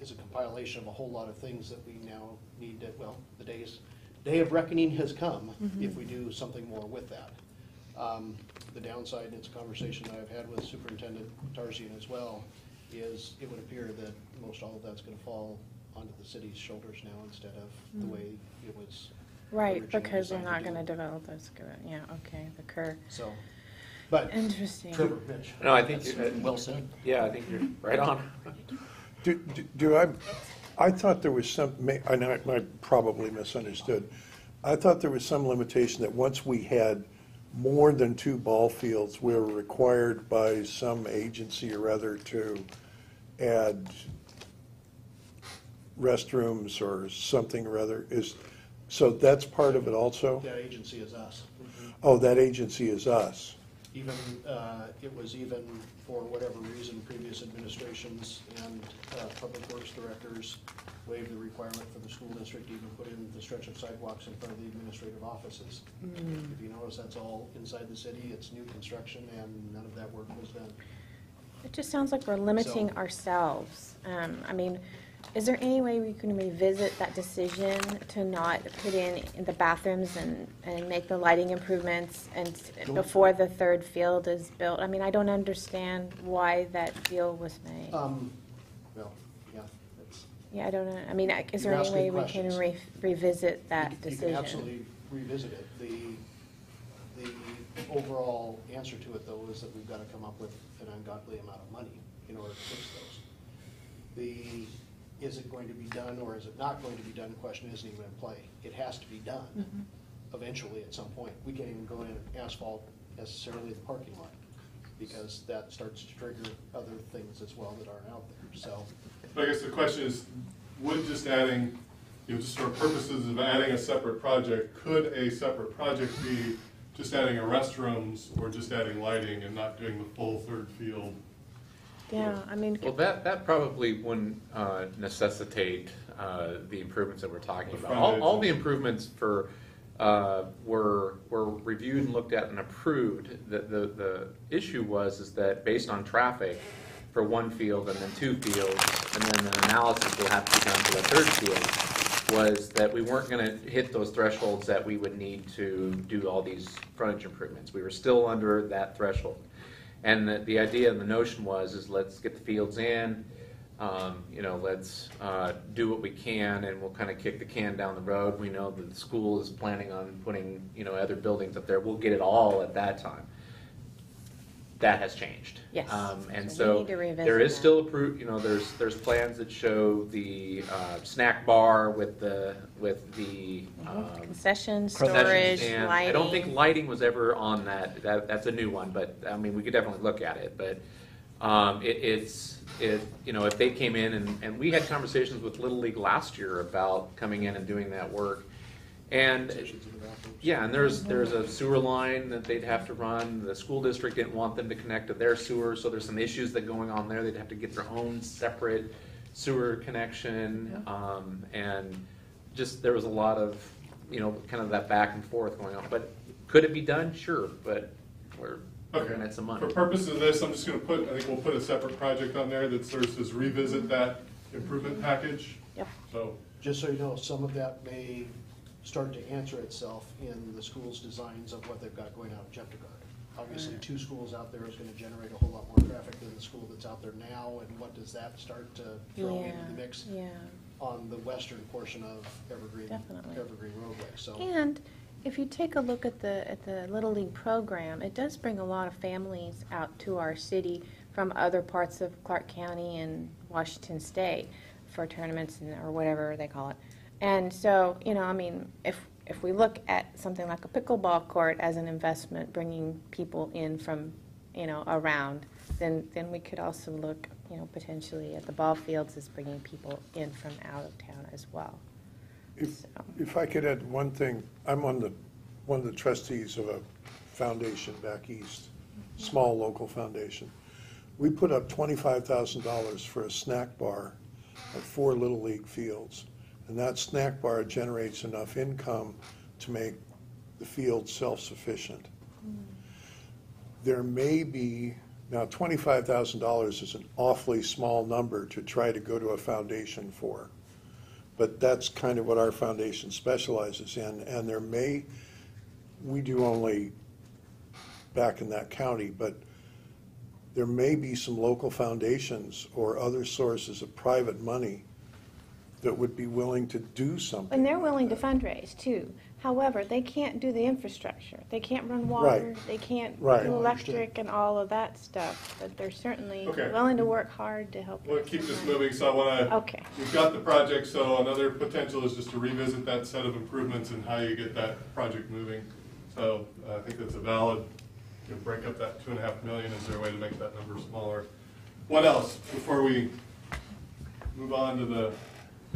is a compilation of a whole lot of things that we now need to, well, the days, day of reckoning has come mm-hmm. if we do something more with that. Um, The downside, and it's a conversation that I've had with Superintendent Tarzian as well, is it would appear that most all of that's gonna fall onto the city's shoulders now instead of the mm-hmm. way it was
Right,
originally
because they're
designed
not
to do.
gonna develop those, go- yeah, okay, the curve.
So, but
interesting.
Trevor, Mitch.
No, I think,
That's
you're- uh,
well said.
yeah, I think you're right on.
Do, do- do I, I thought there was some, may- and I, I probably misunderstood. I thought there was some limitation that once we had more than two ball fields, we were required by some agency or other to add restrooms or something or other. Is, so that's part of it also?
That agency is us.
Oh, that agency is us.
Even, uh, it was even for whatever reason, previous administrations and uh, public works directors waived the requirement for the school district to even put in the stretch of sidewalks in front of the administrative offices. If you notice, that's all inside the city, it's new construction, and none of that work was done.
It just sounds like we're limiting
So-
ourselves. Um, I mean, is there any way we can revisit that decision to not put in in the bathrooms and, and make the lighting improvements and s- before the third field is built? I mean, I don't understand why that deal was made.
Um, well, yeah,
Yeah, I don't know, I mean, I- is there
You're
any way we can
questions.
re- revisit that
You can-
decision?
Absolutely revisit it. The, the overall answer to it, though, is that we've got to come up with an ungodly amount of money in order to fix those. The, is it going to be done or is it not going to be done The question isn't even in play. It has to be done mm-hmm. eventually at some point. We can't even go in and asphalt necessarily the parking lot because that starts to trigger other things as well that aren't out there, so.
But I guess the question is, would just adding, you know, just for purposes of adding a separate project, could a separate project be just adding a restrooms or just adding lighting and not doing the full third field?
Yeah, I mean,
Well, that, that probably wouldn't uh, necessitate uh, the improvements that we're talking
The
about. All, all the improvements for, uh, were, were reviewed and looked at and approved. The, the, the issue was, is that based on traffic for one field and then two fields, and then an analysis will have to be done for the third field, was that we weren't gonna hit those thresholds that we would need to do all these frontage improvements. We were still under that threshold. And the, the idea and the notion was, is let's get the fields in, um, you know, let's, uh, do what we can, and we'll kind of kick the can down the road. We know that the school is planning on putting, you know, other buildings up there. We'll get it all at that time. That has changed.
Yes.
Um, and
So we
so,
need to
there is
that.
still approved, you know, there's, there's plans that show the, uh, snack bar with the, with the, um,
concession,
concessions
storage,
stand. I don't think
lighting.
lighting was ever on that, that, that's a new one, but, I mean, we could definitely look at it, but, um, it, it's, it, you know, if they came in and, and we had conversations with Little League last year about coming in and doing that work. And,
Positions in the bathrooms.
yeah, and there's, there's a sewer line that they'd have to run, the school district didn't want them to connect to their sewer, so there's some issues that going on there, they'd have to get their own separate sewer connection, um, and just, there was a lot of, you know, kind of that back and forth going on, but could it be done? Sure, but we're looking
Okay.
at some money.
For purposes of this, I'm just gonna put, I think we'll put a separate project on there that serves as revisit that improvement package.
Yep.
So,
Just so you know, some of that may start to answer itself in the school's designs of what they've got going out in Jemtegaard. Obviously, two schools out there is gonna generate a whole lot more traffic than the school that's out there now, and what does that start to throw into the mix
yeah.
on the western portion of Evergreen,
Definitely.
Evergreen roadway, so.
And if you take a look at the, at the Little League program, it does bring a lot of families out to our city from other parts of Clark County and Washington State for tournaments and, or whatever they call it. And so, you know, I mean, if, if we look at something like a pickleball court as an investment, bringing people in from, you know, around, then, then we could also look, you know, potentially at the ball fields as bringing people in from out of town as well.
If,
So-
if I could add one thing, I'm on the, one of the trustees of a foundation back east, mm-hmm. small local foundation. We put up twenty-five thousand dollars for a snack bar at four Little League fields. And that snack bar generates enough income to make the field self-sufficient. There may be, now twenty-five thousand dollars is an awfully small number to try to go to a foundation for. But that's kind of what our foundation specializes in, and there may, we do only back in that county, but there may be some local foundations or other sources of private money that would be willing to do something.
And they're willing to fundraise too. However, they can't do the infrastructure. They can't run water,
Right.
they can't
Right.
do electric and all of that stuff. But they're certainly
Okay.
willing to work hard to help.
We'll keep this moving, so I wanna.
Okay.
We've got the project, so another potential is just to revisit that set of improvements and how you get that project moving. So uh, I think that's a valid, you know, break up that two and a half million, is there a way to make that number smaller? What else, before we move on to the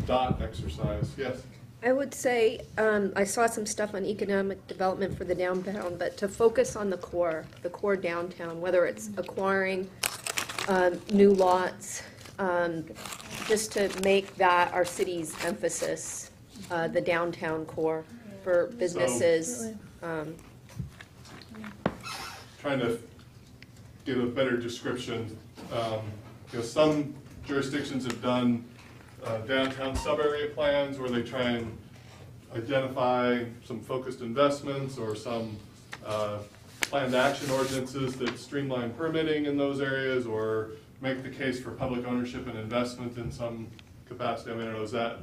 dot exercise? Yes?
I would say, um, I saw some stuff on economic development for the downtown, but to focus on the core, the core downtown, whether it's acquiring, um, new lots, um, just to make that our city's emphasis, uh, the downtown core for businesses. Um,
trying to get a better description. Um, You know, some jurisdictions have done uh, downtown sub-area plans where they try and identify some focused investments or some uh, planned action ordinances that streamline permitting in those areas or make the case for public ownership and investment in some capacity. I mean, is that,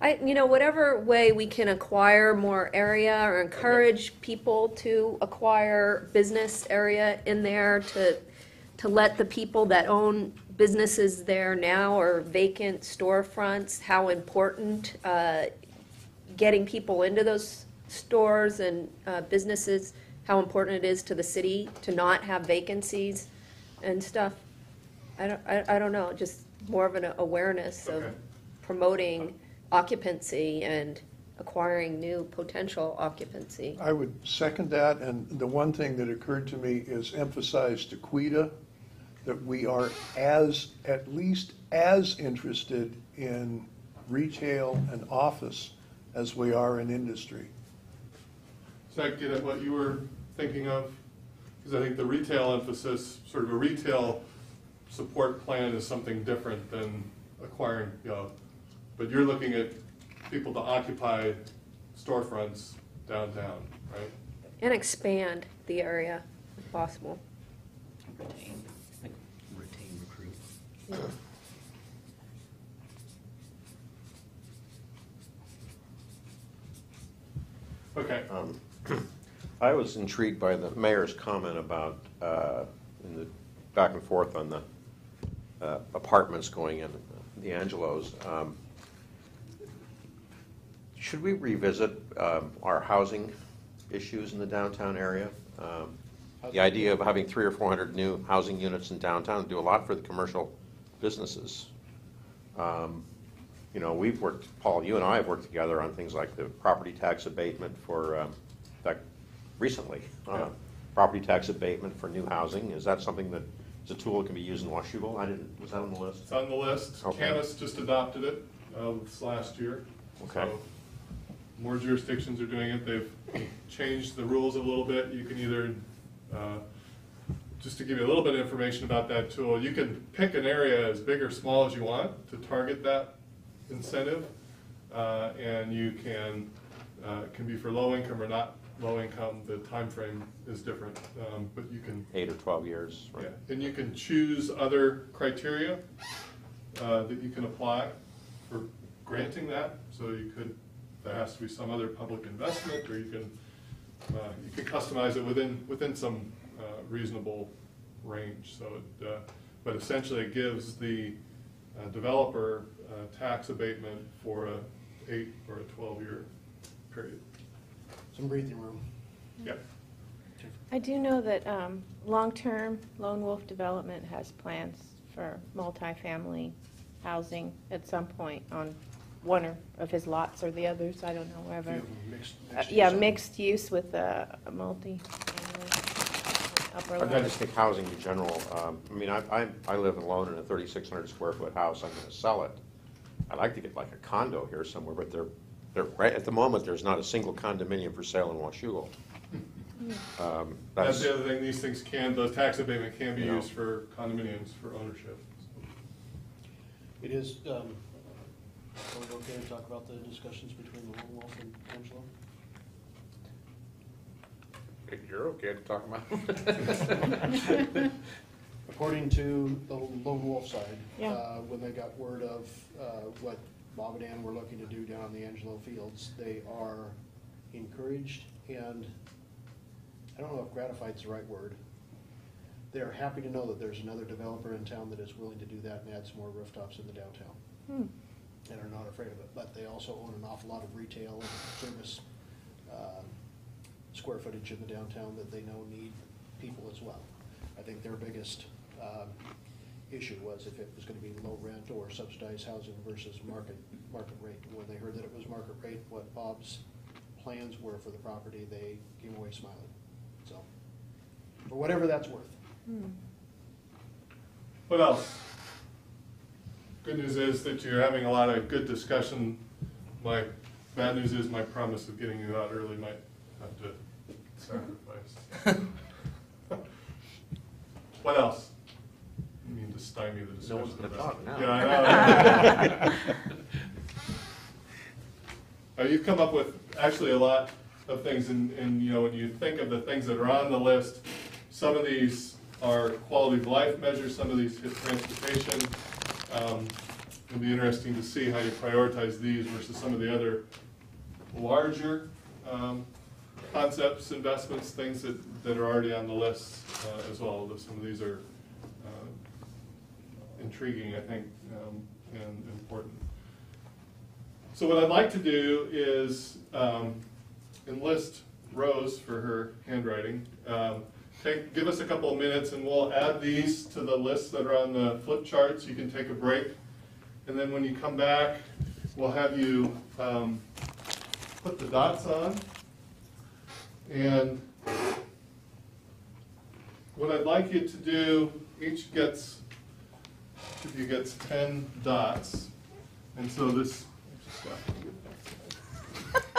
I, you know, whatever way we can acquire more area or encourage people to acquire business area in there to, to let the people that own businesses there now or vacant storefronts, how important, uh, getting people into those stores and, uh, businesses, how important it is to the city to not have vacancies and stuff. I don't, I, I don't know, just more of an awareness of
Okay.
promoting occupancy and acquiring new potential occupancy.
I would second that, and the one thing that occurred to me is emphasize to Quita that we are as, at least as interested in retail and office as we are in industry.
does that get at what you were thinking of? Because I think the retail emphasis, sort of a retail support plan is something different than acquiring, you know, but you're looking at people to occupy storefronts downtown, right?
And expand the area if possible.
Retain, like, retain, recruit.
Okay,
Um, I was intrigued by the mayor's comment about, uh, in the back and forth on the uh, apartments going in, the Angelos. Um, Should we revisit um, our housing issues in the downtown area? Um, The idea of having three or four hundred new housing units in downtown would do a lot for the commercial businesses. Um, You know, we've worked, Paul, you and I have worked together on things like the property tax abatement for, um, in fact, recently, uh,
Yeah.
property tax abatement for new housing. Is that something that is a tool that can be used in Washougal? I didn't, was that on the list?
it's on the list.
Okay.
Camas just adopted it uh, this last year.
Okay.
So More jurisdictions are doing it. They've changed the rules a little bit. You can either, uh, just to give you a little bit of information about that tool, you can pick an area as big or small as you want to target that incentive. Uh, And you can, uh, can be for low income or not low income. The time frame is different, um, but you can
Eight or 12 years, right?
yeah, and you can choose other criteria uh, that you can apply for granting that. So you could, there has to be some other public investment, or you can, uh, you can customize it within, within some reasonable range. So it, uh, but essentially it gives the uh, developer uh, tax abatement for a eight or a twelve-year period.
Some breathing room.
Yep.
I do know that um, long-term Lone Wolf Development has plans for multifamily housing at some point on one or of his lots or the others, I don't know, wherever.
Few of them mixed-
Uh, Yeah,
use.
mixed use with a multi, upper
I I
level.
just think housing in general, um, I mean, I, I, I live alone in a thirty-six hundred square foot house, I'm gonna sell it. I'd like to get like a condo here somewhere, but they're There, right at the moment, there's not a single condominium for sale in Washougal. Um,
That's the other thing, these things can, the tax abatement can be
Yeah.
used for condominiums, for ownership.
It is, um, are we okay to talk about the discussions between the Lone Wolf and Angelo?
You're okay to talk about?
According to the Lone Wolf side,
Yeah.
uh, when they got word of uh, what Bob and Ann were looking to do down on the Angelo Fields, they are encouraged and, I don't know if gratified's the right word. They're happy to know that there's another developer in town that is willing to do that and add some more rooftops in the downtown. And are not afraid of it, but they also own an awful lot of retail and service uh, square footage in the downtown that they know need people as well. I think their biggest um, issue was if it was gonna be low rent or subsidized housing versus market, market rate. When they heard that it was market rate, what Bob's plans were for the property, they came away smiling, so. For whatever that's worth.
What else? Good news is that you're having a lot of good discussion. My bad news is my promise of getting you out early might have to sacrifice. What else? I mean to stymie the
No
discussion.
one's gonna talk now.
Yeah, I know. Uh, you've come up with actually a lot of things, and, and, you know, when you think of the things that are on the list, some of these are quality of life measures, some of these hit transportation. Um, It'll be interesting to see how you prioritize these versus some of the other larger um, concepts, investments, things that, that are already on the list uh, as well. Some of these are uh, intriguing, I think, um, and important. So what I'd like to do is um, enlist Rose for her handwriting. Um, Take, give us a couple of minutes and we'll add these to the lists that are on the flip charts. You can take a break. And then when you come back, we'll have you um, put the dots on. And what I'd like you to do, each gets, of you gets 10 dots. And so this,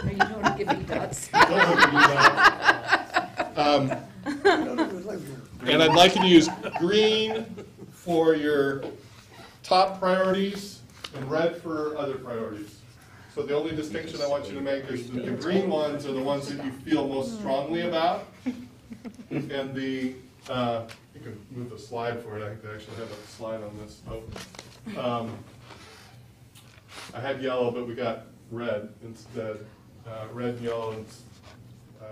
You don't give me dots.
Don't look me, Doc. Um, And I'd like you to use green for your top priorities and red for other priorities. So the only distinction I want you to make is that the green ones are the ones that you feel most strongly about. And the, uh, you can move the slide for it, I think they actually have a slide on this. Oh. Um, I had yellow, but we got red instead, uh, red and yellow. and, uh,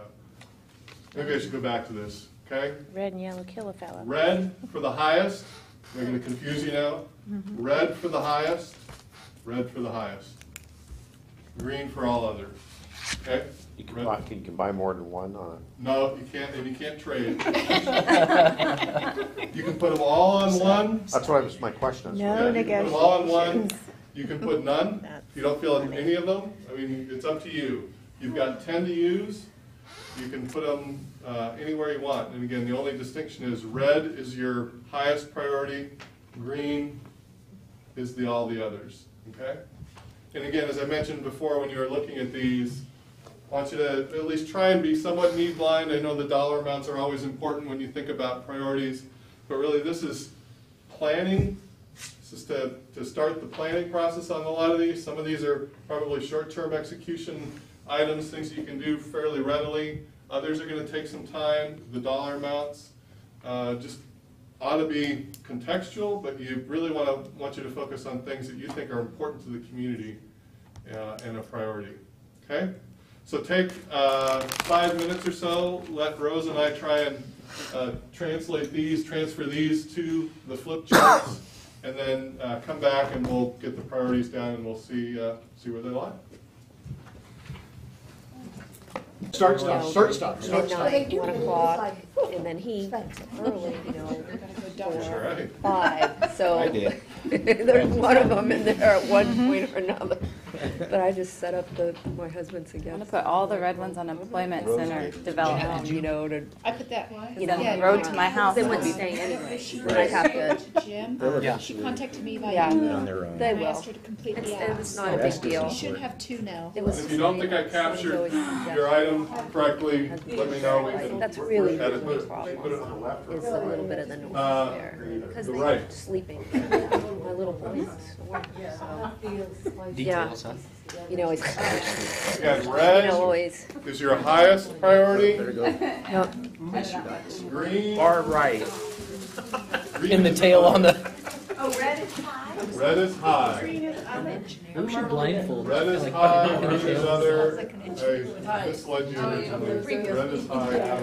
Maybe I should go back to this, okay?
Red and yellow kill a fella.
Red for the highest, they're gonna confuse you now. Red for the highest, red for the highest. Green for all others, okay?
You can
Red-
buy, you can buy more than one on
No, you can't, and you can't trade. You can put them all on one,
a, that's what I was my question. is
No
yeah, you can put them all on one,
negotiations.
you can put none, if you don't feel like any of them, I mean, it's up to you. You've got ten to use, you can put them, uh, anywhere you want, and again, the only distinction is red is your highest priority, green is the all the others, okay? And again, as I mentioned before, when you were looking at these, I want you to at least try and be somewhat need blind. I know the dollar amounts are always important when you think about priorities, but really this is planning. This is to, to start the planning process on a lot of these. Some of these are probably short-term execution items, things you can do fairly readily. Others are gonna take some time, the dollar amounts. Uh, just ought to be contextual, but you really wanna, want you to focus on things that you think are important to the community uh, and a priority, okay? So take uh, five minutes or so, let Rose and I try and uh, translate these, transfer these to the flip charts, and then uh, come back and we'll get the priorities down and we'll see, uh, see where they lie.
Start, stop, start, stop, start, stop.
Midnight, one o'clock, and then he early, you know,
All
for
right.
five, so.
I did.
There's one of them in there at one mm-hmm. point or another. But I just set up the, my husband's again.
I'm gonna put all the red ones on employment center development.
You know, to,
I put that, one.
You know, the road to my house.
they
would
wouldn't
be-
stay anyway. I'd have to,
Jim,
Yeah.
she contacted me via
Yeah.
email.
on their own.
they
I
will.
asked her to complete
It's,
the
it's
app.
not a big deal.
We should have two now.
It was
If you don't think I captured your item correctly, let me know. We can
That's really
edit
the
it.
problem.
Put it on the left.
Is a little bit of the noise
Uh,
there, because
the
they
right.
were sleeping. My little boys. Snore, so.
Details, huh?
You know, it's,
Again,
you
red
always.
is your highest priority, there go.
No,
green,
Far right.
In the tail on the.
Oh, red is high.
Who's your blindfold?
Red is high, green is other, I misled you, red is high, I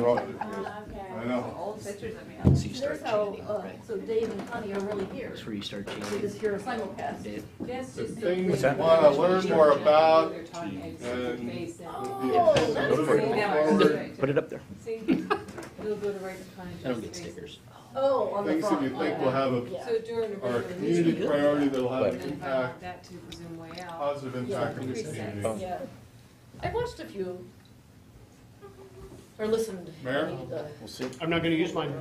know.
So you start changing, uh, right?
So Dave and Connie are really here.
That's where you start
This
changing.
here simulcast.
Dave.
The things you wanna learn more about, and the attendance moving forward, oh,
Put it up there.
You'll go to right to Connie.
I don't get stickers.
Oh, on the
things that
front.
you think oh, will have a,
So during the
are a
regular
community priority that'll have an
then
impact,
That to Zoom way out.
positive impact on the community. Oh.
Yeah. I watched a few. Or listened.
Mayor?
Uh,
We'll see.
I'm not gonna use mine.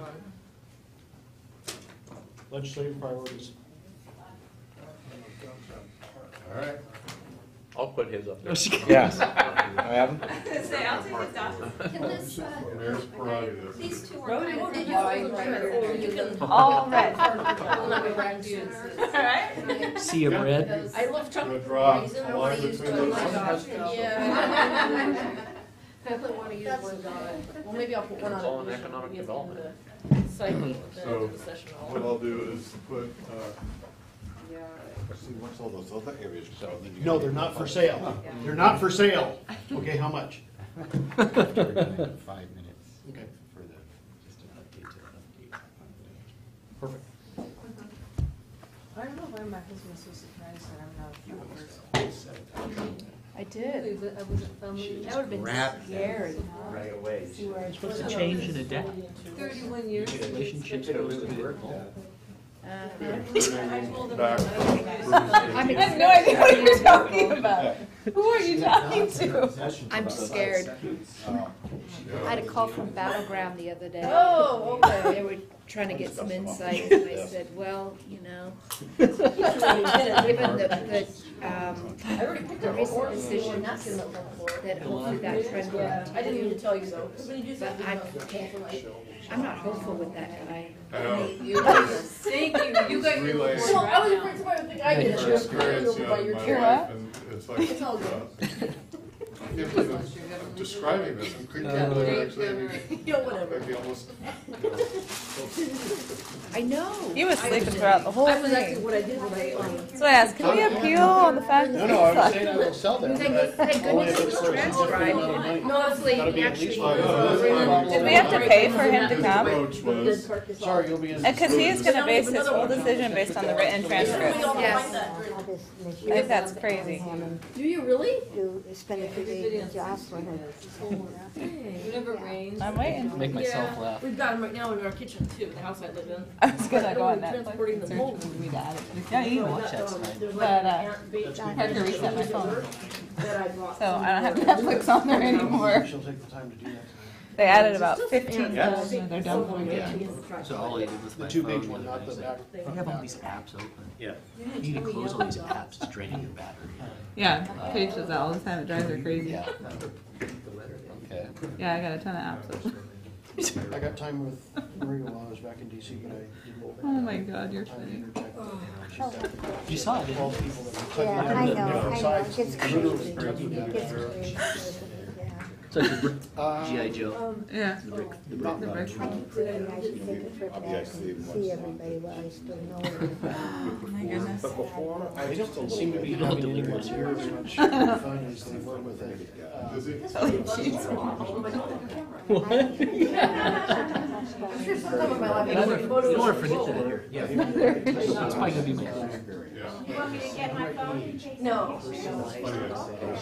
Legislative priorities.
All right.
I'll put his up there.
Yes. I have 'em?
Can this, uh,
Mayor's prerogative.
these two are kind of divided right here. You can.
All red.
I'll not go back to it.
Sea of red.
I love Trump.
Gonna draw
reason,
line between those.
Yeah. I only wanna use one God. Well, maybe I'll put one on.
It's all in
it.
economic
Yes,
development.
the Psyche,
So,
the session.
What I'll do is put, uh,
See, what's all those other areas go, then you
No,
gotta-
they're not for sale. They're not for sale. Okay, how much?
Five minutes
Okay,
for the, just an update to the update.
perfect.
I don't know why my husband's so surprised that I'm not a front person.
I did.
I wasn't family.
That would've been
Grabbed
scary.
Right away.
See where I
Supposed to
it.
change in a day.
Thirty-one years.
Relationships supposed to be.
Uh, I told him.
back.
I'm,
I have no idea what you're talking about. Who are you talking to?
I'm just scared. I had a call from Battle Ground the other day.
Oh, okay.
They were trying to get some insight, and I said, well, you know, given the, the, um,
I already picked up a
recent
horse.
decisions
Napkin up on the floor.
that hopefully that trend will
Yeah, I didn't mean to
continue.
tell you so. But you just
But
have to
I'm,
know.
I'm not hopeful with that guy.
I know.
Thank you. You got your
Relay.
Well, I was afraid somebody would think I did
My
it.
experience, you
By your
my
chair.
and it's like,
It's all good.
uh, I can't believe I'm describing this, I can't believe it actually,
You know, whatever.
I'd be almost,
I know.
He was sleeping throughout the whole
I was actually,
thing.
what I did was I, um.
So I asked, can we appeal on the fact
No,
that
no, I was
he
saying I will sell them,
Thank
but only
goodness
if
it
it's
was
for a significant amount of money.
transcribed.
No, honestly,
Gotta be at least
actually.
five
dollars.
Did we have to pay for him to come?
approach was,
Sorry, you'll be in.
And because he's gonna base his whole decision based on the written transcript.
Yes.
I think that's crazy.
Do you really?
to spend a few days in Jocelyn and
Whenever it rains.
I'm waiting.
Make myself
Yeah,
laugh.
We've got them right now in our kitchen too, the house I live in.
I was gonna go on
But
Netflix
Transporting
and
the
search
mold.
for me to add it. Yeah, you can watch that tonight.
There's
But,
an
uh,
ant bait
I had to reset my phone,
that I brought.
so I don't have Netflix on there anymore.
She'll take the time to do that.
They added about fifteen thousand, they're done for me.
So all I did with
The
my
two
phone
page one,
the
not
other
the
day
back.
is
front
have all
back.
these apps open.
Yeah.
You need to close all these apps, it's draining your battery.
Yeah, Paige does that all the time, it drives her crazy.
Yeah. Okay.
Yeah, I got a ton of apps open.
I got time with Maria while I was back in DC, but I didn't.
Oh my god, you're
Time to
funny.
interject.
Oh, you saw it, didn't
Twelve
you?
people that were
Yeah,
typing
I
in
know,
different
I know,
sides,
it gets crazy.
typing
It
down
gets crazy. Yeah.
So it's the
Uh,
G.I. Joe.
Yeah.
The brick, the
The
brick.
brick
I keep thinking I should take a trip back and see everybody while I still know them.
Oh my goodness.
They don't seem to be having any ones here as much fun as they were with it. Uh.
Oh, jeez.
I'm sure sometime in my life.
You don't want to, you don't forget that here. Yeah. It's probably gonna be my.
Yeah.
No.
Funny,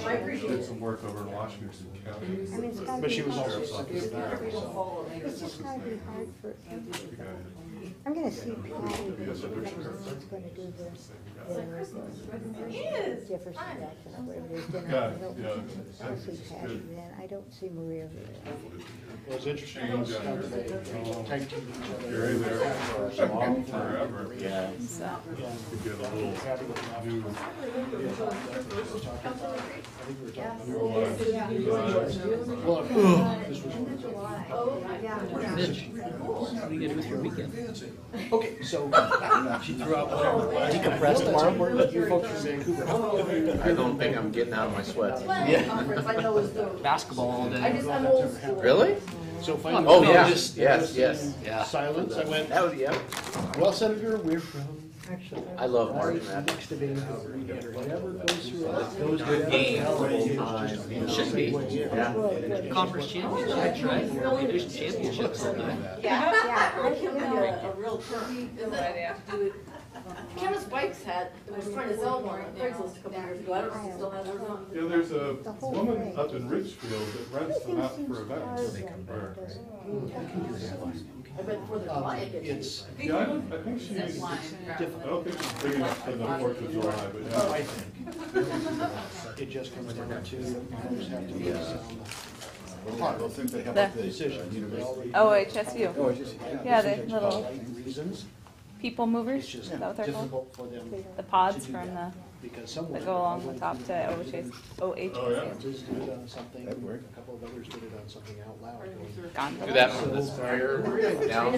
I did some work over in Washington County.
I mean, it's gotta
But
be
she was also
possible.
second there, so.
It's just gonna be hard for everybody. I'm gonna see Patty next week, gonna do the, the Jefferson Jackson or whatever it is, dinner.
Yeah,
on the Hill.
yeah.
I'll see Patty then, I don't see Maria there.
It was interesting,
Change
how
on
they tag team each other.
You're in there
For so long.
forever.
Yeah.
So,
You get a little new.
Well, this was
What do you get with your weekend?
Okay, so she threw out whatever. Decompress tomorrow, but you folks from Vancouver.
I don't think I'm getting out of my sweat.
Basketball all day.
I just, I'm old school.
Really?
So finally.
Oh,
no,
yeah.
just-
Yes, yes, yeah.
Silence, I went,
That was, yeah.
well, Senator, we're from.
Actually, I love March
right
Madness.
Next to Vancouver, and whatever goes through us goes
Good
through
game.
Should be.
Yeah.
Conference championships, right? There's championships all day.
Yeah, I,
I
you
can give
know,
a, a real term. Is
idea.
do it. Chemist Bikes had, was trying to sell one on Craigslist a couple years ago. I don't know if he still has it or not.
Yeah, there's a
The whole
woman
thing.
up in Ridgefield that rents them out for
hard
events.
right now, doesn't it?
I bet for the
Um,
client.
It's,
Yeah, I don't- I think she's, I don't think she's big enough for the Fourth of July, but
I
yeah.
think, it just comes down to, folks have to be sound. Hard
The
decisions. They already-
OHSU. Yeah, the
Decisions
little
right Reasons,
people
it's
movers, is
just
that what they're called?
difficult for them
The pods
to do
from the,
that, because someone.
that go along the top to OHS,
Oh, yeah.
OHSU.
Liz did it on something, a couple of others did it on something out loud.
Gondola.
Do that from this fire down.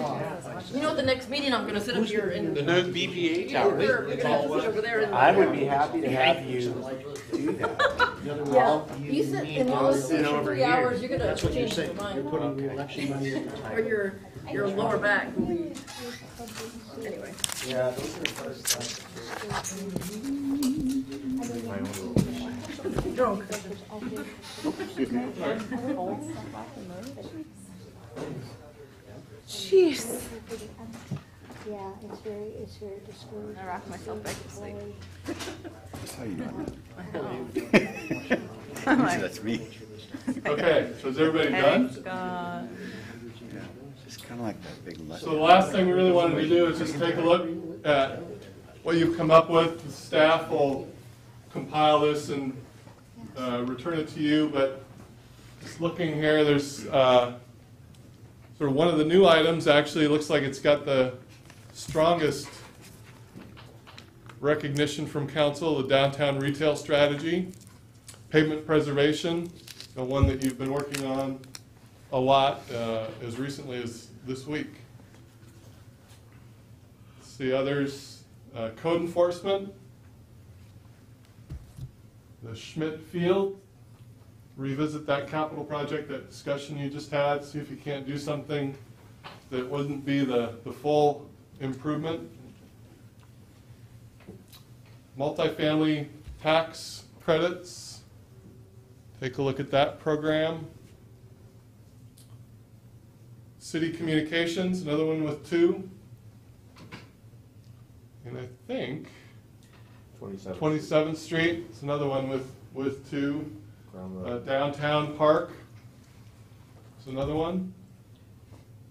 You know, at the next meeting, I'm gonna sit up here and.
The new BPA
We're
tower.
we're gonna sit over there and.
I would be happy to have you do that.
Yeah, you sit in those
sit over
three
here.
hours, you're gonna
That's what you're
change your
saying,
mind.
you're putting the election money in your
Or your, your lower back will be, anyway.
Yeah, those are the first
Drunk.
Jeez.
Yeah, it's very, it's very discouraging.
I rock myself back to sleep.
That's how you know.
I'm
That's me.
Okay, so is everybody done?
heck, God.
Kind of like that big.
So the last thing we really wanted to do is just take a look at what you've come up with. The staff will compile this and uh, return it to you, but just looking here, there's uh, sort of one of the new items, actually, looks like it's got the strongest recognition from council, the downtown retail strategy, pavement preservation, the one that you've been working on a lot uh, as recently as this week. See others, uh, code enforcement, the Schmidt Field, revisit that capital project, that discussion you just had, see if you can't do something that wouldn't be the, the full improvement. Multifamily tax credits, take a look at that program. City Communications, another one with two. And I think
Twenty-seven.
Twenty-seventh Street is another one with, with two. Uh, Downtown Park is another one.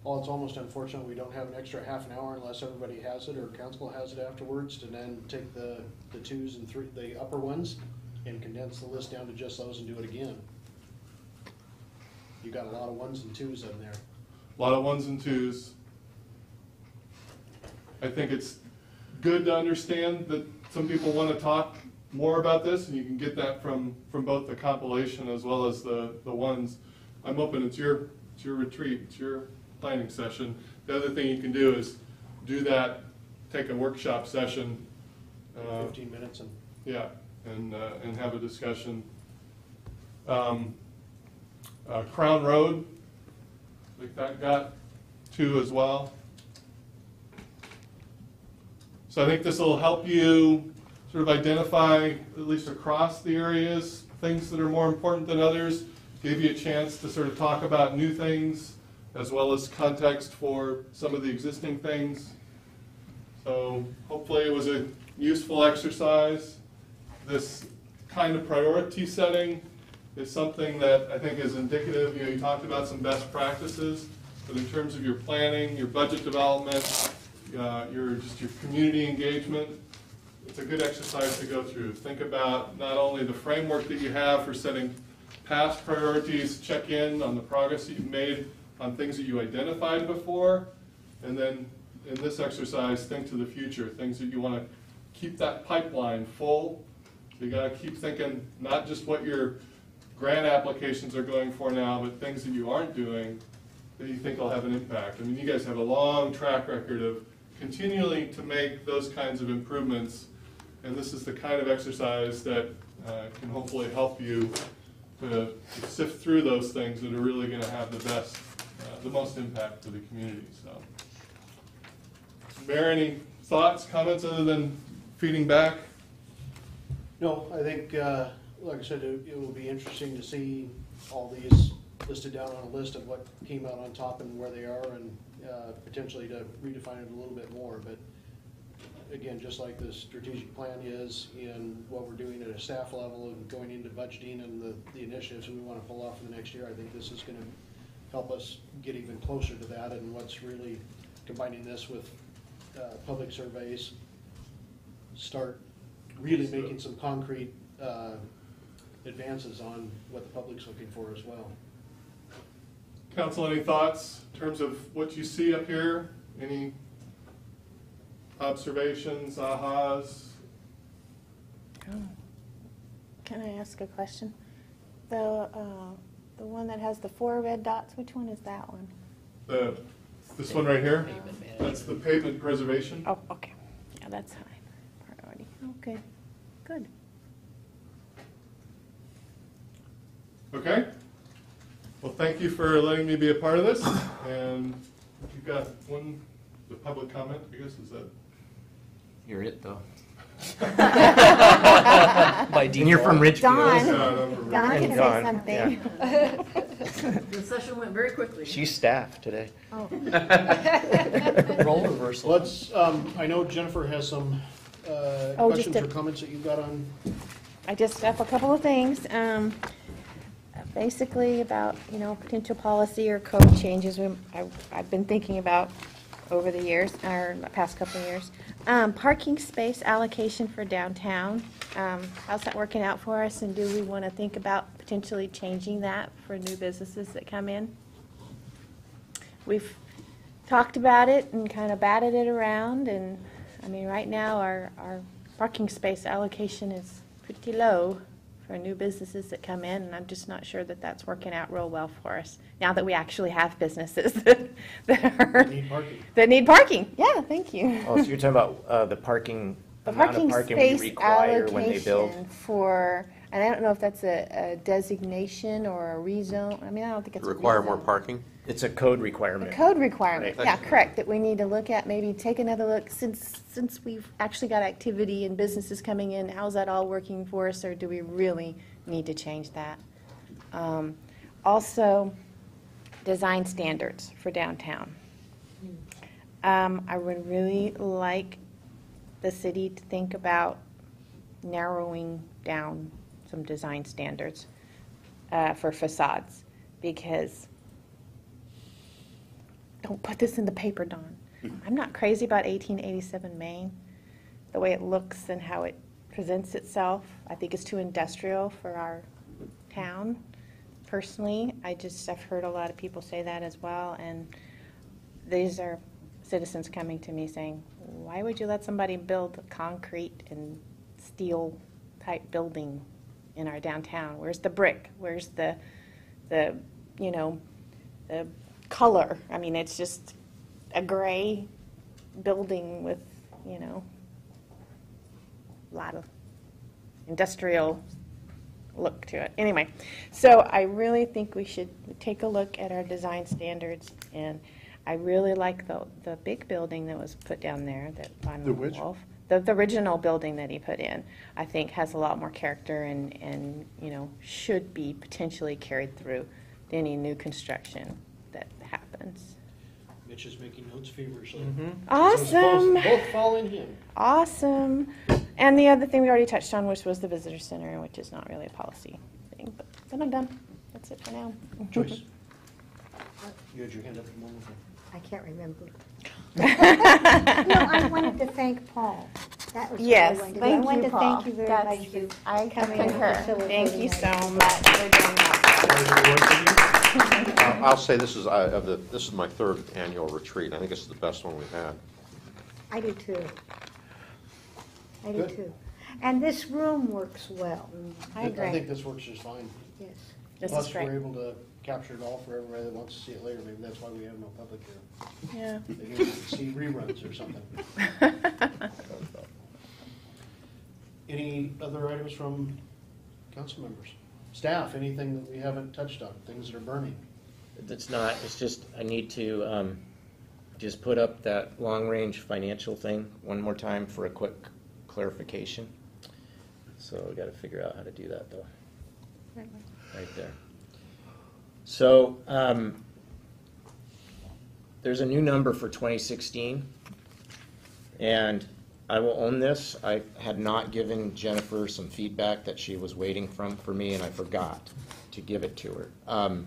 Well, it's almost unfortunate we don't have an extra half an hour unless everybody has it or council has it afterwards to then take the, the twos and three, the upper ones and condense the list down to just those and do it again. You got a lot of ones and twos in there.
A lot of ones and twos. I think it's good to understand that some people want to talk more about this, and you can get that from, from both the compilation as well as the, the ones. I'm open, it's your, it's your retreat, it's your planning session. The other thing you can do is do that, take a workshop session. uh,
Fifteen minutes and
yeah, and, uh, and have a discussion. Um, uh, Crown Road, think that got two as well. So I think this will help you sort of identify, at least across the areas, things that are more important than others, give you a chance to sort of talk about new things, as well as context for some of the existing things. So hopefully it was a useful exercise. This kind of priority setting is something that I think is indicative, you know, you talked about some best practices. but in terms of your planning, your budget development, uh, your, just your community engagement, it's a good exercise to go through. Think about not only the framework that you have for setting past priorities, check in on the progress that you've made on things that you identified before, and then in this exercise, think to the future, things that you want to keep that pipeline full. So you got to keep thinking not just what your grant applications are going for now, but things that you aren't doing that you think will have an impact. I mean, you guys have a long track record of continually to make those kinds of improvements, and this is the kind of exercise that uh, can hopefully help you to sift through those things that are really going to have the best, uh, the most impact for the community. So, Mayor, any thoughts, comments other than feeding back?
No, I think, uh, like I said, it it will be interesting to see all these listed down on a list of what came out on top and where they are, and uh, potentially to redefine it a little bit more. But again, just like the strategic plan is in what we're doing at a staff level and going into budgeting and the the initiatives we want to pull off for the next year, I think this is going to help us get even closer to that, and what's really combining this with uh, public surveys, start really making some concrete uh, advances on what the public's looking for as well.
Council, any thoughts in terms of what you see up here? Any observations, ahas?
Can I ask a question? The, uh, the one that has the four red dots, which one is that one?
The, this one right here? That's the pavement preservation.
Oh, okay. Yeah, that's high priority. Okay, good.
Okay. Well, thank you for letting me be a part of this, and you've got one, the public comment, I guess, is that?
You're it, though. By
And you're from Ridgefield.
Dawn,
Dawn
Dawn can
And
say
Dawn,
something.
The session went very quickly.
She's staff today.
Oh.
Role reversal.
Let's, um, I know Jennifer has some uh,
Oh, just
questions
a-
or comments that you've got on
I just have a couple of things. Um, basically about, you know, potential policy or code changes we, I, I've been thinking about over the years, or the past couple of years. Um, parking space allocation for downtown, um, how's that working out for us? And do we want to think about potentially changing that for new businesses that come in? We've talked about it and kind of batted it around, and, I mean, right now, our, our parking space allocation is pretty low for new businesses that come in, and I'm just not sure that that's working out real well for us, now that we actually have businesses that that are,
need parking.
that need parking. Yeah, thank you.
Oh, so you're talking about uh, the parking,
The
amount of
parking
parking we
space
require when they build?
for, and I don't know if that's a a designation or a rezone, I mean, I don't think it's a
Require more
rezone.
parking?
It's a code
A
requirement.
code requirement,
Right.
yeah, correct, that we need to look at, maybe take another look, since, since we've actually got activity and businesses coming in, how's that all working for us, or do we really need to change that? Um, Also, design standards for downtown. Um, I would really like the city to think about narrowing down some design standards uh, for facades, because don't put this in the paper, Don. Mm-hmm. I'm not crazy about 1887 Main, the way it looks and how it presents itself. I think it's too industrial for our town. Personally, I just, I've heard a lot of people say that as well, and these are citizens coming to me saying, why would you let somebody build a concrete and steel type building in our downtown? Where's the brick? Where's the, the, you know, the color? I mean, it's just a gray building with, you know, a lot of industrial look to it. Anyway, so I really think we should take a look at our design standards, and I really like the, the big building that was put down there that
The which?
Wolf. The, the original building that he put in, I think has a lot more character and, and, you know, should be potentially carried through to any new construction happens.
Mitch is making notes feverishly.
Mm-hmm.
So both-
Awesome.
Both fall in him.
Awesome. And the other thing we already touched on, which was the visitor center, which is not really a policy thing, but then I'm done. That's it for now.
Joyce? You had your hand up a moment ago.
I can't remember. No, I wanted to thank Paul. That was what
Yes,
wanted
thank
I wanted
you,
to
Paul.
thank you very
That's-
much for
I
coming and
concur. Thank you
that.
so much for doing that.
Uh, I'll say this is, uh, of the, this is my third annual retreat. I think it's the best one we've had.
I do too. I do
Good.
too. And this room works well,
I
I
agree.
think this works just fine.
yes.
This is
Plus,
great.
we're able to capture it all for everybody that wants to see it later. Maybe that's why we have no public here.
Yeah.
They can see reruns or something. Any other items from council members? Staff, anything that we haven't touched on, things that are burning?
It's not, it's just, I need to um, just put up that long-range financial thing one more time for a quick clarification. So we got to figure out how to do that, though. Right there. So, um, there's a new number for 2016, and I will own this. I had not given Jennifer some feedback that she was waiting from, for me, and I forgot to give it to her. Um,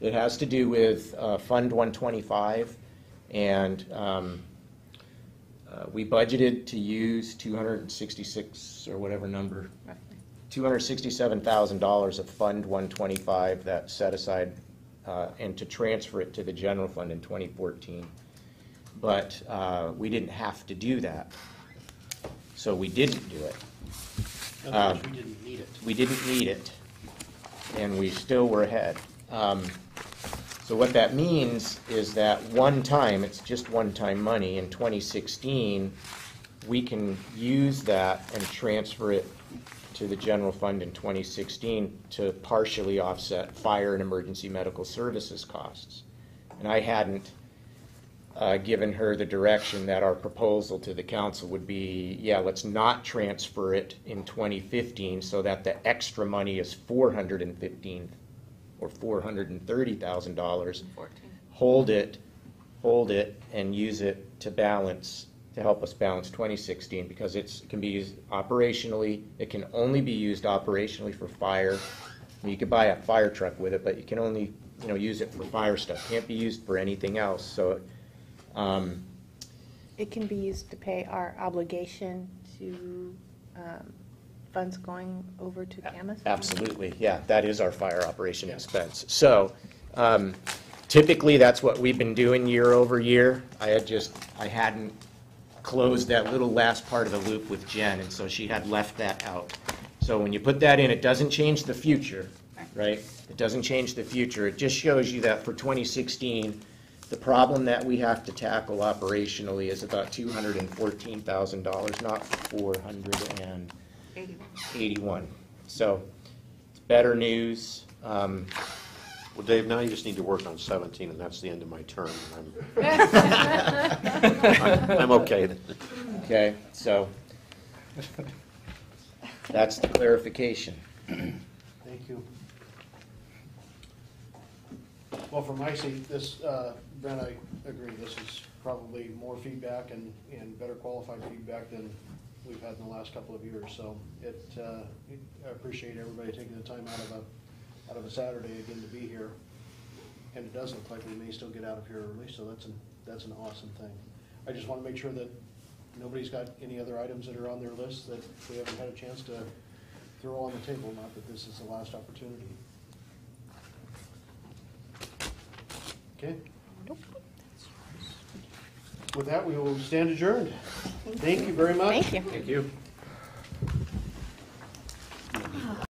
It has to do with uh, Fund 125, and um, uh, we budgeted to use 266, or whatever number, $267,000 of Fund 125 that set aside, uh, and to transfer it to the general fund in 2014. But uh, we didn't have to do that, so we didn't do it. Um,
we didn't need it.
We didn't need it, and we still were ahead. Um, So what that means is that one time, it's just one-time money, in 2016, we can use that and transfer it to the general fund in 2016 to partially offset fire and emergency medical services costs. And I hadn't uh, given her the direction that our proposal to the council would be, yeah, let's not transfer it in 2015 so that the extra money is 415 or $430,000. Hold it, hold it, and use it to balance, to help us balance 2016, because it's, it can be used operationally, it can only be used operationally for fire. You could buy a fire truck with it, but you can only, you know, use it for fire stuff, can't be used for anything else, so, um,
It can be used to pay our obligation to um, funds going over to Camas?
Absolutely, yeah, that is our fire operation expense. So um, typically, that's what we've been doing year over year. I had just, I hadn't closed that little last part of the loop with Jen, and so she had left that out. So when you put that in, it doesn't change the future, right? It doesn't change the future. It just shows you that for 2016, the problem that we have to tackle operationally is about $214,000, not 481. So it's better news. Um,
Well, Dave, now you just need to work on 17, and that's the end of my term. and I'm I'm okay.
Okay, so that's the clarification.
Thank you. Well, from my seat, this, uh, Brent, I agree, this is probably more feedback and, and better qualified feedback than we've had in the last couple of years, so it, uh, I appreciate everybody taking the time out of a, out of a Saturday again to be here. And it does look like we may still get out of here early, so that's an, that's an awesome thing. I just wanna make sure that nobody's got any other items that are on their list that we haven't had a chance to throw on the table, not that this is the last opportunity. Okay? With that, we will stand adjourned. Thank you very much.
Thank you.
Thank you.